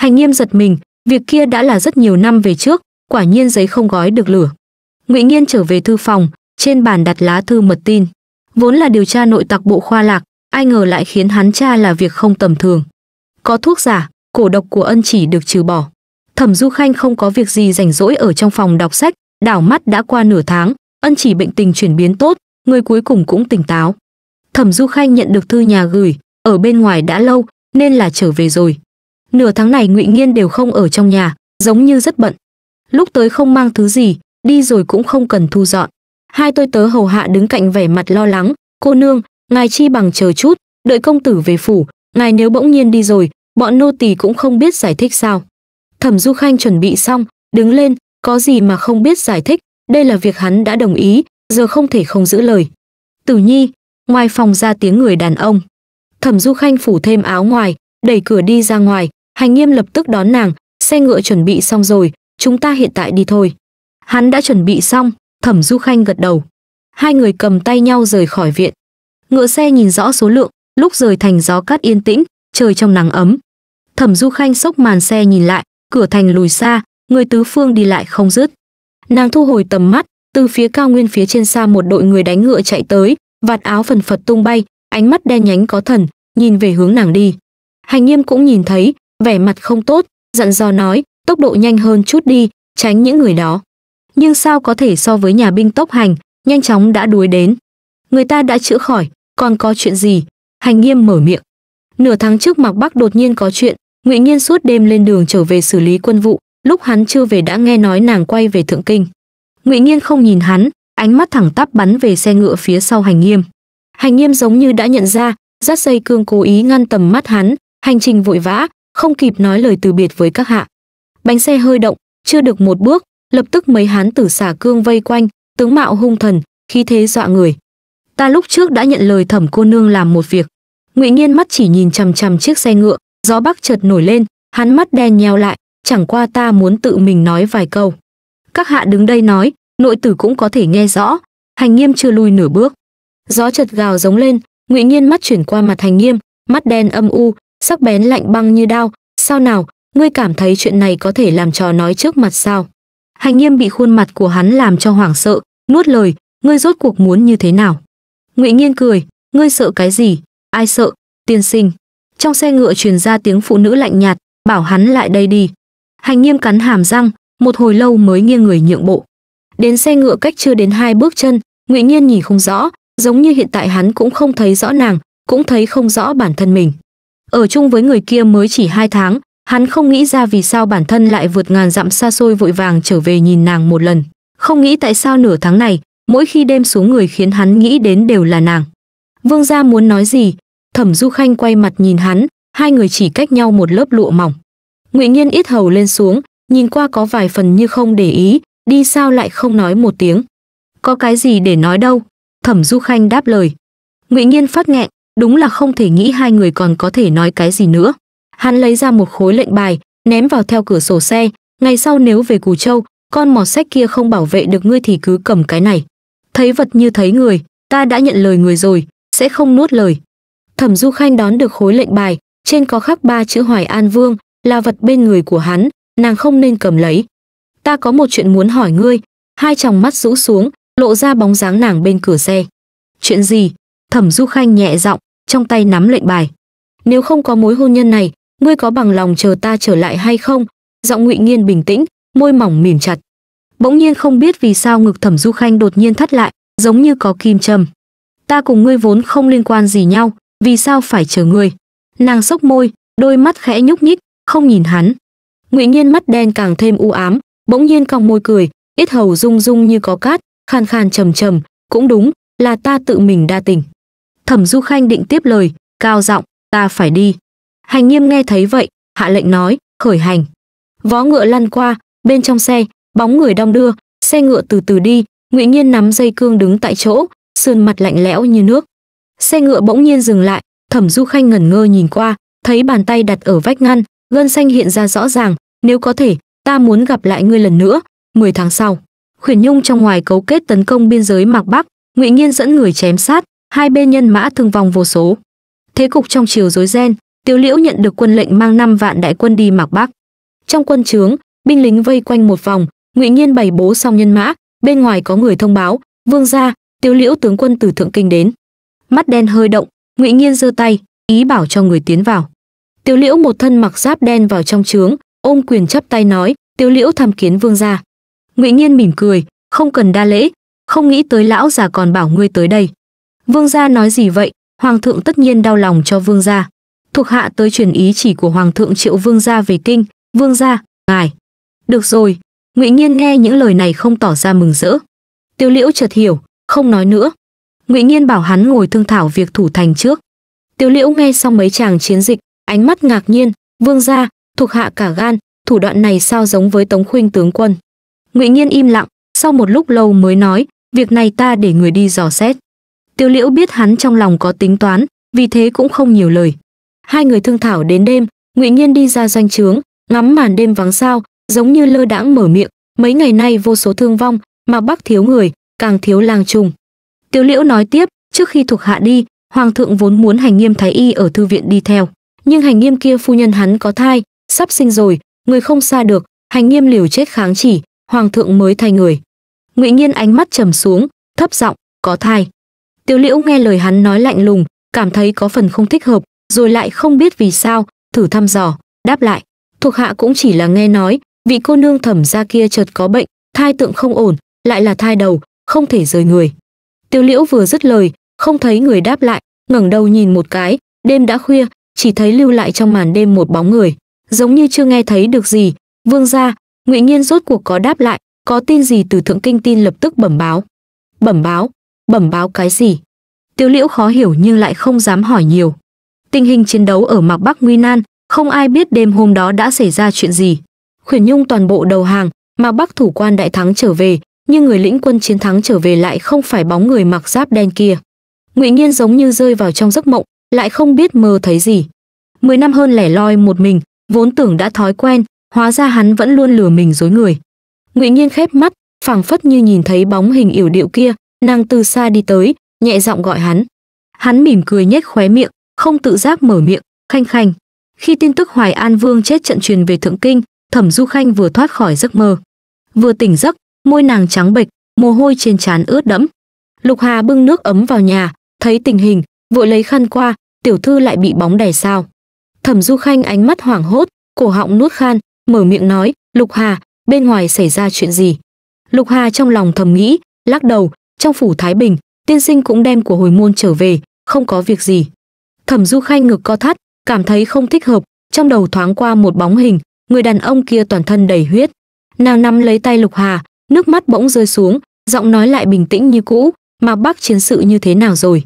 Hành nghiêm giật mình, việc kia đã là rất nhiều năm về trước, quả nhiên giấy không gói được lửa. Ngụy Nhiên trở về thư phòng, trên bàn đặt lá thư mật tin. Vốn là điều tra nội tặc bộ khoa lạc, ai ngờ lại khiến hắn cha là việc không tầm thường. Có thuốc giả, cổ độc của ân chỉ được trừ bỏ. Thẩm Du Khanh không có việc gì rảnh rỗi ở trong phòng đọc sách, đảo mắt đã qua nửa tháng, ân chỉ bệnh tình chuyển biến tốt, người cuối cùng cũng tỉnh táo. Thẩm Du Khanh nhận được thư nhà gửi, ở bên ngoài đã lâu, nên là trở về rồi. Nửa tháng này Ngụy Nghiên đều không ở trong nhà, giống như rất bận. Lúc tới không mang thứ gì, đi rồi cũng không cần thu dọn. Hai tôi tớ hầu hạ đứng cạnh vẻ mặt lo lắng, cô nương, ngài chi bằng chờ chút, đợi công tử về phủ, ngài nếu bỗng nhiên đi rồi, bọn nô tỳ cũng không biết giải thích sao. Thẩm Du Khanh chuẩn bị xong, đứng lên, có gì mà không biết giải thích, đây là việc hắn đã đồng ý, giờ không thể không giữ lời. Tử Nhi, ngoài phòng ra tiếng người đàn ông. Thẩm Du Khanh phủ thêm áo ngoài, đẩy cửa đi ra ngoài, Hành Nghiêm lập tức đón nàng, xe ngựa chuẩn bị xong rồi, chúng ta hiện tại đi thôi. Hắn đã chuẩn bị xong, Thẩm Du Khanh gật đầu. Hai người cầm tay nhau rời khỏi viện. Ngựa xe nhìn rõ số lượng, lúc rời thành gió cát yên tĩnh, trời trong nắng ấm. Thẩm Du Khanh sốc màn xe nhìn lại, cửa thành lùi xa, người tứ phương đi lại không dứt. Nàng thu hồi tầm mắt, từ phía cao nguyên phía trên xa một đội người đánh ngựa chạy tới vạt áo phần phật tung bay ánh mắt đen nhánh có thần nhìn về hướng nàng đi hành nghiêm cũng nhìn thấy vẻ mặt không tốt, dặn dò nói, tốc độ nhanh hơn chút đi, tránh những người đó. Nhưng sao có thể so với nhà binh tốc hành, nhanh chóng đã đuổi đến? Người ta đã chữa khỏi, còn có chuyện gì? Hành nghiêm mở miệng. Nửa tháng trước mạc bắc đột nhiên có chuyện, ngụy nhiên suốt đêm lên đường trở về xử lý quân vụ, lúc hắn chưa về đã nghe nói nàng quay về thượng kinh. Ngụy nhiên không nhìn hắn, ánh mắt thẳng tắp bắn về xe ngựa phía sau hành nghiêm. Hành nghiêm giống như đã nhận ra, dắt dây cương cố ý ngăn tầm mắt hắn, hành trình vội vã không kịp nói lời từ biệt với các hạ. Bánh xe hơi động, chưa được một bước, lập tức mấy hán tử xả cương vây quanh, tướng mạo hung thần, khí thế dọa người. Ta lúc trước đã nhận lời thẩm cô nương làm một việc. Ngụy nhiên mắt chỉ nhìn chằm chằm chiếc xe ngựa, gió bắc chợt nổi lên, hắn mắt đen nheo lại, chẳng qua ta muốn tự mình nói vài câu. Các hạ đứng đây nói, nội tử cũng có thể nghe rõ, hành nghiêm chưa lui nửa bước. Gió chợt gào giống lên, ngụy nhiên mắt chuyển qua mặt hành nghiêm, mắt đen âm u sắc bén lạnh băng như đao. Sao nào, ngươi cảm thấy chuyện này có thể làm trò nói trước mặt sao? Hành nghiêm bị khuôn mặt của hắn làm cho hoảng sợ, nuốt lời, ngươi rốt cuộc muốn như thế nào? Ngụy nhiên cười, ngươi sợ cái gì? Ai sợ? Tiên sinh. Trong xe ngựa truyền ra tiếng phụ nữ lạnh nhạt, bảo hắn lại đây đi. Hành nghiêm cắn hàm răng, một hồi lâu mới nghiêng người nhượng bộ. Đến xe ngựa cách chưa đến hai bước chân, ngụy nhiên nhìn không rõ, giống như hiện tại hắn cũng không thấy rõ nàng, cũng thấy không rõ bản thân mình ở chung với người kia mới chỉ hai tháng, hắn không nghĩ ra vì sao bản thân lại vượt ngàn dặm xa xôi vội vàng trở về nhìn nàng một lần. Không nghĩ tại sao nửa tháng này, mỗi khi đêm xuống người khiến hắn nghĩ đến đều là nàng. Vương gia muốn nói gì? Thẩm du khanh quay mặt nhìn hắn, hai người chỉ cách nhau một lớp lụa mỏng. Ngụy nhiên ít hầu lên xuống, nhìn qua có vài phần như không để ý, đi sao lại không nói một tiếng. Có cái gì để nói đâu? Thẩm du khanh đáp lời. Ngụy nhiên phát nghẹn đúng là không thể nghĩ hai người còn có thể nói cái gì nữa. Hắn lấy ra một khối lệnh bài, ném vào theo cửa sổ xe. Ngày sau nếu về cù châu, con mọt sách kia không bảo vệ được ngươi thì cứ cầm cái này. Thấy vật như thấy người, ta đã nhận lời người rồi, sẽ không nuốt lời. Thẩm du khanh đón được khối lệnh bài, trên có khắc ba chữ hoài an vương, là vật bên người của hắn, nàng không nên cầm lấy. Ta có một chuyện muốn hỏi ngươi. Hai tròng mắt rũ xuống, lộ ra bóng dáng nàng bên cửa xe. Chuyện gì? Thẩm du khanh nhẹ giọng, trong tay nắm lệnh bài. Nếu không có mối hôn nhân này, ngươi có bằng lòng chờ ta trở lại hay không? Giọng ngụy nghiên bình tĩnh, môi mỏng mỉm chặt. Bỗng nhiên không biết vì sao ngực thẩm du khanh đột nhiên thắt lại, giống như có kim châm. Ta cùng ngươi vốn không liên quan gì nhau, vì sao phải chờ ngươi? Nàng sốc môi, đôi mắt khẽ nhúc nhích, không nhìn hắn. Ngụy nghiên mắt đen càng thêm u ám, bỗng nhiên cong môi cười ít hầu rung rung như có cát, khan khan trầm trầm, cũng đúng, là ta tự mình đa tình thẩm du khanh định tiếp lời, cao giọng, ta phải đi. Hành nghiêm nghe thấy vậy, hạ lệnh nói, khởi hành. Vó ngựa lăn qua, bên trong xe, bóng người đong đưa, xe ngựa từ từ đi, ngụy nhiên nắm dây cương đứng tại chỗ, sườn mặt lạnh lẽo như nước. Xe ngựa bỗng nhiên dừng lại, thẩm du khanh ngẩn ngơ nhìn qua, thấy bàn tay đặt ở vách ngăn, gân xanh hiện ra rõ ràng, nếu có thể, ta muốn gặp lại ngươi lần nữa. 10 tháng sau, khuyển nhung trong ngoài cấu kết tấn công biên giới mạc bắc, ngụy nhiên dẫn người chém sát hai bên nhân mã thương vong vô số. Thế cục trong chiều rối ren tiêu liễu nhận được quân lệnh mang năm vạn đại quân đi mạc bắc. Trong quân trướng binh lính vây quanh một vòng, ngụy nhiên bày bố xong nhân mã, bên ngoài có người thông báo, vương gia tiêu liễu tướng quân từ thượng kinh đến. Mắt đen hơi động, ngụy nhiên giơ tay, ý bảo cho người tiến vào. Tiêu liễu một thân mặc giáp đen vào trong trướng ôm quyền chắp tay nói tiêu liễu tham kiến vương gia. Ngụy nhiên mỉm cười, không cần đa lễ, không nghĩ tới lão già còn bảo ngươi tới đây vương gia nói gì vậy? Hoàng thượng tất nhiên đau lòng cho vương gia. Thuộc hạ tới truyền ý chỉ của hoàng thượng triệu vương gia về kinh. Vương gia, ngài. Được rồi. Ngụy nhiên nghe những lời này không tỏ ra mừng rỡ. Tiêu liễu chợt hiểu, không nói nữa. Ngụy nhiên bảo hắn ngồi thương thảo việc thủ thành trước. Tiêu liễu nghe xong mấy chàng chiến dịch, ánh mắt ngạc nhiên. Vương gia, thuộc hạ cả gan, thủ đoạn này sao giống với tống khuynh tướng quân? Ngụy nhiên im lặng, sau một lúc lâu mới nói, việc này ta để người đi dò xét tiêu liễu biết hắn trong lòng có tính toán, vì thế cũng không nhiều lời. Hai người thương thảo đến đêm, ngụy nhiên đi ra doanh trướng, ngắm màn đêm vắng sao, giống như lơ đãng mở miệng. Mấy ngày nay vô số thương vong, mà bắc thiếu người, càng thiếu lang trùng. Tiêu liễu nói tiếp, trước khi thuộc hạ đi, hoàng thượng vốn muốn hành nghiêm thái y ở thư viện đi theo. Nhưng hành nghiêm kia phu nhân hắn có thai, sắp sinh rồi, người không xa được, hành nghiêm liều chết kháng chỉ, hoàng thượng mới thay người. Ngụy nhiên ánh mắt trầm xuống, thấp giọng, có thai tiêu liễu nghe lời hắn nói lạnh lùng, cảm thấy có phần không thích hợp, rồi lại không biết vì sao, thử thăm dò, đáp lại, thuộc hạ cũng chỉ là nghe nói, vị cô nương thẩm gia kia chợt có bệnh, thai tượng không ổn, lại là thai đầu, không thể rời người. Tiêu liễu vừa dứt lời, không thấy người đáp lại, ngẩng đầu nhìn một cái, đêm đã khuya, chỉ thấy lưu lại trong màn đêm một bóng người, giống như chưa nghe thấy được gì. Vương gia, ngụy nhiên rốt cuộc có đáp lại, có tin gì từ thượng kinh tin lập tức bẩm báo? Bẩm báo? Bẩm báo cái gì? Tiêu liễu khó hiểu nhưng lại không dám hỏi nhiều. Tình hình chiến đấu ở mạc bắc nguy nan, không ai biết đêm hôm đó đã xảy ra chuyện gì. Khuyển nhung toàn bộ đầu hàng, mạc bắc thủ quan đại thắng trở về, nhưng người lĩnh quân chiến thắng trở về lại không phải bóng người mặc giáp đen kia. Ngụy nhiên giống như rơi vào trong giấc mộng, lại không biết mơ thấy gì. Mười năm hơn lẻ loi một mình, vốn tưởng đã thói quen, hóa ra hắn vẫn luôn lừa mình dối người. Ngụy nhiên khép mắt, phảng phất như nhìn thấy bóng hình yểu điệu kia nàng từ xa đi tới, nhẹ giọng gọi hắn. Hắn mỉm cười nhếch khóe miệng, không tự giác mở miệng, khanh khanh. Khi tin tức hoài an vương chết trận truyền về thượng kinh, thẩm du khanh vừa thoát khỏi giấc mơ. Vừa tỉnh giấc, môi nàng trắng bệch, mồ hôi trên trán ướt đẫm. Lục hà bưng nước ấm vào nhà, thấy tình hình, vội lấy khăn qua, tiểu thư lại bị bóng đè sao. Thẩm du khanh ánh mắt hoảng hốt, cổ họng nuốt khan, mở miệng nói, lục hà, bên ngoài xảy ra chuyện gì? Lục hà trong lòng thầm nghĩ, lắc đầu trong phủ thái bình, tiên sinh cũng đem của hồi môn trở về, không có việc gì. Thẩm du khanh ngực co thắt, cảm thấy không thích hợp, trong đầu thoáng qua một bóng hình, người đàn ông kia toàn thân đầy huyết. Nàng nắm lấy tay lục hà, nước mắt bỗng rơi xuống, giọng nói lại bình tĩnh như cũ, mà bác chiến sự như thế nào rồi?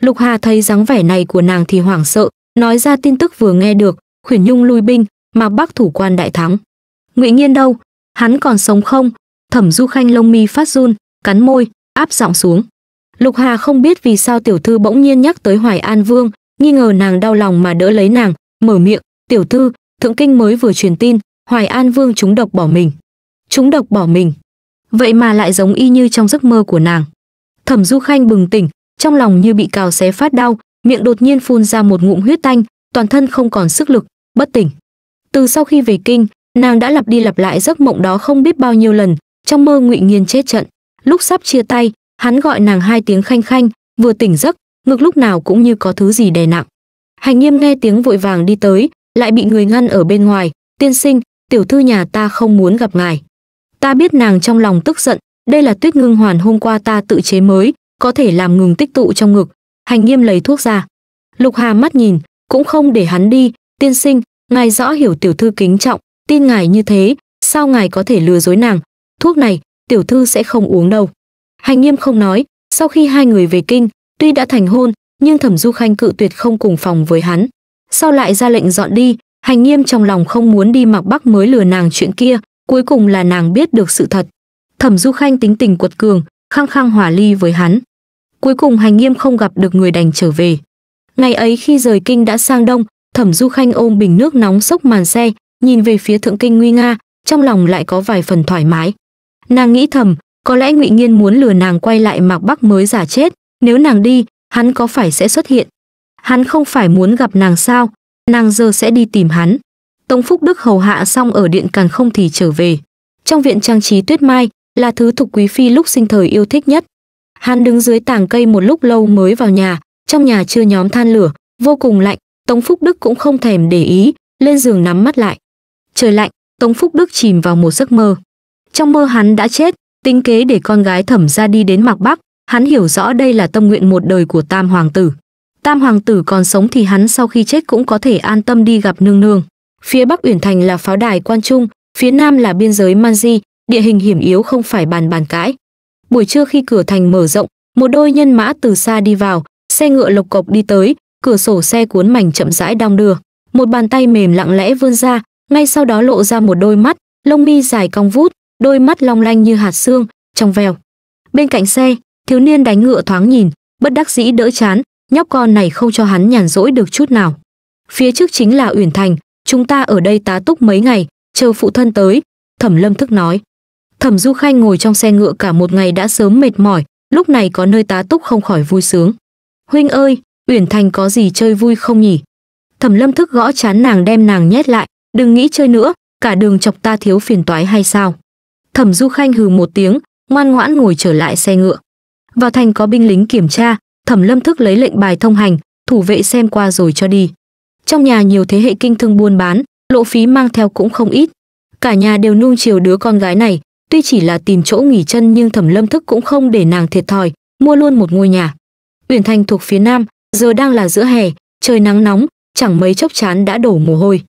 Lục hà thấy dáng vẻ này của nàng thì hoảng sợ, nói ra tin tức vừa nghe được, khuyển nhung lui binh, mà bác thủ quan đại thắng. Ngụy nghiên đâu? Hắn còn sống không? Thẩm du khanh lông mi phát run, cắn môi áp giọng xuống. Lục hà không biết vì sao tiểu thư bỗng nhiên nhắc tới hoài an vương, nghi ngờ nàng đau lòng mà đỡ lấy nàng, mở miệng, tiểu thư, thượng kinh mới vừa truyền tin, hoài an vương chúng độc bỏ mình. Chúng độc bỏ mình? Vậy mà lại giống y như trong giấc mơ của nàng. Thẩm du khanh bừng tỉnh, trong lòng như bị cào xé phát đau, miệng đột nhiên phun ra một ngụm huyết tanh, toàn thân không còn sức lực, bất tỉnh. Từ sau khi về kinh, nàng đã lặp đi lặp lại giấc mộng đó không biết bao nhiêu lần, trong mơ ngụy nghiên chết trận lúc sắp chia tay, hắn gọi nàng hai tiếng khanh khanh, vừa tỉnh giấc, ngực lúc nào cũng như có thứ gì đè nặng. Hành nghiêm nghe tiếng vội vàng đi tới, lại bị người ngăn ở bên ngoài, tiên sinh, tiểu thư nhà ta không muốn gặp ngài. Ta biết nàng trong lòng tức giận, đây là tuyết ngưng hoàn hôm qua ta tự chế mới, có thể làm ngừng tích tụ trong ngực. Hành nghiêm lấy thuốc ra. Lục hà mắt nhìn, cũng không để hắn đi, tiên sinh, ngài rõ hiểu tiểu thư kính trọng, tin ngài như thế, sao ngài có thể lừa dối nàng? Thuốc này tiểu thư sẽ không uống đâu. Hành nghiêm không nói, sau khi hai người về kinh, tuy đã thành hôn, nhưng thẩm du khanh cự tuyệt không cùng phòng với hắn. Sau lại ra lệnh dọn đi hành nghiêm trong lòng không muốn đi mặc bắc mới lừa nàng chuyện kia, cuối cùng là nàng biết được sự thật. Thẩm du khanh tính tình quật cường, khăng khăng hòa ly với hắn. Cuối cùng hành nghiêm không gặp được người đành trở về. Ngày ấy khi rời kinh đã sang đông, thẩm du khanh ôm bình nước nóng sốc màn xe, nhìn về phía thượng kinh nguy nga, trong lòng lại có vài phần thoải mái nàng nghĩ thầm, có lẽ ngụy nghiên muốn lừa nàng quay lại mạc bắc mới giả chết. Nếu nàng đi, hắn có phải sẽ xuất hiện? Hắn không phải muốn gặp nàng sao? Nàng giờ sẽ đi tìm hắn. Tống phúc đức hầu hạ xong ở điện càn không thì trở về. Trong viện trang trí tuyết mai là thứ thục quý phi lúc sinh thời yêu thích nhất. Hắn đứng dưới tàng cây một lúc lâu mới vào nhà. Trong nhà chưa nhóm than lửa, vô cùng lạnh. Tống phúc đức cũng không thèm để ý, lên giường nắm mắt lại. Trời lạnh, tống phúc đức chìm vào một giấc mơ trong mơ hắn đã chết, tính kế để con gái thẩm ra đi đến mạc bắc, hắn hiểu rõ đây là tâm nguyện một đời của tam hoàng tử. Tam hoàng tử còn sống thì hắn sau khi chết cũng có thể an tâm đi gặp nương nương. Phía bắc uyển thành là pháo đài quan trung, phía nam là biên giới manji, địa hình hiểm yếu không phải bàn bàn cãi. Buổi trưa khi cửa thành mở rộng, một đôi nhân mã từ xa đi vào, xe ngựa lộc cộc đi tới, cửa sổ xe cuốn mảnh chậm rãi đong đưa. Một bàn tay mềm lặng lẽ vươn ra, ngay sau đó lộ ra một đôi mắt, lông mi dài cong vút đôi mắt long lanh như hạt xương, trong veo. Bên cạnh xe, thiếu niên đánh ngựa thoáng nhìn, bất đắc dĩ đỡ chán, nhóc con này không cho hắn nhàn rỗi được chút nào. Phía trước chính là uyển thành, chúng ta ở đây tá túc mấy ngày, chờ phụ thân tới, thẩm lâm thức nói. Thẩm du khanh ngồi trong xe ngựa cả một ngày đã sớm mệt mỏi, lúc này có nơi tá túc không khỏi vui sướng. Huynh ơi, uyển thành có gì chơi vui không nhỉ? Thẩm lâm thức gõ chán nàng đem nàng nhét lại, đừng nghĩ chơi nữa, cả đường chọc ta thiếu phiền toái hay sao? Thẩm du khanh hừ một tiếng, ngoan ngoãn ngồi trở lại xe ngựa. Vào thành có binh lính kiểm tra, thẩm lâm thức lấy lệnh bài thông hành, thủ vệ xem qua rồi cho đi. Trong nhà nhiều thế hệ kinh thương buôn bán lộ phí mang theo cũng không ít. Cả nhà đều nuông chiều đứa con gái này, tuy chỉ là tìm chỗ nghỉ chân nhưng thẩm lâm thức cũng không để nàng thiệt thòi, mua luôn một ngôi nhà. Uyển thành thuộc phía nam, giờ đang là giữa hè, trời nắng nóng, chẳng mấy chốc chán đã đổ mồ hôi.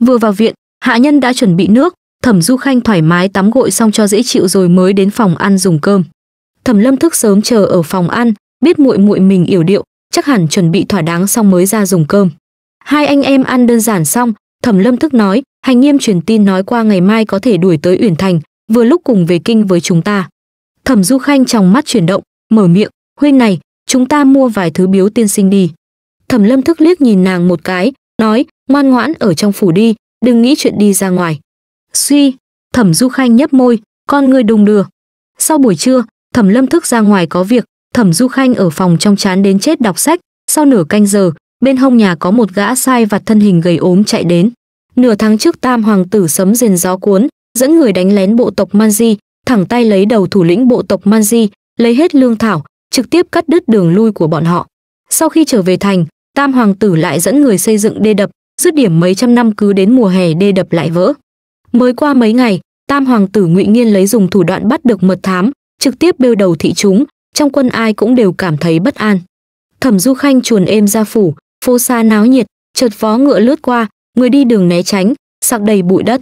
Vừa vào viện, hạ nhân đã chuẩn bị nước thẩm du khanh thoải mái tắm gội xong cho dễ chịu rồi mới đến phòng ăn dùng cơm. Thẩm lâm thức sớm chờ ở phòng ăn, biết muội muội mình yểu điệu, chắc hẳn chuẩn bị thỏa đáng xong mới ra dùng cơm. Hai anh em ăn đơn giản xong, thẩm lâm thức nói, hành nghiêm truyền tin nói qua ngày mai có thể đuổi tới uyển thành, vừa lúc cùng về kinh với chúng ta. Thẩm du khanh trong mắt chuyển động, mở miệng, huynh này, chúng ta mua vài thứ biếu tiên sinh đi. Thẩm lâm thức liếc nhìn nàng một cái, nói, ngoan ngoãn ở trong phủ đi, đừng nghĩ chuyện đi ra ngoài suy, thẩm du khanh nhấp môi, con người đùng đưa. Sau buổi trưa, thẩm lâm thức ra ngoài có việc, thẩm du khanh ở phòng trong chán đến chết đọc sách. Sau nửa canh giờ, bên hông nhà có một gã sai vặt thân hình gầy ốm chạy đến. Nửa tháng trước tam hoàng tử sấm rền gió cuốn, dẫn người đánh lén bộ tộc manji, thẳng tay lấy đầu thủ lĩnh bộ tộc manji, lấy hết lương thảo, trực tiếp cắt đứt đường lui của bọn họ. Sau khi trở về thành, tam hoàng tử lại dẫn người xây dựng đê đập, dứt điểm mấy trăm năm cứ đến mùa hè đê đập lại vỡ mới qua mấy ngày, tam hoàng tử ngụy nghiên lấy dùng thủ đoạn bắt được mật thám, trực tiếp bêu đầu thị chúng, trong quân ai cũng đều cảm thấy bất an. Thẩm du khanh chuồn êm ra phủ phố xa náo nhiệt, chợt vó ngựa lướt qua, người đi đường né tránh, sặc đầy bụi đất.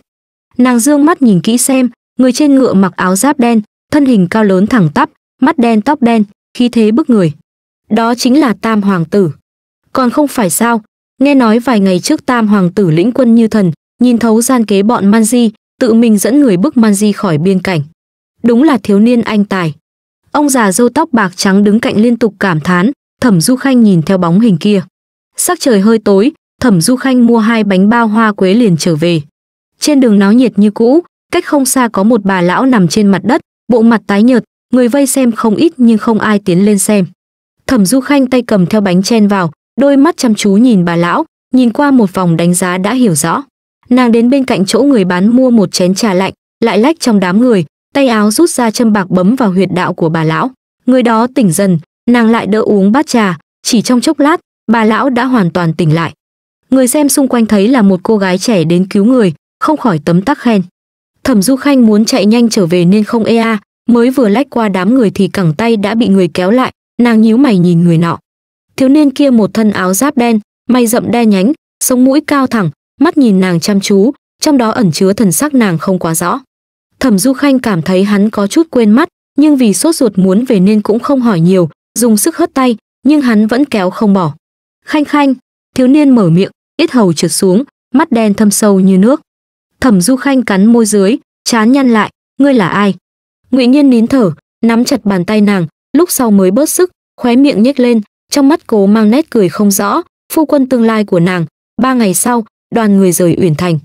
Nàng dương mắt nhìn kỹ xem, người trên ngựa mặc áo giáp đen, thân hình cao lớn thẳng tắp, mắt đen tóc đen, khí thế bức người. Đó chính là tam hoàng tử. Còn không phải sao, nghe nói vài ngày trước tam hoàng tử lĩnh quân như thần nhìn thấu gian kế bọn manji, tự mình dẫn người bức manji khỏi biên cảnh. Đúng là thiếu niên anh tài. Ông già râu tóc bạc trắng đứng cạnh liên tục cảm thán, thẩm du khanh nhìn theo bóng hình kia. Sắc trời hơi tối, thẩm du khanh mua hai bánh bao hoa quế liền trở về. Trên đường náo nhiệt như cũ, cách không xa có một bà lão nằm trên mặt đất, bộ mặt tái nhợt, người vây xem không ít nhưng không ai tiến lên xem. Thẩm du khanh tay cầm theo bánh chen vào, đôi mắt chăm chú nhìn bà lão, nhìn qua một vòng đánh giá đã hiểu rõ nàng đến bên cạnh chỗ người bán mua một chén trà lạnh, lại lách trong đám người, tay áo rút ra châm bạc bấm vào huyệt đạo của bà lão. Người đó tỉnh dần, nàng lại đỡ uống bát trà, chỉ trong chốc lát, bà lão đã hoàn toàn tỉnh lại. Người xem xung quanh thấy là một cô gái trẻ đến cứu người, không khỏi tấm tắc khen. Thẩm du khanh muốn chạy nhanh trở về nên không ea a, mới vừa lách qua đám người thì cẳng tay đã bị người kéo lại, nàng nhíu mày nhìn người nọ. Thiếu niên kia một thân áo giáp đen mày rậm đen nhánh, sống mũi cao thẳng mắt nhìn nàng chăm chú, trong đó ẩn chứa thần sắc nàng không quá rõ. Thẩm du khanh cảm thấy hắn có chút quên mắt, nhưng vì sốt ruột muốn về nên cũng không hỏi nhiều, dùng sức hất tay, nhưng hắn vẫn kéo không bỏ. Khanh khanh! Thiếu niên mở miệng, ít hầu trượt xuống, mắt đen thâm sâu như nước. Thẩm du khanh cắn môi dưới, chán nhăn lại, ngươi là ai? Ngụy nhiên nín thở, nắm chặt bàn tay nàng, lúc sau mới bớt sức, khóe miệng nhếch lên, trong mắt cố mang nét cười không rõ. Phu quân tương lai của nàng, ba ngày sau đoàn người rời uyển thành.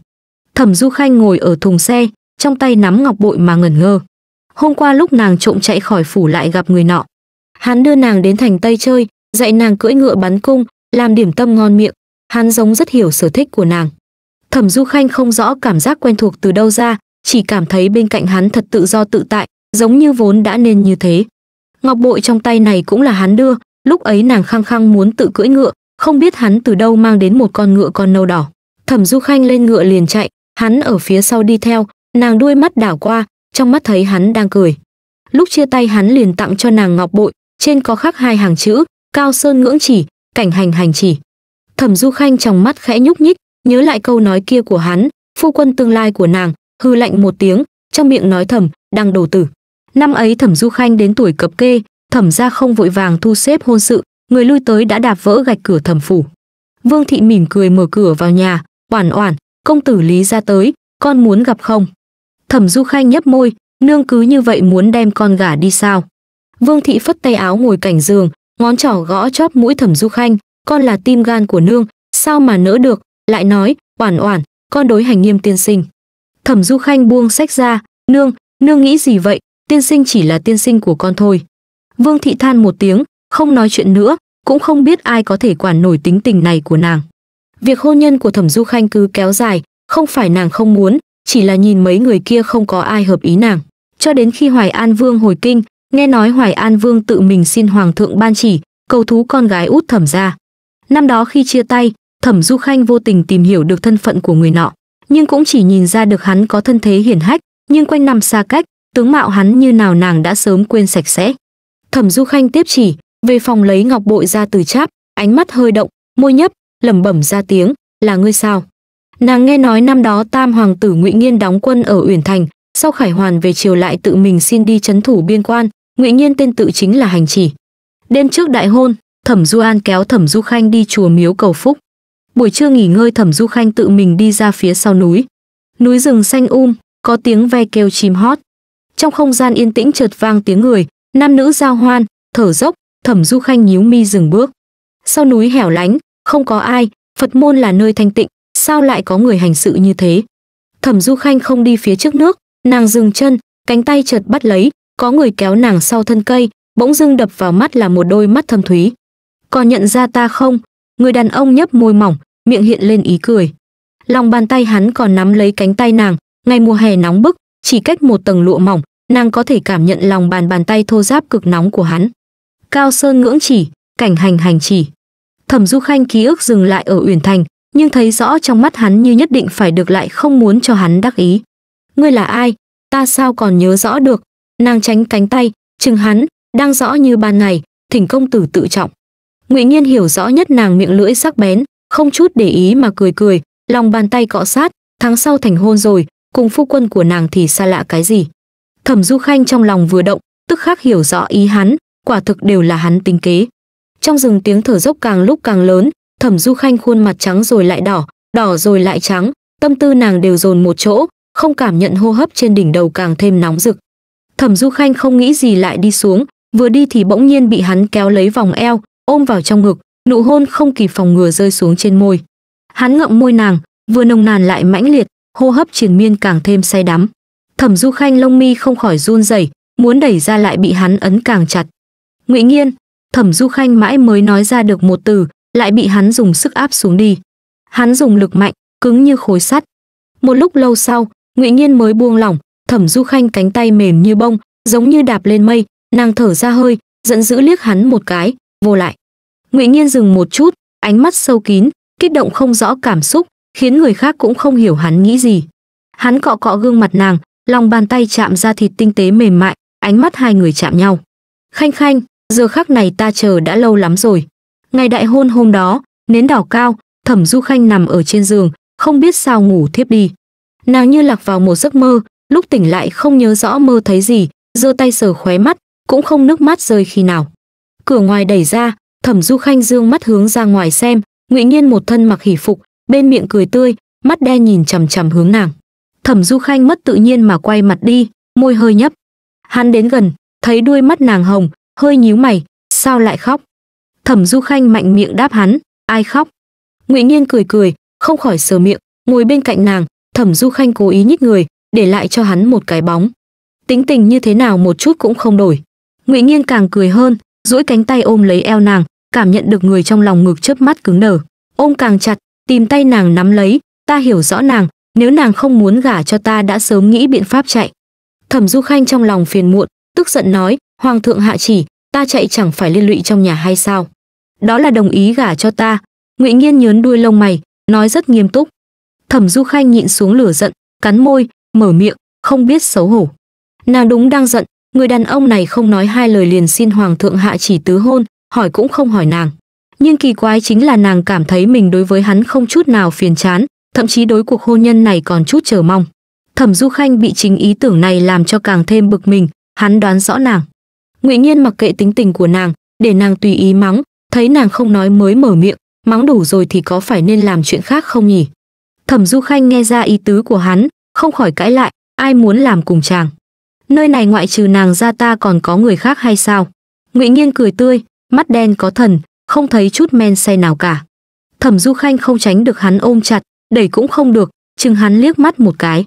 Thẩm du khanh ngồi ở thùng xe, trong tay nắm ngọc bội mà ngẩn ngơ. Hôm qua lúc nàng trộm chạy khỏi phủ lại gặp người nọ. Hắn đưa nàng đến thành tây chơi, dạy nàng cưỡi ngựa bắn cung, làm điểm tâm ngon miệng. Hắn giống rất hiểu sở thích của nàng. Thẩm du khanh không rõ cảm giác quen thuộc từ đâu ra, chỉ cảm thấy bên cạnh hắn thật tự do tự tại, giống như vốn đã nên như thế. Ngọc bội trong tay này cũng là hắn đưa, lúc ấy nàng khăng khăng muốn tự cưỡi ngựa, không biết hắn từ đâu mang đến một con ngựa con nâu đỏ thẩm du khanh lên ngựa liền chạy. Hắn ở phía sau đi theo, nàng đuôi mắt đảo qua, trong mắt thấy hắn đang cười. Lúc chia tay hắn liền tặng cho nàng ngọc bội, trên có khắc hai hàng chữ, cao sơn ngưỡng chỉ, cảnh hành hành chỉ. Thẩm du khanh trong mắt khẽ nhúc nhích, nhớ lại câu nói kia của hắn, phu quân tương lai của nàng, hư lạnh một tiếng, trong miệng nói thầm đang đầu tử. Năm ấy thẩm du khanh đến tuổi cập kê, thẩm ra không vội vàng thu xếp hôn sự, người lui tới đã đạp vỡ gạch cửa thẩm phủ. Vương thị mỉm cười mở cửa vào nhà oản oản, công tử lý ra tới, con muốn gặp không? Thẩm du khanh nhấp môi, nương cứ như vậy muốn đem con gả đi sao? Vương thị phất tay áo ngồi cạnh giường, ngón trỏ gõ chóp mũi thẩm du khanh, con là tim gan của nương, sao mà nỡ được? Lại nói, oản oản, con đối hành nghiêm tiên sinh. Thẩm du khanh buông sách ra, nương nương nghĩ gì vậy? Tiên sinh chỉ là tiên sinh của con thôi. Vương thị than một tiếng, không nói chuyện nữa, cũng không biết ai có thể quản nổi tính tình này của nàng việc hôn nhân của thẩm du khanh cứ kéo dài không phải nàng không muốn chỉ là nhìn mấy người kia không có ai hợp ý nàng cho đến khi Hoài An Vương hồi kinh, nghe nói Hoài An Vương tự mình xin hoàng thượng ban chỉ, cầu thú con gái út Thẩm gia. Năm đó khi chia tay, Thẩm Du Khanh vô tình tìm hiểu được thân phận của người nọ, nhưng cũng chỉ nhìn ra được hắn có thân thế hiển hách, nhưng quanh năm xa cách, tướng mạo hắn như nào nàng đã sớm quên sạch sẽ. Thẩm Du Khanh tiếp chỉ, về phòng lấy ngọc bội ra từ cháp, ánh mắt hơi động, môi nhấp, lẩm bẩm ra tiếng, là ngươi sao? Nàng nghe nói năm đó Tam hoàng tử Ngụy Nghiên đóng quân ở Uyển Thành, sau Khải Hoàn về triều lại tự mình xin đi chấn thủ biên quan, Ngụy Nghiên tên tự chính là Hành Chỉ. Đêm trước đại hôn, Thẩm Du An kéo Thẩm Du Khanh đi chùa miếu cầu phúc. Buổi trưa nghỉ ngơi Thẩm Du Khanh tự mình đi ra phía sau núi. Núi rừng xanh um, có tiếng ve kêu chim hót. Trong không gian yên tĩnh chợt vang tiếng người, nam nữ giao hoan, thở dốc, Thẩm Du Khanh nhíu mi dừng bước. Sau núi hẻo lánh, không có ai, Phật môn là nơi thanh tịnh, sao lại có người hành sự như thế? Thẩm Du Khanh không đi phía trước nước, nàng dừng chân, cánh tay chợt bắt lấy, có người kéo nàng sau thân cây, bỗng dưng đập vào mắt là một đôi mắt thâm thúy. Còn nhận ra ta không? Người đàn ông nhấp môi mỏng, miệng hiện lên ý cười. Lòng bàn tay hắn còn nắm lấy cánh tay nàng, ngày mùa hè nóng bức, chỉ cách một tầng lụa mỏng, nàng có thể cảm nhận lòng bàn bàn tay thô ráp cực nóng của hắn. Cao sơn ngưỡng chỉ, cảnh hành hành chỉ. Thẩm Du Khanh ký ức dừng lại ở Uyển Thành, nhưng thấy rõ trong mắt hắn như nhất định phải được lại không muốn cho hắn đắc ý. Ngươi là ai? Ta sao còn nhớ rõ được? Nàng tránh cánh tay, chừng hắn, đang rõ như ban ngày, thỉnh công tử tự trọng. Ngụy Nhiên hiểu rõ nhất nàng miệng lưỡi sắc bén, không chút để ý mà cười cười, lòng bàn tay cọ sát, tháng sau thành hôn rồi, cùng phu quân của nàng thì xa lạ cái gì. Thẩm Du Khanh trong lòng vừa động, tức khắc hiểu rõ ý hắn, quả thực đều là hắn tính kế. Trong rừng tiếng thở dốc càng lúc càng lớn, Thẩm Du Khanh khuôn mặt trắng rồi lại đỏ, đỏ rồi lại trắng, tâm tư nàng đều dồn một chỗ, không cảm nhận hô hấp trên đỉnh đầu càng thêm nóng rực. Thẩm Du Khanh không nghĩ gì lại đi xuống, vừa đi thì bỗng nhiên bị hắn kéo lấy vòng eo, ôm vào trong ngực, nụ hôn không kịp phòng ngừa rơi xuống trên môi. Hắn ngậm môi nàng, vừa nồng nàn lại mãnh liệt, hô hấp triền miên càng thêm say đắm. Thẩm Du Khanh lông mi không khỏi run rẩy, muốn đẩy ra lại bị hắn ấn càng chặt. Ngụy Nghiên, Thẩm Du Khanh mãi mới nói ra được một từ, lại bị hắn dùng sức áp xuống đi. Hắn dùng lực mạnh, cứng như khối sắt. Một lúc lâu sau, Ngụy Nghiên mới buông lỏng, Thẩm Du Khanh cánh tay mềm như bông, giống như đạp lên mây, nàng thở ra hơi, giận dữ liếc hắn một cái, vô lại. Ngụy Nghiên dừng một chút, ánh mắt sâu kín, kích động không rõ cảm xúc, khiến người khác cũng không hiểu hắn nghĩ gì. Hắn cọ cọ gương mặt nàng, lòng bàn tay chạm ra thịt tinh tế mềm mại, ánh mắt hai người chạm nhau. Khanh khanh, giờ khắc này ta chờ đã lâu lắm rồi. Ngày đại hôn hôm đó, nến đỏ cao, thẩm du khanh nằm ở trên giường, không biết sao ngủ thiếp đi. Nàng như lạc vào một giấc mơ, lúc tỉnh lại không nhớ rõ mơ thấy gì, giơ tay sờ khóe mắt, cũng không nước mắt rơi khi nào. Cửa ngoài đẩy ra, thẩm du khanh dương mắt hướng ra ngoài xem, ngụy nhiên một thân mặc hỉ phục, bên miệng cười tươi, mắt đen nhìn chằm chằm hướng nàng. Thẩm Du Khanh mất tự nhiên mà quay mặt đi, môi hơi nhấp. Hắn đến gần, thấy đuôi mắt nàng hồng, hơi nhíu mày, sao lại khóc? Thẩm Du Khanh mạnh miệng đáp hắn, ai khóc? Ngụy Nhiên cười cười, không khỏi sờ miệng, ngồi bên cạnh nàng, Thẩm Du Khanh cố ý nhích người, để lại cho hắn một cái bóng. Tính tình như thế nào một chút cũng không đổi. Ngụy Nhiên càng cười hơn, duỗi cánh tay ôm lấy eo nàng, cảm nhận được người trong lòng ngực chớp mắt cứng đờ. Ôm càng chặt, tìm tay nàng nắm lấy, ta hiểu rõ nàng, nếu nàng không muốn gả cho ta đã sớm nghĩ biện pháp chạy. Thẩm Du Khanh trong lòng phiền muộn, tức giận nói, hoàng thượng hạ chỉ, ta chạy chẳng phải liên lụy trong nhà hay sao? Đó là đồng ý gả cho ta. Ngụy Nghiên nhớn đuôi lông mày, nói rất nghiêm túc. Thẩm Du Khanh nhịn xuống lửa giận, cắn môi, mở miệng, không biết xấu hổ. Nàng đúng đang giận, người đàn ông này không nói hai lời liền xin hoàng thượng hạ chỉ tứ hôn, hỏi cũng không hỏi nàng. Nhưng kỳ quái chính là nàng cảm thấy mình đối với hắn không chút nào phiền chán, thậm chí đối cuộc hôn nhân này còn chút chờ mong. Thẩm Du Khanh bị chính ý tưởng này làm cho càng thêm bực mình, hắn đoán rõ nàng. Ngụy Nhiên mặc kệ tính tình của nàng, để nàng tùy ý mắng, thấy nàng không nói mới mở miệng, mắng đủ rồi thì có phải nên làm chuyện khác không nhỉ? Thẩm Du Khanh nghe ra ý tứ của hắn, không khỏi cãi lại, ai muốn làm cùng chàng? Nơi này ngoại trừ nàng ra ta còn có người khác hay sao? Ngụy Nhiên cười tươi, mắt đen có thần, không thấy chút men say nào cả. Thẩm Du Khanh không tránh được hắn ôm chặt, đẩy cũng không được, chừng hắn liếc mắt một cái.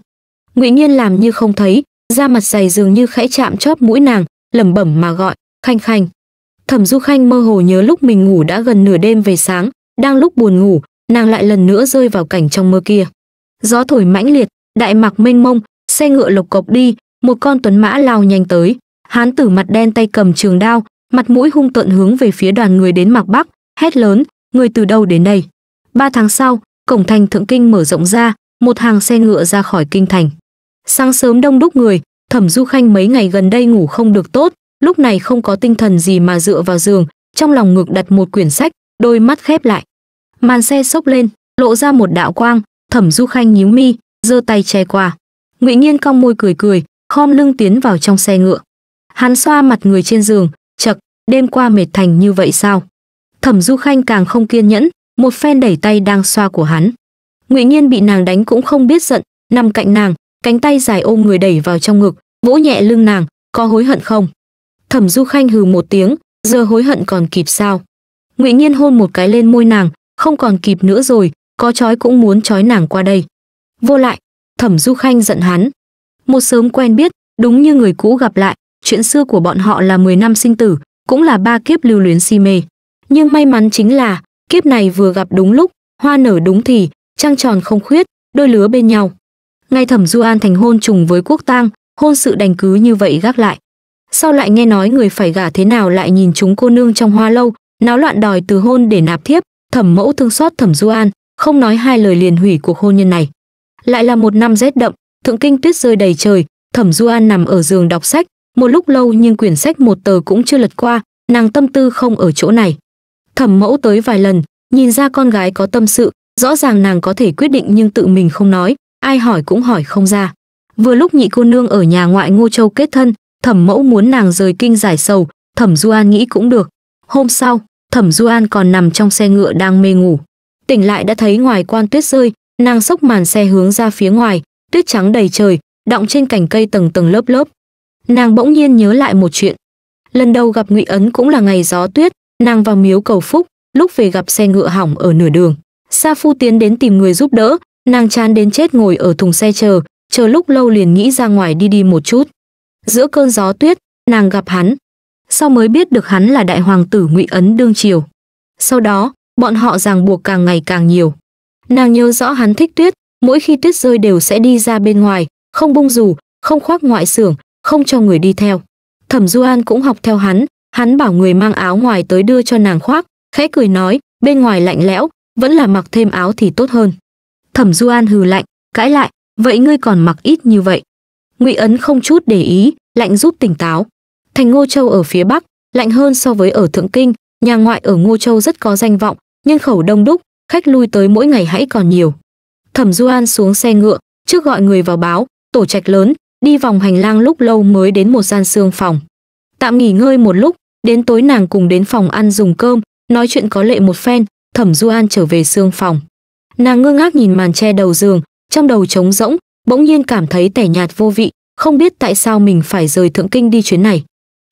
Ngụy Nhiên làm như không thấy, da mặt dày dường như khẽ chạm chóp mũi nàng, lẩm bẩm mà gọi, "Khanh Khanh." Thẩm Du Khanh mơ hồ nhớ lúc mình ngủ đã gần nửa đêm về sáng, đang lúc buồn ngủ, nàng lại lần nữa rơi vào cảnh trong mơ kia. Gió thổi mãnh liệt, đại mạc mênh mông, xe ngựa lộc cộc đi, một con tuấn mã lao nhanh tới hán tử mặt đen tay cầm trường đao mặt mũi hung tợn hướng về phía đoàn người đến mạc bắc hét lớn người từ đâu đến đây ba tháng sau cổng thành thượng kinh mở rộng ra một hàng xe ngựa ra khỏi kinh thành sáng sớm đông đúc người thẩm du khanh mấy ngày gần đây ngủ không được tốt, lúc này không có tinh thần gì mà dựa vào giường, trong lòng ngực đặt một quyển sách, đôi mắt khép lại. Màn xe sốc lên, lộ ra một đạo quang, thẩm du khanh nhíu mi, giơ tay che qua. Ngụy nhiên cong môi cười cười, khom lưng tiến vào trong xe ngựa. Hắn xoa mặt người trên giường, chật, đêm qua mệt thành như vậy sao? Thẩm du khanh càng không kiên nhẫn, một phen đẩy tay đang xoa của hắn. Ngụy nhiên bị nàng đánh cũng không biết giận, nằm cạnh nàng cánh tay dài ôm người đẩy vào trong ngực, vỗ nhẹ lưng nàng, có hối hận không? Thẩm du khanh hừ một tiếng, giờ hối hận còn kịp sao? Ngụy nhiên hôn một cái lên môi nàng, không còn kịp nữa rồi, có chói cũng muốn chói nàng qua đây. Vô lại. Thẩm du khanh giận hắn. Một sớm quen biết, đúng như người cũ gặp lại, chuyện xưa của bọn họ là 10 năm sinh tử, cũng là ba kiếp lưu luyến si mê. Nhưng may mắn chính là, kiếp này vừa gặp đúng lúc, hoa nở đúng thì, trăng tròn không khuyết, đôi lứa bên nhau ngay thẩm du an thành hôn trùng với quốc tang, hôn sự đành cứ như vậy gác lại. Sau lại nghe nói người phải gả thế nào lại nhìn chúng cô nương trong hoa lâu, náo loạn đòi từ hôn để nạp thiếp, thẩm mẫu thương xót thẩm du an, không nói hai lời liền hủy cuộc hôn nhân này. Lại là một năm rét đậm, thượng kinh tuyết rơi đầy trời, thẩm du an nằm ở giường đọc sách, một lúc lâu nhưng quyển sách một tờ cũng chưa lật qua, nàng tâm tư không ở chỗ này. Thẩm mẫu tới vài lần, nhìn ra con gái có tâm sự, rõ ràng nàng có thể quyết định nhưng tự mình không nói ai hỏi cũng hỏi không ra. Vừa lúc nhị cô nương ở nhà ngoại ngô châu kết thân, thẩm mẫu muốn nàng rời kinh giải sầu, thẩm du an nghĩ cũng được. Hôm sau, thẩm du an còn nằm trong xe ngựa đang mê ngủ. Tỉnh lại đã thấy ngoài quan tuyết rơi, nàng sốc màn xe hướng ra phía ngoài, tuyết trắng đầy trời, đọng trên cành cây tầng tầng lớp lớp. Nàng bỗng nhiên nhớ lại một chuyện. Lần đầu gặp ngụy ấn cũng là ngày gió tuyết, nàng vào miếu cầu phúc, lúc về gặp xe ngựa hỏng ở nửa đường. Sa phu tiến đến tìm người giúp đỡ nàng chán đến chết ngồi ở thùng xe chờ chờ lúc lâu liền nghĩ ra ngoài đi đi một chút. Giữa cơn gió tuyết, nàng gặp hắn. Sau mới biết được hắn là đại hoàng tử ngụy ấn đương triều. Sau đó, bọn họ ràng buộc càng ngày càng nhiều. Nàng nhớ rõ hắn thích tuyết, mỗi khi tuyết rơi đều sẽ đi ra bên ngoài, không bung dù, không khoác ngoại xưởng, không cho người đi theo. Thẩm du an cũng học theo hắn hắn bảo người mang áo ngoài tới đưa cho nàng khoác, khẽ cười nói, bên ngoài lạnh lẽo, vẫn là mặc thêm áo thì tốt hơn thẩm du an hừ lạnh, cãi lại, vậy ngươi còn mặc ít như vậy? Ngụy ấn không chút để ý, lạnh giúp tỉnh táo. Thành ngô châu ở phía bắc, lạnh hơn so với ở thượng kinh, nhà ngoại ở ngô châu rất có danh vọng, nhân khẩu đông đúc, khách lui tới mỗi ngày hãy còn nhiều. Thẩm du an xuống xe ngựa, trước gọi người vào báo, tổ trạch lớn, đi vòng hành lang lúc lâu mới đến một gian xương phòng. Tạm nghỉ ngơi một lúc, đến tối nàng cùng đến phòng ăn dùng cơm, nói chuyện có lệ một phen, thẩm du an trở về xương phòng nàng ngơ ngác nhìn màn che đầu giường, trong đầu trống rỗng, bỗng nhiên cảm thấy tẻ nhạt vô vị, không biết tại sao mình phải rời thượng kinh đi chuyến này.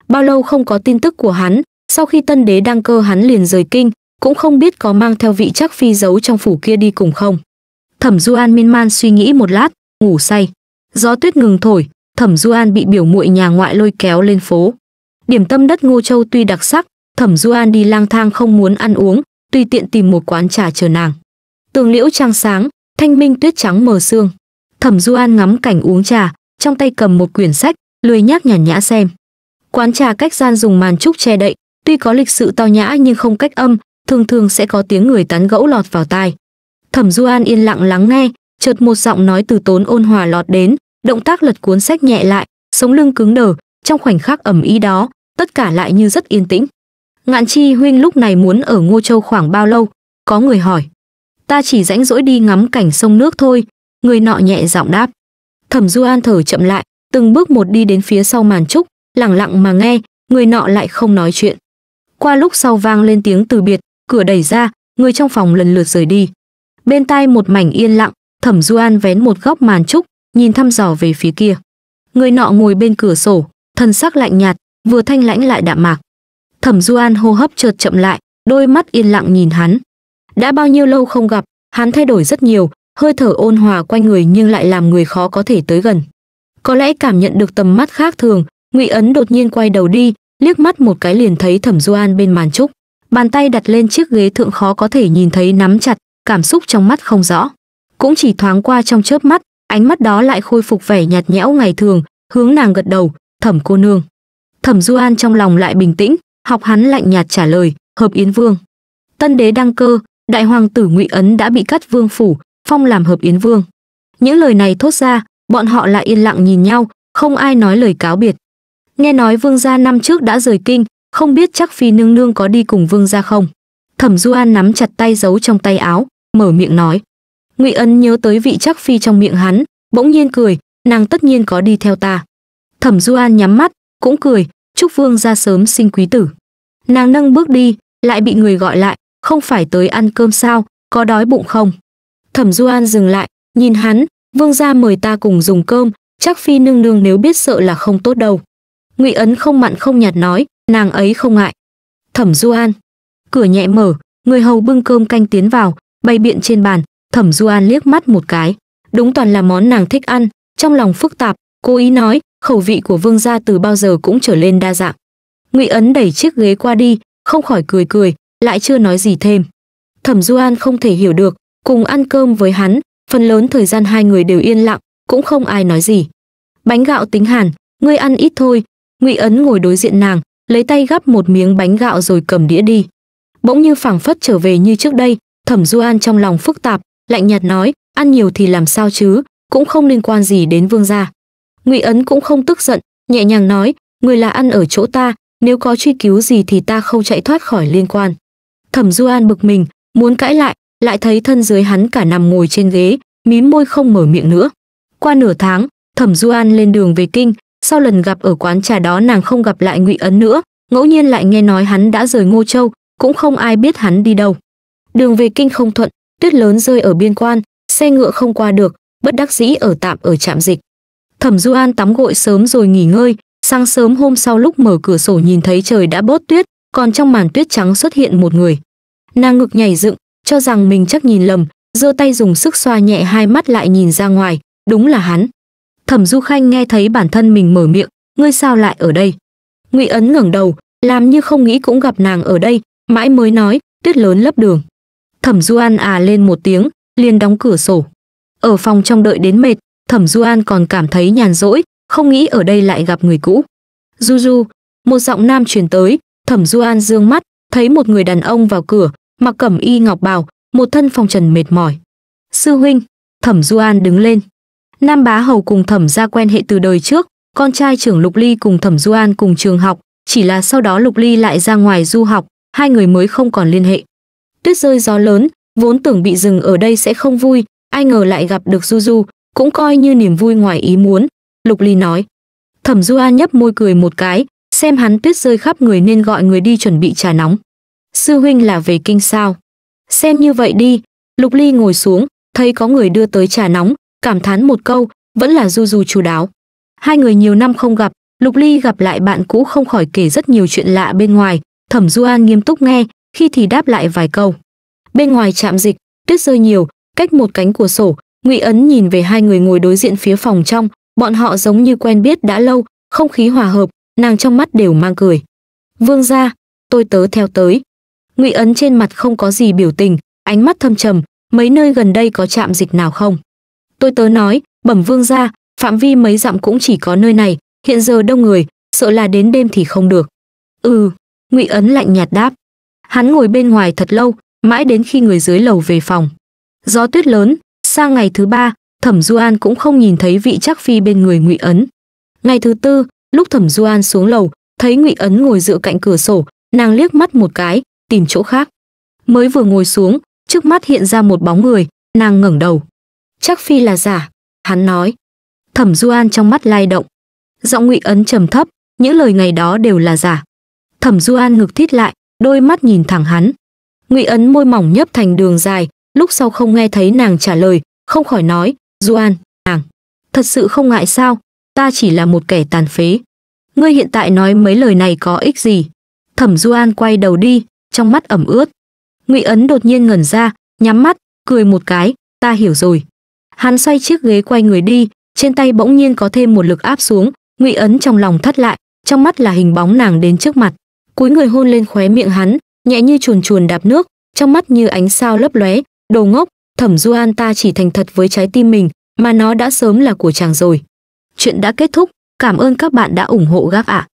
Bao lâu không có tin tức của hắn, sau khi tân đế đăng cơ hắn liền rời kinh, cũng không biết có mang theo vị chắc phi giấu trong phủ kia đi cùng không. Thẩm du an miên man suy nghĩ một lát, ngủ say. Gió tuyết ngừng thổi, thẩm du an bị biểu muội nhà ngoại lôi kéo lên phố. Điểm tâm đất ngô châu tuy đặc sắc, thẩm du an đi lang thang không muốn ăn uống tùy tiện tìm một quán trà chờ nàng tường liễu trăng sáng, thanh minh tuyết trắng mờ sương. Thẩm du an ngắm cảnh uống trà, trong tay cầm một quyển sách, lười nhác nhàn nhã xem. Quán trà cách gian dùng màn trúc che đậy, tuy có lịch sự tao nhã nhưng không cách âm, thường thường sẽ có tiếng người tán gẫu lọt vào tai. Thẩm du an yên lặng lắng nghe, chợt một giọng nói từ tốn ôn hòa lọt đến, động tác lật cuốn sách nhẹ lại, sống lưng cứng đờ, trong khoảnh khắc ẩm ý đó, tất cả lại như rất yên tĩnh. Ngạn chi huynh lúc này muốn ở ngô châu khoảng bao lâu? Có người hỏi ta chỉ rãnh rỗi đi ngắm cảnh sông nước thôi. Người nọ nhẹ giọng đáp. Thẩm du an thở chậm lại, từng bước một đi đến phía sau màn trúc lẳng lặng mà nghe, người nọ lại không nói chuyện. Qua lúc sau vang lên tiếng từ biệt, cửa đẩy ra, người trong phòng lần lượt rời đi. Bên tai một mảnh yên lặng, thẩm du an vén một góc màn trúc, nhìn thăm dò về phía kia. Người nọ ngồi bên cửa sổ thân sắc lạnh nhạt, vừa thanh lãnh lại đạm mạc. Thẩm du an hô hấp chợt chậm lại, đôi mắt yên lặng nhìn hắn đã bao nhiêu lâu không gặp, hắn thay đổi rất nhiều, hơi thở ôn hòa quanh người nhưng lại làm người khó có thể tới gần. Có lẽ cảm nhận được tầm mắt khác thường, ngụy ấn đột nhiên quay đầu đi, liếc mắt một cái liền thấy thẩm du an bên màn trúc. Bàn tay đặt lên chiếc ghế thượng khó có thể nhìn thấy nắm chặt, cảm xúc trong mắt không rõ. Cũng chỉ thoáng qua trong chớp mắt, ánh mắt đó lại khôi phục vẻ nhạt nhẽo ngày thường, hướng nàng gật đầu, thẩm cô nương. Thẩm du an trong lòng lại bình tĩnh, học hắn lạnh nhạt trả lời, hợp yến vương. Tân đế đăng cơ đại hoàng tử ngụy ấn đã bị cắt vương phủ, phong làm hợp yến vương. Những lời này thốt ra, bọn họ lại yên lặng nhìn nhau, không ai nói lời cáo biệt. Nghe nói vương gia năm trước đã rời kinh, không biết chắc phi nương nương có đi cùng vương gia không. Thẩm du an nắm chặt tay giấu trong tay áo, mở miệng nói. Ngụy ấn nhớ tới vị chắc phi trong miệng hắn, bỗng nhiên cười, nàng tất nhiên có đi theo ta. Thẩm du an nhắm mắt, cũng cười, chúc vương ra sớm sinh quý tử. Nàng nâng bước đi, lại bị người gọi lại không phải tới ăn cơm sao, có đói bụng không? Thẩm du an dừng lại, nhìn hắn, vương gia mời ta cùng dùng cơm, chắc phi nương nương nếu biết sợ là không tốt đâu. Ngụy ấn không mặn không nhạt nói, nàng ấy không ngại. Thẩm du an cửa nhẹ mở, người hầu bưng cơm canh tiến vào, bày biện trên bàn. Thẩm du an liếc mắt một cái, đúng toàn là món nàng thích ăn, trong lòng phức tạp, cố ý nói, khẩu vị của vương gia từ bao giờ cũng trở lên đa dạng. Ngụy ấn đẩy chiếc ghế qua đi, không khỏi cười cười lại chưa nói gì thêm. Thẩm du an không thể hiểu được, cùng ăn cơm với hắn, phần lớn thời gian hai người đều yên lặng, cũng không ai nói gì. Bánh gạo tính hàn, ngươi ăn ít thôi. Ngụy ấn ngồi đối diện nàng, lấy tay gắp một miếng bánh gạo rồi cầm đĩa đi. Bỗng như phảng phất trở về như trước đây, thẩm du an trong lòng phức tạp, lạnh nhạt nói, ăn nhiều thì làm sao chứ? Cũng không liên quan gì đến vương gia. Ngụy ấn cũng không tức giận, nhẹ nhàng nói người là ăn ở chỗ ta, nếu có truy cứu gì thì ta không chạy thoát khỏi liên quan thẩm du an bực mình, muốn cãi lại lại thấy thân dưới hắn cả nằm ngồi trên ghế, mím môi không mở miệng nữa. Qua nửa tháng, thẩm du an lên đường về kinh, sau lần gặp ở quán trà đó nàng không gặp lại ngụy ấn nữa, ngẫu nhiên lại nghe nói hắn đã rời ngô châu, cũng không ai biết hắn đi đâu. Đường về kinh không thuận, tuyết lớn rơi ở biên quan, xe ngựa không qua được, bất đắc dĩ ở tạm ở trạm dịch. Thẩm du an tắm gội sớm rồi nghỉ ngơi, sáng sớm hôm sau lúc mở cửa sổ nhìn thấy trời đã bớt tuyết, còn trong màn tuyết trắng xuất hiện một người nàng ngực nhảy dựng, cho rằng mình chắc nhìn lầm, giơ tay dùng sức xoa nhẹ hai mắt lại nhìn ra ngoài. Đúng là hắn. Thẩm du khanh nghe thấy bản thân mình mở miệng, ngươi sao lại ở đây? Ngụy ấn ngẩng đầu, làm như không nghĩ cũng gặp nàng ở đây, mãi mới nói, tuyết lớn lấp đường. Thẩm du an à lên một tiếng, liền đóng cửa sổ. Ở phòng trong đợi đến mệt, thẩm du an còn cảm thấy nhàn rỗi, không nghĩ ở đây lại gặp người cũ. Du du một giọng nam truyền tới, thẩm du an dương mắt, thấy một người đàn ông vào cửa mặc cẩm y ngọc bào một thân phong trần mệt mỏi. Sư huynh, thẩm du an đứng lên. Nam bá hầu cùng thẩm gia quen hệ từ đời trước, con trai trưởng lục ly cùng thẩm du an cùng trường học, chỉ là sau đó lục ly lại ra ngoài du học, hai người mới không còn liên hệ. Tuyết rơi gió lớn, vốn tưởng bị dừng ở đây sẽ không vui, ai ngờ lại gặp được du du, cũng coi như niềm vui ngoài ý muốn. Lục ly nói. Thẩm du an nhấp môi cười một cái, xem hắn tuyết rơi khắp người nên gọi người đi chuẩn bị trà nóng sư huynh là về kinh sao? Xem như vậy đi. Lục ly ngồi xuống, thấy có người đưa tới trà nóng, cảm thán một câu, vẫn là du du chú đáo. Hai người nhiều năm không gặp, lục ly gặp lại bạn cũ không khỏi kể rất nhiều chuyện lạ bên ngoài, thẩm du an nghiêm túc nghe, khi thì đáp lại vài câu. Bên ngoài trạm dịch, tuyết rơi nhiều, cách một cánh của sổ, ngụy ấn nhìn về hai người ngồi đối diện phía phòng trong, bọn họ giống như quen biết đã lâu, không khí hòa hợp, nàng trong mắt đều mang cười. Vương gia, tôi tớ theo tới ngụy ấn trên mặt không có gì biểu tình, ánh mắt thâm trầm, mấy nơi gần đây có trạm dịch nào không? Tôi tớ nói, bẩm vương gia, phạm vi mấy dặm cũng chỉ có nơi này, hiện giờ đông người, sợ là đến đêm thì không được. Ừ ngụy ấn lạnh nhạt đáp. Hắn ngồi bên ngoài thật lâu, mãi đến khi người dưới lầu về phòng. Gió tuyết lớn sang ngày thứ ba, thẩm du an cũng không nhìn thấy vị trắc phi bên người ngụy ấn. Ngày thứ tư, lúc thẩm du an xuống lầu, thấy ngụy ấn ngồi dựa cạnh cửa sổ, nàng liếc mắt một cái tìm chỗ khác. Mới vừa ngồi xuống, trước mắt hiện ra một bóng người, nàng ngẩng đầu. Chắc phi là giả, hắn nói. Thẩm du an trong mắt lay động. Giọng ngụy ấn trầm thấp, những lời ngày đó đều là giả. Thẩm du an ngực thít lại, đôi mắt nhìn thẳng hắn. Ngụy ấn môi mỏng nhấp thành đường dài, lúc sau không nghe thấy nàng trả lời, không khỏi nói, du an, nàng, thật sự không ngại sao? Ta chỉ là một kẻ tàn phế. Ngươi hiện tại nói mấy lời này có ích gì? Thẩm du an quay đầu đi trong mắt ẩm ướt. Ngụy ấn đột nhiên ngẩn ra, nhắm mắt, cười một cái, ta hiểu rồi. Hắn xoay chiếc ghế quay người đi, trên tay bỗng nhiên có thêm một lực áp xuống, ngụy ấn trong lòng thắt lại, trong mắt là hình bóng nàng đến trước mặt. Cúi người hôn lên khóe miệng hắn, nhẹ như chuồn chuồn đạp nước, trong mắt như ánh sao lấp lóe, đồ ngốc, thẩm du an ta chỉ thành thật với trái tim mình, mà nó đã sớm là của chàng rồi. Chuyện đã kết thúc, Cảm ơn các bạn đã ủng hộ gác ạ.